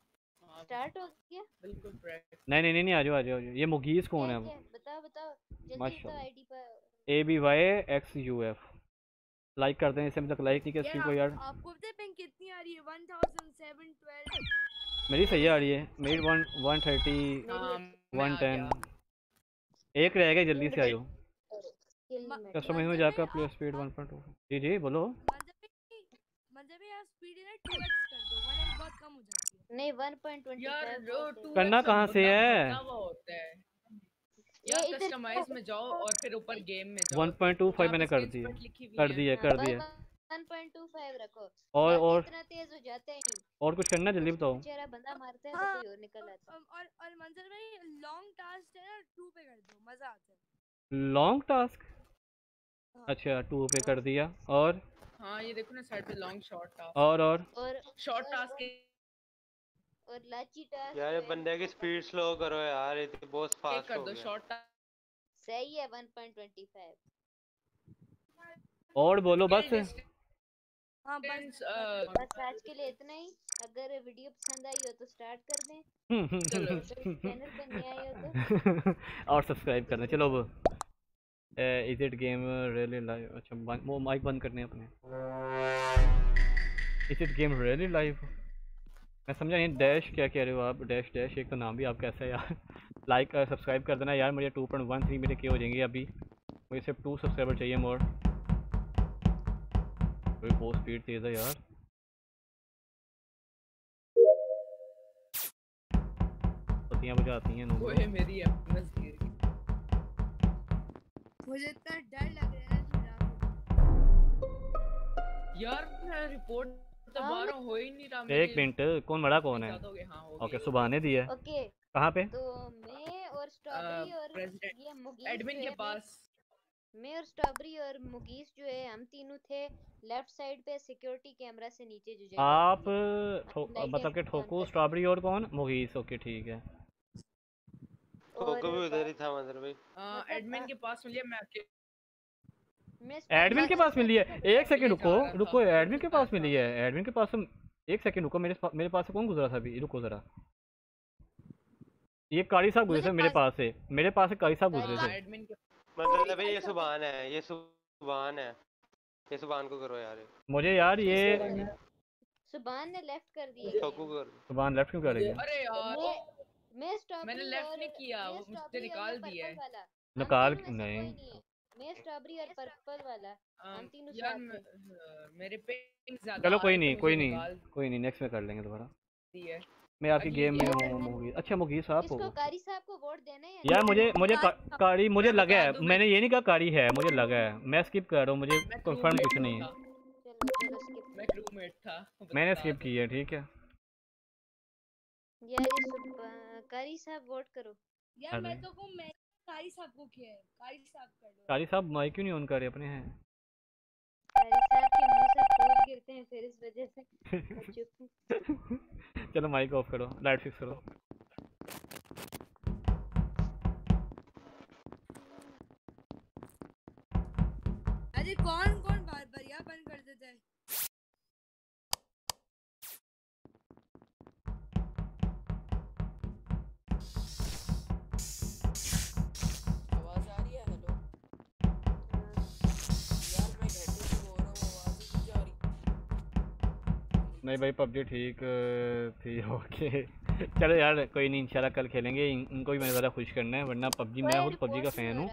हाँ, स्टार्ट हो? गया बिल्कुल नहीं नहीं नहीं आ जाओ आ जाओ ये मुगीस कौन है? बताओ बताओ। जल्दी आईडी पर। A B Y X U F like कर दें इसे अभी तक लाइक नहीं किया स्क्रीन को यार आपको पता है पिंग कितनी आ रही है? 1712 मेरी सही आ रही है। मेरी वन वन थर्टी हाँ, वन मैं आ टेन गया। एक रह गया जल्दी से मा- में कस्टमाइज में जाकर play speed one point two जी जी बोलो। मतलब यार स्पीड है ना 2x कर दो 1x बहुत कम हो जाती है। नहीं 1.25 यार जो बहुत है। 2x करना कहाँ से है? होता है। ये यार इधर- कस्टमाइज में जाओ और फिर ऊपर गेम में जाओ। वन पॉइंट टू फाइव वहाँ मैंने कर skin दी है spot लिखी हुई कर है। दी है कर दी है। 1.25 रखो। और और इतना तेज हो जाता है। और कुछ करना जल्दी बताओ। बेचारा बंदा मारते हैं हाँ, तो कोई और निकल आता है। और और, मंजर भाई लॉन्ग टास्क है ना 2 पे कर दो मज़ा आता है। लॉन्ग टास्क हाँ। अच्छा टू पे कर दिया और? हाँ ये देखो ना साइड पे लॉन्ग शॉर्ट टास्क और और? और शॉर्ट टास्क और लाची टास्क यार ये बंदे की स्पीड स्लो करो यार ये तो बहुत एक फास्ट कर हो दो गया। शॉर्ट टास्क सही है 1.25 और बोलो बस। हाँ बस बस आज के लिए इतना ही। अगर वीडियो पसंद आई हो तो स्टार्ट कर दें। चलो चैनल पे नए आए हो तो। और सब्सक्राइब करना चलो अब। Is it game really live अच्छा वो माइक बंद करने अपने। Is it game really live मैं समझा नहीं डैश क्या कह रहे हो आप? डैश डैश एक तो नाम भी आपका ऐसा है यार। लाइक सब्सक्राइब कर देना यार, मुझे टू पॉइंट वन थ्री मेरे के हो जाएँगे अभी? मुझे सिर्फ़ टू सब्सक्राइबर चाहिए मोर कोई बहुत स्पीड तेज़ है यार। पतियाँ बुझाती हैं मेरी मुझे इतना डर लग रहा है ना यार मैं रिपोर्ट तो हाँ, हो ही नहीं रहा एक मिनट कौन बड़ा कौन है? हो ओके सुबह ने दी है। ओके कहाँ पे? तो मैं और स्ट्रॉबेरी और ये मुगीस एडमिन के पास। मैं और स्ट्रॉबेरी और मुगीस जो है हम तीनों थे लेफ़्ट साइड पे सिक्योरिटी कैमरा से नीचे जो आप मतलब कि ठोको स्ट्रॉबेरी और कौन? मुगीस ओके ठीक है। और को भी उधर ही था मंदिर भाई हाँ मतलब, एडमिन के पास मिलिए मैं अकेले। मैं एडमिन के पास मिली है। एक सेकंड रुको रहा रुको एडमिन के पास मिली है एडमिन के पास एक सेकंड रुको मेरे मेरे पास से कौन गुजरा था अभी? रुको जरा। ये कारी साहब गुजरे थे मुझे मेरे पास- से। मेरे पास से कारी साहब गुजरे थे। मतलब भाई ये सुभान है ये सुभान है। ये सुभान को करो यार। मुझे यार ये सुबान ने लेफ़्ट कर दिया। ठोकू को करो। सुबह लेफ़्ट क्यों करेंगे? अरे यार। मैं स्ट्रॉबेरी मैंने और नहीं किया, वो और निकाल दिया है। निकाल नहीं। नहीं। मैं स्ट्रॉबेरी और पर्पल वाला। अम, हम तीनों यार साथ मैं- थे। मेरे पे ज़्यादा चलो कोई नहीं मुझे कोई नहीं कोई नहीं नेक्स्ट में कर लेंगे दोबारा। मैं आपकी गेम में हूँ में- मुगीस अच्छा आप इसको हो कारी साहब को वोट देना है यार मुझे मुझे का, कारी मुझे लगा है। मैंने ये नहीं कहा कारी है मुझे लगा है। मैं स्किप कर रहा हूँ मुझे कंफर्म कुछ नहीं है। मैंने स्किप। की है ठीक है। यार कारी साहब वोट करो। यार मैं तो कहूँ मैं कारी साहब को किया है कारी साहब कर दो। कारी साहब माइक क्यों नहीं ऑन कर रहे अपने हैं। कारी साहब के मुँह से फूल गिरते हैं फिर इस वजह से। चुप हूँ। चलो माइक ऑफ़ करो लाइट फिक्स करो। अरे कौन कौन नहीं भाई पबजी ठीक थी ओके। चलो यार कोई नहीं इंशाल्लाह कल खेलेंगे। इन, इनको भी मैंने ज़्यादा खुश करना है वरना पबजी मैं खुद पबजी का फ़ैन हूँ।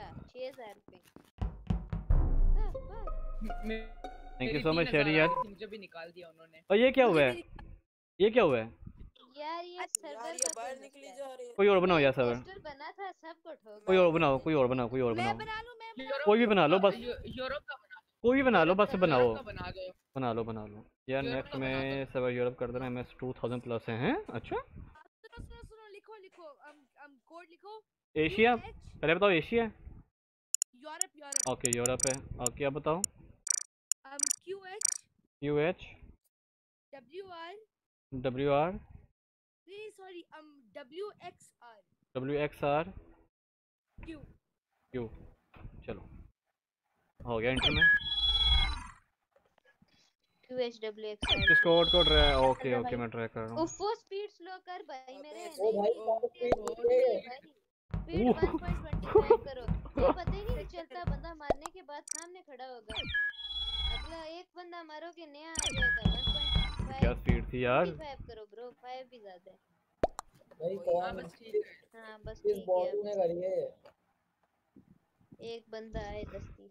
मे- थैंक यू सो मच 3000 शेरी यार। भी निकाल दिया उन्होंने। और ये क्या हुआ है? ये क्या हुआ है? यार ये सर्वर बाहर कोई निकली जा रही है। कोई और बनाओ यार सर्वर बना था सबको ठोक कोई और बनाओ कोई और बनाओ कोई और मैं बनाओ। बना लूँ मैं कोई भी बना लो बस। यूरोप का बना कोई भी बना लो बस बनाओ। बना लो बना लो। यार नेक्स्ट में सर्वर यूरोप कर देना M S two thousand plus है हैं? अच्छा। सुनो सुनो सुनो लिखो लिखो um, um, कोड लिखो। एशिया? पहले बताओ Asia? Europe Europe. Okay Europe है। ओके अब बताओ। Um Q H U H W R W R नहीं sorry um W X R W X R Q Q चलो। हो गया इंटर में। एक्स आर किस कोड को ट्राई ओके ओके मैं ट्राई कर रहा हूँ। उफ वो स्पीड स्लो कर भाई मेरे। ओ भाई, स्पीड 1.25 करो। ये पता ही नहीं चलता बंदा मारने के बाद सामने खड़ा होगा। अगला एक बंदा मारो के नया आ जाएगा। 1.5 क्या स्पीड थी यार? 55 करो ब्रो 5 भी ज़्यादा है। भाई हाँ कौन बस ठीक है। हाँ बस ठीक बॉट है ने करी है? एक बंदा है दस्ती।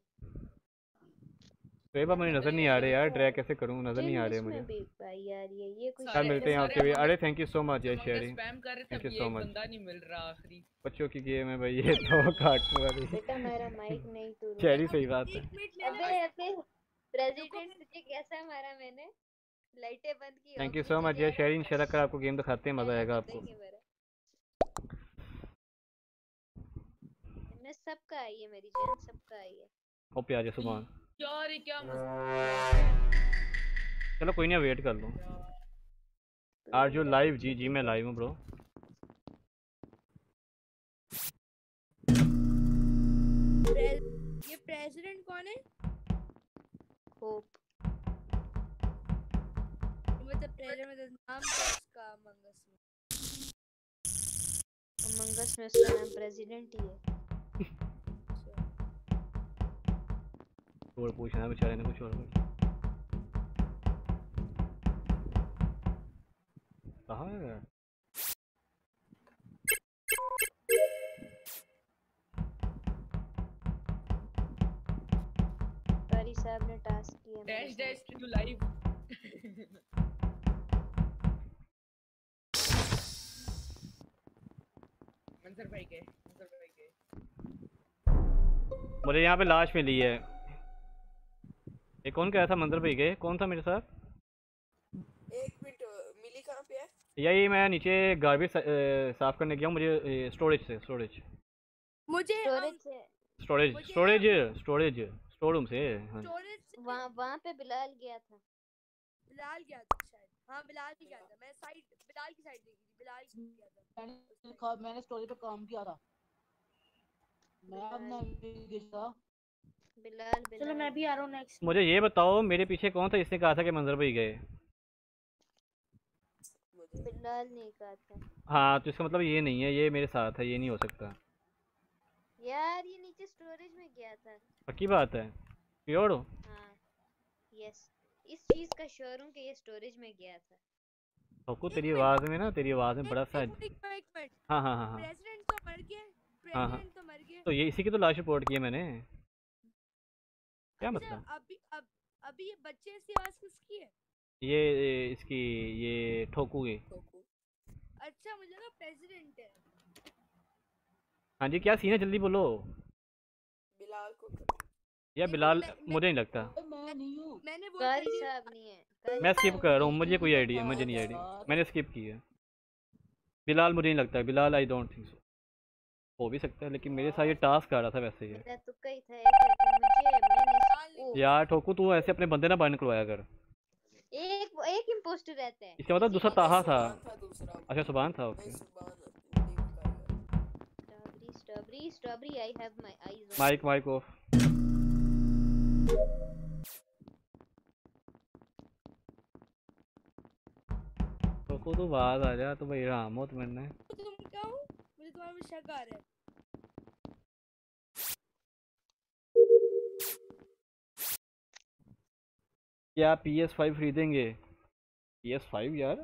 पेपर मुझे नज़र नहीं आ रहे यार ड्रैग कैसे करूँ नज़र नहीं आ रहे मुझे। भाई यार ये ये कोई यार सारे मिलते हैं आपके भी। अरे थैंक यू सो मच यार शेयरिंग स्पैम कर रहे थे Thank you अभी so एक बंदा नहीं मिल रहा आखिरी। बच्चों की गेम है भाई ये तो काट वाली बेटा मेरा माइक नहीं टूट शेरी सही बात है। अबे अबे प्रेसिडेंट तुझे कैसा मारा मैंने? लाइटें बंद की थैंक यू सो मच यार शेयरिंग। शेयर कर आपको गेम दिखाते हैं मज़ा आएगा आपको। मैं सबका आई है मेरी जान सबका आई है। ओ प्यारे सुबह यार ये क्या मस्त चलो कोई नहीं वेट कर लो। आर जो लाइव जी जी मैं लाइव हूँ ब्रो ये प्रेसिडेंट कौन है? होप मतलब प्रेसिडेंट मतलब नाम क्या है उसका? मंगस में। अमंगस में उसका नाम प्रेसिडेंट ही है। और पूछना है बेचारे ने कुछ और कुछ कहाँ है यार? साहब ने टास्क किया डैश डैश टू लाइव मंजर भाई के मंजर भाई के। मुझे यहाँ पे लाश मिली है। ये कौन कह रहा था? मंदिर पे गए। कौन था मेरे साथ? एक मिनट मिली कहाँ पे है? यही मैं नीचे गार्बेज साफ़ करने गया हूँ मुझे स्टोरेज से स्टोरेज मुझे स्टोरेज से। Storage storage storage store room से हाँ। स्टोरेज वहाँ वहाँ पे बिलाल गया था। बिलाल गया था शायद। हाँ बिलाल भी गया था। मैं साइड बिलाल की साइड देखी थी बिलाल गया था। मैंने का- मैंने स्टोरी पे काम किया था। मैं अपना था बिलाल बिलाल। चलो मैं भी आ रहा हूँ नेक्स्ट मुझे ये बताओ मेरे पीछे कौन था इसने कहा था कि मंजर भाई गए? बिलाल ने कहा था। हाँ तो इसका मतलब ये नहीं है ये मेरे साथ है ये नहीं हो सकता। यार ये नीचे स्टोरेज में गया था। पक्की बात है? प्योर हो? हाँ यस इस चीज़ का श्योर हूँ कि ये स्टोरेज में गया था। आपको तेरी आवाज़ में ना तेरी आवाज़ में बड़ा सा एक मिनट एक हाँ हाँ हाँ हाँ। प्रेसिडेंट तो मर गया हाँ, हाँ। प्रेसिडेंट तो मर गया। तो ये इसी की तो लाश रिपोर्ट की है मैंने। क्या अच्छा, मतलब? अभी अब अभी ये बच्चे ऐसी आवाज़ किसकी है? ये इसकी ये ठोकू की। अच्छा मुझे लगा प्रेसिडेंट है। हाँ जी क्या सीन है? जल्दी बोलो। बिलाल को या बिलाल मुझे नहीं लगता। अरे मैं नहीं हूँ। मैंने वो कारी साहब नहीं है मैं स्किप कर रहा हूँ मुझे है। कोई आइडिया मुझे नहीं आइडिया यार। मैंने स्किप की है। बिलाल मुझे नहीं लगता। Bilal I don't think so हो भी सकता है लेकिन मेरे साथ ये टास्क आ रहा था वैसे ही। यार ठोकू तू ऐसे अपने बंदे ना बाहर निकलवाया कर। एक एक इम्पोस्टर रहता है। इसका मतलब दूसरा ताहा था। सुभान अच्छा सुबहान था okay. Subhan strawberry strawberry strawberry I have my eyes on mic mic off. ठोकू तू बाहर आ जा तो भाई राम हो तुम मैंने तुम क्या हो? मुझे तुम्हारे में शक आ रहा है। क्या पी एस फाइव खरीदेंगे? पी एस फाइव यार?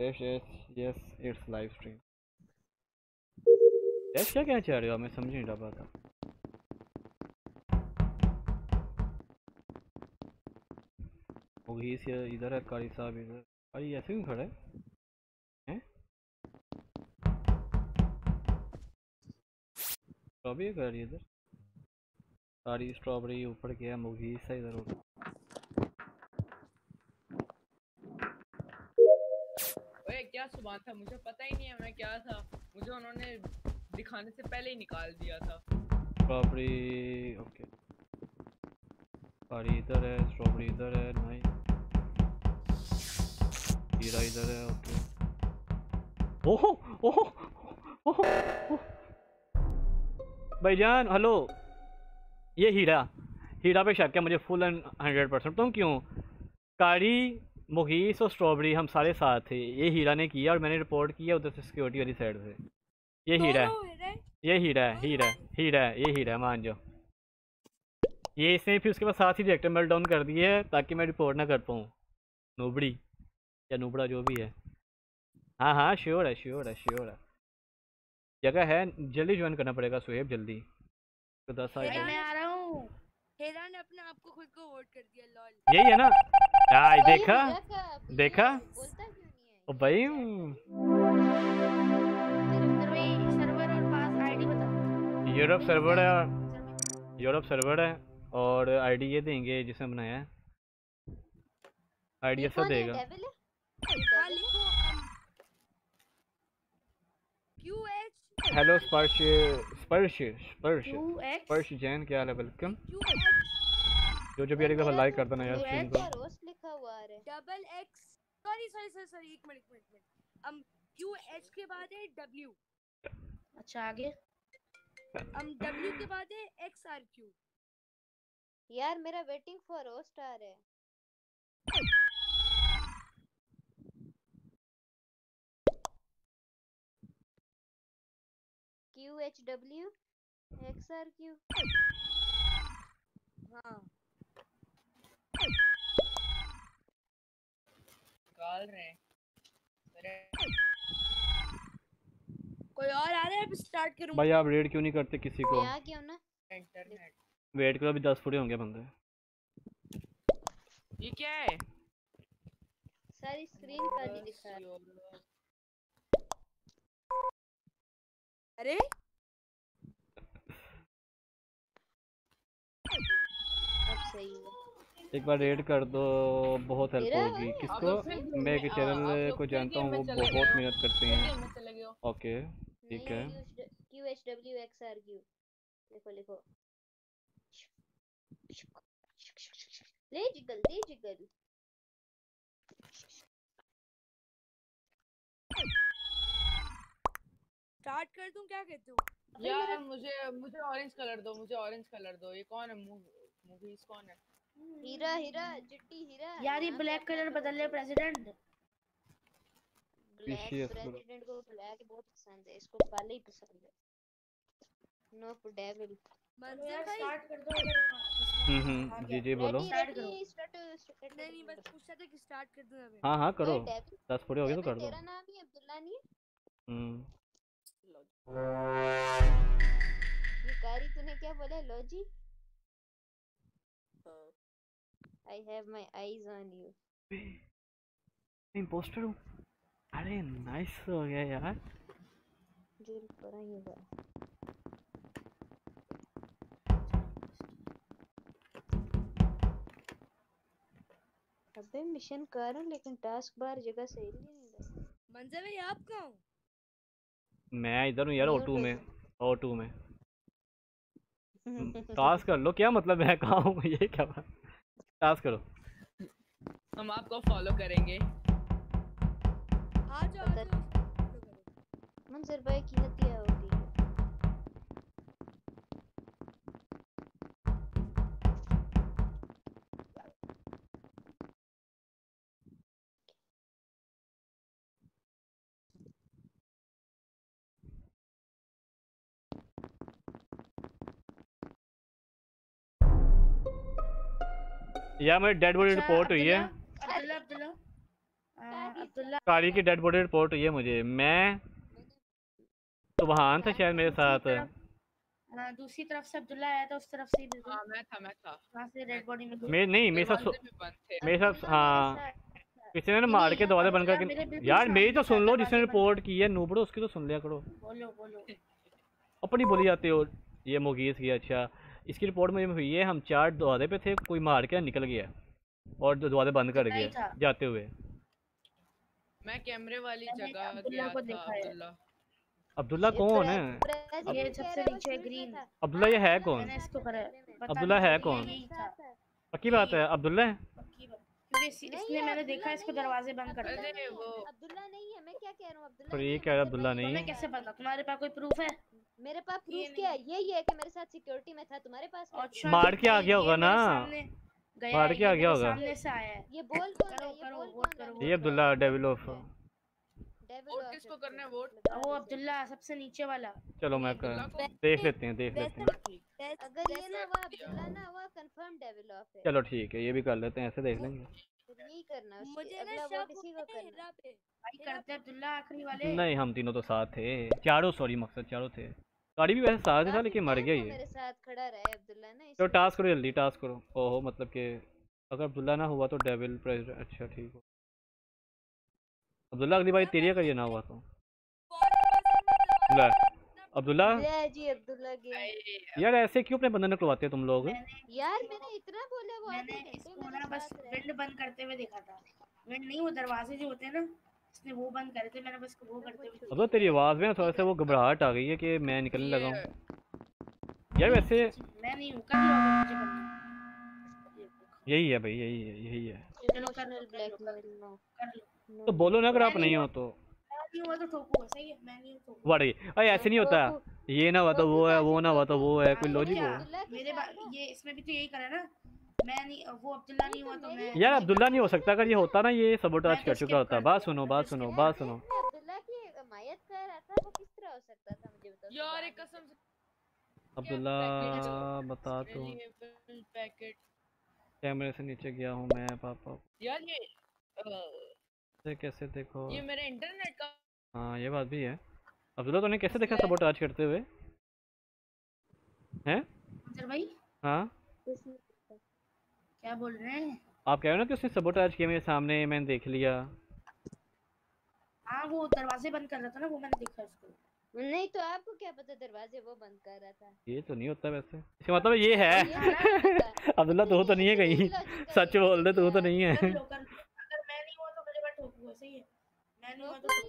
Yes yes yes it's live stream yes क्या क्या चाह रहे हो? मैं समझ नहीं रहा मुगीस ये, इधर है कारी साहब इधर। अरे ऐसे क्यों खड़ा हैं? स्ट्रॉबेरी कर रही है इधर। सारी स्ट्रॉबेरी ऊपर गया, मुगीस है इधर। ऊपर ओए, क्या सुबह था? मुझे पता ही नहीं है मैं क्या था। मुझे उन्होंने दिखाने से पहले ही निकाल दिया था। स्ट्रॉबेरी ओके कारी इधर है स्ट्रॉबेरी इधर है नाइस हीरा इधर है ओके ओहो ओहो ओहो ओहो। भाईजान हेलो ये हीरा। हीरा पे शक है मुझे फुल एंड हंड्रेड परसेंट तुम क्यों? कारी मुगीस और स्ट्रॉबेरी हम सारे साथ थे। ये हीरा ने किया और मैंने रिपोर्ट किया उधर से सिक्योरिटी वाली साइड से। ये हीरा है। ये हीरा है हीरा है हीरा है ये हीरा है मान जाओ। ये इसने फिर उसके बाद साथ ही रिएक्टर मेल्ट डाउन कर दिए है ताकि मैं रिपोर्ट ना कर पाऊँ। नूबड़ी या नूबड़ा जो भी है। हाँ हाँ श्योर है श्योर है श्योर है। जगह है जल्दी ज्वाइन करना पड़ेगा सुहेब जल्दी। तो दस आ रहा हूँ। हेरा ने अपने आप को खुद को वोट कर दिया लॉल। यही है ना? हाँ देखा? देखा? बोलता क्यों नहीं है? ओ भाई। सर्वर और पास आईडी यूरोप सर्वर है। यूरोप सर्वर है और आईडी ये देंगे जिसने बनाया है। आईडी ऐसा देगा। क्यू हेलो स्पर्श स्पर्श स्पर्श स्पर्श जैन क्या हाल है वेलकम जो जो भी मेरा लाइक कर देना यार स्ट्रीम को रोस्ट लिखा हुआ आ रहा है double X sorry sorry sorry sorry एक मिनट एक मिनट मिनट हम क्यू एच के बाद है डब्ल्यू अच्छा आगे हम डब्ल्यू के बाद है एक्स आर क्यू यार मेरा वेटिंग फॉर रोस्ट आ रहा है Q H W X R Q हाँ। निकाल रहे हैं। मेरे कोई और आ रहा है? स्टार्ट करूँ। भाई आप रेड क्यों नहीं करते किसी को? आ गया ना? इंटरनेट वेट करो अभी दस पूरे होंगे बंदे। ये क्या है? सारी स्क्रीन खाली दिखा रहा। है अरे। अब सही है। एक बार रेड कर दो बहुत हेल्प होगी। किसको? मैं एक चैनल को जानता हूँ वो बहुत मेहनत करते हैं। हो। ओके ठीक है। Q H W X R Q लिखो लिखो ले जिगल ले जिगल स्टार्ट कर दूँ क्या कहते हो? यार मुझे मुझे ऑरेंज कलर दो मुझे ऑरेंज कलर दो। ये कौन है? मूवीज़ कौन है? हीरा हीरा चिट्टी हीरा। यार ये ब्लैक कलर बदल ले प्रेसिडेंट ब्लैक प्रेसिडेंट को ब्लैक बहुत पसंद है इसको काले ही पसंद है। नो डेविल मंजर भाई? स्टार्ट कर दो। हम्म हम्म जी जी बोलो। स्टार्ट स्टार्ट नहीं नहीं बस पूछा था कि स्टार्ट कर दूँ अभी हाँ हाँ करो। डेविल दस पूरे हो गए तो कर दो। तेरा नाम ही अब्दुल्ला नहीं है? हम्म। भिखारी तूने क्या बोला logy? I have my eyes on you impostor हूँ। अरे नाइस हो गया यार। जो पड़ा ही होगा अबे मिशन कर रहा हूँ लेकिन टास्क बार जगह सही नहीं मिल। रहा मंजर भाई आप कहाँ हो? मैं इधर हूँ यार ओ टू में ओ टू में। टास्क कर लो क्या मतलब मैं कहा हूँ ये क्या बात? टास्क करो। हम आपको फॉलो करेंगे। आ जाओ मंजर भाई की हो है। यार मेरी डेड बॉडी रिपोर्ट हुई है। कारी की डेड बॉडी रिपोर्ट हुई है मुझे। मैं सुबहान था शायद मेरे साथ। दूसरी तरफ़ से अब्दुल्ला आया था उस तरफ़ से ही बिल्कुल हाँ मैं था मैं था। वहाँ से रेड बॉडी में मेरे नहीं मेरे साथ मेरे साथ अब्दुल्ला हाँ। मेरे साथ- किसी ने मार के दरवाजे बंद अब्दुल्ला मेरे करके यार मेरी तो सुन लो जिसने रिपोर्ट की है नूबड़ो उसकी तो सुन लिया करो। बोलो बोलो। अपनी बोली जाती हो ये मुगीस की अच्छा। इसकी रिपोर्ट मुझे हुई है हम चार दरवाजे पे थे कोई मार के निकल गया और दो दरवाजे बंद कर गया जाते हुए। मैं कैमरे वाली जगह अब्दुल्ला गया को था देखा है। अब्दुल्ला। कौन है? ये सबसे रहा है, नीचे। था। अब्दुल्ला ये है कौन? मैंने इसको करा अब्दुल्ला है कौन? पक्की बात है अब्दुल्ला है? पक्की बात। क्योंकि इसने मैंने देखा इसको दरवाजे बंद करते अब्दुल्ला अरे है, वो- अब्दुल्ला नहीं है मैं क्या कह रहा हूँ? अब्दुल्ला ये है, क्या है मंजर अब्दुल्ला नहीं है। कैसे पता? तुम्हारे पास कोई प्रूफ है? मेरे पास प्रूफ क्या है? यही है कि मेरे साथ सिक्योरिटी में था तुम्हारे पास अच्छा मार के आ ये- गया होगा ना। मार के आ गया होगा। सामने से आया है। ये बोल कौन करो, है? ये करो, बोल वोट कौन करो, है? ये अब्दुल्ला डेविल ऑफ़ वोट किसको करना है, वोट? वो अब्दुल्ला सबसे नीचे वाला। चलो मैं कर देख लेते हैं देख लेते हैं। अगर ये ना हुआ अब्दुल्ला ना हुआ कंफर्म डेविल ऑफ़ है। चलो ठीक है ये भी कर लेते हैं ऐसे देख लेंगे। यही करना मुझे ना शक वोट को है करना। भाई करते अब्दुल्ला आखिरी वाले। नहीं हम तीनों तो साथ थे। चारों सॉरी मकसद चारों थे। गाड़ी भी वैसे साथ ही था लेकिन मर गया ये। मेरे साथ खड़ा रहा अब्दुल्ला ना तो टास्क करो जल्दी टास्क करो। ओहो मतलब कि अगर अब्दुल्ला ना हुआ तो डेविल प्रेसिडेंट अच्छा ठीक हो। अब्दुल्ला अगली बार तेरी करिए ना हुआ तो। ले अब्दुल्ला? जी अब्दुल्ला यार ऐसे क्यों अपने बंधन करवाते हो तुम लोग? यार मैंने इतना बोला वो मैंने इसको ना बस विंड बंद करते हुए देखा था। विंड नहीं वो दरवाजे जो होते हैं ना इसने वो बंद करे थे मैंने बस वो करते हुए अब तो तेरी आवाज़ में थोड़ा सा वो घबराहट आ गई है कि मैं निकलने लगा हूँ यार वैसे मैं नहीं हूँ कर लो मुझे करना यही है भाई यही है यही है चलो कर लो नो कर लो तो बोलो ना अगर आप नहीं हो तो तो सही है मैं नहीं वाड़ी अरे ऐसे नहीं होता ये ना हुआ तो वो है वो ना हुआ तो वो है कोई हाँ, लॉजिक हो मेरे ये इसमें भी तो यही करा ना मैं नहीं वो अब्दुल्ला नहीं हुआ तो मैं यार अब्दुल्ला नहीं हो सकता। अगर ये होता ना ये सबोटाज कर चुका होता। बात सुनो बात सुनो बात सुनो। अब्दुल्ला की हिमायत कर रहा था वो किस तरह हो सकता था मुझे बताओ यार एक कसम से अब्दुल्ला बता तो। कैमरे से नीचे गया हूँ मैं पापा। यार ये से कैसे देखो? ये मेरे इंटरनेट का हाँ ये बात भी है। अब्दुल्ला तूने कैसे देखा सबोटाज करते हुए? हैं? भाई? हाँ? क्या बोल रहे हैं? आप कह रहे हो ना कि उसने सबोटाज किया मेरे सामने मैंने देख लिया। हाँ वो दरवाजे बंद कर रहा था ना वो मैंने देखा उसको। नहीं तो आपको क्या पता दरवाजे वो बंद कर रहा था? ये तो नहीं होता वैसे। इसका मतलब ये है। अब्दुल्ला तू तो नहीं है कहीं। सच बोल दे तू तो नहीं है। तो तो रोको नहीं ठोकू है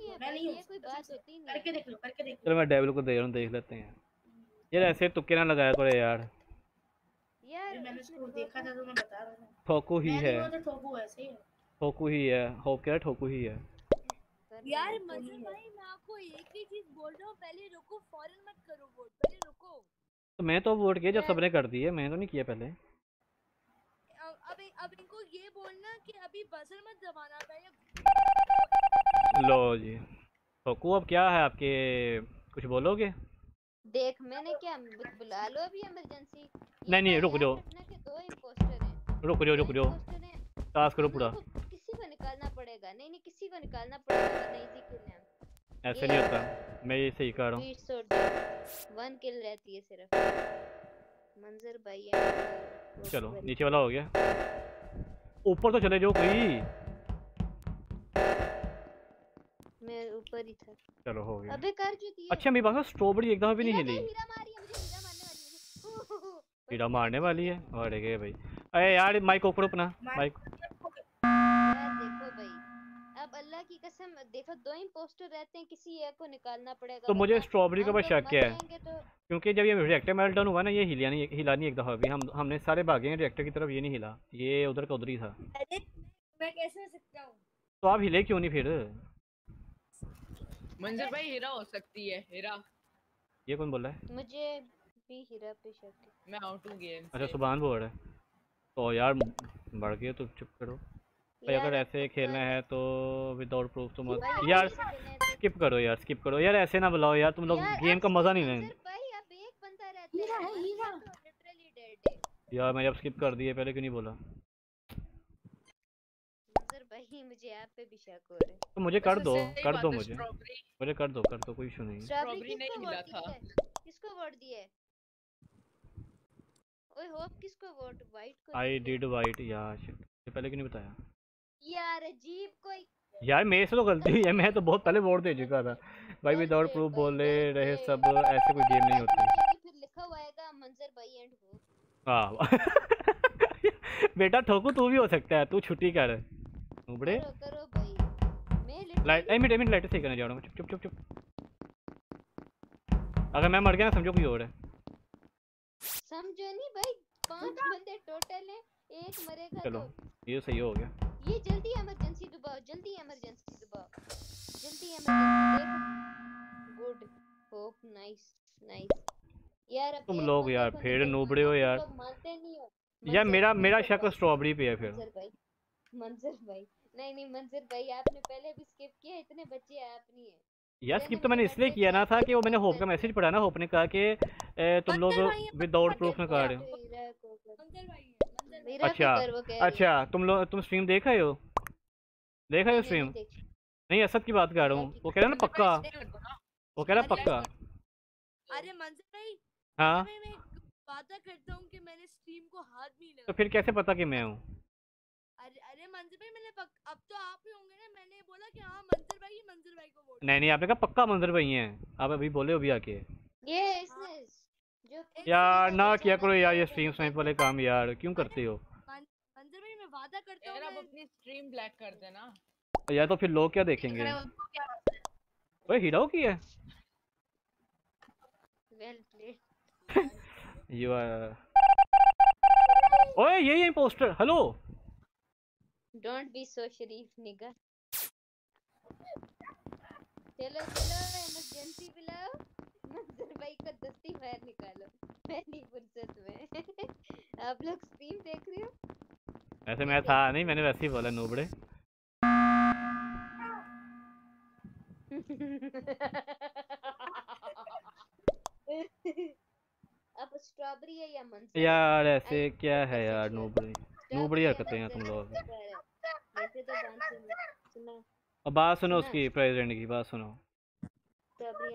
मैं भाई नहीं हूँ। ये कोई बात होती नहीं करके देख लो करके देख लो। चलो मैं डेविल को दे रहा हूँ देख लेते हैं। यार ऐसे तुक्के ना लगाया करो यार। यार मैंने उसने देखा था तो मैं बता रहा हूँ। ठोकू ही है। तो है सही है ठोकू ही है। होप ठोकू ही है। यार। भाई मैं आपको एक ही चीज़ बोल रहा हूँ पहले रुको फ़ौरन मत करो वोट पहले रुको। तो मैं तो वोट किया जब सबने कर दिए मैंने तो नहीं किया पहले। अब अब इनको ये बोलना कि अभी बजर मत दबाना पहले लो जी। ठोकू अब क्या है आपके? कुछ बोलोगे? देख मैंने क्या बुला लो अभी इमरजेंसी नहीं, नहीं, रुक जाओ। दो इम्पोस्टर हैं। रुक जाओ रुक जाओ। टास्क करो पूरा। किसी को निकालना पड़ेगा। नहीं नहीं किसी को निकालना पड़ेगा वरना इजी किल है। ऐसे नहीं होता। मैं ये सही कह रहा हूँ। वन किल रहती है सिर्फ़। मंजर भाई चलो नीचे वाला हो गया। ऊपर तो चले जाओ कोई। ऊपर ही था। चलो हो गया। अबे कर जो दिए अच्छा मेरी बात स्ट्रॉबेरी एकदम भी नहीं हिली। हीरा मारी है मुझे हीरा मारने वाली है। कीड़ा मारने वाली है? अरे गए भाई। अरे यार माइक ऊपर अपना। माइक देखो भाई अब अल्लाह की कसम देखो दो इम्पोस्टर रहते हैं किसी एक को निकालना पड़ेगा। तो मुझे स्ट्रॉबेरी का हम बस शक क्या है? तो क्योंकि जब ये रिएक्टर मेल्टडाउन हुआ ना ये हिला नहीं हिला नहीं एक दफ़ा भी। हम हमने सारे भागे हैं रिएक्टर की तरफ़ ये नहीं हिला। ये उधर का उधर ही था। अरे मैं कैसे सकता हूँ? तो आप हिले क्यों नहीं फिर? मंजर भाई हीरा हो सकती है हीरा। ये कौन बोल रहा है? मुझे भी हीरा पे शक है। मैं आउट हूँ गेम अच्छा सुबहान बोल रहा है। तो यार बढ़ गए तो चुप करो। भाई अगर ऐसे खेलना है तो विदाउट प्रूफ तो मत यार स्किप करो यार स्किप करो। यार ऐसे ना बुलाओ यार तुम लोग गेम का मज़ा नहीं लेंगे। लें भाई अब एक बंदा रहता हीरा हीरा। गया तो लिटरली डेड यार मैं जब स्किप कर दिए पहले क्यों नहीं बोला? भाई मुझे आप पे भी शक हो रहा है तो मुझे कर दो कर दो मुझे। मुझे कर दो कर दो कोई इशू नहीं है। स्ट्रॉबेरी नहीं मिला था। किसको वोट दिया ओए होप किसको वोट वाइट को आई डिड वाइट यार shit, ये पहले क्यों नहीं बताया? यार अजीब कोई यार मेरे से तो गलती हुई है मैं तो बहुत पहले वोट दे चुका था। भाई विदाउट प्रूफ बोले रहे सब ऐसे कोई गेम नहीं होती। फिर लिखा हुआ आएगा मंजर भाई एंड हो। हाँ बेटा ठोकू तू भी हो सकता है तू छुट्टी कर। उबड़े करो भाई मैं लाइट एक मिनट एक मिनट लाइट सही करने जा रहा हूँ चुप चुप चुप चुप अगर मैं मर गया ना समझो कोई और है समझो नहीं भाई पाँच बंदे टोटल हैं एक मरेगा चलो ये सही हो गया ये जल्दी इमरजेंसी दबाओ जल्दी इमरजेंसी दबाओ जल्दी इमरजेंसी देखो गुड ओह नाइस नाइस यार तुम लोग यार फेड़ नूबड़े हो यार मानते नहीं हो यार मेरा मेरा शक स्ट्रॉबेरी पे है फिर मंजर भाई मंजर भाई नहीं नहीं मंजर भाई आपने पहले भी स्किप किया इतने बच्चे आप नहीं है यार स्किप तो मैंने इसलिए किया ना था कि वो मैंने होप का मैसेज पढ़ा ना होप ने कहा कि तुम लोग विदाउट प्रूफ में कर रहे हो? तो अच्छा अच्छा तुम लोग तुम स्ट्रीम देख रहे हो? देख रहे हो स्ट्रीम नहीं असद की बात कर रहा हूँ। वो कह रहा ना पक्का। वो कह रहा पक्का। अरे मंजर भाई हाँ? मैं वादा करता हूँ कि मैंने स्ट्रीम को हाथ भी नहीं तो फिर कैसे पता कि मैं हूँ? मंजर भाई मैंने पक, अब तो आप ही होंगे ना मैंने बोला कि हाँ मंजर भाई मंजर भाई को वोट नहीं नहीं आपने कहा पक्का मंजर भाई हैं। आप अभी बोले अभी आके। ये जो यार ना किया करो यार ये स्ट्रीम स्नाइप वाले काम यार क्यों करते हो? मंजर भाई मैं वादा करता हूँ मैं अपनी स्ट्रीम ब्लैक कर देना। यार तो फिर लोग क्या देखेंगे? अरे उसको क्या बात है ओए हीरो की है। वेल प्लेड यू आर ओए यही है poster hello don't be so शरीफ निगा चलो चलो इमरजेंसी बुलाओ। मंजर भाई को दस्ती बाहर निकालो। पहली फुर्सत में। आप लोग स्ट्रीम देख रहे हो? ऐसे मैं था नहीं मैंने वैसे ही बोला नूबड़े। अब स्ट्रॉबेरी है या मंजर? यार ऐसे क्या है यार नूबड़ी। नूबड़ी हरकतें हैं तुम लोग। तो अब बात सुनो उसकी प्रेसिडेंट की बात सुनो। स्ट्रॉबेरी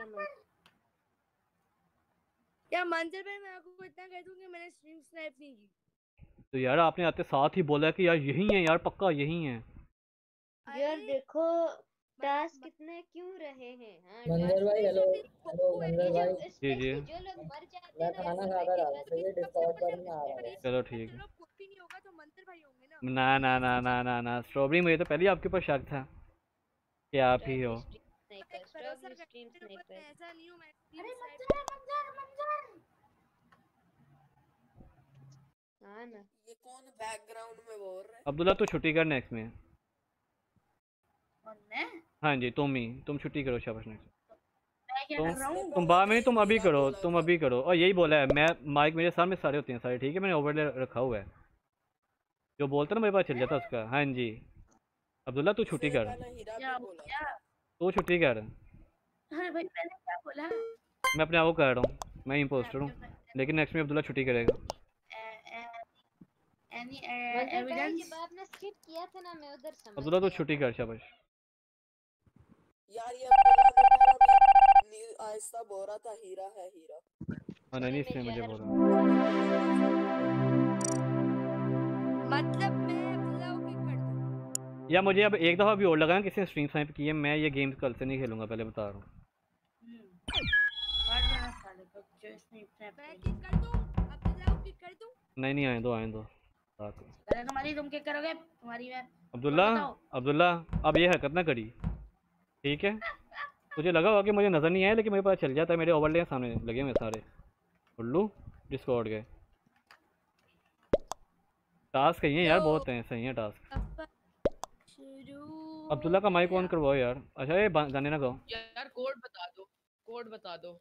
या मंजर भाई मैं आपको इतना कह दूँ कि मैंने स्ट्रीम स्नैप नहीं की। तो यार आपने आते साथ ही बोला कि यार यही है यार पक्का यही है। यार देखो टास्क कितने क्यों रहे हैं हाँ मंजर भाई हेलो हेलो मंजर भाई। जी जी। जो लोग मर जाते हैं ना खाना खा रहा था ये डिस्कॉर्ड पर नहीं आ रहा है। चलो ठीक है। भी नहीं होगा तो मंजर भाई होंगे ना। ना ना ना ना ना ना। स्ट्रॉबेरी मुझे तो पहले ही आपके ऊपर शक था कि आप ही हो। मैं हूँ हाँ ना। ये कौन बैकग्राउंड में बोल रहा है? अब्दुल्ला तू छुट्टी कर नेक्स्ट में। और मैं? हाँ जी तुम ही तुम छुट्टी करो शाबाश नेक्स्ट मैं क्या तुम कर रहा हूँ? तुम बाद में तुम अभी करो तुम अभी करो। और यही बोला है मैं माइक मेरे सामने सारे होते हैं सारे ठीक है? मैंने ओवरले रखा हुआ है। जो बोलता ना मेरे पास चल जाता उसका। हाँ जी। अब्दुल्ला तू छुट्टी कर। तू छुट्टी कर। अरे भाई मैंने क्या बोला? मैं अपने आप को कर रहा हूँ। मैं इम्पोस्टर हूँ। लेकिन नेक्स्ट में अब्दुल्ला छुट्टी करेगा। अब्दुल्ला तू छुट्टी कर शाबाश। यार ये आहिस्ता बोल रहा था हीरा है हीरा। हाँ नहीं, इसने मुझे बोला मतलब मैं या मुझे अब एक दफ़ा भी और लगा किसी ने स्ट्रीम स्नाइप की है मैं ये गेम्स कल से नहीं खेलूँगा पहले बता रहा हूँ। काट देना साले को जो इसने स्नैप मैं कर दूँ? अब्दुल्ला को किक कर दूँ? नहीं नहीं आए दो आए दो। अरे तुम्हारी तुम क्या करोगे? तुम्हारी मैं अब्दुल्ला अब्दुल्ला अब ये हरकत ना करी। ठीक है? मुझे लगा हुआ कि मुझे नज़र नहीं आया लेकिन मुझे पता चल जाता है मेरे ओवरले सामने लगे हुए सारे। उल्लू डिस्कॉर्ड गए। टास्क ही यार बहुत हैं सही हैं टास्क अब्दुल्ला का माइक ऑन करवाओ यार। अच्छा ये गाने ना गाओ। यार कोड बता दो कोड बता दो।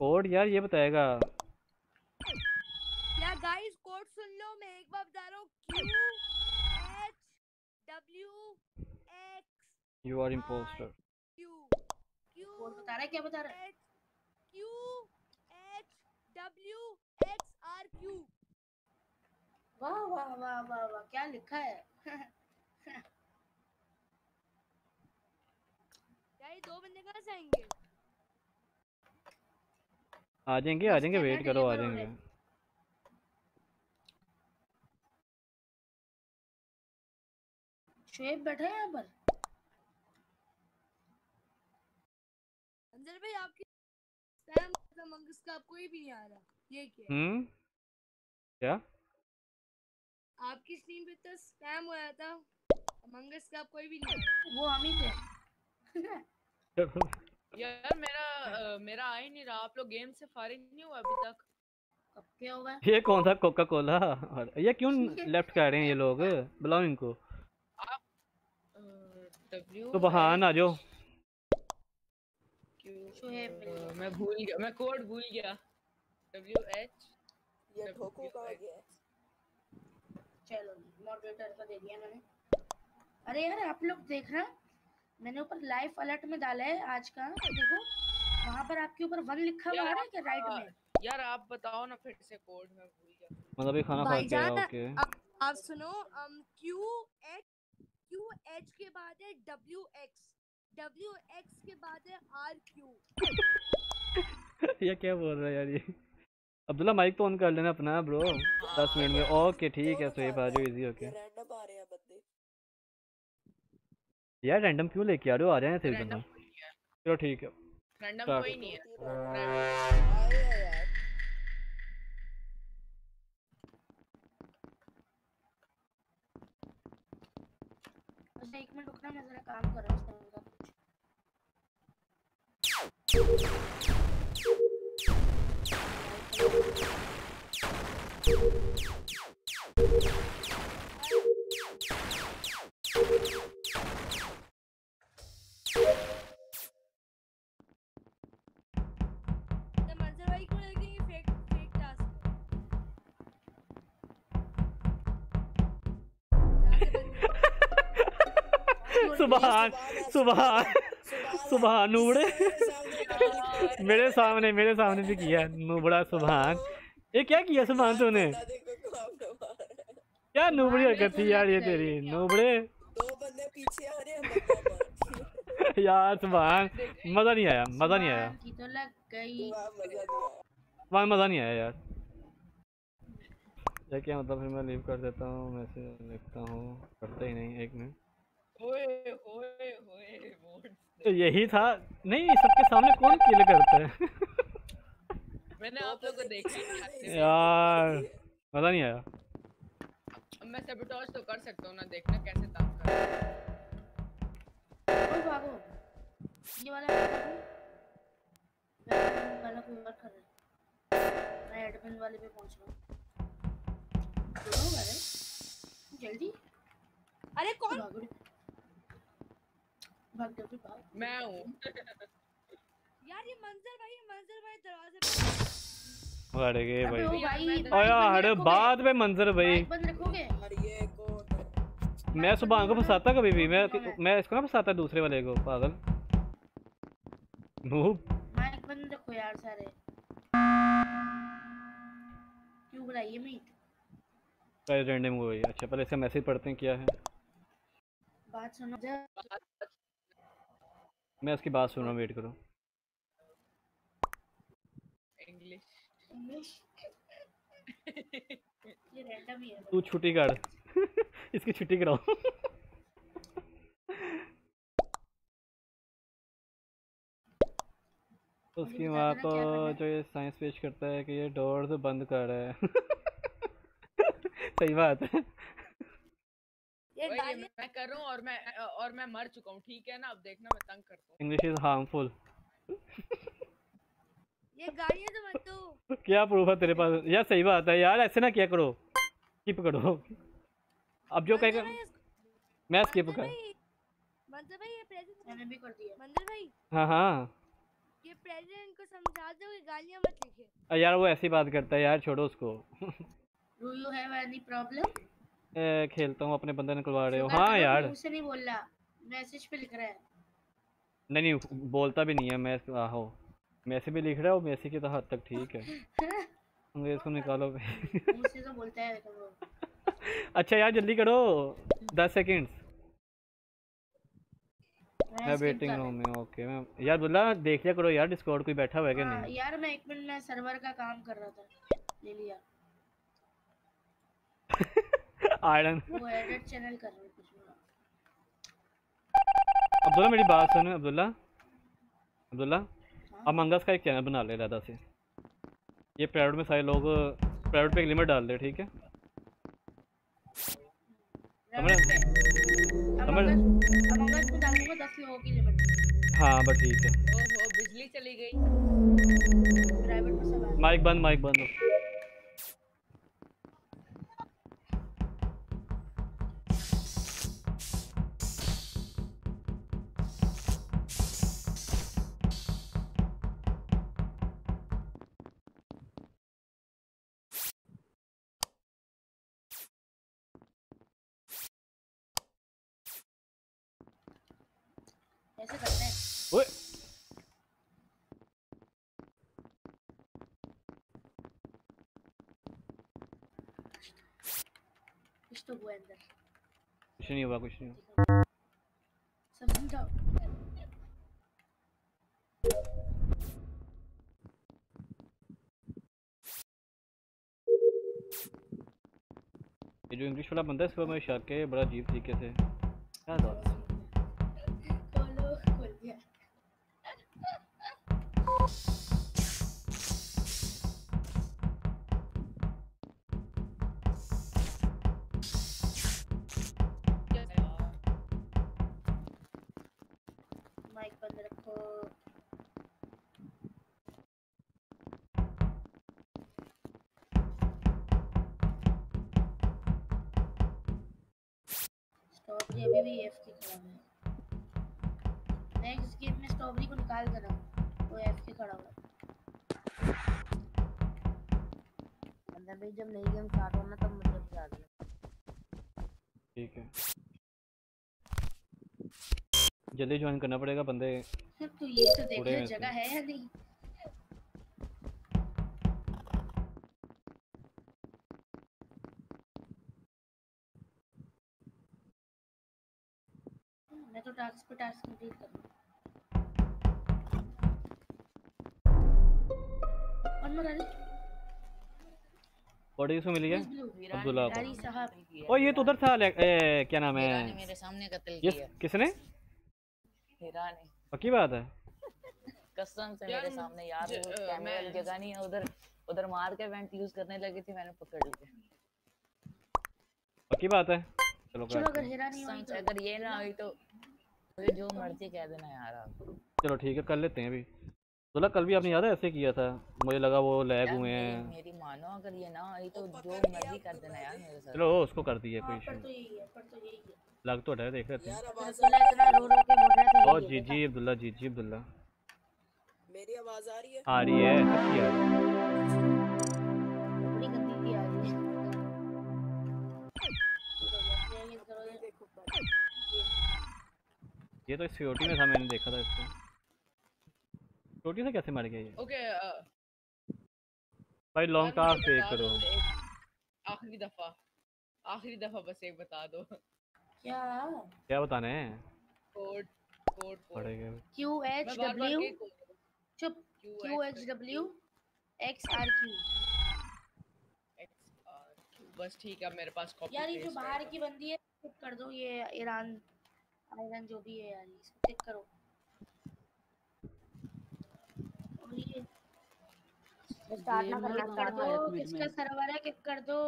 कोड यार ये बताएगा। या गाइस कोड सुन लो मैं एक बार बता रहा हूँ। Q H W X U R impostor Q Q कौन बता रहा है क्या बता रहा है? Q H W X R Q वाह वाह वाह वाह वाह क्या लिखा है? क्या ये दो बंदे कहाँ से आएँगे? आ जाएँगे आ जाएँगे वेट करो आ जाएँगे। शुएब बैठे हैं यहाँ पर? अंजल भाई आपकी स्पैम का मंगस का आपको ही भी नहीं आ रहा। ये क्या हम्म? क्या? आपकी स्क्रीन पे तो स्पैम हो रहा था। मंगस का कोई भी नहीं। वो हम ही। थे यार मेरा अ, मेरा आ ही नहीं रहा। आप लोग गेम से फारिग नहीं हुआ अभी तक। क्या होगा? ये कौन सा कोका कोला ये क्यों लेफ़्ट कर रहे हैं ये लोग? बुलाओ इनको। डब्ल्यू तो बहान आ जाओ। मैं भूल गया। मैं कोड भूल गया। डब्ल्यू एच ये ठोको का हो गया। चलो मॉडरेटर का दे दिया मैंने अरे यार आप लोग देख रहे हैं मैंने ऊपर लाइव अलर्ट में डाला है आज का देखो वहाँ पर आपके ऊपर वन लिखा हुआ है क्या राइट में। यार आप बताओ ना फिर से कोड मैं भूल गया मतलब ये खाना खा के ओके। आप सुनो um Q H Q H K बाद है डब्ल्यू एक्स डब्ल्यू एक्स के बाद है आर क्यू ये क्या बोल रहा है यार ये? अब्दुल्ला माइक तो ऑन कर लेना अपना ब्रो दस मिनट में। ओके ठीक है सही बात है इजी ओके आ रहे हैं बंदे। यार रैंडम क्यों लेके आ रहे हो? आ जाए सही करना। चलो ठीक है। रैंडम कोई नहीं है। हैं एक मिनट रुकना मैं जरा काम कर रहा हूँ सुबह सुबह सुबह नूबड़े। मेरे सामने मेरे सामने भी किया नूबड़ा सुबहान ये क्या किया सुबहान तूने? क्या नूबड़ी हरकत थी यार ये तेरी? नूबड़े। दो बंदे पीछे आ रहे हैं यार सुबहान मज़ा नहीं आया मज़ा नहीं आया। की तो लग गई। वहाँ मज़ा नहीं आया। यार। या क्या मतलब फिर मैं लीव कर देता हूँ मैसेज लिखता हूँ। करता ही नहीं एक मिनट तो यही था। नहीं सबके सामने कौन किल करता है? मैंने आप लोगों को देखा। यार मज़ा नहीं आया। अब मैं सेबोटॉज तो कर सकता हूँ ना देखना कैसे काम कर है। ओ भागो ये वाला मैं करूँ वाला कोई और कर रहा है। मैं एडमिन वाले पे पहुँच रहा हूँ। जल्दी। अरे कौन भागो रे। भाग जल्दी भाग मैं हूँ। यार ये मंजर भाई मंजर भाई दरवाजे पे गए भाई। ओ भाई अरे बाद में मंजर भाई। बंद रखोगे? ये मैं सुबह को फंसाता कभी भी। मैं मैं इसको ना फंसाता दूसरे वाले को पागल। नूब। माइक बंद रखो यार सारे। क्यों बुलाइए मीट रैंडम हो गई। अच्छा पहले इसका मैसेज पढ़ते हैं क्या है। बात सुनो। मैं इसकी बात सुन रहा हूँ वेट करो। इंग्लिश तू छुट्टी कर। इसकी छुट्टी कराओ। उसकी माँ को जो ये साइंस पेश करता है कि ये डोर्स बंद कर रहा है। सही बात है। ये मैं कर रहा हूँ और मैं और मैं मर चुका हूँ ठीक है ना? अब देखना मैं तंग करता हूँ। इंग्लिश इज़ हार्मफुल ये गालियाँ तो मत दो। क्या प्रूफ है तेरे पास? यार सही बात है यार ऐसे ना क्या करो। स्किप करो। अब जो कहेगा मैं स्किप कर मंजर भाई ये प्रेजेंट मैंने भी कर दिया। मंजर भाई। हाँ हाँ। ये प्रेजेंट को समझा दो कि गालियाँ मत लिखे यार वो ऐसी बात करता है यार छोड़ो उसको। Do you have any problem ए, खेलता हूँ अपने बंदे निकलवा रहे हो। हाँ यार। मुझसे नहीं बोल रहा। मैसेज पे लिख रहा है। नहीं नहीं बोलता भी नहीं है। मैं आहो। मैसे भी लिख रहा है और मैसे की तो हद तक ठीक है। अंग्रेज़ को निकालो। मुझसे तो बोलता है तो अच्छा यार जल्दी करो। दस सेकंड्स मैं वेटिंग रूम में ओके मैं यार बोला देख लिया करो यार डिस्कॉर्ड कोई बैठा हुआ है कि हाँ, नहीं? यार मैं एक मिनट सर्वर का काम कर रहा था। ले लिया। आयरन। वो एडिट चैनल कर रहा हूँ कुछ में अब्दुल्ला मेरी बात सुन अब्दुल्ला। अब्दुल्ला अब मंगस का एक चैनल बना ले दादा से। ये प्राइवेट में सारे लोग प्राइवेट पे एक लिमिट डाल दे ठीक है? समझ समझ हाँ बस ठीक है। ओहो बिजली चली गई। माइक बंद माइक बंद। हुआ अंदर। कुछ नहीं हुआ कुछ नहीं हुआ समझाओ ये जो इंग्लिश वाला बंदा है सुबह में मैं शक है बड़ा अजीब तरीके से क्या बात जल्दी ज्वाइन करना पड़ेगा बंदे तो ये तो देख जगह है या नहीं? मैं तो टास्क पे टास्क कंप्लीट कर और बॉडी किसको मिली है अब्दुल्ला ओ ये तो उधर था ए, क्या नाम है? मेरे सामने कत्ल किया। किसने? हीरा ने पक्की बात है? कसम से मेरे सामने यार वो कैमरे जगह नहीं है उधर उधर मार के वेंट यूज़ करने लगी थी मैंने पकड़ लिया। पक्की बात है? चलो चलो अगर हैं। हेरा नहीं हुई तो अगर ये ना हुई तो मुझे जो मर्ज़ी कह देना यार आप। चलो ठीक है कर लेते हैं अभी। बोला कल भी आपने याद है ऐसे किया था? मुझे लगा वो लैग हुए मेरी, हैं। मेरी मानो अगर ये ना आई तो जो मर्ज़ी कर देना यार मेरे साथ। चलो उसको कर दिया कोई हाँ पर इशू लग तो रहा है देख लेते हैं यार आवाज़ रसगुल्ला इतना रो रो के बोल रहा ओ तो जी जी अब्दुल्ला जी जी अब्दुल्ला। मेरी आवाज़ आ रही है? आ रही है सबकी आ रही है। बड़ी गंदी की आ रही है। ये तो सिक्योरिटी में था मैंने देखा था इसको। सिक्योरिटी से कैसे मर गया ये? ओके भाई लॉन्ग टास्क देख करो। आखिरी दफ़ा आखिरी दफ़ा बस एक बता दो। क्या? क्या बताना है? कोड कोड कोड पड़ेगा क्यू एच डब्ल्यू चुप। Q H W X R Q बस ठीक है मेरे पास कॉपी यार ये जो बाहर की बंदी है टिक कर दो ये ईरान आयरन जो भी है यार इसको टिक करो। और ये स्टार्ट ना करना कर दो किसका सर्वर है किक कर दो।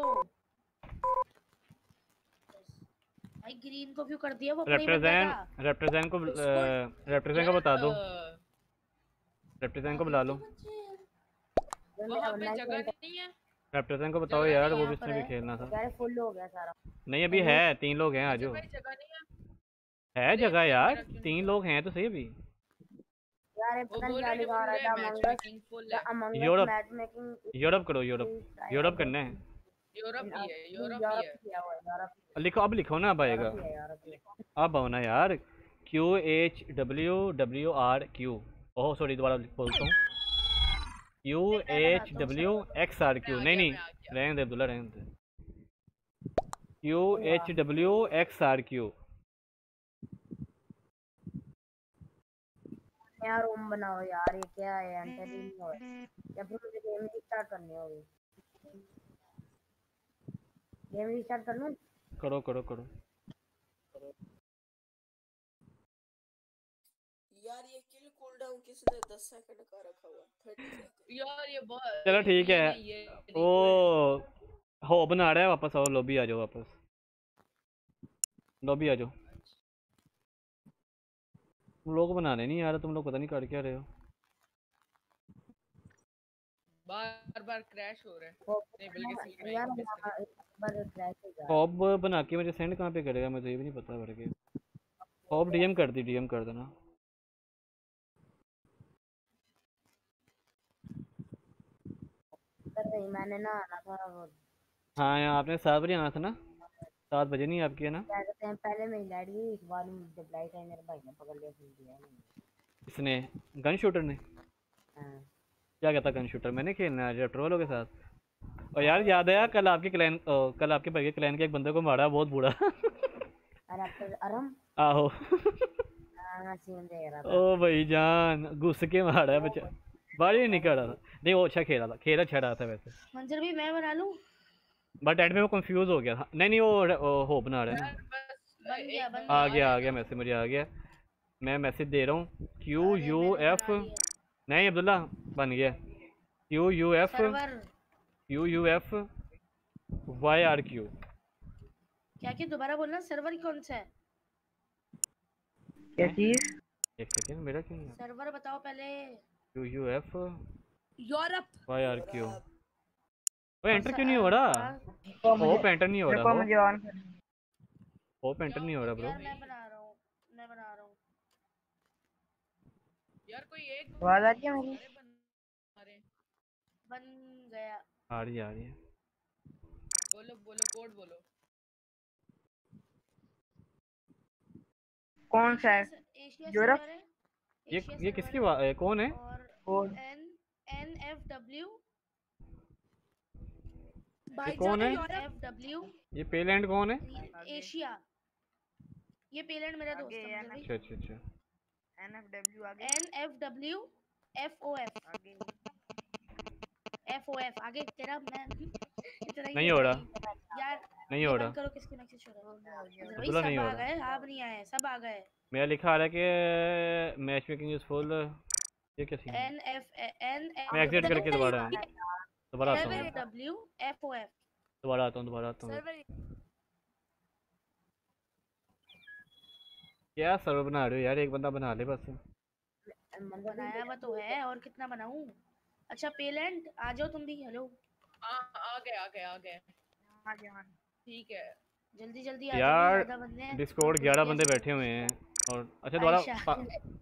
भाई ग्रीन को क्यों कर दिया वो रेप्रेजेंट रेप्रेजेंट को? रेप्रेजेंट को बता दो। रेप्रेजेंट को बुला लो। वहाँ पे जगह नहीं है। रेप्रेजेंट को बताओ यार वो भी इसने भी खेलना था। यार फुल हो गया सारा। नहीं अभी है तीन लोग हैं आजो है। है जगह यार तीन लोग हैं? तो सही अभी। यूरोप यूरोप करो यूरोप यूरोप करना है। यूरोप ही है यूरोप ही है है। यूरोप लिखो अब लिखो ना अब आएगा अब आओ ना यार। Q H W W R Q oh sorry दोबारा बोलता हूँ। Q H W X R Q नहीं नहीं रहने दे अब्दुल्ला रहने दे। Q H W X R Q नया रूम बनाओ यार ये क्या है एंटर ही नहीं हो। या फिर मुझे गेम स्टार्ट करनी होगी। गेम स्टार्ट कर लूँ? करो करो करो। यार ये किल कूलडाउन किसने 10 सेकंड का रखा हुआ? 30 सेकंड यार ये बहुत चलो ठीक है। ओ हो बना रहा है वापस आओ लॉबी आ जाओ वापस। लॉबी आ जाओ। तुम लोग बनाने नहीं आ रहे तुम लोग पता नहीं कर क्या रहे हो। बार बार क्रैश हो रहा है। नहीं बल्कि हॉब बना के मुझे सेंड कहाँ पे करेगा? मुझे ये भी नहीं पता भर के। हॉब डीएम कर दी डीएम कर देना। मैंने ना आना था वो। हाँ आपने सात बजे आना था ना? सात बजे नहीं आपकी है ना? पहले मेरी लाइट गई एक बार जब लाइट आई मेरे भाई ने पकड़ लिया फिर दिया इसने गन शूटर ने? हाँ। क्या कहता गन शूटर? मैंने खेलना है रेप्टर वालों के साथ? और यार याद है यार कल आपके क्लैन कल आपके भाई के क्लैन के एक बंदे को मारा बहुत बुरा अरे अब तो अरम? आहो। हाँ सीन दे रहा था। ओ भाई जान घुस के मारा बच्चा। बाहर ही नहीं निकल रहा था। नहीं वो अच्छा खेला था खेल अच्छा रहा था वैसे। मंजर भी मैं बना लूँ? बट एंड में वो कंफ्यूज हो गया था। नहीं नहीं वो हो बना रहा है। बन गया बन आ गया आ गया मैसेज मुझे आ गया। मैं मैसेज दे रहा हूँ। क्यू यू एफ़ नहीं अब्दुल्ला बन गया। Q U F Q U F Y R Q क्या क्या दोबारा बोलना? सर्वर कौन सा है? क्या चीज़? एक सेकेंड मेरा क्यों नहीं सर्वर बताओ पहले। Q U F Europe Y R Q वो एंटर क्यों नहीं हो रहा? होप एंटर नहीं हो रहा मुझे ऑन कर होप एंटर नहीं हो रहा ब्रो मैं बना रहा हूँ मैं बना रहा हूँ। यार कोई एक आवाज़ आ रही है मेरी? बन गया। आ रही आ रही है। बोलो बोलो कोड बोलो। कौन सा है? यूरोप? ये ये किसकी है। कौन है? और एन एन एफ़ डब्ल्यू ये कौन है? एफ़ डब्ल्यू ये पेलैंड कौन है? एशिया ये पेलैंड मेरा दोस्त है अच्छा अच्छा अच्छा। एन एफ़ डब्ल्यू आगे। N F W F O F आगे। एफ़ ओ एफ़ आगे तेरा मैं इतना नहीं हो रहा। यार नहीं हो रहा। करो किसके मैसेज हो रहा है? अब्दुल्ला नहीं सब हो आ रहा। गए आप नहीं आए सब आ गए। मेरा लिखा आ रहा है कि मैच मेकिंग इज़ फुल ये क्या सीन एन एफ़ एन मैं एग्जिट करके दोबारा दोबारा आता हूँ। डब्ल्यू एफ़ ओ एफ़ दोबारा आता हूँ दोबारा आता हूँ। सर्वर क्या सर्वर बना रहे हो यार? एक बंदा बना ले बस। बनाया हुआ तो है और कितना बनाऊँ? अच्छा पेलेंट आ जाओ तुम भी हेलो आ आ गए आ गए आ गए। आ गया ठीक है। जल्दी जल्दी आ यार डिस्कॉर्ड 11 बंदे बैठे हुए हैं। और अच्छा दोबारा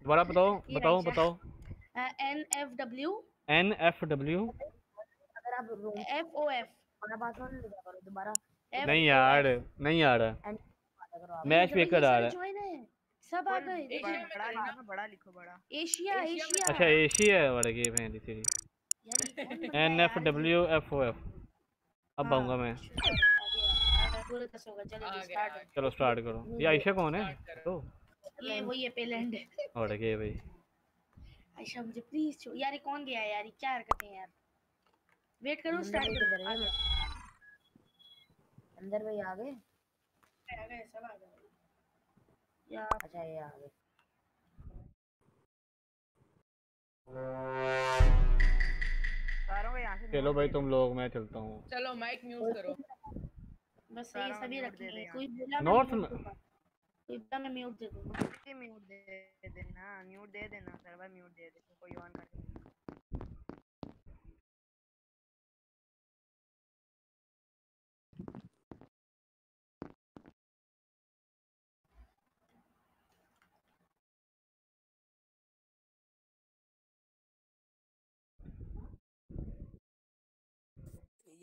दोबारा बताओ बताओ बताओ। N F W N F W अगर आप एफ़ ओ एफ़ दोबारा नहीं यार नहीं आ रहा एंड बात मैच मेकर आ रहा है। सब आ गए। बड़ा लिखो बड़ा एशिया एशिया अच्छा एशिया है वाला गेम है यार बंदा N F W F O F अब हाँ, आऊँगा मैं। चलो स्टार्ट करो। ये आयशा कौन है? तो। ये वही है पेलेंट और गए भाई? आयशा मुझे प्लीज़ छोड़। यार ये कौन गया है यार? ये क्या हरकतें हैं यार? वेट करो स्टार्ट करो? गए अंदर भाई आ गए। आ गए सब आ गए। यार। अच्छा ये आ गए। को चलो भाई तुम लोग मैं चलता हूँ। चलो माइक म्यूट करो। बस ये सभी रख दे कोई बोला नॉर्थ में- इतना कोई बोला मैं म्यूट दे दूँगा। म्यूट दे देना म्यूट दे देना सर्वर म्यूट दे दे कोई ऑन करके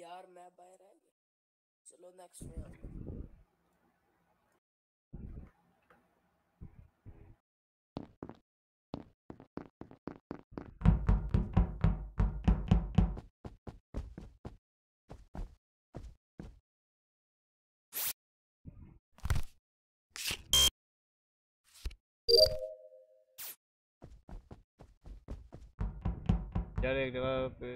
यार मैं बाहर आ गया चलो नेक्स्ट राउंड यार एक जगह पे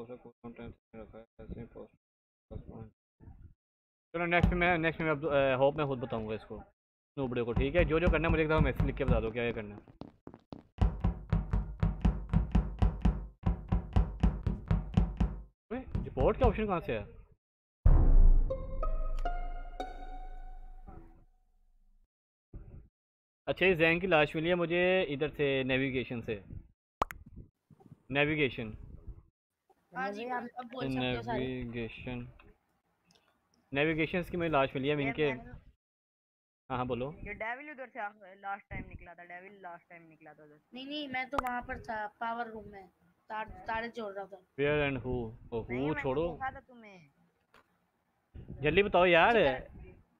खोलो ठीक है दूसरा कंटेंट रखा है? ऐसे ही पोस्ट चलो नेक्स्ट में नेक्स्ट में अब होप मैं खुद बताऊँगा इसको। नूबड़े को, ठीक है? जो जो करना है मुझे एक दफ़ा मैसेज लिख के बता दो क्या क्या करना है। रिपोर्ट का ऑप्शन कहाँ से है अच्छा ये जैन की लाश मिली है मुझे इधर से नेविगेशन से। नेविगेशन हाँ जी अब अब बोल सकते हो सारे। नेविगेशन नेविगेशन की मुझे लाश मिली है इनके। हाँ हाँ बोलो। ये डेविल उधर से लास्ट टाइम निकला था डेविल लास्ट टाइम निकला था उधर नहीं नहीं मैं तो वहाँ पर था पावर रूम में। तार तारे जोड़ रहा था। Where and who oh who छोड़ो। देखा था तुम्हें। जल्दी बताओ यार।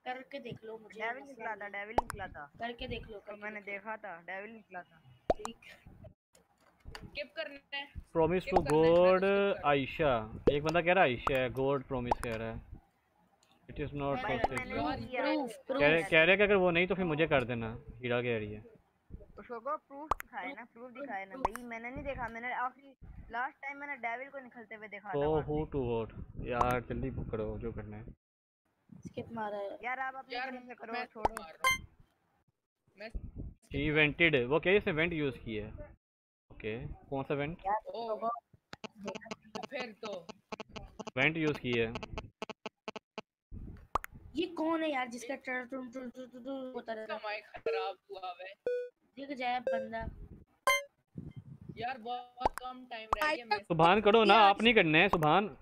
करके देख लो मुझे डेविल निकला था डेविल निकला था। करके देख लो तो मैंने देखा था डेविल निकला था। स्किप करना है। प्रॉमिस टू गॉड आयशा एक बंदा कह रहा है आयशा है गॉड प्रॉमिस कह रहा है। इट इज़ नॉट पॉसिबल कह रहे कह रहे कि अगर वो नहीं तो फिर मुझे कर देना। हीरा कह रही है। उसको प्रूफ दिखाए ना प्रूफ दिखाए ना। भाई मैंने नहीं देखा। मैंने आखिरी लास्ट टाइम मैंने डेविल को निकलते हुए देखा था तो वहाँ हु टू वोट यार जल्दी पकड़ो जो करना है। स्किप मारा है। यार आप अपनी तरफ़ से करो छोड़ो। रहा मैं ही वेंटेड वो क्या इसने वेंट यूज़ किया है। ओके कौन सा वेंट फिर तो वेंट यूज़ किया है। ये कौन है यार जिसका टर टुम टुम टुम टुम टुम होता रहता इसका माइक खराब हुआ है है। दिख जाए बंदा। यार बहुत कम टाइम रह गया मैं सुभान करो ना आप नहीं करने हैं सुभान।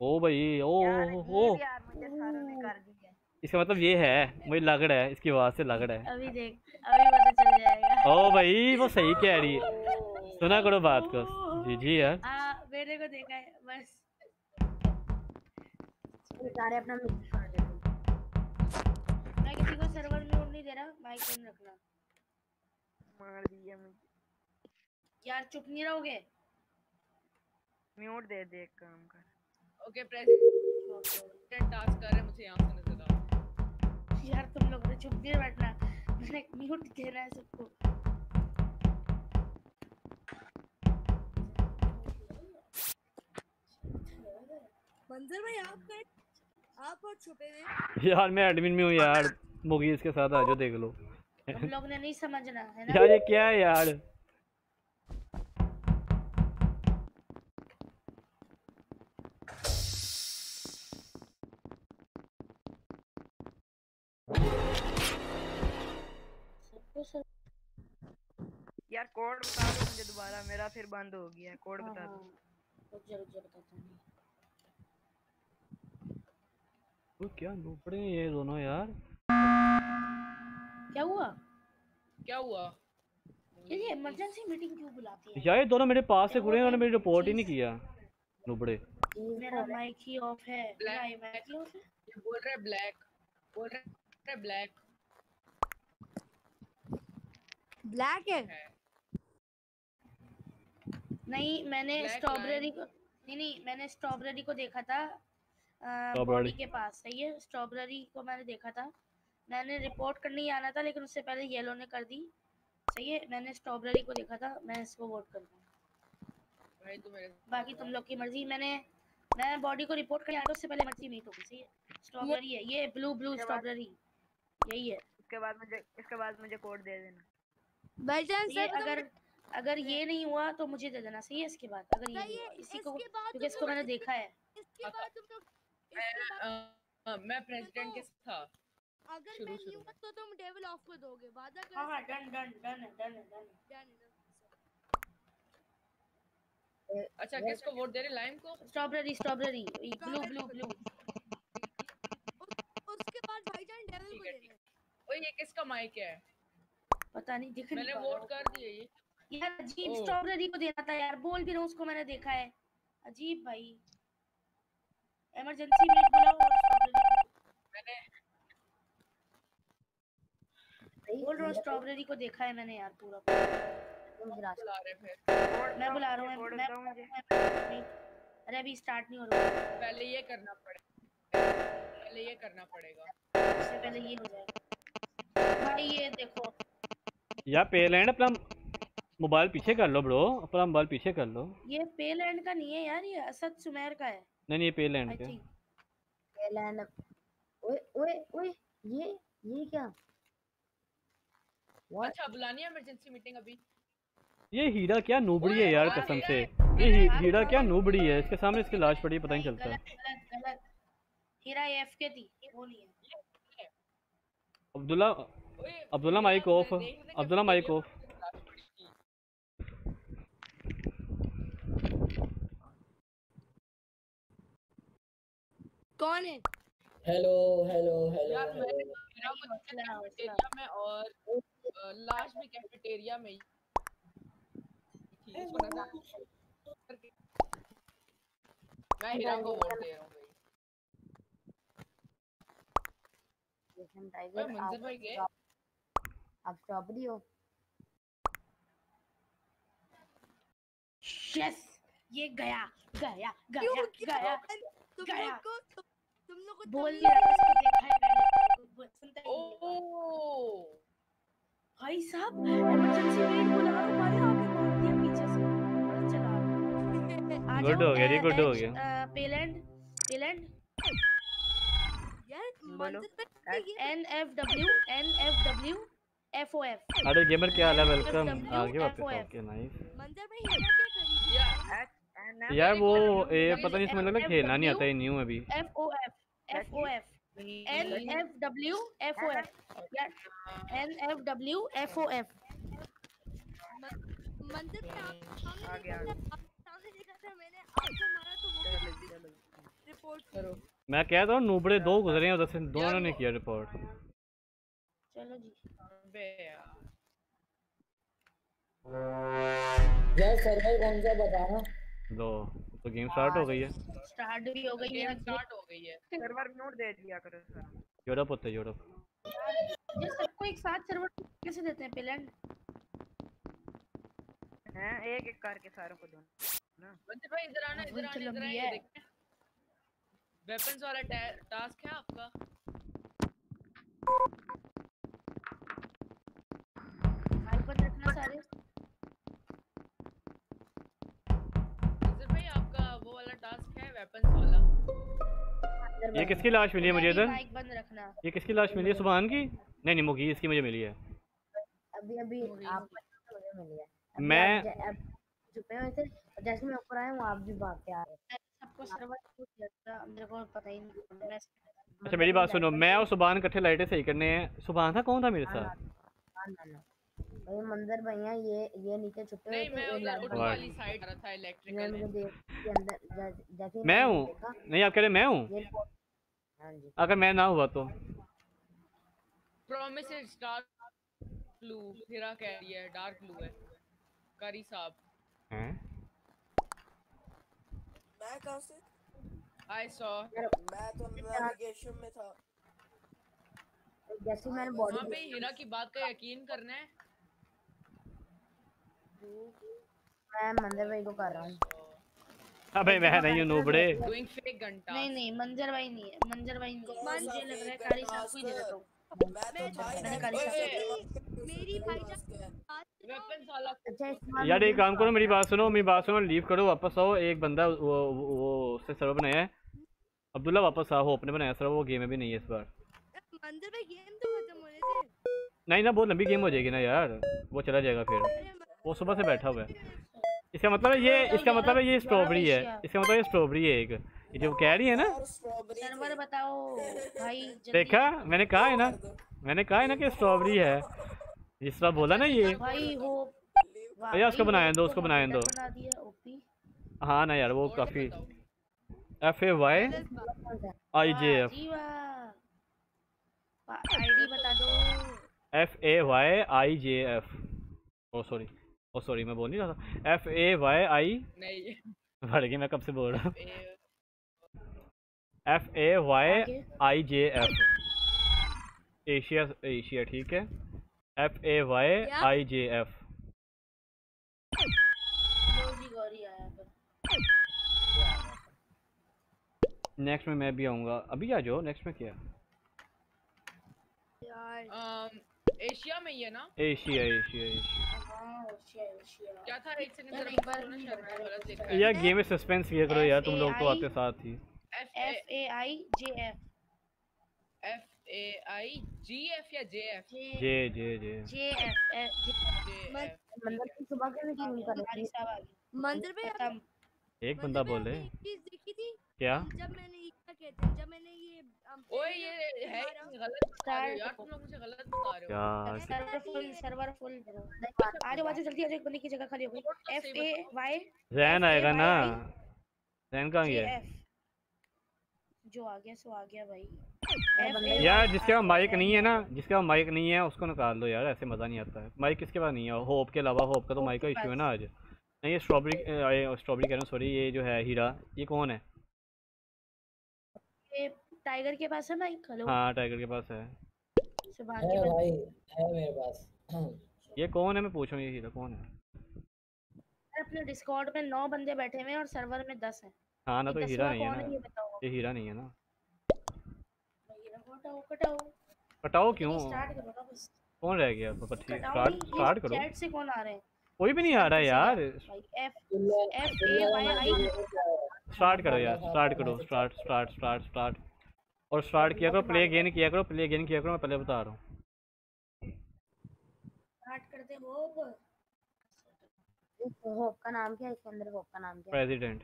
ओ भाई ओ यार ओ, ये ओ। भी यार मुझे सारों ने कर दी इसका मतलब ये है मुझे लग रहा है इसकी आवाज़ से लग रहा है। अभी देख। अभी पता चल जाएगा। ओ भाई वो सही कह रही है। सुना करो बात को। जी जी यार। आ मेरे को देखा है बस। सारे अपना मैं किसी को सर्वर म्यूट नहीं दे रहा माइक ऑन रखना। मार दिया मुझे। यार चुप नहीं रहोगे? म्यूट दे दे एक काम कर। ओके प्रेसिडेंट टास्क कर रहे मुझे यहाँ से नज़र आ यार तुम लोग ने चुप नहीं बैठना। मैंने म्यूट देना है सबको मंजर भाई आप कर। आप और छुपे हैं। यार मैं एडमिन में हूँ यार। मुगीज के साथ आ जाओ देख लो। हम लोग ने नहीं समझना है ना? यार ये क्या है यार? यार कोड बता दो मुझे दोबारा मेरा फिर बंद हो गया कोड हाँ बता हाँ दो रुक जा रुक जा बताता हूँ वो क्या लुपड़े हैं ये दोनों यार? क्या हुआ? क्या हुआ? ये इमरजेंसी मीटिंग क्यों बुलाती है? यार ये दोनों मेरे पास से गुड़े उन्होंने मेरी रिपोर्ट ही नहीं किया। लुपड़े मेरा माइक ही ऑफ़ है। मेरा Black. माइक ही ऑफ़ है। ये बोल रहे ब्लैक बोल रहे ब्लैक ब्लैक है। नहीं मैंने स्ट्रॉबेरी को नहीं नहीं मैंने स्ट्रॉबेरी को देखा था. बॉडी के पास सही है? स्ट्रॉबेरी को मैंने देखा था। मैंने रिपोर्ट करने ही आना था लेकिन उससे पहले येलो ने कर दी। सही है? मैंने स्ट्रॉबेरी को देखा था मैं इसको वोट करूँगा भाई तू मेरे बाकी तुम लोग की मर्ज़ी मैंने मैं बॉडी को रिपोर्ट करने आया था उससे पहले मर्ज़ी मीट होगी सही है? स्ट्रॉबेरी है ये ब्लू ब्लू स्ट्रॉबेरी यही है। इसके बाद मुझे इसके बाद मुझे कोड दे देना। बाई चांस अगर अगर ये नहीं हुआ तो मुझे दे देना सही है इसके बाद? अगर ये नहीं हुआ इसी को क्योंकि इसको मैंने देखा है। इसके बाद तुम लोग मैं प्रेसिडेंट के था? अगर मैं नहीं हुआ तो तुम डेविल ऑफ़ को दोगे वादा कर हाँ हाँ डन डन डन है डन है डन डन अच्छा किसको वोट दे रहे लाइम को? Strawberry strawberry blue blue blue उसके बाद भाईजान डेविल को देना है। ओए ये किसका माइक है? पता नहीं दिख नहीं मैंने रहा। वोट कर दिए ये। यार अजीब स्ट्रॉबेरी को देना था यार बोल भी रहा हूँ उसको मैंने देखा है। अजीब भाई। इमरजेंसी मीट बुलाओ और स्ट्रॉबेरी मैंने बोल रहा हूँ स्ट्रॉबेरी को देखा है मैंने यार पूरा। बुला रहे फिर। मैं बुला रहा हूँ मैं मैं- अरे अभी स्टार्ट नहीं हो रहा। पहले ये करना पड़ेगा पहले ये करना पड़ेगा। उससे पहले ये हो जाएगा भाई ये देखो। यार पेलैंड अपना मोबाइल पीछे कर लो ब्रो अपना मोबाइल पीछे कर लो। ये पेलैंड का नहीं है यार ये असद सुमेर का है। नहीं नहीं ये पेलैंड आई का। थिंक लैंड ओए ओए ओए ये ये क्या? अच्छा बुलानी है इमरजेंसी मीटिंग अभी। ये हीरा क्या नूबड़ी है यार कसम से। ये ही, हीरा क्या नूबड़ी है इसके सामने इसकी लाश पड़ी है, पता नहीं चलता। गलत गलत गलत। हीरा एफ़ के थी वो नहीं है। Abdullah Abdullah mic off Abdullah mic off. कौन है? हेलो हेलो हेलो यार मैंने मेरा कैफेटेरिया में और लाश भी कैफेटेरिया में। ही मैं हीरा को वोट दे रहा हूँ भाई। मंजर भाई गए आप स्ट्रॉबेरी हो। यस ये गया गया गया गया गया। तुम, लोग को बोल देखा है मैंने सुनता ही नहीं ओ भाई साहब इमरजेंसी वेट को लगा हमारे आगे मार दिया पीछे से। बस चला जाओ हो गया, good हो गया। पेलैंड पेलैंड यार बोलो। मंदिर पे N F W N F W F O F अरे गेमर क्या हाल है वेलकम आगे वापस ओके नाइस मंदिर में हीरा क्या खरीदी यार वो ए पता नहीं इसमें लग रहा है खेलना नहीं आता है न्यू अभी। F O F F O F N F W F O F N F W F O F मंदिर में आप सामने आ गया, देखा था सामने देखा था मैंने आपको मारा तो वो रिपोर्ट करो। मैं कह रहा हूँ नूबड़े दो गुजरे हैं उधर से दोनों ने किया रिपोर्ट चलो जी। बे यार। यार सर्वर कौन सा बताना दो। तो गेम स्टार्ट हो गई है। स्टार्ट भी हो गई है। स्टार्ट हो गई है। सर्वर नोट दे दिया करो सर। यूरोप होते यूरोप ये सबको एक साथ सर्वर कैसे देते हैं पेलैंड हैं एक एक करके सारों को दो ना? मंजर भाई इधर आना इधर आना इधर आना है। वेपन्स वाला टास्क है आपका। बंद रखना सारे। वेपन्स वाला। ये किसकी लाश मिली है मुझे इधर? बंद रखना। ये किसकी लाश मिली है सुबहान की? नहीं नहीं मुगी इसकी मुझे मिली है। अभी अभी आप मुझे मिली है। मैं- छुपे हुए थे जैसे मैं ऊपर आया हूँ आप भी भाग के आ रहे सबको सर्वर लिया था मेरे को पता ही नहीं अच्छा मेरी बात सुनो मैं और सुबहान इकट्ठे लाइटें सही करने हैं। सुबहान था कौन था मेरे साथ? हाँ ना ना भाई मंदिर भैया ये ये नीचे छुपे हुए नहीं मैं उधर उधर वाली साइड रहा था इलेक्ट्रिकल देख के अंदर जैसे मैं हूँ? नहीं आप कह रहे मैं हूँ? हाँ जी। अगर मैं ना हुआ तो? प्रोमिस डार्क ब्लू हीरा कह रही है डार्क ब्लू है। करी साहब हैं? मैं कहाँ से? आई सॉ मैं तो नेविगेशन में था। जैसे मैंने वहाँ बॉडी पे हीरा की बात का यकीन करना है। मैं मंदिर भाई को कर रहा हूँ। अबे मैं नहीं हूँ नूबड़े। डूइंग फेक घंटा। नहीं नहीं मंजर भाई नहीं है। मंजर भाई नहीं है कौन मुझे लग रहा है कारी साहब को ही दे देता हूँ। मैं तो अच्छा यार एक काम करो मेरी बात सुनो मेरी बात सुनो लीव करो वापस आओ। एक बंदा वो वो उससे सर्वर बनाया है। अब्दुल्ला वापस आओ अपने बनाया सर्वर वो गेम में भी नहीं है इस बार। मंदिर में गेम तो खत्म होने थे नहीं ना बहुत लंबी गेम हो जाएगी ना यार। वो चला जाएगा फिर। वो सुबह से बैठा हुआ है। इसका मतलब है ये इसका मतलब है ये स्ट्रॉबेरी है। इसका मतलब ये स्ट्रॉबेरी है एक। ये जो कह रही है ना। सर्वर बताओ भाई देखा? मैंने कहा है ना मैंने कहा है ना कि स्ट्रॉबेरी है। जिस तरह बोला ना ये। भाई भैया उसको बनाने दो उसको बनाने दो। हाँ ना यार वो काफ़ी F A Y I J F F A Y I J F oh sorry oh sorry मैं बोल नहीं रहा था। एफ़ ए वाई आई नहीं। भर गई मैं कब से बोल रहा हूँ? F A Y I J F Asia Asia ठीक है? F A Y I J F next में मैं भी आऊँगा। अभी आ जाओ नेक्स्ट में क्या? यार। अम, एशिया में ही है ना? Asia Asia Asia. हाँ एशिया एशिया क्या था एक सेकंड यार, जरा बार गलत लिखा है। गेम में सस्पेंस किया करो यार तुम लोग तो आते साथ ही। F A I J F F A I G F या J F J J J J F F J मंदिर की सुबह के कर रही गए मंदिर में खत्म। एक बंदा बोले चीज़ देखी थी क्या? जब मैंने कहते हैं जब मैंने ये ओए ये है गलत बता रहे हो यार तुम लोग मुझे गलत बता रहे हो। सर्वर फुल सर्वर फुल आ जाओ जल्दी आ जाओ बंदे की जगह खाली हो गई। एफ़ ए वाई जैन आएगा ना। जैन कहाँ जे गया जो आ गया सो आ गया भाई। यार जिसके पास माइक नहीं है ना जिसके पास माइक नहीं है उसको निकाल दो यार ऐसे मज़ा नहीं आता है। माइक किसके पास नहीं है? होप के अलावा होप का तो माइक का इशू है ना आज। नहीं ये स्ट्रॉबेरी स्ट्रॉबेरी कह रहा हूँ सॉरी ये जो है हीरा ये कौन है? टाइगर के पास है माइक? हेलो? हाँ टाइगर के पास है। है के भाई है मेरे पास। ये कौन है? मैं पूछ रहा हूँ ये हीरा कौन है? अपने डिस्कॉर्ड में नौ बंदे बैठे हुए हैं और सर्वर में दस हैं। हाँ ना तो हीरा नहीं है कौन ये ना ये हीरा नहीं है ना। हीरा को हटाओ कटाओ। कटाओ क्यों? स्टार्ट करो बस। कौन रह गया? तो ठीक स्टार्ट स्टार्ट करो। चैट से कौन आ रहे हैं? कोई भी नहीं आ रहा है यार। F F A Y I start करो यार स्टार्ट करो स्टार्ट स्टार्ट स्टार्ट स्टार्ट और स्टार्ट किया करो प्ले गेन किया करो प्ले गेन किया करो मैं पहले बता रहा हूँ। स्टार्ट करते हो होप। का नाम क्या है इसके अंदर? होप का नाम क्या है? प्रेसिडेंट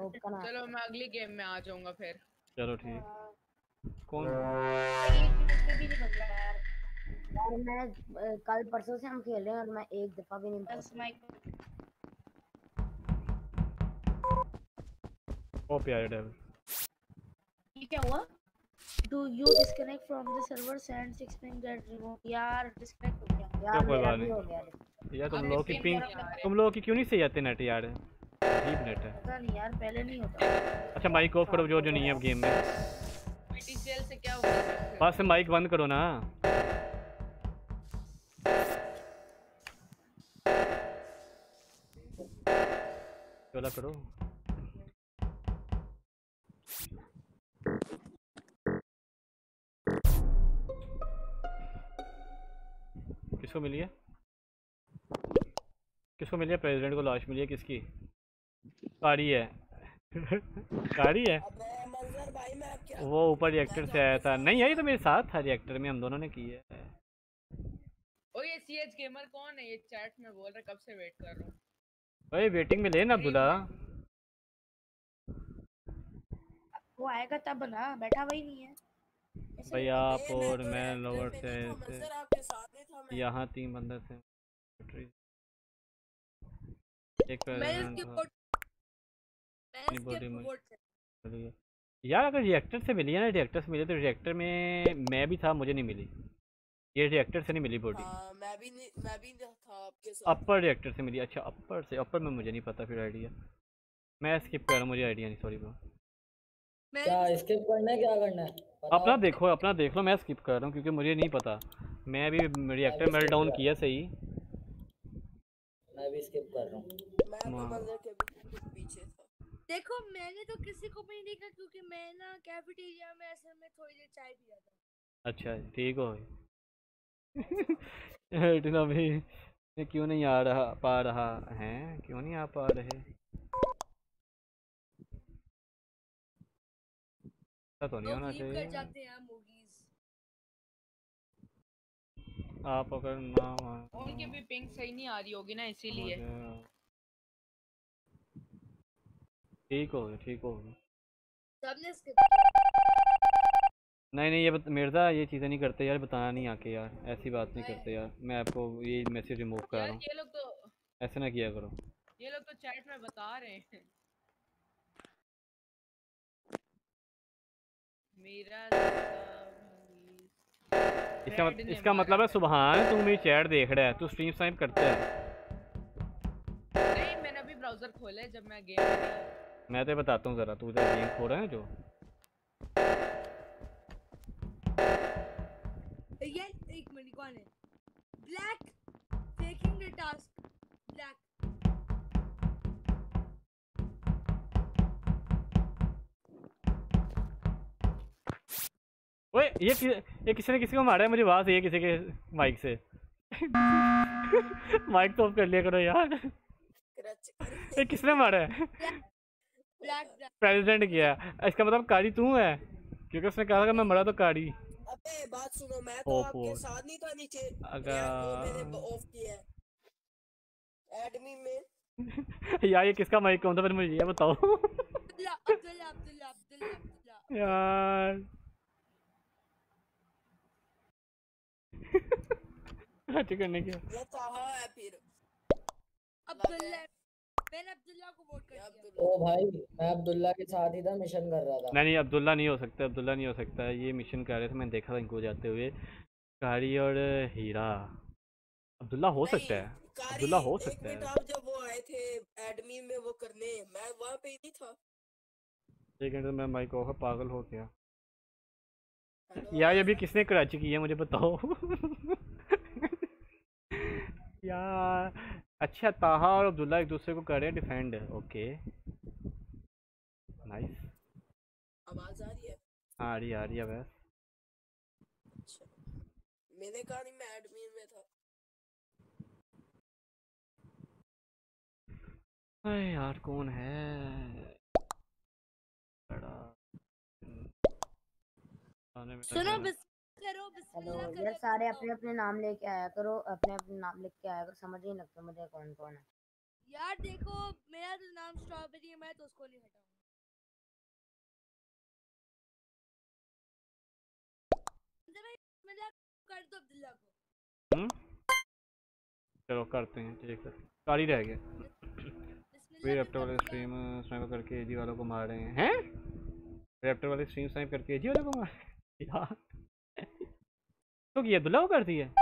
होप का नाम चलो मैं अगली गेम में आ जाऊँगा फिर। चलो ठीक। कौन? भी नहीं बदला यार। यार मैं कल परसों से हम खेल रहे हैं और मैं एक दफ़ा भी नहीं बस माइक ओ प्यारे डेविल ये क्या हुआ? Do you disconnect from the server send six ping get remove यार डिस्कनेक्ट हो गया। चलो कोई बात नहीं? यार तुम लोग की पिंग तुम लोगों की क्यों नहीं सही आते नेट यार? अजीब नेट है। पता नहीं यार पहले नहीं होता। अच्छा माइक ऑफ़ करो जो जो नहीं है अब गेम में। पीटीसीएल से क्या हुआ बस माइक बंद करो ना। चला करो। किसको मिली है? किसको मिली है? प्रेसिडेंट को लाश मिली है किसकी? कारी है। कारी है? वो ऊपर रिएक्टर से आया था। नहीं आई तो मेरे साथ था रिएक्टर में। हम दोनों ने की है। ओ ये सीएच गेमर कौन है? ये चैट में बोल रहा कब से वेट कर रहा हूँ। भाई वेटिंग में ले ना अब्दुल्ला वो आएगा तब ना। बैठा वही नहीं है। भाई आप और मैं लोअर से था यहाँ तीन बंदे थे। एक मैं मैं में। यार अगर रिएक्टर से मिली है ना रिएक्टर से मिली तो रिएक्टर में मैं भी था मुझे नहीं मिली। ये रिएक्टर से नहीं मिली बॉडी हाँ मैं भी नहीं मैं भी नहीं था आपके साथ। अपर रिएक्टर से मिली। अच्छा अपर से अपर में मुझे नहीं पता फिर आइडिया मैं स्किप कर रहा हूँ मुझे आइडिया नहीं सॉरी ब्रो क्या स्किप करना है क्या करना है? अपना देखो अपना देख लो मैं स्किप कर रहा हूँ क्योंकि मुझे नहीं पता। मैं अभी रिएक्टर मेल्ट डाउन किया सही। मैं भी स्किप कर रहा हूँ। तो हाँ। भी देखो मैंने तो किसी को भी नहीं देखा क्योंकि मैं ना कैफेटेरिया में असल में थोड़ी देर चाय पी रहा था। अच्छा ठीक हो इतना भी ये क्यों नहीं आ रहा पा रहा है? क्यों नहीं आ पा रहे? तो नहीं होना लीव कर चाहिए। जाते हैं मूवीज़ आप अगर ना उनकी भी पिंग सही नहीं आ रही होगी ना इसीलिए। ठीक हो गया ठीक हो गया। सबने नहीं नहीं ये बत, मिर्ज़ा ये चीज़ें नहीं करते यार बताना नहीं आके यार। ऐसी बात नहीं करते यार। मैं आपको ये मैसेज रिमूव कर रहा हूँ। ये लोग तो ऐसे ना किया करो। ये लोग तो चैट में बता रहे हैं। इसका मत, इसका मतलब है सुबहान तू मेरी चैट देख रहा है तू स्ट्रीम स्नाइप करता है। नहीं मैंने अभी ब्राउज़र खोला है जब मैं गेम में मैं तो बताता हूँ ज़रा तू इधर गेम खो रहा है जो? ये एक मिनट कौन है? ब्लैक टेकिंग द टास्क ओए ये कि, ये किसी ने किसी को मारा है मुझे आवाज़ ये किसी के माइक से। माइक तो ऑफ़ कर लिया करो यार। ये किसने मारा है? प्रेसिडेंट किया इसका मतलब कारी तू है क्योंकि उसने कहा था कि मैं मरा तो कारी। अबे बात सुनो मैं तो आपके साथ नहीं था नीचे। अगर- मैंने ऑफ़ किया है। एडमी में। यार ये किसका माइक कौन था फिर मुझे ये बताओ। यार। हट करने के। ये ताहा है फिर अब्दुल्ला मैंने अब्दुल्ला को वोट कर दिया ओ भाई मैं अब्दुल्ला के साथ ही था मिशन कर रहा था। नहीं नहीं अब्दुल्ला नहीं हो सकता अब्दुल्ला नहीं हो सकता। ये मिशन कर रहे थे मैंने देखा था इनको जाते हुए। कारी और हीरा। अब्दुल्ला हो सकता है। अब्दुल्ला हो सकता है। आप जब वो आए थे एडमी में वो करने मैं वहाँ पे ही नहीं था। एक मिनट मैं माइक ऑफ़ पागल हो गया। यार ये भी किसने कराची की है मुझे बताओ? यार अच्छा ताहा और अब्दुल्ला एक दूसरे को कर रहे हैं डिफेंड ओके नाइस आवाज़ आ रही है? आ रही आ रही है बस। अच्छा। मैंने कहा नहीं मैं एडमिन में था। अरे यार कौन है? बड़ा। आने में सुनो लगा। बिस करो हेलो यार सारे अपने अपने नाम लेके आया करो अपने अपने नाम लिख के आया करो समझ ही नहीं लगता मुझे कौन कौन है। यार देखो मेरा तो नाम स्ट्रॉबेरी है मैं तो उसको नहीं हटाऊँगा। कर दो अब्दुल्ला को। हम्म? चलो करते हैं ठीक है। कारी रह गया। वे रैप्टर वाले स्ट्रीम स्नाइपर करके एजी वालों को मार रहे हैं हैं? रैप्टर वाले स्ट्रीम स्नाइप करके एजी वालों को मार यार। तो ये को कर दिया हैं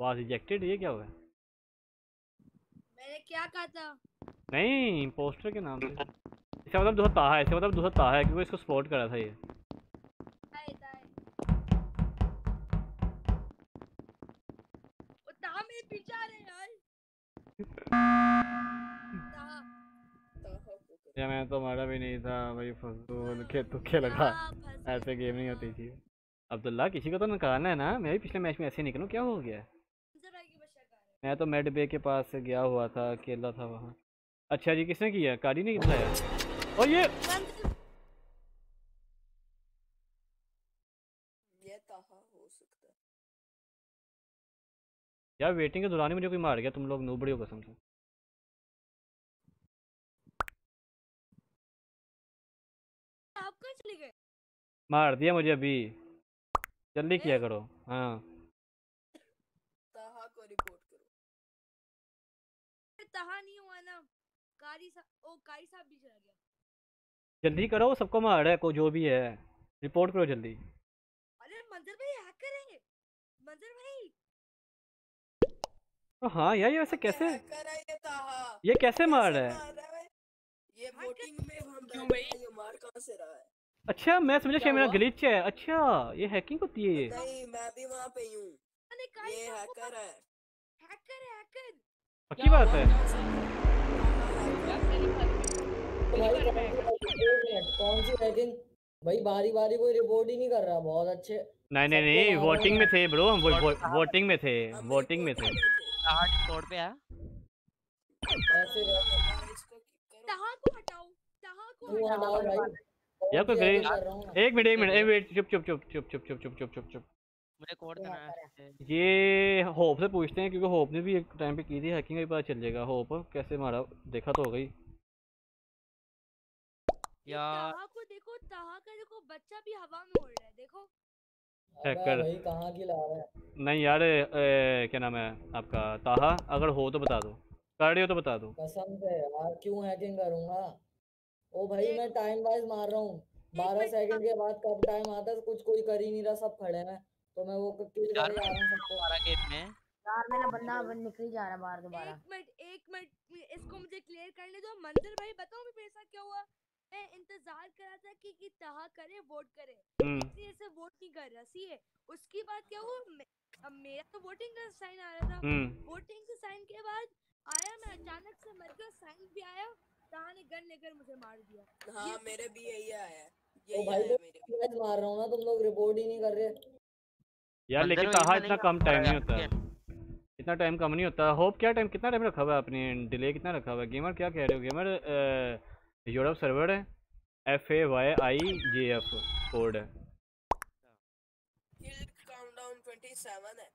वाज रिजेक्टेड ये क्या हुआ? मैंने क्या कहा था? नहीं इम्पोस्टर के नाम से। इसका मतलब दूसरा ताहा है इसका मतलब दूसरा ताहा है क्योंकि इसको सपोर्ट करा था ये। पीछे आ रहे यार। या मैं तो मारा भी नहीं था भाई फजूल के तुक्के लगा ऐसे गेम नहीं होती थी। अब्दुल्ला किसी को तो निकालना है ना? मैं भी पिछले मैच में ऐसे ही निकलूँ क्या हो गया? मैं तो मेड बे के पास से गया हुआ था अकेला था वहाँ। अच्छा जी किसने किया? कारी ने बुलाया और ये ये ताहा हो सकता यार वेटिंग के दौरान ही मुझे कोई मार गया तुम लोग नूबड़ी हो कसम से। मार दिया मुझे अभी। जल्दी किया करो हाँ। ताहा को रिपोर्ट करो। ताहा नहीं हुआ ना। कारी सा ओ कारी साहब भी चला गया। जल्दी करो सबको मार है को जो भी है। रिपोर्ट करो जल्दी। अरे मंजर भाई हैकर है। मंजर भाई। ओ हाँ यार ये वैसे कैसे कर रहा है ये ये कैसे मार रहा है? मार रहा है? ये वोटिंग में हम क्यों भाई? ये मार कहाँ से रहा है? अच्छा मैं समझा शायद मेरा ग्लिच है। अच्छा ये हैकिंग होती है ये। नहीं मैं भी वहाँ पे ही हूँ। ये हैकर है। हैकर है हैकर पक्की बात है। भाई कौन सी- एक मिनट कौन सी हैकिंग भाई बारी बारी कोई रिपोर्ट ही नहीं कर रहा बहुत अच्छे। नहीं नहीं नहीं वोटिंग में थे ब्रो हम वोटिंग में थे वोटिंग में थे। कोड पे है ऐसे को हटाओ। ताहा को हटाओ भाई। यार कोई ग्रे मैं? एक मिनट एक मिनट एक मिनट चुप चुप चुप चुप चुप चुप चुप चुप चुप चुप। मुझे कोड देना है ये होप से पूछते हैं क्योंकि होप ने भी एक टाइम पे की थी हैकिंग का भी पता चल जाएगा। होप कैसे मारा? देखा तो हो। गई यार ताहा को देखो ताहा का देखो बच्चा भी हवा में उड़ रहा है देखो। हैकर भाई कहाँ की ला रहा है? नहीं यार ए, क्या नाम है आपका? ताहा? अगर हो तो बता दो। कर रही हो तो बता दो। कसम से यार क्यों हैकिंग करूँगा ओ भाई मैं टाइम वाइज मार रहा हूँ। बारह सेकंड के बाद कब टाइम आता है? कुछ कोई कर ही नहीं रहा सब खड़े हैं। तो मैं वो किल आ रहा हूँ सबको। हमारा गेम में यार मेरा बंदा अब निकल जा रहा है बाहर दोबारा एक मिनट एक मिनट इसको मुझे क्लियर करने दो। मंजर भाई बताओ मेरे साथ क्या हुआ? मैं इंतज़ार कर रहा था कि कि ताहा करे वोट करे। हम्म। इसलिए से वोट नहीं कर रहा सी है उसके बाद क्या हुआ? अब मेरा तो वोटिंग का साइन आ रहा था। हम्म। वोटिंग के साइन के बाद आया मैं अचानक से मर गया साइन भी आया। ताहा ने गन लेकर मुझे मार दिया। हाँ मेरे भी यही आया है यही तो मेरे रहा हूँ ना तुम लोग रिपोर्ट ही नहीं कर रहे। यार लेकिन तो इतना कम टाइम नहीं होता। इतना टाइम कम नहीं होता। होप क्या टाइम कितना टाइम रखा हुआ है आपने? डिले कितना रखा हुआ है? गेमर क्या कह रहे हो? गेमर यूरोप सर्वर है। F A Y I J F code है। किल काउंटडाउन 27 है।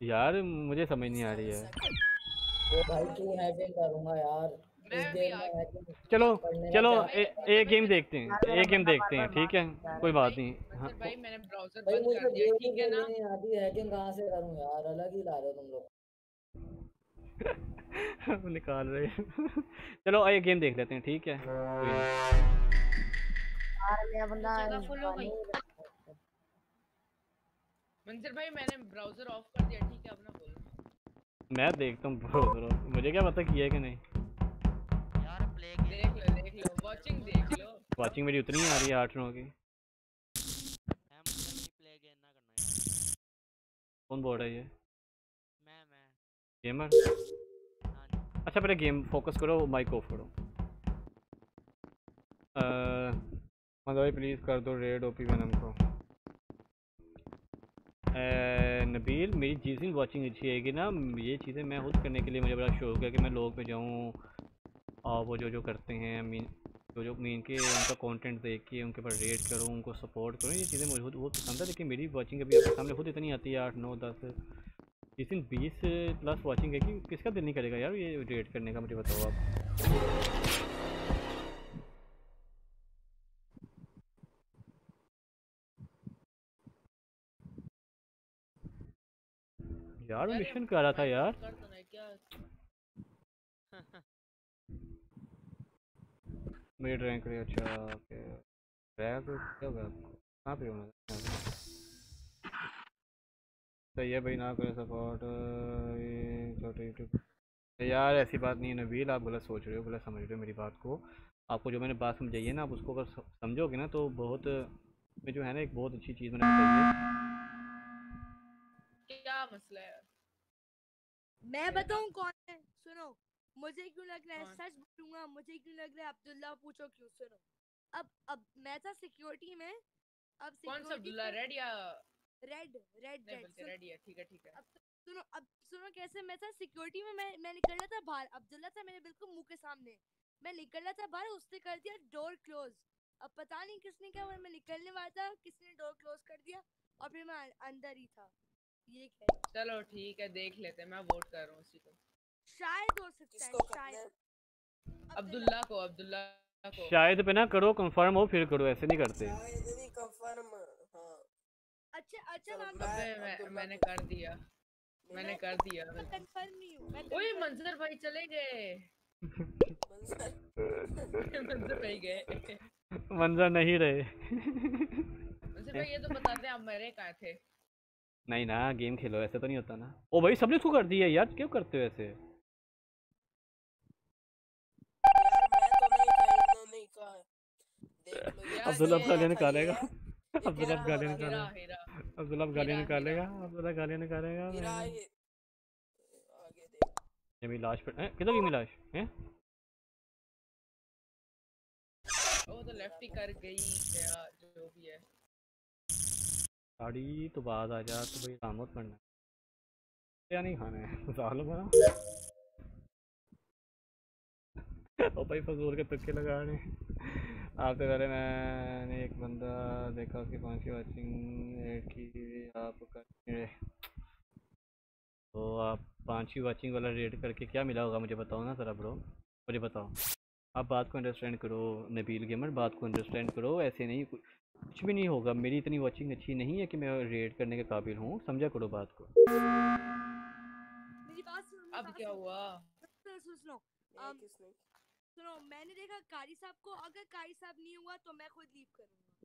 यार मुझे समझ नहीं आ रही है। ओ भाई क्यों हैकिंग करूँगा यार। चलो चलो ए- एक गेम देखते हैं एक गेम देखते हैं ठीक है? कोई बात नहीं। हाँ। भाई मैंने ब्राउज़र बंद कर दिया ठीक है ना? आती हैकिंग कहाँ से करूँ यार? अलग ही ला रहे हो तुम लोग। निकाल रहे चलो आइए गेम देख लेते हैं ठीक है? यार मेरा बंदा जगह हो गई। मंजर भाई मैंने ब्राउज़र ऑफ़ कर दिया ठीक है अब ना बोलो। मैं देखता हूँ bro, मुझे क्या पता किया है कि नहीं। लेंगे देख लो देख लो वाचिंग देख लो वाचिंग मेरी उतनी आ रही है 8 9 की। कौन बोल रहा है ये? मैं मैं गेमर अच्छा पहले गेम फोकस करो माइक ऑफ़ करो। मदाई भाई प्लीज़ कर दो रेड ओपी वनम को। नबील, मेरी चीज़ें वाचिंग अच्छी आएगी ना, ये चीज़ें मैं खुद करने के लिए मुझे बड़ा शौक है कि मैं लोग पे जाऊँ और वो जो जो करते हैं मीन जो जो मीन के उनका कंटेंट देख के उनके ऊपर रेट करूँ उनको सपोर्ट करूँ ये चीज़ें मुझे बहुत बहुत पसंद है। लेकिन मेरी वॉचिंग अभी आपके सामने खुद इतनी आती है आठ नौ दस इस दिन बीस प्लस वॉचिंग है कि किसका दिल नहीं करेगा यार ये रेट करने का मुझे बताओ आप। यार मिशन कर रहा था यार कर तो नहीं क्या मिड रैंक रहे अच्छा ओके रैंक क्या होगा आपको कहाँ पे होना? सही है भाई ना करें सपोर्ट छोटे यूट्यूब यार ऐसी बात नहीं है नबील आप गलत सोच रहे हो गलत समझ रहे हो मेरी बात को। आपको जो मैंने बात समझाई है ना आप उसको अगर समझोगे ना तो बहुत में जो है ना एक बहुत अच्छी चीज़ मैंने बताई है। क्या मसला है? मैं बताऊँ कौन है? सुनो। मुझे क्यों लग रहा है सच बोलूँगा मुझे क्यों लग रहा है अब्दुल्ला पूछो क्यों सुनो। अब अब मैं था सिक्योरिटी में अब कौन सा अब्दुल्ला रेड या रेड रेड रेड रेड ही है ठीक है ठीक है। अब सुनो अब सुनो कैसे मैं था सिक्योरिटी में मैं मैं निकल रहा था बाहर अब्दुल्ला था मेरे बिल्कुल मुँह के सामने। मैं निकल रहा था बाहर उसने कर दिया डोर क्लोज अब पता नहीं किसने क्या मैं निकलने वाला था किसने डोर क्लोज कर दिया और फिर मैं अं- अंदर ही था। ये क्या चलो ठीक है देख लेते हैं मैं वोट कर रहा हूँ उसी को। शायद हो सकता है शायद। अब्दुल्ला को अब्दुल्ला को। शायद पे ना करो कंफर्म हो फिर करो ऐसे नहीं करते। नहीं कंफर्म हाँ। अच्छा अच्छा माम मैं मैंने कर दिया। मैंने कर दिया मैं कंफर्म नहीं हूँ ओए मंजर भाई चले गए। मंजर। भाई गए। मंजर नहीं रहे। मंजर भाई ये तो बताते आप मेरे कहाँ थे? नहीं ना गेम खेलो ऐसे तो नहीं होता ना। ओ भाई सबने इसको कर दिया यार क्यों करते हो ऐसे नहीं कहा देख लो यार अब्दुल्ला अब गालियाँ निकालेगा। अब्दुल्ला अब गालियाँ निकालेगा। अब्दुल्ला अब गालियाँ निकालेगा अब्दुल्ला गालियाँ निकालेगा ये लाश पर हैं? किधर गई लाश हैं? वो तो लेफ़्ट ही कर गई क्या जो भी है। साड़ी तो बाद आ जा तो भाई रामोत पढ़ना है। क्या नहीं खाना है? सालों बना। ओ भाई फजूल के तुक्के लगा रहे आपसे पहले मैंने एक बंदा देखा उसकी पाँच की वाचिंग की आप कर रहे। तो आप पाँच की वाचिंग वाला रेट करके क्या मिला होगा मुझे बताओ ना ज़रा ब्रो मुझे बताओ। आप बात को अंडरस्टैंड करो नबील गेमर बात को अंडरस्टैंड करो ऐसे नहीं कुछ भी नहीं होगा। मेरी इतनी वाचिंग अच्छी नहीं है कि मैं रेड करने के काबिल हूँ समझा करो बात को। मेरी बात सुनो अब क्या सुनो। हुआ? सुनो मैंने देखा कारी साहब को अगर कारी साहब नहीं हुआ तो मैं खुद लीव करूँगा।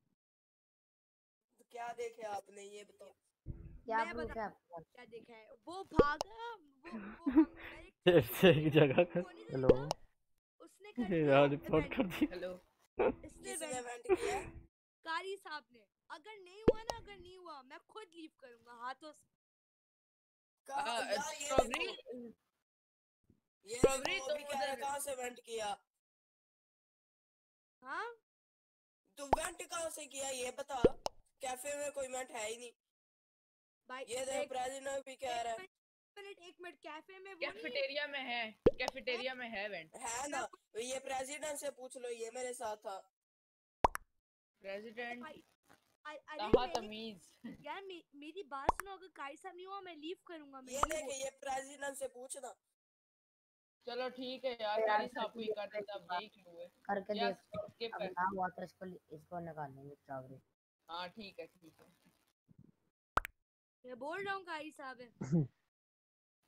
तो क्या देखे आपने ये बताओ? क्या मैं बता क्या देखा है? वो भागा वो वो एक जगह कर हेलो। उसने कर यार रिपोर्ट कर दी। हेलो। इसने इवेंट किया? कारी साहब ने। अगर नहीं हुआ ना अगर नहीं हुआ मैं खुद लीव करूँगा हाथों से। देखो तो उधर- कहाँ से इवेंट किया? हाँ? तू कहाँ से किया ये बता। कैफ़े में कोई इवेंट है ही नहीं। भाई ये देख एक भी कह रहा है। मिनट एक मिनट कैफ़े में वो कैफेटेरिया में है कैफेटेरिया में है इवेंट है ना? ये प्रेसिडेंट से पूछ लो ये मेरे साथ था। प्रेसिडेंट कहा तमीज? यार मे, मेरी बात सुनो अगर कारी साहब नहीं हुआ मैं लीव करूँगा मैं ये देख ये प्रेसिडेंट से पूछना। चलो ठीक है यार साहब को ही कर देता अब देख लो है करके देख स्किप अब ना हुआ तो इसको इसको निकाल लेंगे स्ट्रॉबेरी हाँ ठीक है ठीक है। मैं बोल रहा हूँ कारी साहब है।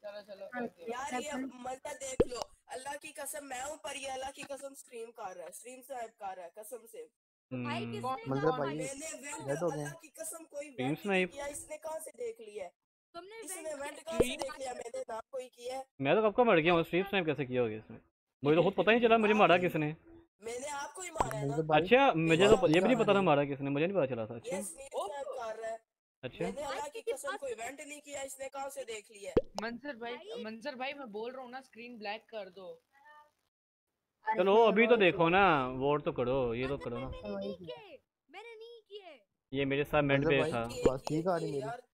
चलो चलो यार ये मज़ा देख लो। अल्लाह की कसम मैं हूँ पर ये अल्लाह की कसम स्ट्रीम कर रहा है स्ट्रीम साहब कर रहा है कसम से। भाई हम्म, किसने मतलब भाई भाई? मैंने अल्लाह की कसम कोई नहीं। snipe। किया इसने कहाँ से देख लिया है है मैं तो कब का मर गया हूँ स्ट्रीप स्नाइप कैसे किया होगा इसने? मुझे तो खुद पता नहीं चला मुझे मारा किसने? मैंने आपको ही मारा है ना? मुझे अच्छा मुझे तो ये भी नहीं पता था मारा किसने मुझे नहीं पता चला था अच्छा। है। अच्छा। मैंने अल्लाह कसम कोई इवेंट नहीं किया इसने कहाँ से देख लिया? मंजर भाई मंजर भाई मैं बोल रहा हूँ ना स्क्रीन ब्लैक कर दो। चलो अभी तो देखो ना वोट तो करो ये तो करो ना। मैंने नहीं किए। ये मेरे साथ मेट पे था। बात ठीक आ रही मेरी।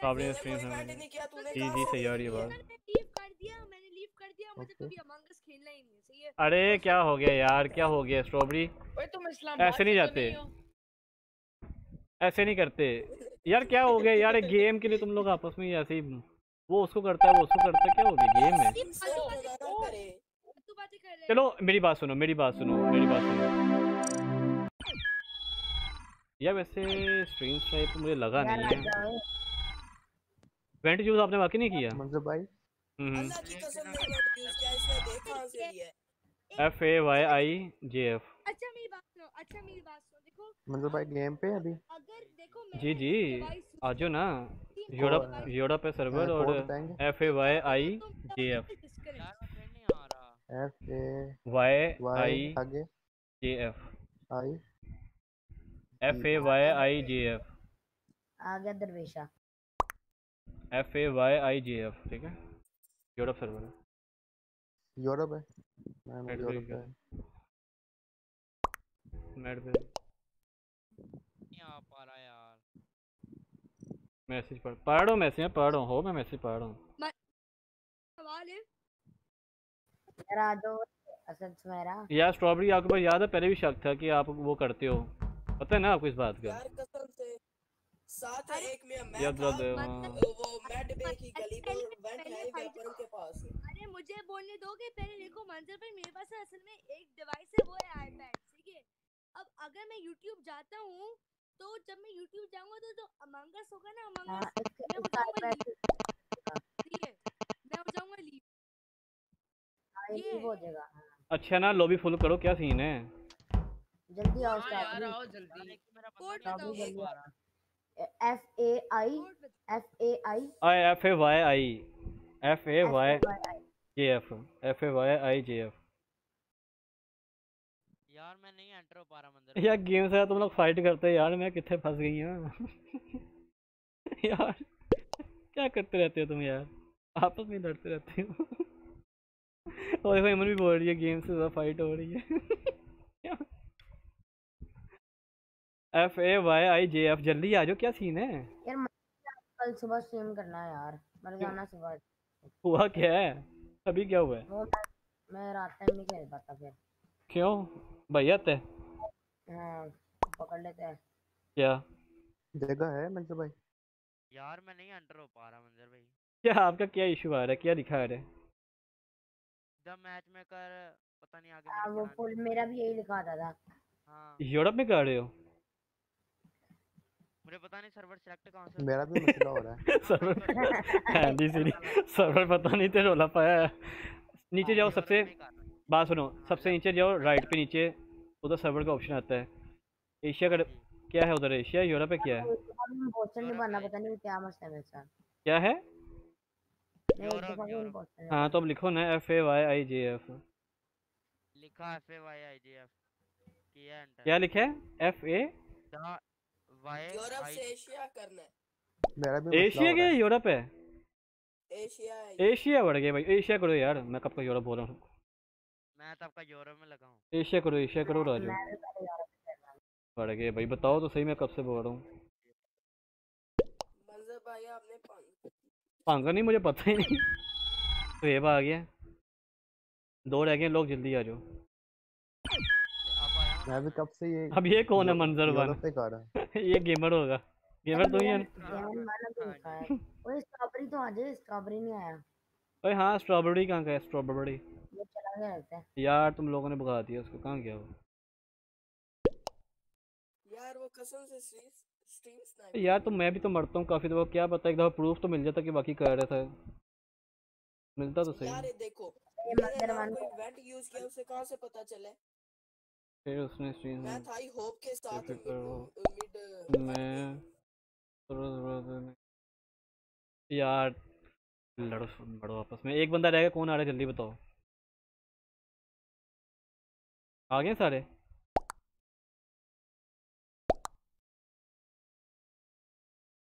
प्रॉब्लम स्ट्रीम है। जी जी सही आ रही है बात लीव कर दिया मैंने लीव कर दिया मुझे कभी अमंग अस खेलना ही नहीं है सही है? अरे क्या हो गया यार? क्या हो गया स्ट्रॉबेरी ओए तुम इस्लामाबाद ऐसे नहीं तो जाते। नहीं ऐसे नहीं करते। यार क्या हो गया यार? एक गेम के लिए तुम लोग आपस में ही ऐसे ही वो उसको करता है वो उसको करता है क्या हो गया? गेम में चलो मेरी बात सुनो मेरी बात सुनो मेरी बात सुनो। यार वैसे स्ट्रीम स्ट्राइक मुझे लगा नहीं है। वेंट यूज़ आपने वाकई नहीं किया मंजर भाई। अल्लाह की कसम ने इवेंट यूज़ किया इसने देख से लिया F A Y I J F अच्छा मेरी बात सुनो अच्छा मेरी बात सुनो देखो मंजर भाई गेम पे अभी? अगर देखो मैं जी जी। आ जाओ ना। यूरोप और- यूरोप है सर्वर और F A Y I J F F A Y Y I आगे। J F I F A Y I J F आ गया Darwesha. F A Y I J F ठीक है? यूरोप सर्वर है। Europe है? मैं मैं नेट यूरोप पे पे नेट पे। नहीं आ पा रहा यार। मैसेज पढ़ पढ़ रहा हूँ मैसेज पढ़ रहा हूँ हो मैं मैसेज पढ़ रहा हूँ। सवाल है? यार आ जाओ असद सुमेरा यार स्ट्रॉबेरी आपके पास याद है पहले भी शक था कि आप वो करते हो। पता है ना आपको इस बात का। कसम एक में मैं था हाँ। वो मैड बे की गली पर वेंट है के पास। अरे मुझे बोलने दोगे? पहले देखो मंजर भाई मेरे पास असल में एक डिवाइस है वो है आईपैड ठीक है? अब अगर मैं YouTube जाता हूँ तो जब मैं YouTube जाऊँगा तो जो अमंग अस होगा ना अमंग हाँ, मैं हो। जाऊँगा ठीक है? मैं हो जाऊँगा लीव ये हो जाएगा। अच्छा ना लॉबी फुल करो क्या सीन है? जल्दी आओ यार स्टार्ट आओ जल्दी। कोड बताओ। F A I F A I I F A Y I F A Y J F F A Y I J F यार मैं नहीं एंटर हो पा रहा मंदिर यार गेम से तुम लोग फाइट करते हो यार मैं कितने फंस गई हूँ। यार क्या करते रहते हो तुम यार? आपस में लड़ते रहते हो। और देखो इमन भी बोल रही है गेम से ज़्यादा फाइट हो रही है। F A Y I J F जल्दी आ जाओ क्या सीन है? यार कल सुबह स्ट्रीम करना है यार मर जाना सुबह। हुआ क्या है? अभी क्या हुआ है? मैं, रात टाइम नहीं खेल पाता फिर। क्यों? भैया ते। हाँ पकड़ लेते हैं। क्या? जगह है मंजर भाई। यार मैं नहीं एंटर हो पा रहा मंदिर भाई। क्या आपका क्या इशू आ रहा है? क्या दिखा रहा है? द मैच मेकर पता नहीं आगे हाँ वो फुल मेरा भी यही लिखा आता था। हाँ। यूरोप में कर रहे हो? मुझे पता नहीं सर्वर सिलेक्ट कहाँ से मेरा भी मसला हो रहा है। सर्वर हैंडी सीरी सर्वर पता नहीं थे रोला पाया है। नीचे जाओ सबसे बात सुनो सबसे नीचे जाओ राइट पे नीचे उधर सर्वर का ऑप्शन आता है। एशिया का क्या है उधर एशिया यूरोप है क्या है? पोस्टर नहीं बनना पता नहीं क्या मसला है मेरे साथ क्या है? हाँ? तो अब लिखो ना F A Y I J F लिखा F A Y I G F क्या लिखा है? एफ़ ए वाई यूरोप से एशिया करना है। मेरा भी एशिया क्या यूरोप है? एशिया है एशिया बढ़ गया भाई एशिया करो यार मैं कब का यूरोप बोल रहा हूँ। मैं तो आपका यूरोप में लगा हूँ। एशिया करो एशिया करो राजू। बढ़ गए भाई बताओ तो सही मैं कब से बोल रहा हूँ। मंजर भाई आपने पंग नहीं मुझे पता ही नहीं। वेब आ गया। दो रह गए लोग जल्दी आ जाओ। मैं भी कब से ये अब ये कौन है मंजर वन? ये गेमर होगा। गेमर तो ही है। ओए स्ट्रॉबेरी तो आ जाए स्ट्रॉबेरी नहीं आया। ओए हाँ स्ट्रॉबेरी कहाँ का है? स्ट्रॉबेरी। वो चला गया लगता है यार तुम लोगों ने भगा दिया उसको। कहाँ गया वो? यार वो कसम से स्नाइप यार तो मैं भी तो मरता हूँ काफ़ी दफ़ा। क्या पता एक दफ़ा प्रूफ तो मिल जाता कि बाकी कर रहा था। मिलता तो सही। यार ये देखो ये मैंने मंदिर ना इवेंट यूज़ किया उसे कहाँ से पता चले फिर उसने स्ट्रीम मैं था ही होप के साथ मिड करो। मिड मैं यार लड़ो लड़ो आपस में। एक बंदा रहेगा कौन आ रहा है? जल्दी बताओ। आ गए सारे?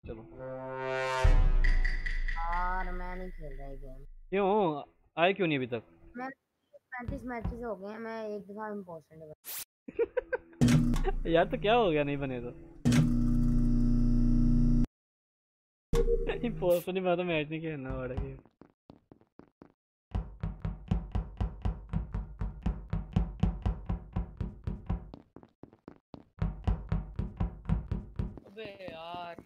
चलो। यार मैं नहीं खेल रहा गेम क्यों? आए क्यों नहीं अभी तक? मैं पैंतीस मैचेस हो गए हैं मैं एक दफ़ा इम्पोर्टेंट यार तो क्या हो गया? नहीं बने तो। पोस्ट नहीं मैं तो मैच नहीं खेलना गेम अबे यार।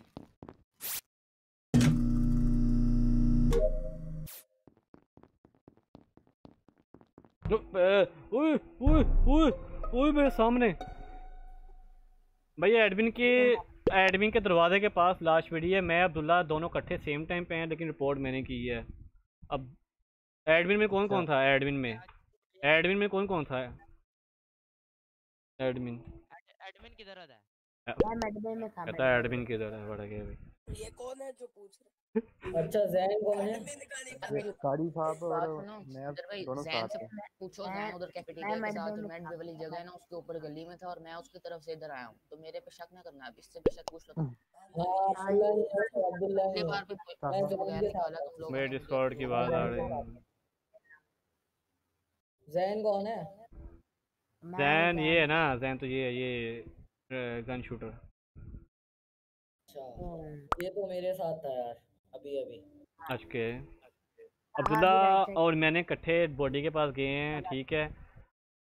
ओए ओए ओए। ओए मेरे सामने। भैया एडमिन के एडमिन के दरवाजे के पास लाश पड़ी है। मैं अब्दुल्ला दोनों इकट्ठे सेम टाइम पे हैं लेकिन रिपोर्ट मैंने की है। अब एडमिन में कौन कौन था? एडमिन में। एडमिन में कौन कौन था? एडमिन एडमिन किधर है? मैं मेडबे में था कहता एडमिन किधर है? बड़ा गया भाई। ये कौन है जो पूछ रहा अच्छा जैन कौन है? कारी साहब और मैं दोनों साथ हैं। पूछो जैन उधर कैफेटेरिया के साथ मैट में वाली था। जगह है ना उसके ऊपर गली में था और मैं उसकी तरफ़ से इधर आया हूँ। तो मेरे पे शक ना करना अब इससे बेशक पूछ लो हाँ अब्दुल्ला है मेरे डिस्कॉर्ड की तो आवाज़ आ रही है। जैन कौन है? जैन ये है ना जैन तो ये है ये गन शूटर। अच्छा ये तो मेरे साथ था यार। अभी अभी। आज के हाँ अब्दुल्ला और मैंने इकट्ठे बॉडी के पास गए हैं ठीक है।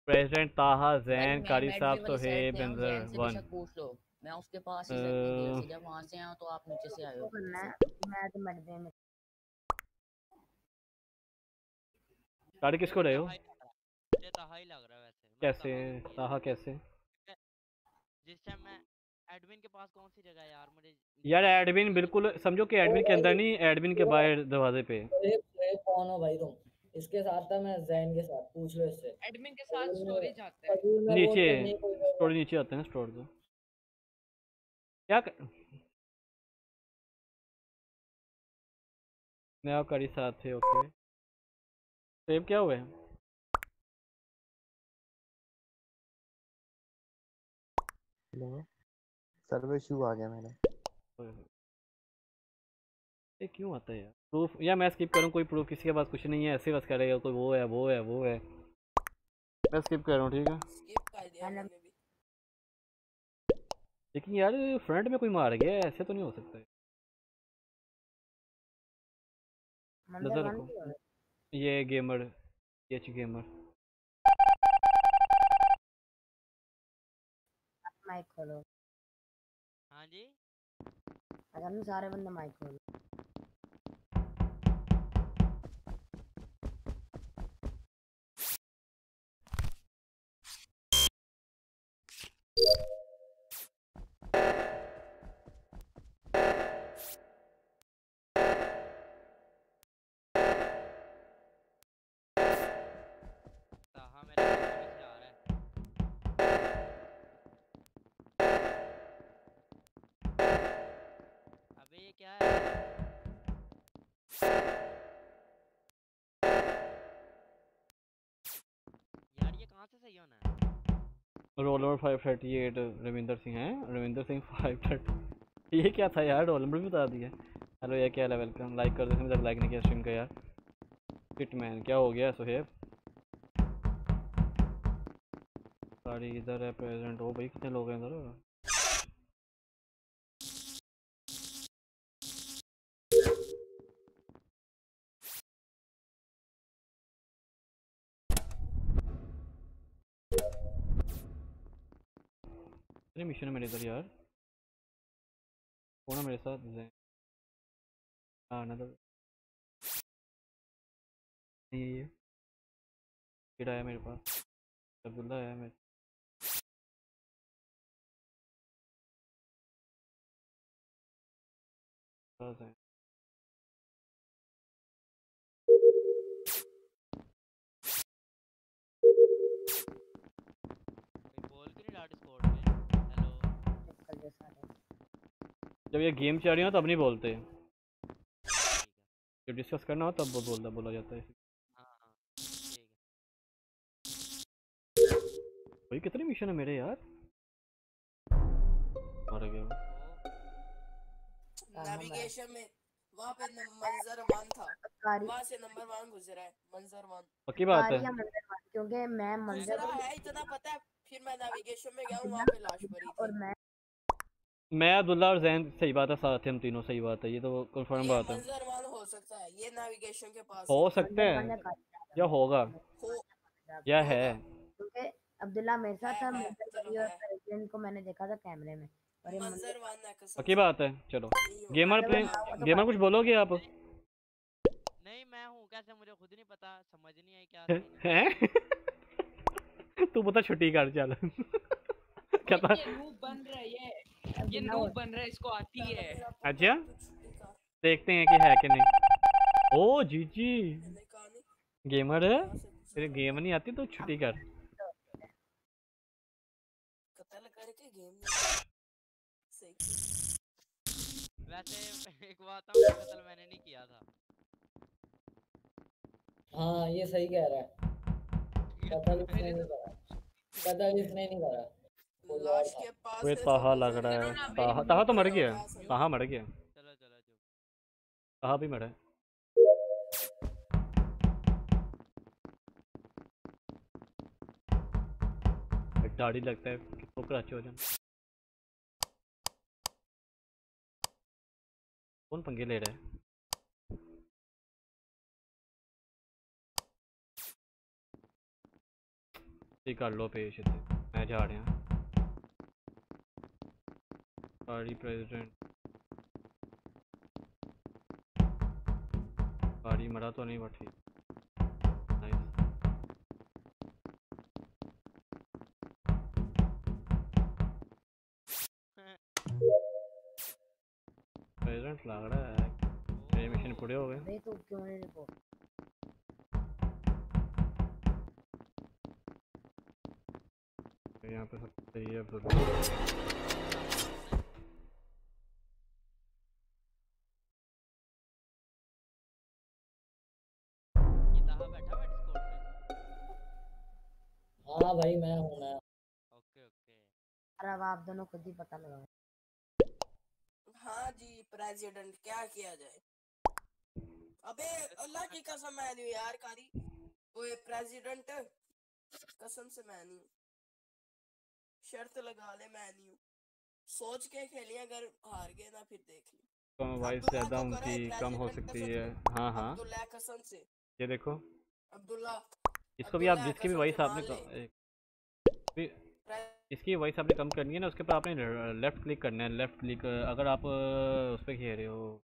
प्रेसिडेंट ताहा जैन कारी साहब पे हूँ बेंजर वन। मैं उसके पास ही जब वहाँ से आया हूँ तो आप नीचे से आए हो। मैं तो मेडबे में गाड़ी किसको रहे हो? ताहा ही लग रहा है वैसे कैसे ताहा को किया ताहा कैसे? जिस टाइम मैं एडमिन के पास कौन सी जगह है यार? मुझे यार एडमिन बिल्कुल समझो कि एडमिन के अंदर नहीं एडमिन के बाहर दरवाजे पे। कौन हो भाई तुम? इसके साथ था मैं जैन के साथ पूछ लो इससे। एडमिन के साथ स्टोरेज आता है। नीचे है स्टोर नीचे आते हैं ना स्टोर तो। क्या और करी साथ थे ओके सेब क्या हुआ है हेलो। सर्वर इशू आ गया मेरा। ये क्यों आता है यार? प्रूफ या मैं स्किप करूँ कोई प्रूफ किसी के पास कुछ नहीं है ऐसे बस करेगा कोई वो है वो है वो है। मैं स्किप कर रहा हूँ ठीक है? स्किप कर दिया लेकिन यार फ्रंट में कोई मार गया ऐसे तो नहीं हो सकता है। नज़र रखो? ये गेमर एच गेमर माइक खोलो। हाँ जी। अगर सारे बंदे माइक खोलो roll number five thirty eight Ravinder Singh हैं। रविंदर सिंह फाइव थर्टी ये क्या था यार? रोल नंबर भी बता दिया हेलो ये क्या वेलकम लाइक कर देते लाइक नहीं किया स्ट्रीम का यार। फिटमैन क्या हो गया सुहेब गाड़ी इधर है प्रेजेंट हो भाई, कितने लोग हैं इधर? अरे मिशन है मेरे इधर यार। कौन है मेरे साथ हाँ अनदर नहीं है ये। किड आया मेरे पास। अब्दुल्ला आया मेरे पास है। हेलो सारे जब ये गेम चल रही हो तब नहीं बोलते। जब डिस्कस करना हो तब वो बोलता बोला जाता है भाई कितने मिशन है मेरे यार? मर गया। वो। नेविगेशन में वहाँ पे मंजर वन था। वहाँ से नंबर वन गुजरा है मंजर वन पक्की बात है। क्योंकि मैं मंदिर गुजरा है इतना पता है। फिर मैं नेविगेशन में गया हूँ वहाँ पे लाश पड़ी और मैं मैं अब्दुल्ला और जैन सही बात है साथ हैं हम तीनों सही बात है ये तो कंफर्म बात है। हो सकता है ये नेविगेशन के पास हो सकते हैं या होगा। या है। क्योंकि अब्दुल्ला मेरे साथ था चलो और। प्रेसिडेंट को मैंने देखा था कैमरे में और ये मंजर वन है कसम पक्की बात है चलो। गेमर प्ले तो गेमर कुछ बोलोगे आप? नहीं मैं हूँ कैसे मुझे खुद नहीं पता समझ नहीं आई क्या हैं? तू बता छुट्टी कर चल। क्या था? ये नूब बन रहा है ये नूब बन रहा है इसको आती है। अच्छा? देखते हैं कि है कि नहीं। ओ जी जी गेमर है? तेरे गेम नहीं आती तो छुट्टी कर। कत्ल करके गेम नहीं सही। वैसे एक बात कत्ल मैंने नहीं किया था। हाँ ये सही कह रहा है। कतल इसने नहीं करा। कतल इसने नहीं करा। लाश के पास वे ताहा लग रहा है। ताहा ताहा तो मर गया ताहा मर गया चलो चलो चुप ताहा भी मरा है। दाढ़ी लगता है किसको कराची हो जाना। कौन पंगे ले रहा है? कर लो पेश मैं जा रहा पार्टी प्रेसिडेंट पार्टी मरा तो नहीं बट ठीक प्रेसिडेंट लग रहा है। मेरे मिशन पूरे हो गए। अरे तू क्यों नहीं रिपोर्ट यहाँ पे सब सही है हाँ भाई मैं हूँ मैं ओके ओके। अरे अब आप दोनों खुद ही पता लगाओ। हाँ जी प्रेसिडेंट क्या किया जाए? अबे अल्लाह की कसम मैं नहीं यार कारी। ओए प्रेसिडेंट कसम से मैं नहीं शर्त लगा ले मैं नहीं हूँ। सोच के खेली अगर हार गए ना फिर देख ली। कम वॉइस ज़्यादा उनकी कम हो सकती है। हाँ हाँ। अब्दुल्ला कसम से। ये देखो। अब्दुल्ला इसको भी आप जिसकी भी वॉइस आपने मान क- ले। एक- भी- इसकी वॉइस आपने कम करनी है ना उसके ऊपर आपने लेफ़्ट क्लिक करना है लेफ़्ट क्लिक अगर आप उस पर खेल रहे हो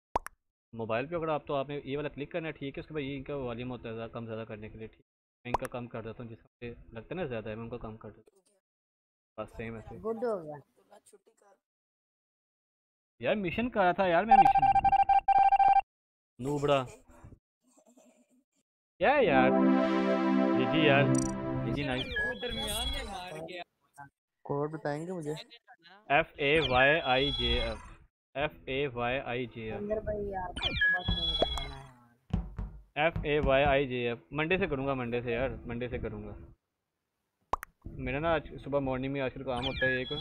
मोबाइल पे अगर आप तो आपने ये वाला क्लिक करना है ठीक है उसके बाद ये इनका वॉल्यूम होता है ज़्यादा कम ज़्यादा करने के लिए ठीक मैं इनका कम कर देता हूँ जिसका मुझे लगता है ना ज़्यादा है मैं उनका कम कर देता हूँ। बस सेम ऐसे गुड हो गया। यार मिशन करा था यार मैं मिशन नूबड़ा। क्या यार? जी जी यार जी जी नाइस वो दरमियान में मार गया कोड बताएँगे मुझे? F A Y I J F F A Y I J F अंदर भाई यार को तो बस नहीं करना है यार। F A Y I J F Monday से करूँगा मंडे से यार मंडे से करूँगा। मेरा ना आज सुबह मॉर्निंग में आजकल काम होता है एक।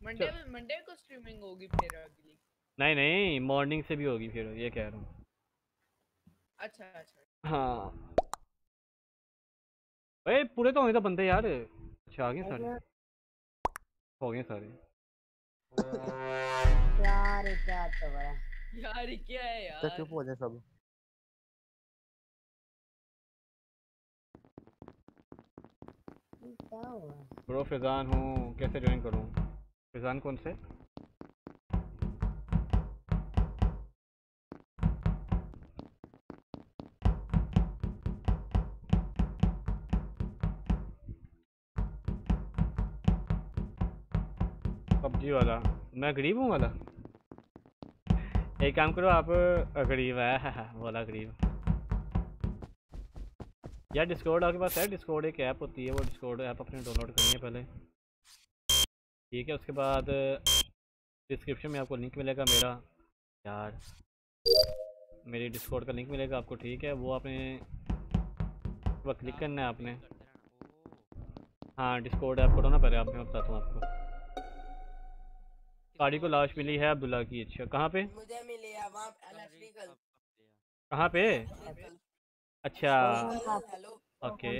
मंडे मंडे को स्ट्रीमिंग होगी फिर अगली। नहीं नहीं मॉर्निंग से भी होगी फिर ये कह रहा हूँ। अच्छा अच्छा। हाँ। अरे पूरे तो होंगे तो बंदे यार। अच्छा आ गए सारे? हो गए सारे। यार क्या तो बड़ा। यार क्या है यार चुप हो जाए सब। फैज़ान हूँ। कैसे ज्वाइन करूँ? फिजान कौन से? पबजी वाला। मैं गरीब हूँ वाला। एक काम करो, आप गरीब है। वाला गरीब। यार डिस्कॉर्ड आपके पास है? डिस्कॉर्ड एक ऐप होती है, वो डिस्कॉर्ड ऐप अपने डाउनलोड करनी है पहले। ठीक है, उसके बाद डिस्क्रिप्शन में आपको लिंक मिलेगा मेरा। यार, मेरी डिस्कॉर्ड का लिंक मिलेगा आपको, ठीक है? वो आपने वह क्लिक करना है आपने। हाँ डिस्कॉर्ड ऐप करो ना पहले, आप, मैं बताता हूँ आपको। गाड़ी को लाश मिली है अब्दुल्ला की? अच्छा कहाँ पे? मुझे मिली है वहाँ इलेक्ट्रिकल कहाँ पे? अच्छा। ओके।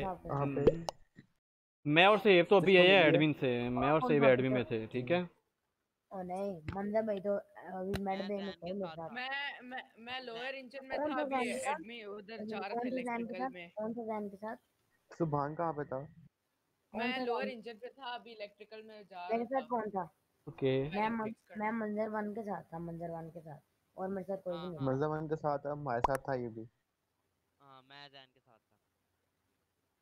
मैं और सेब तो अभी हैं है? एडमिन से। मैं और सेब एडमिन में? थे ठीक है? ओ नहीं मंजर भाई तो अभी मेड बे में थे। मेरे मैं मैं मैं लोअर इंजन में था अभी जैन के साथ? एडमी उधर कौन जा रहा था के इलेक्ट्रिकल साथ? में। कौन सा जैन के साथ? सुभान कहाँ पे था? मैं लोअर इंजन पे था अभी इलेक्ट्रिकल में जा मेरे रहा साथ था। कौन था? ओके। मैं मैं मंजर वन के साथ था मंजर वन के साथ और मेरे साथ कोई भी नहीं था। मजदमन के साथ था हमारे साथ था ये भी। हाँ मैं जैन के साथ था।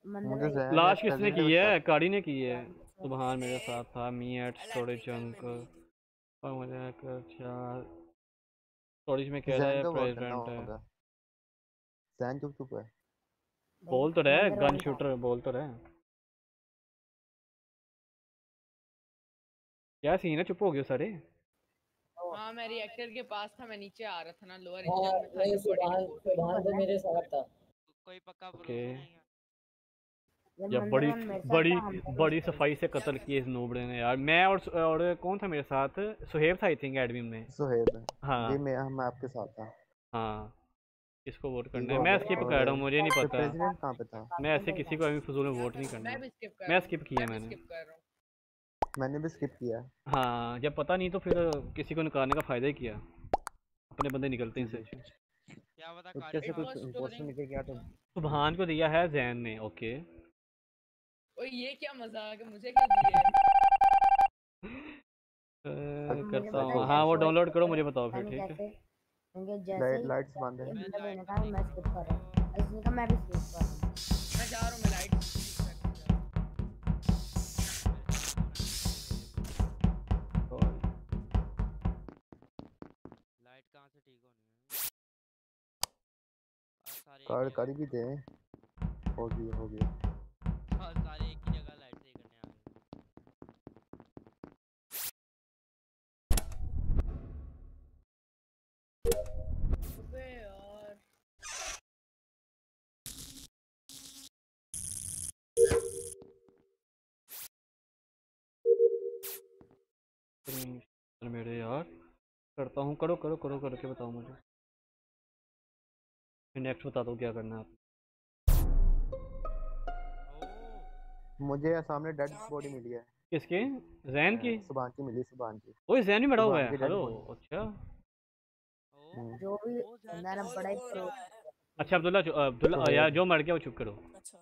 मंजर लाश किसने की है? गाड़ी ने की है। सुबहान मेरे साथ था मी एट स्टोरेज जंक। और मुझे अच्छा स्टोरेज में कह रहा है तो प्रेसिडेंट है। जहन चुप चुप है। बोल तो रहे मंजर गन शूटर बोल तो रहे क्या सीन है चुप हो गए सारे। हाँ मैं रिएक्टर के पास था मैं नीचे आ रहा था ना लोअर हाँ इंजन में सुभान तो मेरे साथ था। कोई पक्का ओके। जब या बड़ी बड़ी हम बड़ी सफ़ाई से कत्ल किए इस नोबड़े ने यार। मैं और और कौन था मेरे साथ? सुहेब था आई थिंक एडमिन में। सुहेब है। हाँ। जी मैं मैं आपके साथ था। हाँ। किसको वोट करना है। मैं स्किप कर रहा हूँ मुझे नहीं पता। प्रेसिडेंट कहाँ पे था? मैं ऐसे किसी को अभी फजूल में वोट नहीं करना। मैं स्किप कर मैं रहा हूँ। स्किप किया मैंने। स्किप कर रहा हूँ। मैंने भी स्किप किया हाँ। जब पता नहीं तो फिर किसी को निकालने का फ़ायदा ही किया। अपने बंदे निकलते हैं इससे क्या तो कैसे कुछ निकल गया तो सुबहान को दिया है जैन ने ओके। ओए ये क्या मज़ाक है? मुझे क्या दिया है? करता हूँ। हाँ वो डाउनलोड करो मुझे बताओ फिर ठीक है? क्योंकि जैसे लाइट लाइट्स बंद है। मैंने कहा मैं स्किप कर रहा हूँ। इसने कहा मैं भी स्किप कर रहा हूँ। मैं जा रहा हूँ मैं लाइट सारे कार कर भी दे। हो गया हो गया। और सारे एक ही जगह लाइट सही करने आ गए अबे यार। मेरे यार करता हूँ करो करो करो करके बताओ। मुझे नेक्स्ट बता दो क्या करना है आप। मुझे सामने डेड बॉडी मिली है। किसके? जैन की? सुभान की मिली सुभान की। ओए जैन भी मरा हुआ है। हेलो अच्छा। हम्म। जो भी बंदा ना बड़ा ही। pro अच्छा अब्दुल्ला जो- अब्दुल्ला तो यार जो मर गया वो चुप करो। अच्छा।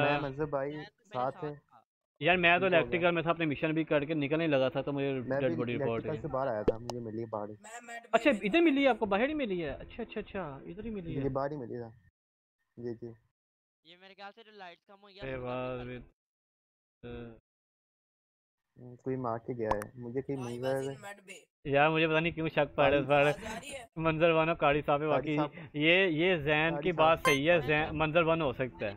मैं मज़हब भाई साथ है। यार मैं तो। इलेक्ट्रिकल में था अपने मिशन भी करके निकलने लगा था तो मुझे डेड बॉडी रिपोर्ट है। से बाहर आया था मुझे मिली बाहर। अच्छा इधर मिली है आपको बाहर ही मिली है? अच्छा अच्छा अच्छा इधर ही मिली मुझे है बाहर ही मिली था। जी जी। ये मेरे ख्याल से जो लाइट्स कम हो गया हम्म, कोई मार के गया है मुझे कहीं मिल रहा है यार मुझे पता नहीं क्यों शक पड़ रहा है मंजर वन कारी साहब है बाकी ये ये जैन की बात सही है जैन मंजर वन हो सकता है।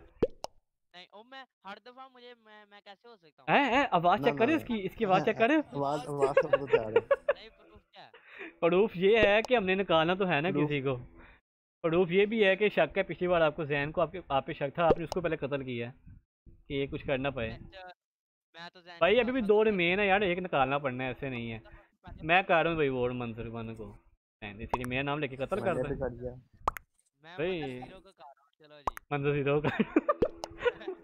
नहीं ओ मैं हर दफ़ा मुझे मैं मैं कैसे हो सकता हूँ? हैं हैं आवाज़ चेक करे इसकी इसकी आवाज़ चेक करे? आवाज़ आवाज़ सब तो जा रहा है। नहीं प्रूफ क्या है? प्रूफ ये है कि हमने निकालना तो है ना किसी को। प्रूफ ये भी है कि शक है पिछली बार आपको जैन को आपके आप पे शक था आपने उसको पहले कत्ल किया है कि ये कुछ करना पड़े। मैं तो भाई अभी भी दो रिमेन है यार एक निकालना पड़ना है ऐसे नहीं है। मैं कर रहा हूँ भाई वोट मंजर वन को। नहीं, इसीलिए मेरा नाम लेके कत्ल है कर दिया। भाई ज़ीरो को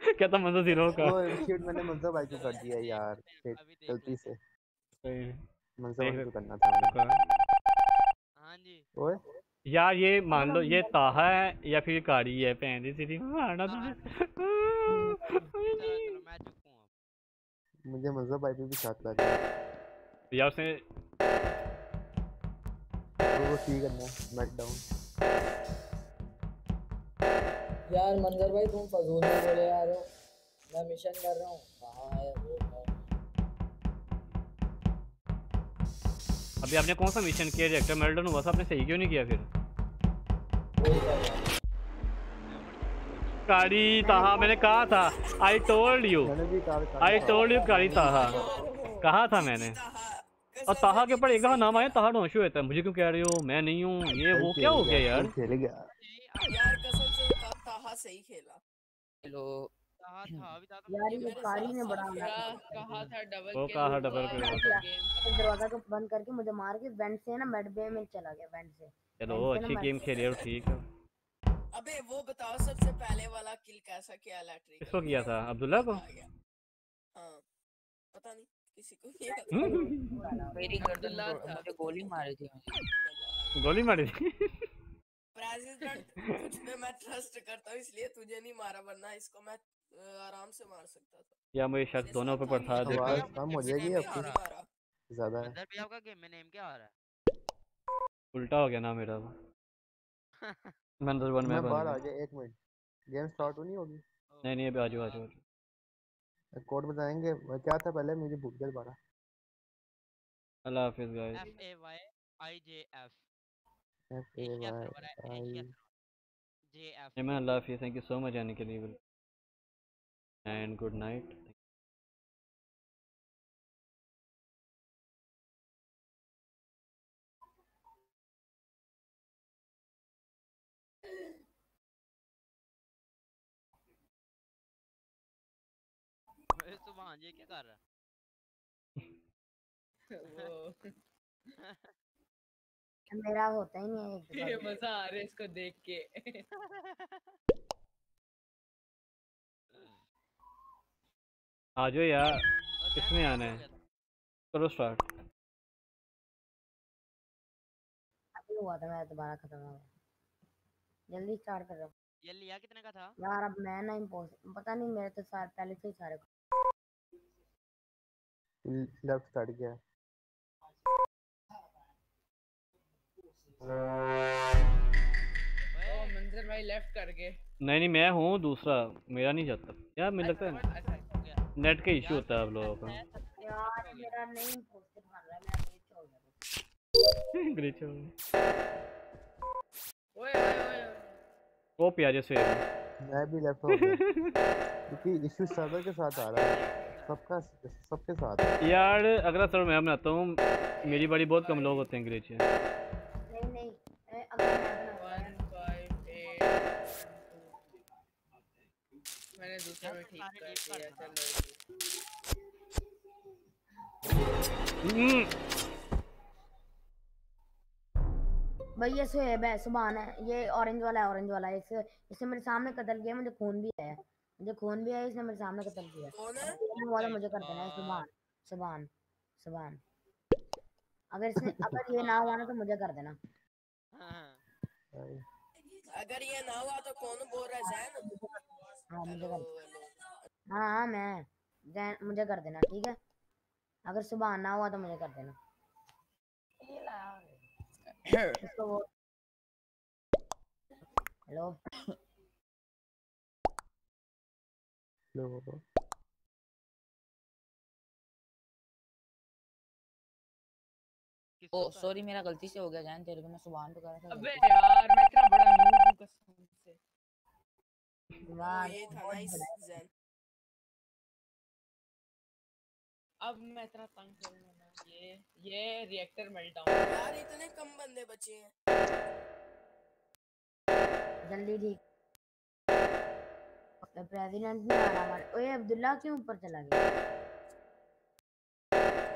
कर रहा हूँ चलो जी मंजर ज़ीरो का? वो शिट मैंने मज़हब भाई को कर दिया यार गलती से। सही। मज़हब भाई को करना था। हाँ जी। ओए। यार ये मान लो ये ताहा है या फिर कारी है भैन दी सीधी। मारना हाँ, तो चलो चलो मैं चुप हूँ मुझे मज़हब भाई पे भी शक लग गया यार उसने तो वो ठीक करना मेट डाउन यार मंजर भाई तुम फजूल में बोले आ रहे हो मैं मिशन कर रहा हूँ। कहाँ है वो है अभी आपने कौन सा मिशन किया? रिएक्टर मेल्टन हुआ था आपने सही क्यों नहीं किया फिर? कर ताहा मैंने कहा था। आई टोल्ड यू मैंने भी कार आई टोल्ड यू कारी ताहा। कहा था मैंने। और ताहा के ऊपर एक दफ़ा नाम आया ताहा होता है। मुझे क्यों कह रहे हो? मैं नहीं हूँ। ये वो क्या हो गया। यार सही खेला। हेलो कहा था? अभी था यार ये कारी ने बड़ा कहा था डबल वो कहा डबल किल हुआ। गेम दरवाज़ा को बंद करके मुझे मार के वेंट से ना मेड बे में चला गया वेंट से चलो अच्छी गेम खेली है ठीक है। अबे वो बताओ सबसे पहले वाला किल कैसा किया लैट्रिक किसको किया था? अब्दुल्ला को? हाँ पता नहीं किसी को किया मेरी गर्दन अब्दुल्ला मुझे गोली मारी थी। गोली मारी थी? मैं ट्रस्ट करता हूँ इसलिए तुझे नहीं मारा वरना इसको मैं आराम से मार सकता था। या मुझे शक दोनों पे पड़ था देखो आवाज़ कम हो जाएगी आपकी ज़्यादा है। अंदर भी आपका गेम में नेम क्या आ रहा है? उल्टा हो गया ना मेरा वो मैं अंदर वन में बाहर आ गया गया एक मिनट। गेम स्टार्ट होनी होगी? नहीं नहीं अभी आजू आजू आजू कोड बताएँगे। क्या था पहले? मुझे भूल गया दोबारा। अल्लाह हाफिज guys F A Y I J F है जे एमन अल्लाह हाफिज थैंक यू सो मच आने के लिए एंड गुड नाइट सुबह ये क्या कर रहा वो। मेरा होता ही नहीं है एक ये मज़ा आ रहा है इसको देख के। आ जाओ यार किसमें आना है? करो स्टार्ट अभी हुआ था मेरा दोबारा खत्म हो गया। जल्दी स्टार्ट कर। रहा ये लिया कितने का था? यार अब मैं ना इम्पोज पता नहीं मेरे तो सारे पहले से ही सारे लेफ़्ट स्टार्ट किया। मंजर भाई लेफ़्ट कर नहीं नहीं मैं हूँ दूसरा। मेरा नहीं जाता। यार मुझे लगता है नेट का इशू होता है आप लोगों का। यार मेरा नहीं इम्पोस्टर बन रहा है मेरा ग्लिच हो गया ग्लिच हो। गया ओए ओए ओए वो प्याजे से। मैं भी लेफ़्ट हो गया। क्योंकि इशू सर्वर के साथ आ रहा है। सबका सबके साथ। यार अगला सर्वर मैं बनाता हूँ। मेरी बड़ी बहुत कम लोग होते हैं ग्लिच नहीं मैंने दूसरा में ठीक कर दिया चलो भाई ये सुहेब है सुभान है ये ऑरेंज वाला है ऑरेंज वाला है। इसे इसने मेरे सामने कत्ल किया मुझे खून भी आया। मुझे खून भी आया इसने मेरे सामने कत्ल किया। कौन है? वाला मुझे कर देना है सुभान सुभान सुभान। अगर इसने अगर ये ना हुआ ना तो मुझे कर देना। अगर ये ना हुआ तो कौन बोल रहा है जैन? हाँ मुझे कर हाँ हाँ मैं जैन मुझे कर देना ठीक है? अगर सुबह ना हुआ तो मुझे कर देना। वो हेलो? ओ सॉरी मेरा गलती से हो गया जान तेरे को मैं सुबह पे कर रहा था अबे यार मैं इतना बड़ा नूब हूँ कसम से। ये था नाइस जैन अब मैं इतना तंग करूँगा ना ये ये रिएक्टर मेल्टडाउन यार इतने कम बंदे बचे हैं। जल्दी ठीक। प्रेसिडेंट नहीं आ रहा हमारे। ओए अब्दुल्ला क्यों ऊपर चला गया?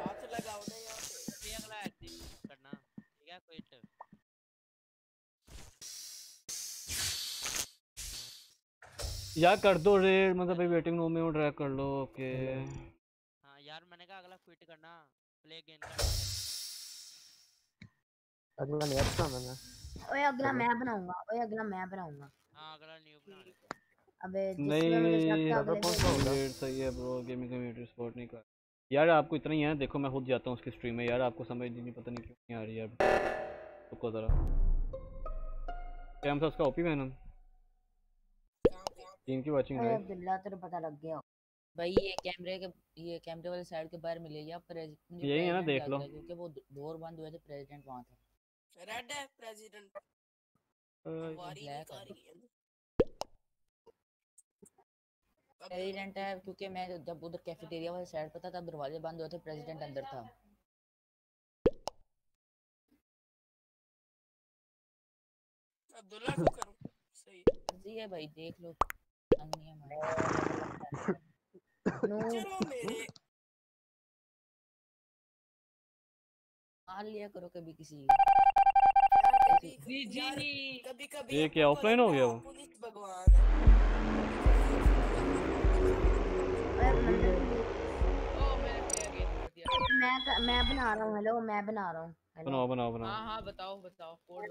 हाथ लगाओ ना यहाँ पे। ये अगला एक्टिव करना। ठीक है क्विट यार कर दो रेड मतलब भाई वेटिंग रूम में हूँ ड्रैग कर लो ओके हाँ यार मैंने कहा अगला क्विट करना प्ले करना अगला नया बनाना है ओए अगला मैं बनाऊँगा ओए अगला मैं बनाऊँगा। हाँ अगला न्यू बना अबे नहीं कौन सा होगा? रेड सही है ब्रो गेमिंग कम्युनिटी सपोर्ट नहीं कर यार आपको इतना ही है? देखो मैं खुद जाता हूँ उसकी स्ट्रीम में। यार आपको समझ नहीं पता नहीं क्यों नहीं आ रही यार रुको जरा। क्या हम उसका ओपी मैन टीम की वाचिंग राइट अब्दुल्ला तेरे पता लग गया। भाई ये कैमरे के ये कैमरे वाले साइड के बाहर मिलेगी आप प्रेसिडेंट यही है ना, देख लो। क्योंकि वो डोर बंद हुए थे प्रेसिडेंट वहाँ था। रेड है प्रेसिडेंट प्रेसिडेंट है। क्योंकि मैं जब उधर कैफेटेरिया वाले साइड पे था तब दरवाजे बंद हुए थे प्रेसिडेंट अंदर था। अब्दुल्ला को करूँ। सही। जी है भाई देख लो। लिया करो कभी किसी जी जी कभी कभी ये क्या ऑफलाइन हो गया वो मैं मैं बना रहा हूँ हेलो मैं बना रहा हूँ बनाओ बनाओ बनाओ। हाँ हाँ बताओ बताओ कोड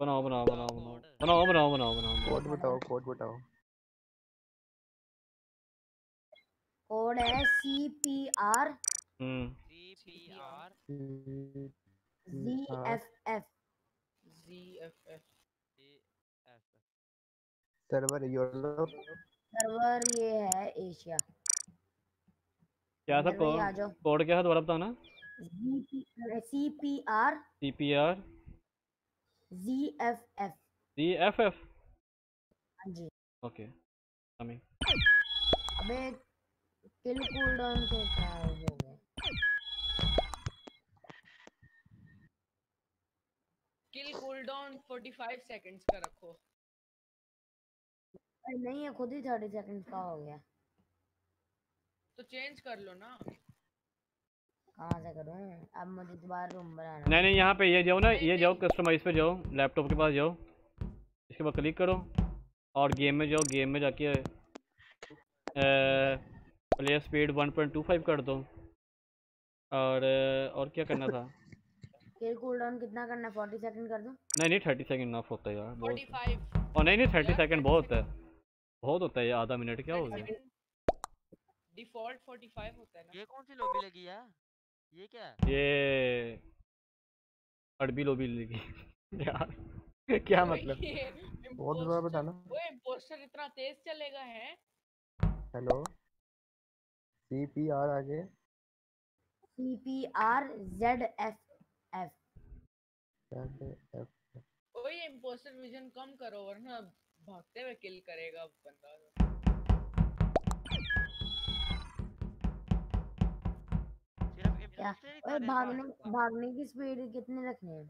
बनाओ बनाओ बनाओ बनाओ। बनाओ बनाओ बनाओ कोड बताओ कोड बताओ। कोड है C P R G F F G F F server Europe server ये है एशिया क्या था कोड कोड क्या है दोबारा बताना? C P R C P R G F F D F F हाँ जी। ओके कमिंग अबे किल कूलडाउन के क्या हो गया किल कूलडाउन 45 सेकंड्स का रखो। नहीं है खुद ही थर्टी सेकंड का हो गया। तो चेंज कर लो ना। कहाँ से करूँ? अब मुझे दोबारा रूम बनाना नहीं नहीं यहाँ पे ये जाओ ना ये जाओ कस्टमाइज पे जाओ लैपटॉप के पास जाओ। इसके बाद क्लिक करो और गेम में जाओ गेम में जाके प्लेयर स्पीड 1.25 कर दो। और और क्या करना था? किल कूलडाउन कितना करना है? फोर्टी सेकंड कर दूँ। नहीं नहीं थर्टी सेकंड इनफ होता है यार 45 और नहीं नहीं थर्टी सेकंड बहुत है। बहुत होता है ये आधा मिनट क्या हो गया? डिफ़ॉल्ट 45 होता है ना। ये कौन सी लॉबी लगी है ये क्या? है ये अड़बी लोबी लगी। यार क्या मतलब? बहुत दोबारा बताना। वो इंपोस्टर इतना तेज चलेगा है? हेलो सी पी आर आगे। C P R Z F F ओए इंपोस्टर विजन कम करो वरना भागते हुए किल करेगा बंदा। ओए भागने भागने की स्पीड कितने रखनी है?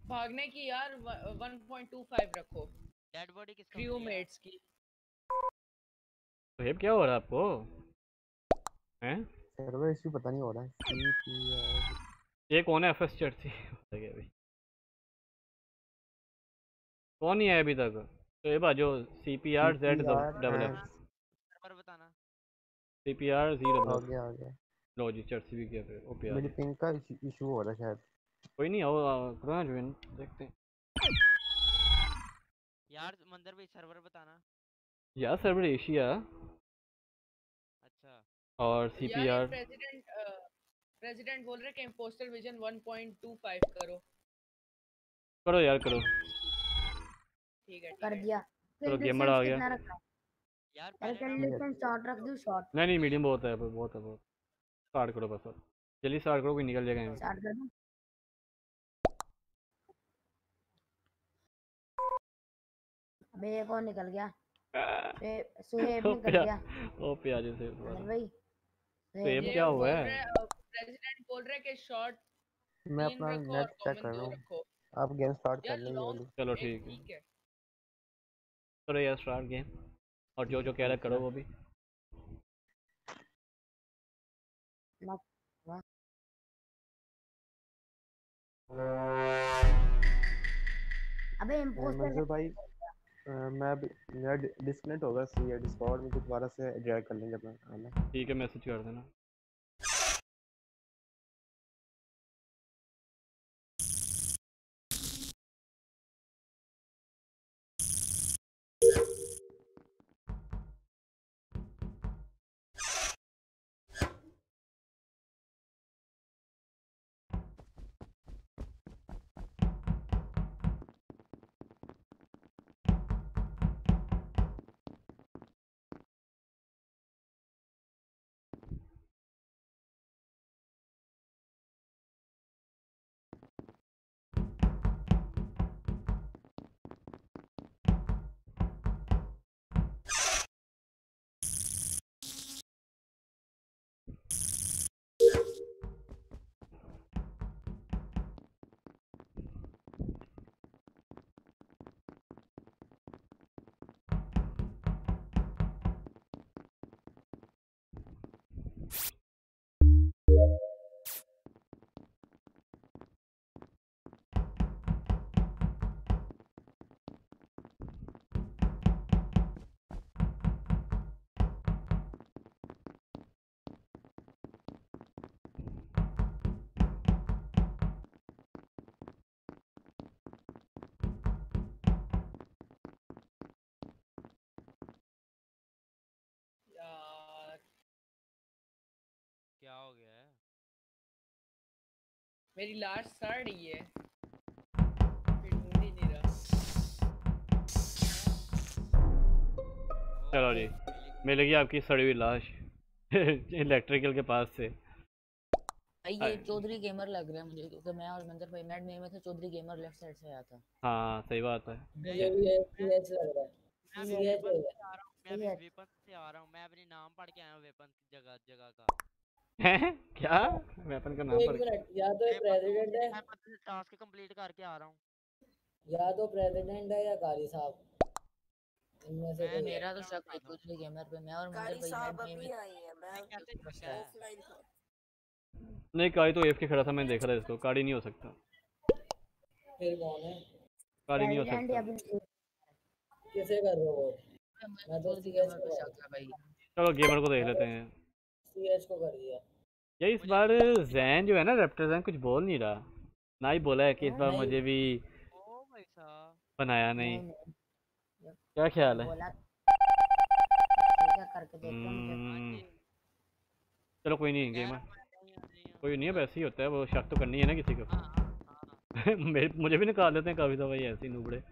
भागने की यार 1.25 रखो। डेड बॉडी किसका क्रू मेट्स की। तो हेब क्या हो रहा है आपको? हैं? सर्वर इश्यू पता नहीं हो रहा है। ये कौन है? एफएस चर्ची गया भाई कौन नहीं आया अभी तक? तो ये बाजो C P R Z double बताना। सी पी आर जी आ गया आ गया। लो जी चर्ची भी गया फिर ओपी मेरी पिंक का इशू हो रहा है शायद। कोई नहीं आओ करो ना ज्वाइन देखते हैं। यार मंदिर भाई सर्वर बताना। यार सर्वर एशिया और C P R president president बोल रहे कि इंपोस्टर विजन 1.25 करो। करो यार करो। ठीक है कर दिया। चलो गेमर आ गया। यार डिस्टेंस शॉर्ट रख दूँ शॉर्ट नहीं नहीं मीडियम बहुत है बहुत है बहुत। स्टार्ट करो बस अब जल्दी स्टार्ट करो कोई निकल जाएगा यहाँ स्टार्ट कर दूँ? अबे ये कौन निकल गया? ए, सुहेब निकल गया। आ जाए अमर भाई। ये क्या हुआ है? प्रेसिडेंट बोल रहे कि शॉर्ट मैं अपना नेट चेक कर रहा हूँ। आप गेम स्टार्ट कर लेंगे चलो ठीक है। ठीक है। करो यार स्टार्ट गेम। और जो जो कह रहा करो वो भी। अबे इम्पोस्टर भाई मैं अभी मेरा डिस्कनेक्ट होगा सी डिस्कॉर्ड में दोबारा से ड्रैग कर लेंगे अपना ठीक है मैसेज कर देना। मेरी लास्ट सड़ रही है। फिर ढूंढ ही नहीं रहा। चलो जी। मिल गई आपकी सड़ी हुई लाश। इलेक्ट्रिकल के पास से। भाई ये चौधरी गेमर लग रहा है मुझे क्योंकि मैं और मंदिर भाई मैड में में थे चौधरी गेमर लेफ़्ट साइड से आया था। हाँ सही बात है। एसपीएच लग रहा मैं है। वेपन से आ रहा हूँ मैं वेपन से आ रहा हूँ। मैं अपनी नाम पढ़ के आया हूँ वेपन की जगह जगह का। हैं क्या वेपन का नाम मिनट या तो प्रेसिडेंट है। मैं टास्क कंप्लीट करके आ रहा हूँ। या तो प्रेसिडेंट है या कारी साहब। इनमें से कोई मेरा तो शक है चौधरी गेमर पे मैं और कारी भाई साहब अभी आई है मैं ऑफलाइन नहीं काड़ी तो एफ़ के खड़ा था मैंने देखा था इसको। काड़ी नहीं हो सकता। फिर कौन है? काड़ी नहीं हो सकता। किसे कर रहे हो? मैं तो गेमर को शक है भाई। चलो गेमर को देख लेते हैं। सीएच को कर दिया। यार इस बार जैन जो है ना रैप्टर जैन कुछ बोल नहीं रहा। ना ही बोला है कि इस बार मुझे भी भाई बनाया नहीं क्या ख्याल है? बोला। ठीक है हैं हम्म, चलो कोई नहीं गेमर कोई नहीं है वैसे ही होता है वो शक तो करनी है ना किसी को। मेरे मुझे भी निकाल देते हैं काफ़ी दफ़ा ये ऐसे ही नूबड़े।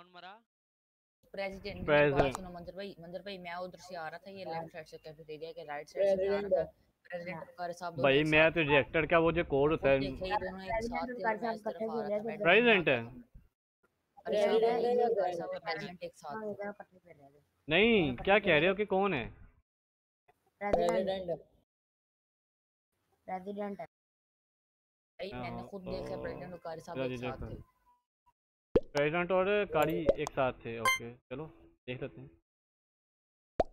कौन मरा? प्रेसिडेंट की सुनो मंदिर भाई मंदिर भाई मैं उधर से आ रहा था ये लेफ़्ट साइड से कैफेटेरिया के राइट साइड से आ रहा था? भाई मैं तो रिजेक्टेड क्या वो जो कोड होता है देखे ही है है हाँ नहीं क्या कह रहे हो कि कौन है? प्रेसिडेंट प्रेसिडेंट प्रेसिडेंट है भाई मैंने खुद देखा प्रेसिडेंट और कार साहब एक साथ थे। प्रेसिडेंट और कारी एक साथ थे ओके चलो देख लेते हैं।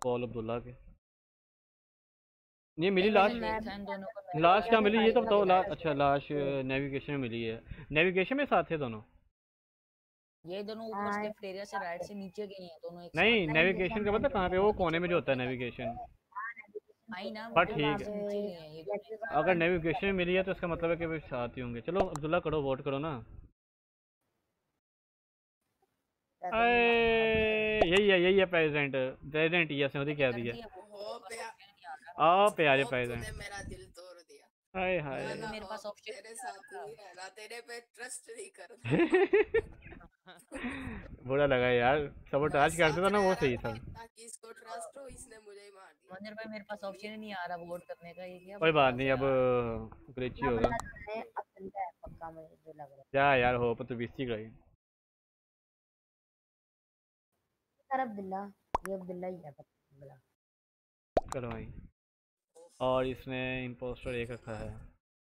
पॉल अब्दुल्ला के। नहीं मिली लाश लाश क्या मिली? ये तो बताओ ला, अच्छा लाश नेविगेशन में मिली है। नेविगेशन में साथ थे दोनों? ये दोनों ऊपर से कैफेटेरिया से राइट से नीचे गए हैं दोनों एक नहीं नेविगेशन का पता कहाँ पे? वो कोने में जो होता है नेविगेशन पर ठीक है। ये। अगर नेविगेशन में मिली है तो इसका मतलब है कि वे साथ ही होंगे। चलो अब्दुल्ला करो वोट करो ना। यही है यही है प्रेसिडेंट प्रेसिडेंट उसने कह दिया। हो आ प्यारे तूने मेरा दिल तोड़ दिया। हाय हाय। ना मेरे पास ऑप्शन तेरे साथ नहीं रहना तेरे पे ट्रस्ट नहीं करना बुरा लगा यार सबोटाज करते था ना वो सही था। ताकि इसको ट्रस्ट हो इसने मुझे ही मार दिया। मंदिर भाई मेरे पास ऑप्शन ही नहीं आ रहा वोट करने का ये क्या कोई बात नहीं अब ग्लिच ही होगा पक्का मुझे लग रहा है। क्या यार हो तो बीसी गई सर अब्दुल्ला ये अब्दुल्ला ही है अब्दुल्ला। चलो भाई और इसने इम्पोस्टर एक रखा है।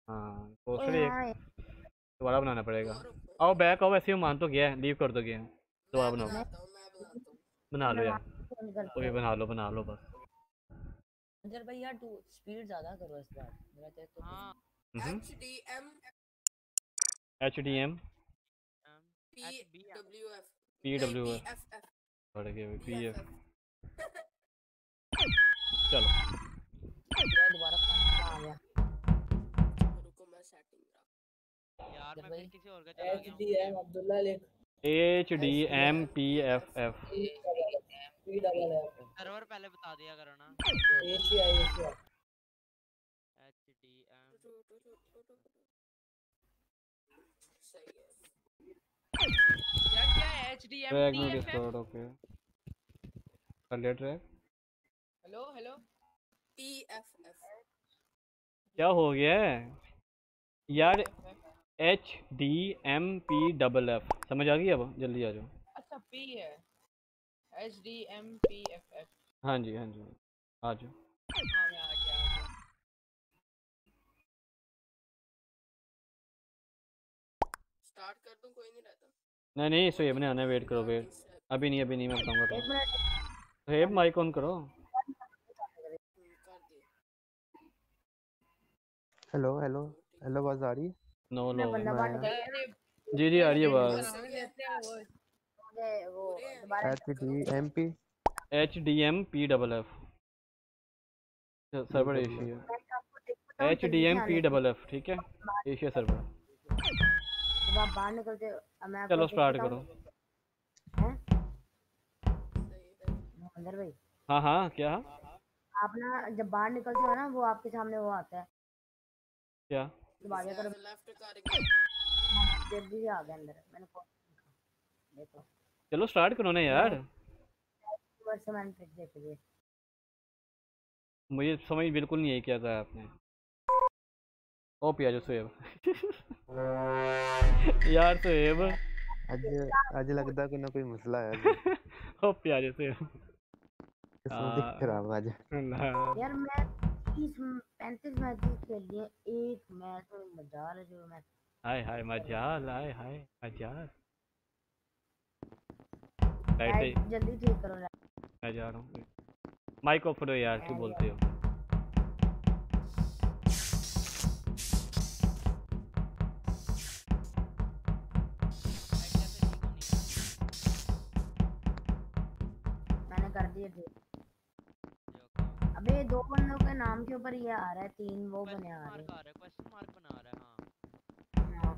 हाँ इम्पोस्टर एक। हाँ, दोबारा बनाना पड़ेगा। आओ बैक आओ ऐसे ही मान तो गया है लीव कर दो गेम दोबारा बनाओ। बना लो यार। करते बना लो बना लो बस। मंदिर भाई यार तू स्पीड ज़्यादा करो इस बार। मेरा चेक तो हाँ। एच डी एम एच बढ़ गया पी एफ़ चलो ये दोबारा आ गया रुको मैं सेटिंग यार मैं भाई फिर किसी और का चला एच डी एम अब्दुल्ला लिख H D M P F F है सर्वर पहले बता दिया करो ना Asia Asia H D M सही है यार क्या है H D M track F discord okay लिया track hello hello T F F क्या हो गया है यार H D M P double F समझ आ गई अब जल्दी आ जाओ अच्छा पी है H D M P F F हाँ जी हाँ जी आ जाओ हाँ स्टार्ट कर दूँ कोई नहीं रहता नहीं नहीं सोएब ने आना वेट करो वेट अभी नहीं अभी नहीं मैं बताऊँगा तो मिनट। सोएब माइक ऑन करो। हेलो हेलो हेलो आवाज़ आ रही है? नो नो जी जी आ रही है आवाज़। H D M P H D M P double F server Asia H D M P double F ठीक है? एशिया सर्वर जब आप बाहर निकलते हो मैं चलो स्टार्ट करो। अंदर भाई। हाँ हाँ क्या? आप ना जब बाहर निकलते हो ना वो आपके सामने वो आता है। क्या? जब आगे करो लेफ़्ट करके जब भी आ गया अंदर मैंने देखो। चलो स्टार्ट करो ना यार। मुझे समझ बिल्कुल नहीं आई क्या कहा आपने। ओ पिया जो सोएब यार सोएब आज आज लगता कोई ना कोई मसला है आज ओ पिया जो सोएब किस्मत ही खराब है आज। हाँ। यार मैं तीस पैंतीस मैचेस खेल लिए एक मैच में मज़ा रहा जो मैं हाय हाय मजाल हाय हाय मजाल। लाइट जल्दी ठीक करो। मैं जा रहा हूँ। माइक ऑफ़ करो यार क्यों बोलते हो। कर दिए थे। अबे दो बंदों के नाम के ऊपर ये आ रहा है तीन वो बने आ रहे है। क्वेश्चन मार्क बना रहा है हाँ।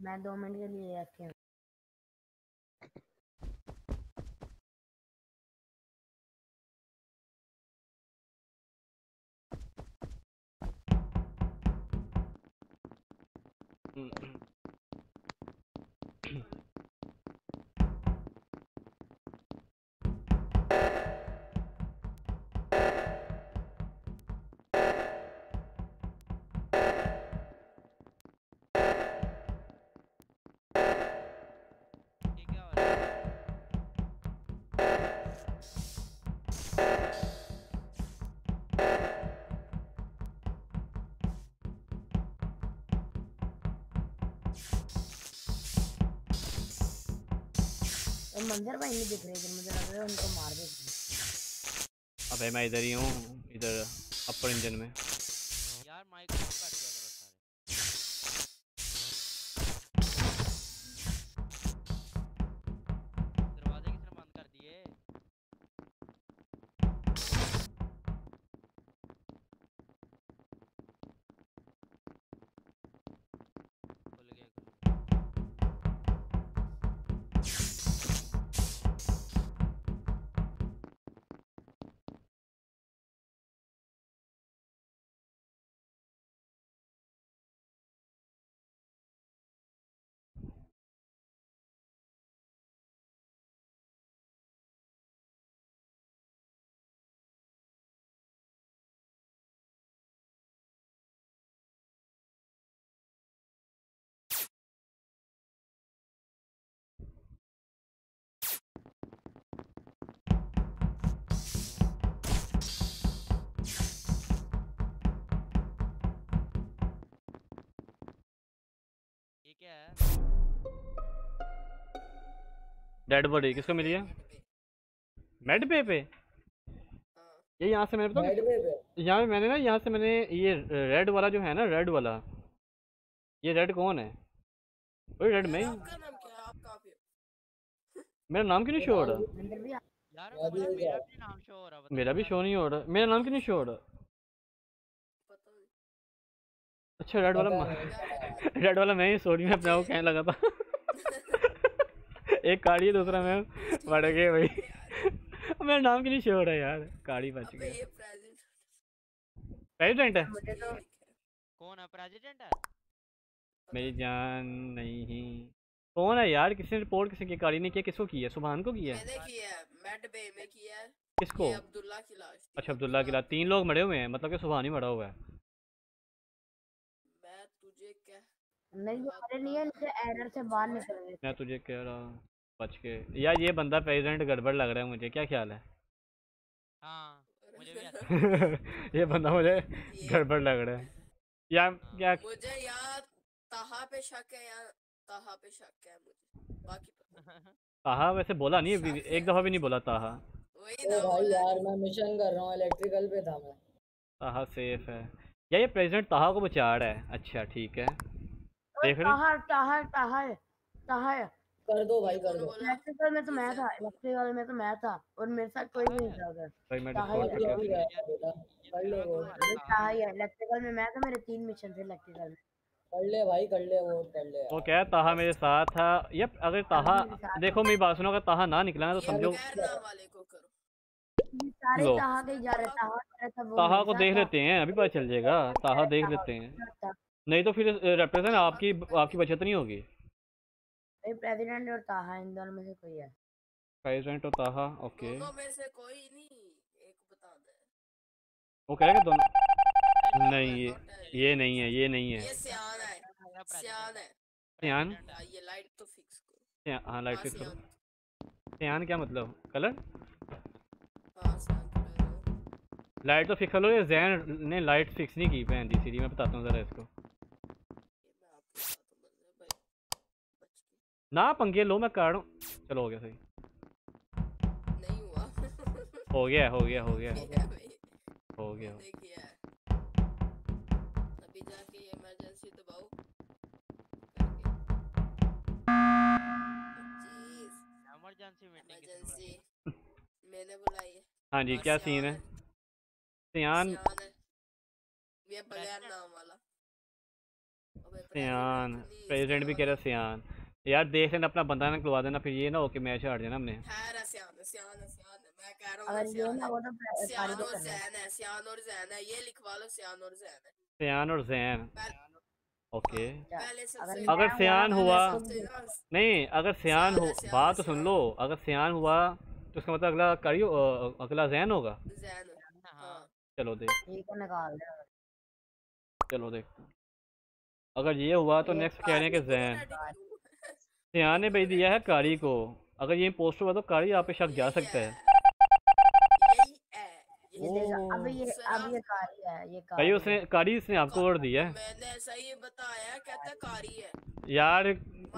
मैं दो मिनट के लिए रखे मंजर भाई नहीं दिख रहे, इधर मुझे लग रहा है उनको मार दे अबे मैं इधर ही हूँ, इधर अपर इंजन में। क्या है डेड बॉडी किसको मिली है? मेड पे पे? ये यहाँ से मैंने Med बताऊँ पे। पे यहाँ पे मैंने ना यहाँ से मैंने ये रेड वाला जो है ना रेड वाला। ये रेड कौन है? वही रेड में मेरा नाम क्यों नहीं शो हो रहा? हो मेरा भी शो नहीं हो रहा। मेरा नाम क्यों नहीं शो हो रहा? अच्छा रेड वाला रेड वाला मैं ही सॉरी मैं अपने आप को कहने लगा था। एक काड़ी है दूसरा मैं बढ़ गए भाई। मेरा नाम क्यों नहीं श्योर है यार काड़ी बच ये प्रेसिडेंट है? तो कौन है? प्रेसिडेंट है? मेरी जान नहीं। कौन है यार? किसने रिपोर्ट किसी की काड़ी ने किया? किसको किया? सुबहान को किया? मैंने किया है। मैट बे में किया किसको? अब्दुल्ला की लाश अच्छा अब्दुल्ला की लाश। तीन लोग मरे हुए हैं मतलब कि सुबहान ही मरा हुआ है मैं तुझे क्या नहीं वो मरे नहीं है नीचे एरर से बाहर निकल गए मैं तुझे कह रहा हूँ बच के। यार ये बंदा प्रेसिडेंट गड़बड़ लग रहा है मुझे क्या ख्याल है? हाँ मुझे भी ये बंदा मुझे गड़बड़ लग रहा है। या क्या मुझे यार ताहा पे शक है यार ताहा पे शक है मुझे बाकी ताहा वैसे बोला नहीं अभी एक दफ़ा भी नहीं बोला ताहा। वही ना भाई यार मैं मिशन कर रहा हूँ इलेक्ट्रिकल पे था मैं। ताहा सेफ़ है। या ये प्रेसिडेंट ताहा को बचा रहा है। अच्छा ठीक है। देख रहे ताहा ताहा ताहा ताहा कर दो भाई कर दो। इलेक्ट्रिकल में तो मैं था इलेक्ट्रिकल में तो मैं था और मेरे साथ कोई भी नहीं था उधर। भाई मैं ताहा डिस्कॉर्ड पे अभी क्या अभी गया। था बेटा कर ले वो। अरे ताहा है इलेक्ट्रिकल में मैं था मेरे तीन मिशन थे इलेक्ट्रिकल में। कर ले भाई कर ले वो कर ले। वो क्या है ताहा मेरे साथ था। ये अगर ताहा देखो मेरी बात सुनो अगर ताहा ना निकला ना तो समझो। करो। लो। ताहा के देख लेते हैं अभी पता चल जाएगा। ताहा देख लेते हैं। नहीं तो फिर रिप्रेजेंट आपकी आपकी बचत नहीं होगी। भाई प्रेसिडेंट और ताहा इन दोनों में से कोई है। प्रेसिडेंट और ताहा ओके दोनों में से कोई नहीं एक बता दे। वो कह रहे कि दोनों नहीं ये ये नहीं है ये नहीं है। ये सियान है सियान है। सियान? हाँ, ये लाइट तो फिक्स करो। हाँ लाइट फिक्स करो। सियान। क्या मतलब? कलर हाँ करो। लाइट तो फिक्स कर लो ये जैन ने लाइट फिक्स नहीं की बहन दी सीरी मैं बताता हूँ ज़रा इसको। ना पंगे लो मैं काट चलो हो गया सही। नहीं हुआ। हो गया हो गया हो गया। हो गया अभी जाके इमरजेंसी दबाओ। इमरजेंसी मीटिंग इमरजेंसी मैंने बुलाई है। हाँ जी क्या सीन है? सियान। सियान। ये बगैर नाम वाला। सियान। प्रेसिडेंट भी कह रहा सियान। यार देख लेना अपना बंदा ना खुलवा देना फिर ये ना हो कि मैच हार जाना हमने खैर सियान सियान सियान मैं कह रहा हूँ अगर ना ये सियान ना है। तो सियान और जैन है सियान और जैन है ये लिखवा लो सियान और जैन है। सियान और जैन। ओके। अगर अगर सियान हुआ नहीं अगर सियान हो है, बात तो सुन लो। अगर सियान हुआ तो उसका मतलब अगला करी अ, अगला जैन होगा। जैन हाँ चलो देख। ठीक है निकाल दे। चलो देखते हैं अगर ये हुआ तो नेक्स्ट कह रहे हैं कि जैन। सियान ने भेज दिया है कारी को। अगर ये पोस्ट हुआ तो कारी आप पे शक जा सकता है। अब ये अब ये कारी है ये भाई कारी उसने कारी इसने आपको और दिया है। मैंने ऐसा ही बताया कहता कारी है। यार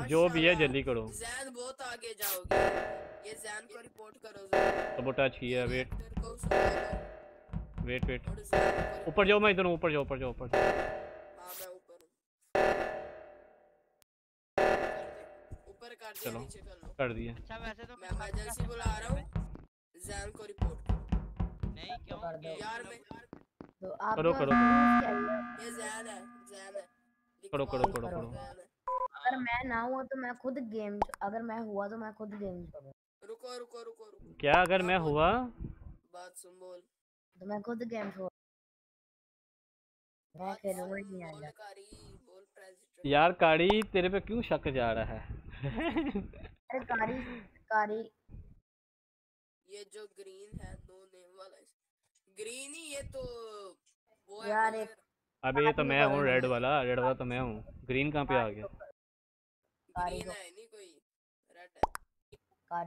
जो भी है जल्दी करो। जैन बहुत आगे जाओगे। ये जैन को रिपोर्ट करो जैन अब टच किया वेट वेट वेट ऊपर जाओ मैं इधर हूँ ऊपर जाओ ऊपर जाओ ऊपर। जाओ। हाँ मैं ऊपर हूँ। चलो कर दिया। अच्छा वैसे तो मैं इमरजेंसी बुला रहा हूँ। जैन को रिपोर्ट नहीं क्यों? कर दो। यार मैं तो आप करो, तो करो। ये जैन है जैन है। करो करो करो करो। अगर मैं ना हुआ तो मैं खुद गेम अगर मैं हुआ तो मैं खुद गेम रुको रुको रुको रुको। क्या अगर मैं हुआ? बात सुन बोल। तो मैं खुद गेम छोड़ मैं खेलूँगा नहीं यार कारी तेरे पे क्यों शक जा रहा है? अरे कारी कारी। ये जो ग्रीन है नो नेम वाला ग्रीन ही ये तो वो यार एक अबे ये तो मैं हूँ रेड वाला रेड वाला तो मैं हूँ। ग्रीन कहाँ पे आ गया? ग्रीन है नहीं कोई रेड है।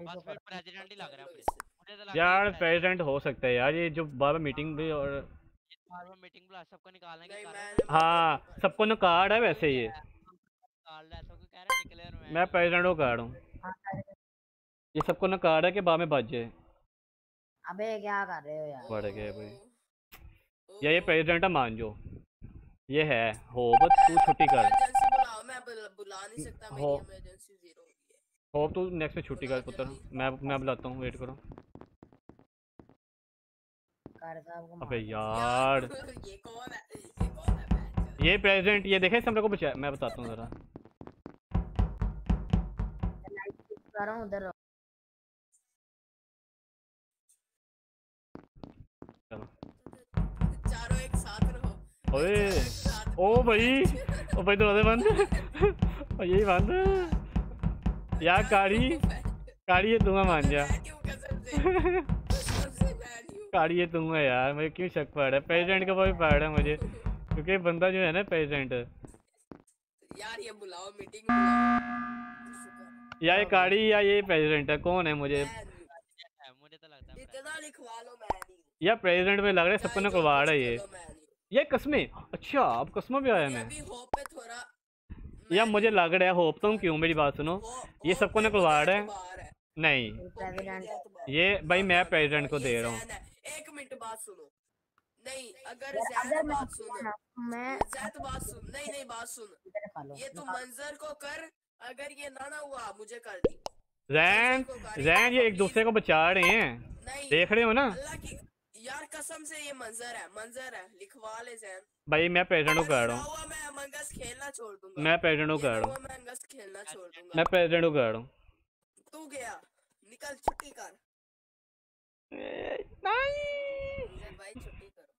बस प्रेसिडेंट ही लग रहा है तो यार है प्रेसिडेंट हो सकता है यार ये जो बार बार मीटिंग भी और बार बार मीटिंग बुला सबको निकालने मैं हाँ। सबको ना कार्ड है वैसे ये। निकाल रहा है है मैं प्रेसिडेंट को कार्ड हूँ। हाँ। ये सबको ना कार्ड है कि बाद में बच जाए। अबे क्या कर रहे हो यार? बढ़ गए भाई। या ये प्रेसिडेंट है मान जो ये है होप तू छुट्टी कर। इमरजेंसी बुलाओ मैं बुला, नहीं सकता मेरी हो। इमरजेंसी ज़ीरो हो गई है। होप तू नेक्स्ट में छुट्टी कर पुत्र। मैं मैं बुलाता हूँ वेट करो। कारी साहब को अबे यार। ये कौन है? ये कौन है? ये प्रेसिडेंट ये देखे इसने को बचाया मैं बताता हूँ जरा। कर रहा हूँ उधर रहो। चारों एक साथ रहो ओए ओ भाई ओ भाई दरवाजे बंद ओ यही बंद यार काड़ी काड़ी ये दूँगा मान जा काड़ी ये दूँगा यार मुझे क्यों शक पड़ रहा है प्रेसिडेंट का कोई पड़ रहा है मुझे क्योंकि बंदा जो है ना प्रेसिडेंट यार ये बुलाओ मीटिंग बुलाओ या ये काड़ी या ये प्रेसिडेंट है? कौन है मुझे? मुझे तो लगता है इतना लिखवा लो मैं या प्रेसिडेंट में लग रहा है सबको ने करवाड़ा है ये। ये कस्में अच्छा अब कस्मों भी आया मैं। अभी होप पे थोड़ा या मुझे लग रहा है होप तो क्यों मेरी बात सुनो। ये सबको ने करवाड़ा है? नहीं। ये भाई मैं प्रेसिडेंट को दे रहा हूँ। एक मिनट बात सुनो। नहीं अगर ज़्यादा बात सुनो मैं ज़्यादा बात सुन नहीं नहीं बात सुन। ये तू मंजर को कर अगर ये ना ना हुआ मुझे कर दी। जैन जैन ये एक दूसरे को बचा रहे हैं। देख रहे हो ना? यार कसम से ये मंजर है मंजर है। लिखवा ले जैन। भाई मैं प्रेसिडेंट को कह रहा हूँ। मैं अमंगस खेलना छोड़ दूँगा। मैं प्रेसिडेंट को ये कह ना रहा हूँ। मैं अमंगस खेलना छोड़ दूँगा। मैं प्रेसिडेंट को कह रहा हूँ। तू गया। निकल छुट्टी कर। मंजर भाई छुट्टी करो।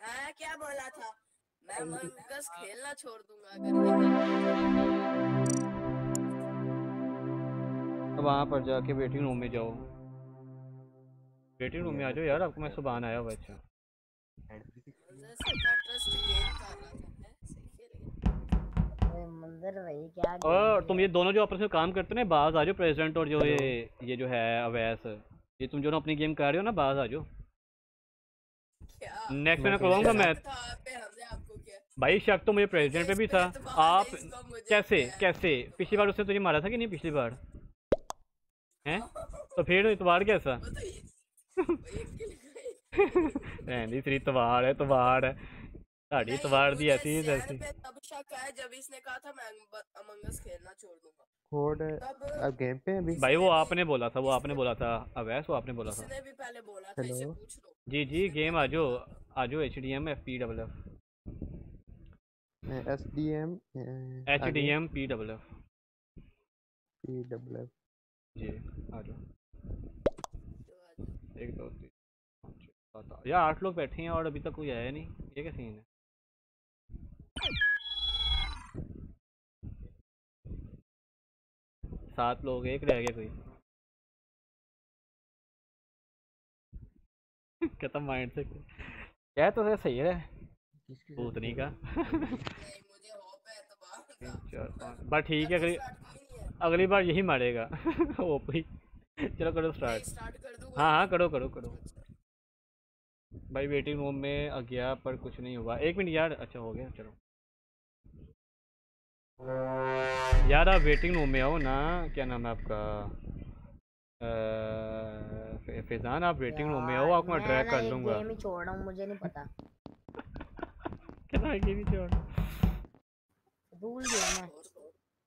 हाँ क्या बोला था? मैं अमंगस खेलना छोड़ दूँगा अगर वहाँ पर जाके वेटिंग रूम में जाओ। वेटिंग रूम में आ जाओ यार आपको मैं सुबह आया हुआ अच्छा। और तुम ये दोनों जो आपस में काम करते हो ना बाज आ जाओ प्रेसिडेंट और जो ये ये जो है अवैस ये तुम जो ना अपनी गेम कर रहे हो ना बाज आ जाओ। नेक्स्ट में करवाऊँगा मैं। भाई शक तो मुझे प्रेसिडेंट पे भी था। आप कैसे कैसे? पिछली बार उसने तुझे मारा था कि नहीं पिछली बार? हैं? तो फिर इतवार कैसा? नहीं फिर इतवार है इतवार है। साड़ी इतवार दी ऐसी जैसी। तब शक है जब इसने कहा था मैं अमंगस खेलना छोड़ दूँगा। कोड अब गेम पे अभी? भाई वो आपने बोला था वो आपने बोला था। अवैस वो आपने बोला था। इसने भी पहले बोला था इसे पूछ लो। जी जी गेम आ जाओ आ जाओ H D M F P double F S D M H D M P double F P double F G आ जाओ। एक दो तीन यार आठ लोग बैठे हैं और अभी तक कोई आया नहीं। ये क्या सीन है? सात लोग एक रह गया कोई। खत्म माइंड से क्या तो सही सही है भूतनी का। तीन, चार पाँच बस ठीक है अगली अगली बार यही मारेगा। ओपी चलो करो स्टार्ट हाँ हाँ करो करो करो। भाई वेटिंग रूम में आ गया पर कुछ नहीं हुआ। एक मिनट यार अच्छा हो गया चलो। यार आप वेटिंग रूम में आओ ना। क्या नाम है आपका? फैजान आप वेटिंग रूम में आओ आपको मैं ड्रैग कर लूँगा। गेम ही छोड़ रहा हूँ मुझे नहीं पता। है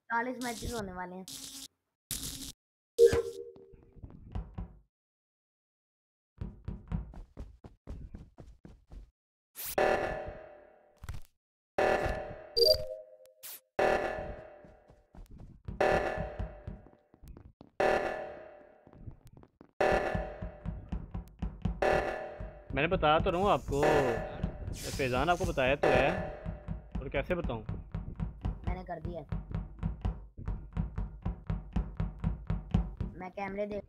चालीस मैचेस होने वाले हैं। मैंने बताया तो रहा हूँ आपको। फैजान आपको बताया तो है। और कैसे बताऊँ? मैंने कर दिया। मैं कैमरे देख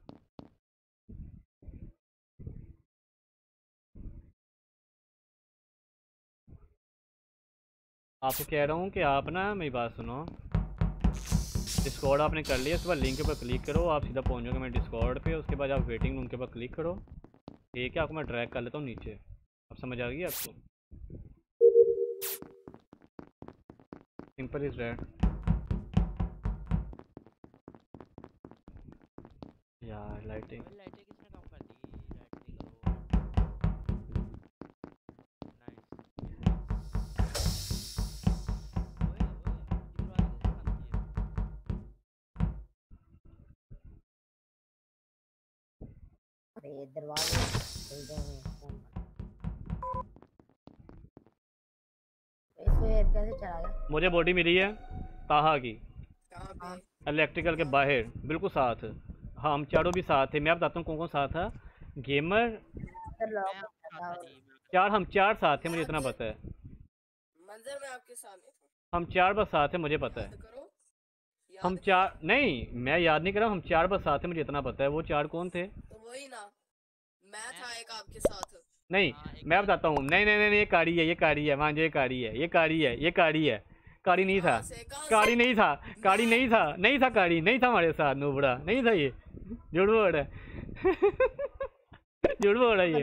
आपको कह रहा हूँ कि आप ना मेरी बात सुनो। डिस्कॉर्ड आपने कर लिया उसके बाद लिंक के ऊपर क्लिक करो। आप सीधा पहुँच जाओगे मैं डिस्कॉर्ड पे उसके बाद आप वेटिंग रूम के ऊपर क्लिक करो। ठीक है आपको मैं ड्रैग कर लेता हूँ नीचे। अब समझ आ गई आपको? सिंपल इज़ डैट यार लाइटिंग लाइटें किसने कम कर दी? लाइट नहीं अरे दरवाजे खुल गए हैं, फ़ोन कैसे चला गया। मुझे बॉडी मिली है ताहा की। इलेक्ट्रिकल के बाहर बिल्कुल साथ। हाँ हम चारों भी साथ थे। मैं बताता हूँ कौन कौन साथ था। गेमर हो। चार हम चार साथ थे मुझे इतना पता है। मंजर में आपके सामने हम चार बस साथ थे मुझे पता है। हम चार नहीं मैं याद नहीं कर रहा हूँ हम चार बस साथ थे मुझे इतना पता है। वो चार कौन थे? तो वही ना मैं था एक आपके साथ। नहीं मैं बताता हूँ। नहीं नहीं नहीं ये कारी है ये कारी है मान जो ये कारी है ये कारी है ये कारी है। कारी नहीं था कारी नहीं था कारी नहीं। था नहीं था कारी नहीं था हमारे साथ नूबड़ा नहीं था ये। झूठ बोल रहा है झूठ बोल रहा है ये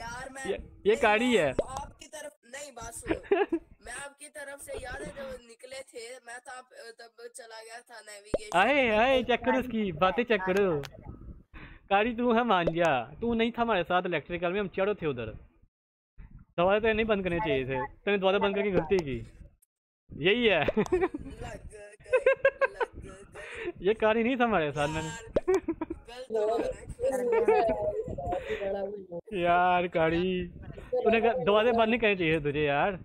यार ये, ये कारी है। आपकी तरफ़ नहीं बात सुनो। मैं आपकी तरफ़ से याद है जब निकले थे मैं तब तब चला गया था नेविगेशन आए आए चेक करो इसकी बातें चेक करो। कारी तू है मान जा। तू नहीं था हमारे साथ इलेक्ट्रिकल में हम चढ़ो थे उधर। दरवाजे तो नहीं बंद करने चाहिए थे। तूने दरवाज़ा बंद करके गलती की? यही है। ये कारी नहीं था हमारे साथ मैंने। यार कारी तूने दरवाजे बंद नहीं करने चाहिए तुझे यार।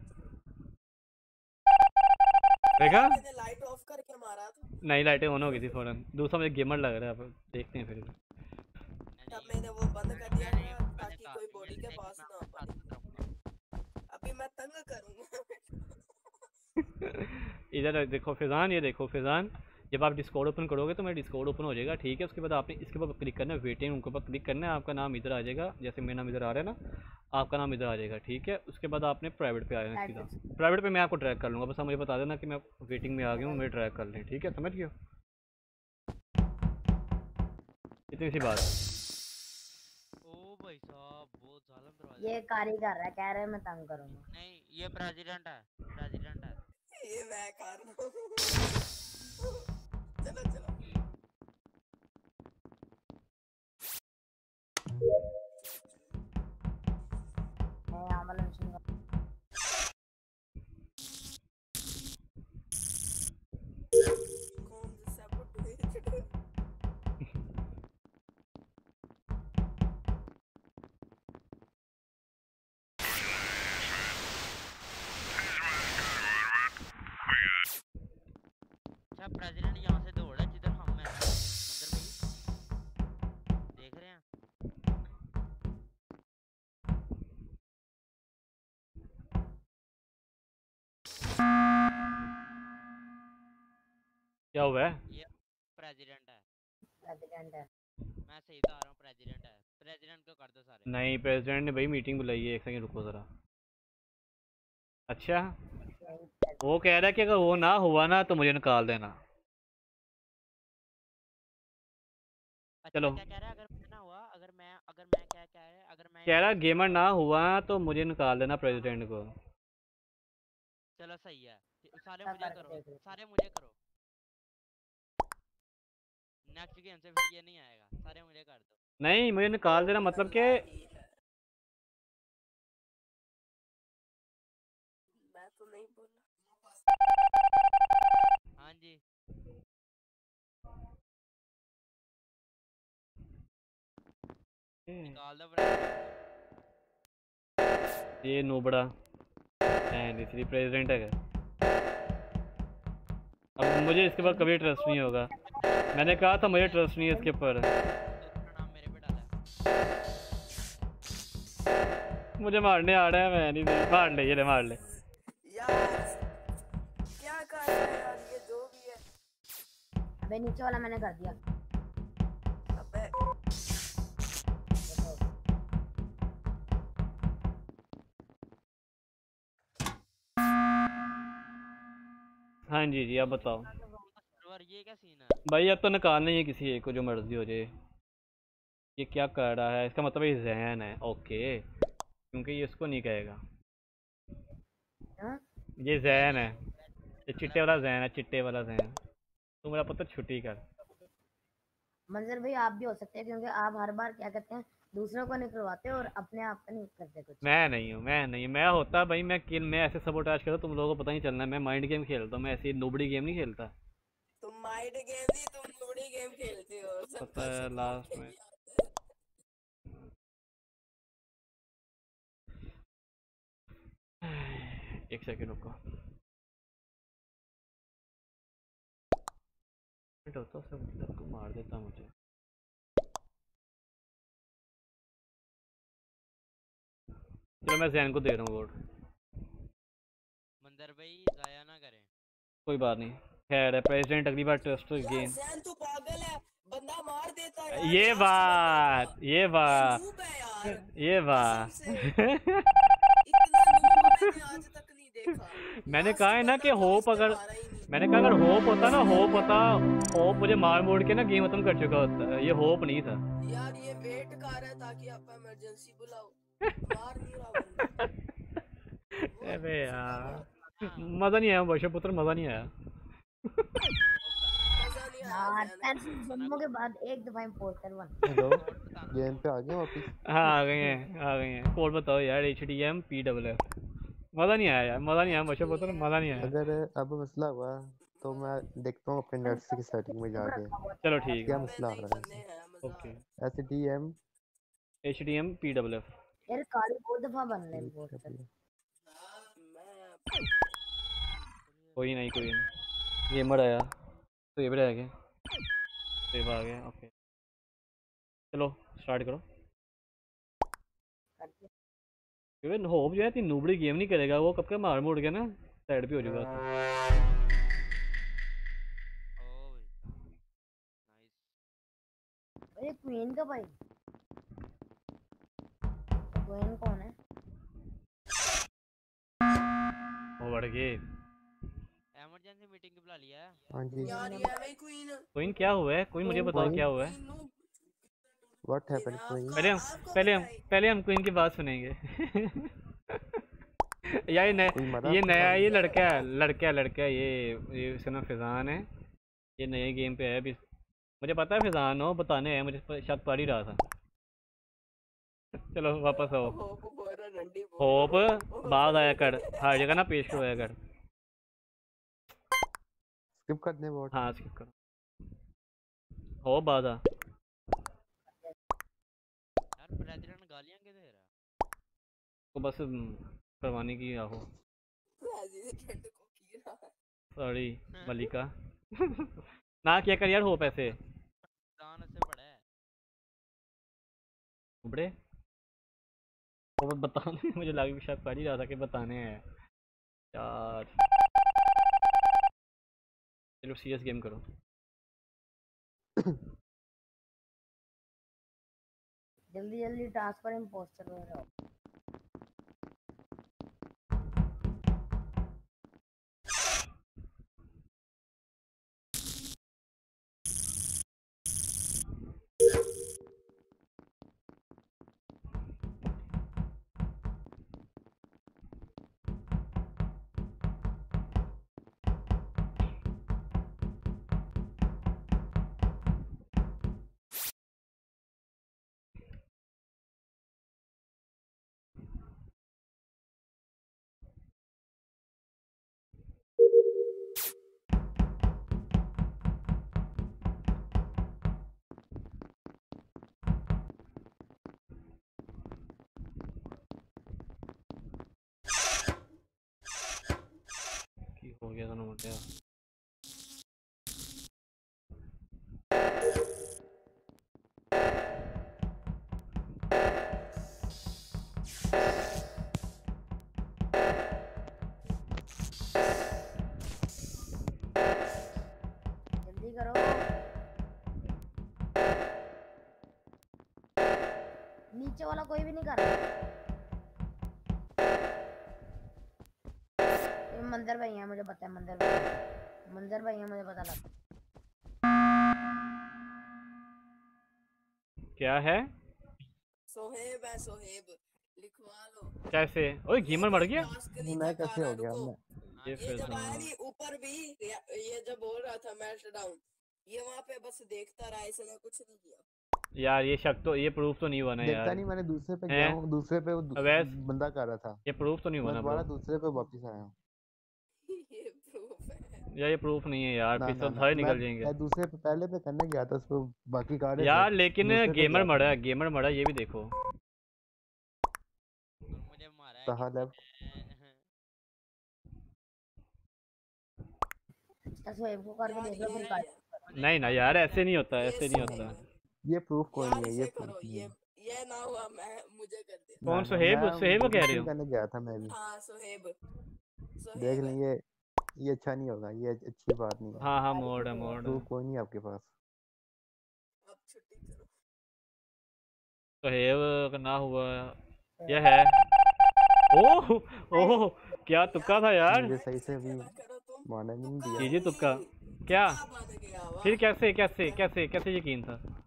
देखा? लाइट ऑफ़ करके मारा नहीं लाइटें ऑन हो गई थी फ़ौरन। दूसरा मुझे गेमर लग रहा है देखते हैं फिर। तब मैंने वो बंद कर दिया ताकि कोई बॉडी के पास ना आ पाए अभी मैं तंग करूँगा। इधर देखो फिजान ये देखो फिजान जब आप डिस्कॉर्ड ओपन करोगे तो मेरा डिस्कॉर्ड ओपन हो जाएगा ठीक है? उसके बाद आपने इसके ऊपर क्लिक करना है वेटिंग उनके ऊपर क्लिक करना है आपका नाम इधर आ जाएगा जैसे मेरा नाम इधर आ रहा है ना आपका नाम इधर आ जाएगा ठीक है? उसके बाद आपने प्राइवेट पे आ जाना सीधा। प्राइवेट पे। मैं आपको ट्रैक कर लूँगा बस आप मुझे बता देना कि मैं वेटिंग में आ गया हूँ मेरे ट्रैक कर लें ठीक है? समझ गए हो? इतनी सी बात ओ भाई साहब बहुत जालिम दरवाज़ा ये कारीगर है कह रहे हैं मैं तंग करूँगा। नहीं ये प्रेसिडेंट है प्रेसिडेंट है। ये मैं कर रहा हूँ। चलो चलो। क्या हुआ है? ये प्रेसिडेंट है। प्रेसिडेंट है। मैं सही बता रहा हूँ प्रेसिडेंट है। प्रेसिडेंट को कर दो सारे। नहीं प्रेसिडेंट ने भाई मीटिंग बुलाई है एक सेकंड रुको ज़रा। अच्छा? वो कह रहा है कि अगर वो ना हुआ ना तो मुझे निकाल देना। चलो। क्या कह रहा है? अगर मैं ना हुआ अगर मैं अगर मैं क्या कह रहा है? अगर मैं कह रहा गेमर ना हुआ तो मुझे निकाल देना प्रेसिडेंट को। चलो सही है। सारे मुझे करो सारे मुझे करो। नेक्स्ट गेम से ये नहीं आएगा सारे मुझे कर दो। नहीं मुझे निकाल देना मतलब कि मैं तो नहीं बोला। हाँ जी। निकाल दो ये नोबड़ा। एंड प्रेसिडेंट है अब मुझे इसके बाद कभी ट्रस्ट नहीं होगा। मैंने कहा था मुझे ट्रस्ट नहीं है इसके ऊपर। मुझे मारने आ रहा है मैं नहीं मार ले ये ले मार ले। हैं अबे नीचे वाला मैंने कर दिया। अबे हाँ जी जी आप बताओ। ये क्या सीन है? भाई अब तो निकालना ही है किसी एक को जो मर्ज़ी हो जाए। ये क्या कर रहा है? इसका मतलब ये जहन है। ओके। क्योंकि ये इसको नहीं कहेगा। हाँ? ये जहन है। ये चिट्टे वाला जहन है चिट्टे वाला जहन। तो मेरा पता छुट्टी कर। मंजर भाई आप भी हो सकते हैं क्योंकि आप हर बार क्या करते हैं दूसरों को नहीं करवाते और अपने आप का नहीं करते कुछ। मैं नहीं हूँ मैं नहीं मैं होता भाई मैं किल मैं ऐसे सबोटाज करता तुम लोगों को पता नहीं चलना मैं माइंड गेम खेलता हूँ मैं ऐसी नोबड़ी गेम नहीं खेलता। माइंड गेम तुम लूडी गेम खेलते हो सब पता है लास्ट में। एक सेकंड रुको। होता मतलब को मार देता मुझे। चलो मैं जैन को दे रहा हूँ वोट मंदर भाई जाया ना करें। कोई बात नहीं। खैर प्रेसिडेंट अगली बार ट्रस्ट गेम जैन तू पागल है। बंदा मार देता है ये बात ये बात। ये बात। मैंने कहा है ना कि होप अगर मैंने कहा अगर होप होता ना होप होता होप मुझे मार मोड़ के ना गेम खत्म कर चुका होता। ये होप नहीं था। यार ये वेट कर रहा है ताकि आप इमरजेंसी बुलाओ। मार नहीं रहा अबे यार। मज़ा नहीं आया वर्षा पुत्र मज़ा नहीं आया। के बाद एक दफ़ा इम्पोस्टर बन। हेलो गेम पे आ गए वापस? हाँ आ गए हैं आ गए हैं। कोड बताओ यार H D M P double F मज़ा नहीं आया यार मज़ा नहीं आया वर्षा पुत्र मज़ा नहीं आया। अगर अब मसला हुआ तो मैं देखता हूँ अपने नेट की सेटिंग में जाके। चलो ठीक क्या मसला आ रहा है? Okay. H D M H D M P double F यार काली बहुत दफ़ा बन रहे इम्पोस्टर कोई नहीं कोई नहीं। गेमर आया तो ये भी रह गया सेव आ गया ओके चलो स्टार्ट करो। क्योंकि होप जो है इतनी नूबड़ी गेम नहीं करेगा वो कब का मार मोड़ के ना साइड पे हो जाएगा। अरे क्वीन का भाई। क्वीन कौन है? वो बढ़ गए। मीटिंग बुला लिया है। हाँ जी। यार ये है क्वीन कोइन क्या हुआ है? कोई मुझे बताओ क्या हुआ है? व्हाट हैपेंड क्वीन पहले हम पहले हम पहले हम क्वीन की बात सुनेंगे। यार ये ये नया पता ये लड़का है लड़का है लड़का है ये ये इसका नाम फिजान है। ये नए गेम पे है अभी। मुझे पता है फिजान हो बताने है मुझे शायद पढ़ ही रहा था। चलो वापस आओ। होप बाद आया कर हर जगह ना पेश होया कर। स्किप कर दे व्हाट हाँ स्किप करो। हो बाद आ यार प्रेसिडेंट गालियाँ क्यों दे रहा है? तो बस करवाने की आहो प्रेसिडेंट को की रहा सॉरी मलिका ना क्या कर यार होप ऐसे दान से बड़ा है। उबड़े। वो बताने मुझे लगा कि शायद पढ़ ही रहा था कि बताने हैं। यार। चलो सीरियस गेम करो। जल्दी जल्दी ट्रांसफ़र इम्पोस्टर में रहा हो गया जल्दी करो। नीचे वाला कोई भी नहीं कर रहा। मंदिर भाई है मुझे पता है मंदिर भाई मंदिर भाई है मुझे पता लगा क्या है? सोहेब है सोहेब। लिखवा लो। कैसे? ओए गेमर मर गया? मैं कैसे हो गया? मैं ये फिर जब था। आया नहीं ऊपर भी ये जब बोल रहा था मैच डाउन ये वहाँ पे बस देखता रहा इसने कुछ नहीं किया। यार ये शक तो ये प्रूफ तो नहीं हुआ ना देखता यार। नहीं मैंने दूसरे पे गया हूँ दूसरे पे वो दू- अवैस बंदा कर रहा था। ये प्रूफ तो नहीं हुआ ना दोबारा दूसरे पे वापस आया है। यार ये प्रूफ नहीं है यार ना ना तो ना। सारे निकल जाएँगे। मैं दूसरे पे पहले पे करने गया था उसको बाकी कार यार लेकिन गेमर मरा है गेमर मरा ये भी देखो। कहाँ लेफ़्ट सोएब को करके देख लो फिर काट नहीं ना यार ऐसे नहीं होता ऐसे नहीं होता। ये प्रूफ कोई नहीं है ये प्रूफ नहीं ये है। ये ना हुआ मैं मुझे कर दे। कौन सुहेब? सुहेब कह रहे हो? करने गया था मैं भी। हाँ सुहेब। देख सुहेब। लें ये ये अच्छा नहीं होगा ये अच्छी बात नहीं है। हाँ हाँ मोड है मोड है। कोई नहीं आपके पास। अब छुट्टी करो। सुहेब का ना हुआ। यह है। ओह ओह क्या तुक्का था यार? मुझे सही से भी माना नहीं दिया। कीजिए तुक्का। क्या? फिर कैसे कैसे कैसे कैसे यकीन था?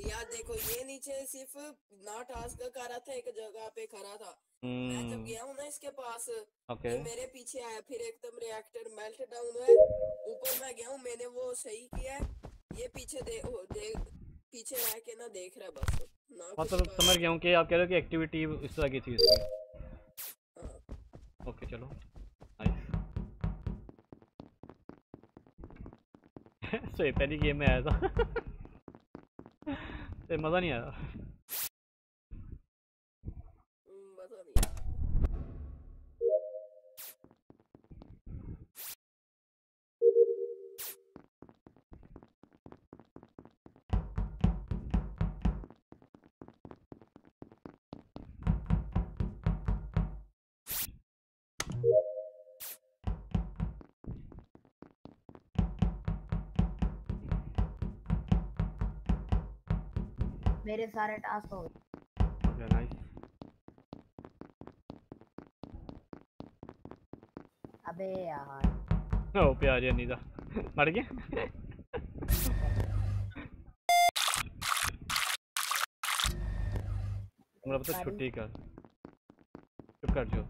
यार देखो ये नीचे सिर्फ़ ना टास्क कर रहा था एक जगह पे खड़ा था। मैं जब हम्म। गया हूँ ना इसके पास ओके ये मेरे पीछे आया फिर एकदम रिएक्टर मेल्ट डाउन है ऊपर मैं गया हूँ मैंने वो सही किया है। ये पीछे दे, दे पीछे रह के ना देख रहा है बस मतलब समझ गया हूँ कि आप कह रहे हो कि एक्टिविटी इस तरह की थी। इसकी ओके चलो। नाइस सो ये पहली गेम में आया था। तो मज़ा नहीं मेरे सारे टास्क हो गए। ओके नाइस अबे यार। ओ प्यारी नीदा मर गया। हमरा पता छुट्टी कर चुप कर जो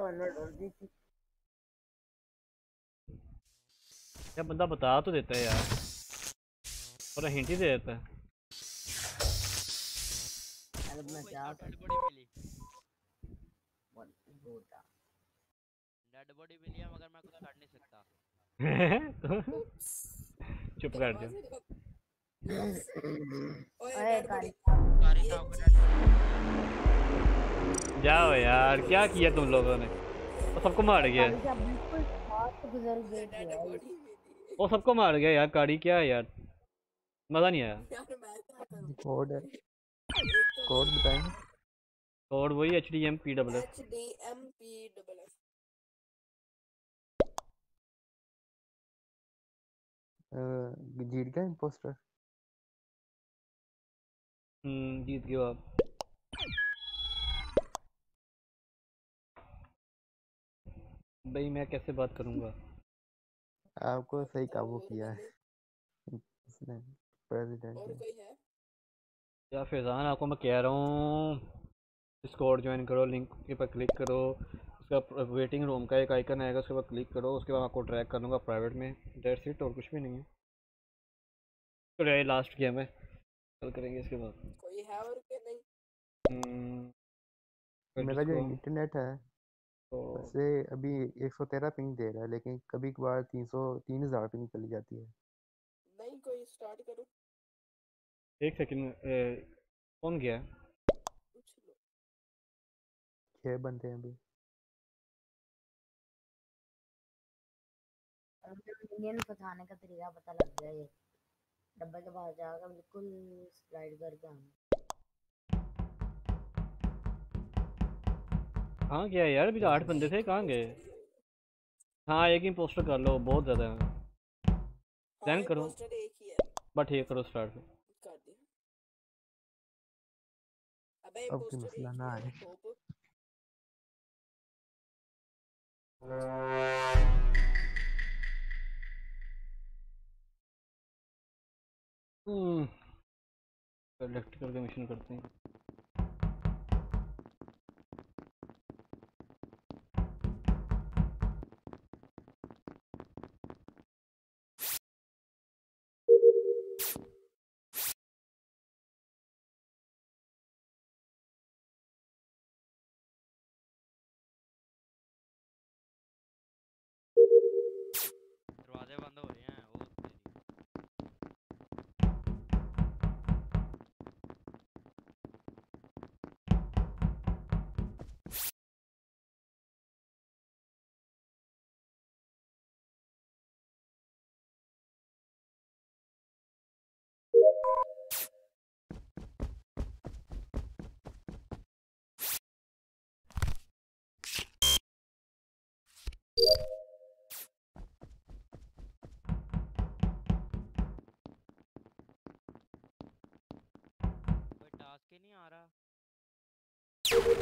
तो हो गई थी। क्या बंदा बता तो देता है यार। और हिंट ही दे देता है। अरे मैं बोटा डेड बॉडी मिली। है मगर मैं कुछ कर नहीं सकता। चुप कर जो। ओए कारी कारी का जाओ यार क्या किया तुम लोगों ने? वो सबको मार गया। वो सबको मार गया यार गाड़ी क्या है यार? मज़ा नहीं आया। कोड है। कोड बताएँगे? कोड वही H D M P double S H D M P double जीत गया इम्पोस्टर हम्म जीत गए आप। भाई मैं कैसे बात करूँगा? आपको सही काबू किया है। उसने प्रेसिडेंट है? या फैज़ान आपको मैं कह रहा हूँ डिस्कॉर्ड ज्वाइन करो लिंक के पर क्लिक करो उसका वेटिंग रूम का एक आइकन आएगा उसके बाद क्लिक करो उसके बाद आपको ट्रैक कर लूँगा प्राइवेट में। डेट सीट और कुछ भी नहीं है। तो ये लास्ट गेम है। कल करेंगे इसके बाद। कोई है और के नहीं? हम्म, मेरा जो इंटरनेट है तो वैसे अभी 113 पिंग दे रहा है लेकिन कभी कभार 300 3000 पिंग चली जाती है। नहीं कोई स्टार्ट करो। एक सेकंड कौन गया? छह बंदे हैं अभी। इंडियन फंसाने का तरीका पता लग गया ये। डब्बे के पास जाकर बिल्कुल स्लाइड करके आना। कहाँ गया यार? अभी तो आठ बंदे थे कहाँ गए? हाँ एक ही पोस्टर कर लो बहुत ज़्यादा। है सेंड करो बट ठीक करो स्टार्ट कर दिया। अबे कोई मसला ना आए है हम्म इलेक्ट्रिकल का मिशन करते हैं।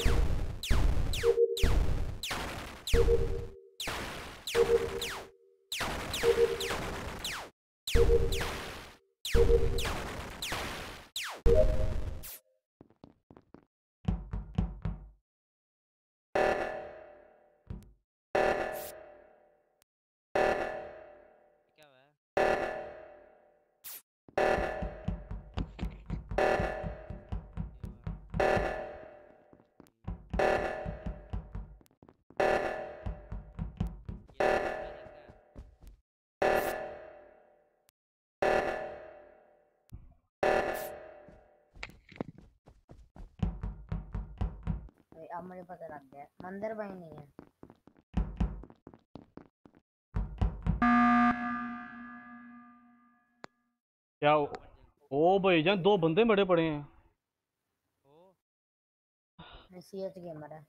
you. अब मुझे पता लग गया मंदिर भाई नहीं है। क्या ओ भाईजान दो बंदे बड़े पड़े हैं। सीएच गेमर है।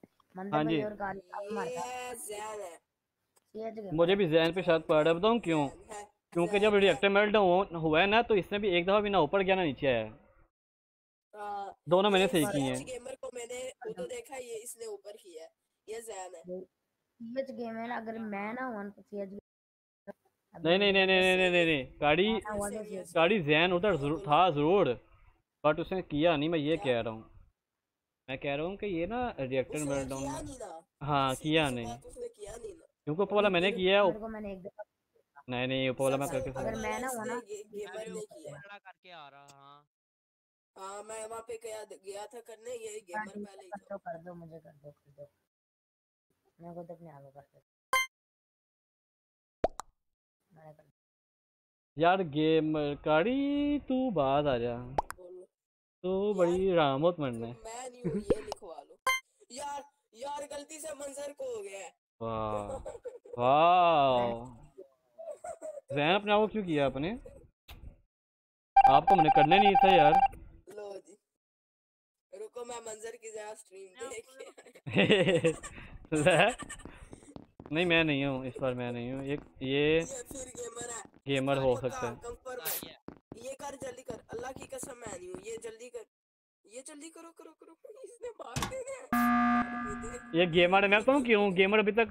हाँ जी। भाई जैन है। मुझे भी जहन पे शायद पड़ रहा है बताऊँ क्यों? क्योंकि जब रिएक्टर मेल्ट हुआ है ना तो इसने भी एक दफ़ा भी ना ऊपर गया ना नीचे आया हाँ, दोनों मैंने सही की CH हैं तो देखा ये इसने ऊपर किया ये जैन है। गेम है ना अगर मैं ना तो नहीं नहीं नहीं नहीं नहीं नहीं गाड़ी गाड़ी जैन उधर था ज़रूर बट उसने किया नहीं मैं ये कह रहा हूँ। मैं कह रहा हूँ कि ये ना रिएक्टर मेल्टडाउन हाँ। किया नहीं। क्योंकि ऊपर वाला मैंने किया नहीं नहीं ऊपर वाला मैं करके अगर मैं ना करके आ रहा हाँ। हाँ मैं वहाँ पे गया गया था करने ये गेमर पहले ही कर दो कर दो मुझे कर दो कर दो। मैं खुद अपने आप कर दो मैंने कर यार गेम गाड़ी तू बात आ जा। तू बड़ी रामोत मरना। है मैं नहीं हूँ ये लिखवा लो। यार यार गलती से मंजर को हो गया वाह वाह। जैन अपने आप को क्यों किया आपने? आपको मैंने करने नहीं था यार। जी रुको मैं मंजर की जरा स्ट्रीम देख नहीं मैं नहीं हूँ इस बार मैं नहीं हूँ। एक ये फिर गेमर है। गेमर हो सकता है। ये कर जल्दी कर। अल्लाह की कसम मैं नहीं हूँ। ये जल्दी कर। ये जल्दी करो करो करो। इसने मार दे ये गेमर है मैं बताऊँ क्यों? गेमर अभी तक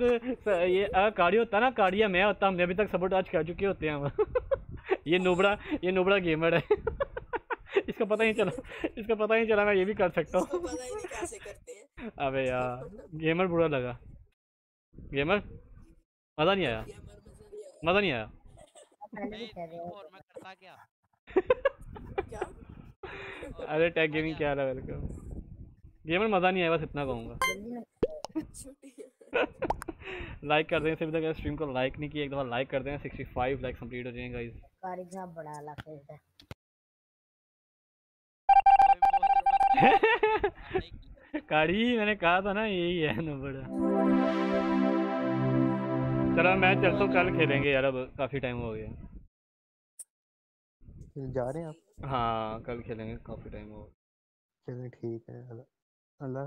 ये अगर कार्डी होता ना कार्डिया मैं होता हमने अभी तक सपोर्ट आज कर चुके होते हैं हम। ये नुबड़ा ये नुबड़ा गेमर है। इसका पता ही नहीं चला इसका पता ही नहीं चला मैं ये भी कर सकता हूँ। पता नहीं कैसे करते हैं। अबे यार गेमर बुरा लगा। गेमर? मज़ा नहीं आया। मज़ा नहीं आया। पहले भी कह रहे और मैं करता क्या? अरे टैग गेमिंग क्या हाल है वेलकम गेमर मज़ा नहीं आया बस इतना कहूँगा। लाइक कर दें सभी तक स्ट्रीम को लाइक नहीं किया एक दफ़ा लाइक कर दें 65 लाइक कंप्लीट हो जाएँगे गाइस बड़ा इलाके है काड़ी मैंने कहा था ना यही है नंबर चलो मैं चलता हूँ कल खेलेंगे यार अब काफ़ी टाइम हो गया। जा रहे हैं आप? हाँ कल खेलेंगे काफ़ी टाइम हो गया। चलिए ठीक है अल्लाह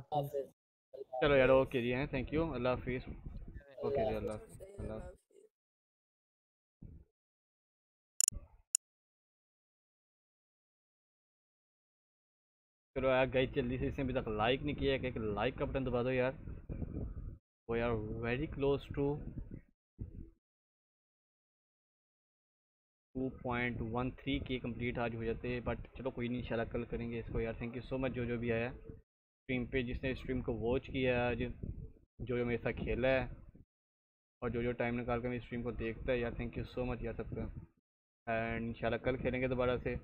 चलो यार ओके जी हैं थैंक यू अल्लाह हाफिज़। ओके जी अल्लाह हाफिज़, अल्लाह चलो यार गई जल्दी से, इसने अभी तक लाइक नहीं किया है कि लाइक का बटन दबा दो यार। वो यार very close to two point one three के कंप्लीट आज हो जाते हैं बट चलो कोई नहीं इंशाल्लाह कल करेंगे इसको यार। थैंक यू सो मच जो जो भी आया। स्ट्रीम पे जिसने स्ट्रीम को वॉच किया है आज जो जो मेरे साथ खेला है, और जो जो टाइम निकाल कर मेरी स्ट्रीम को देखता है, यार थैंक यू सो मच यार सबका। एंड इंशाल्लाह कल खेलेंगे दोबारा से।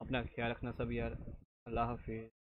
अपना ख्याल रखना सब यार। अल्लाह हाफिज़।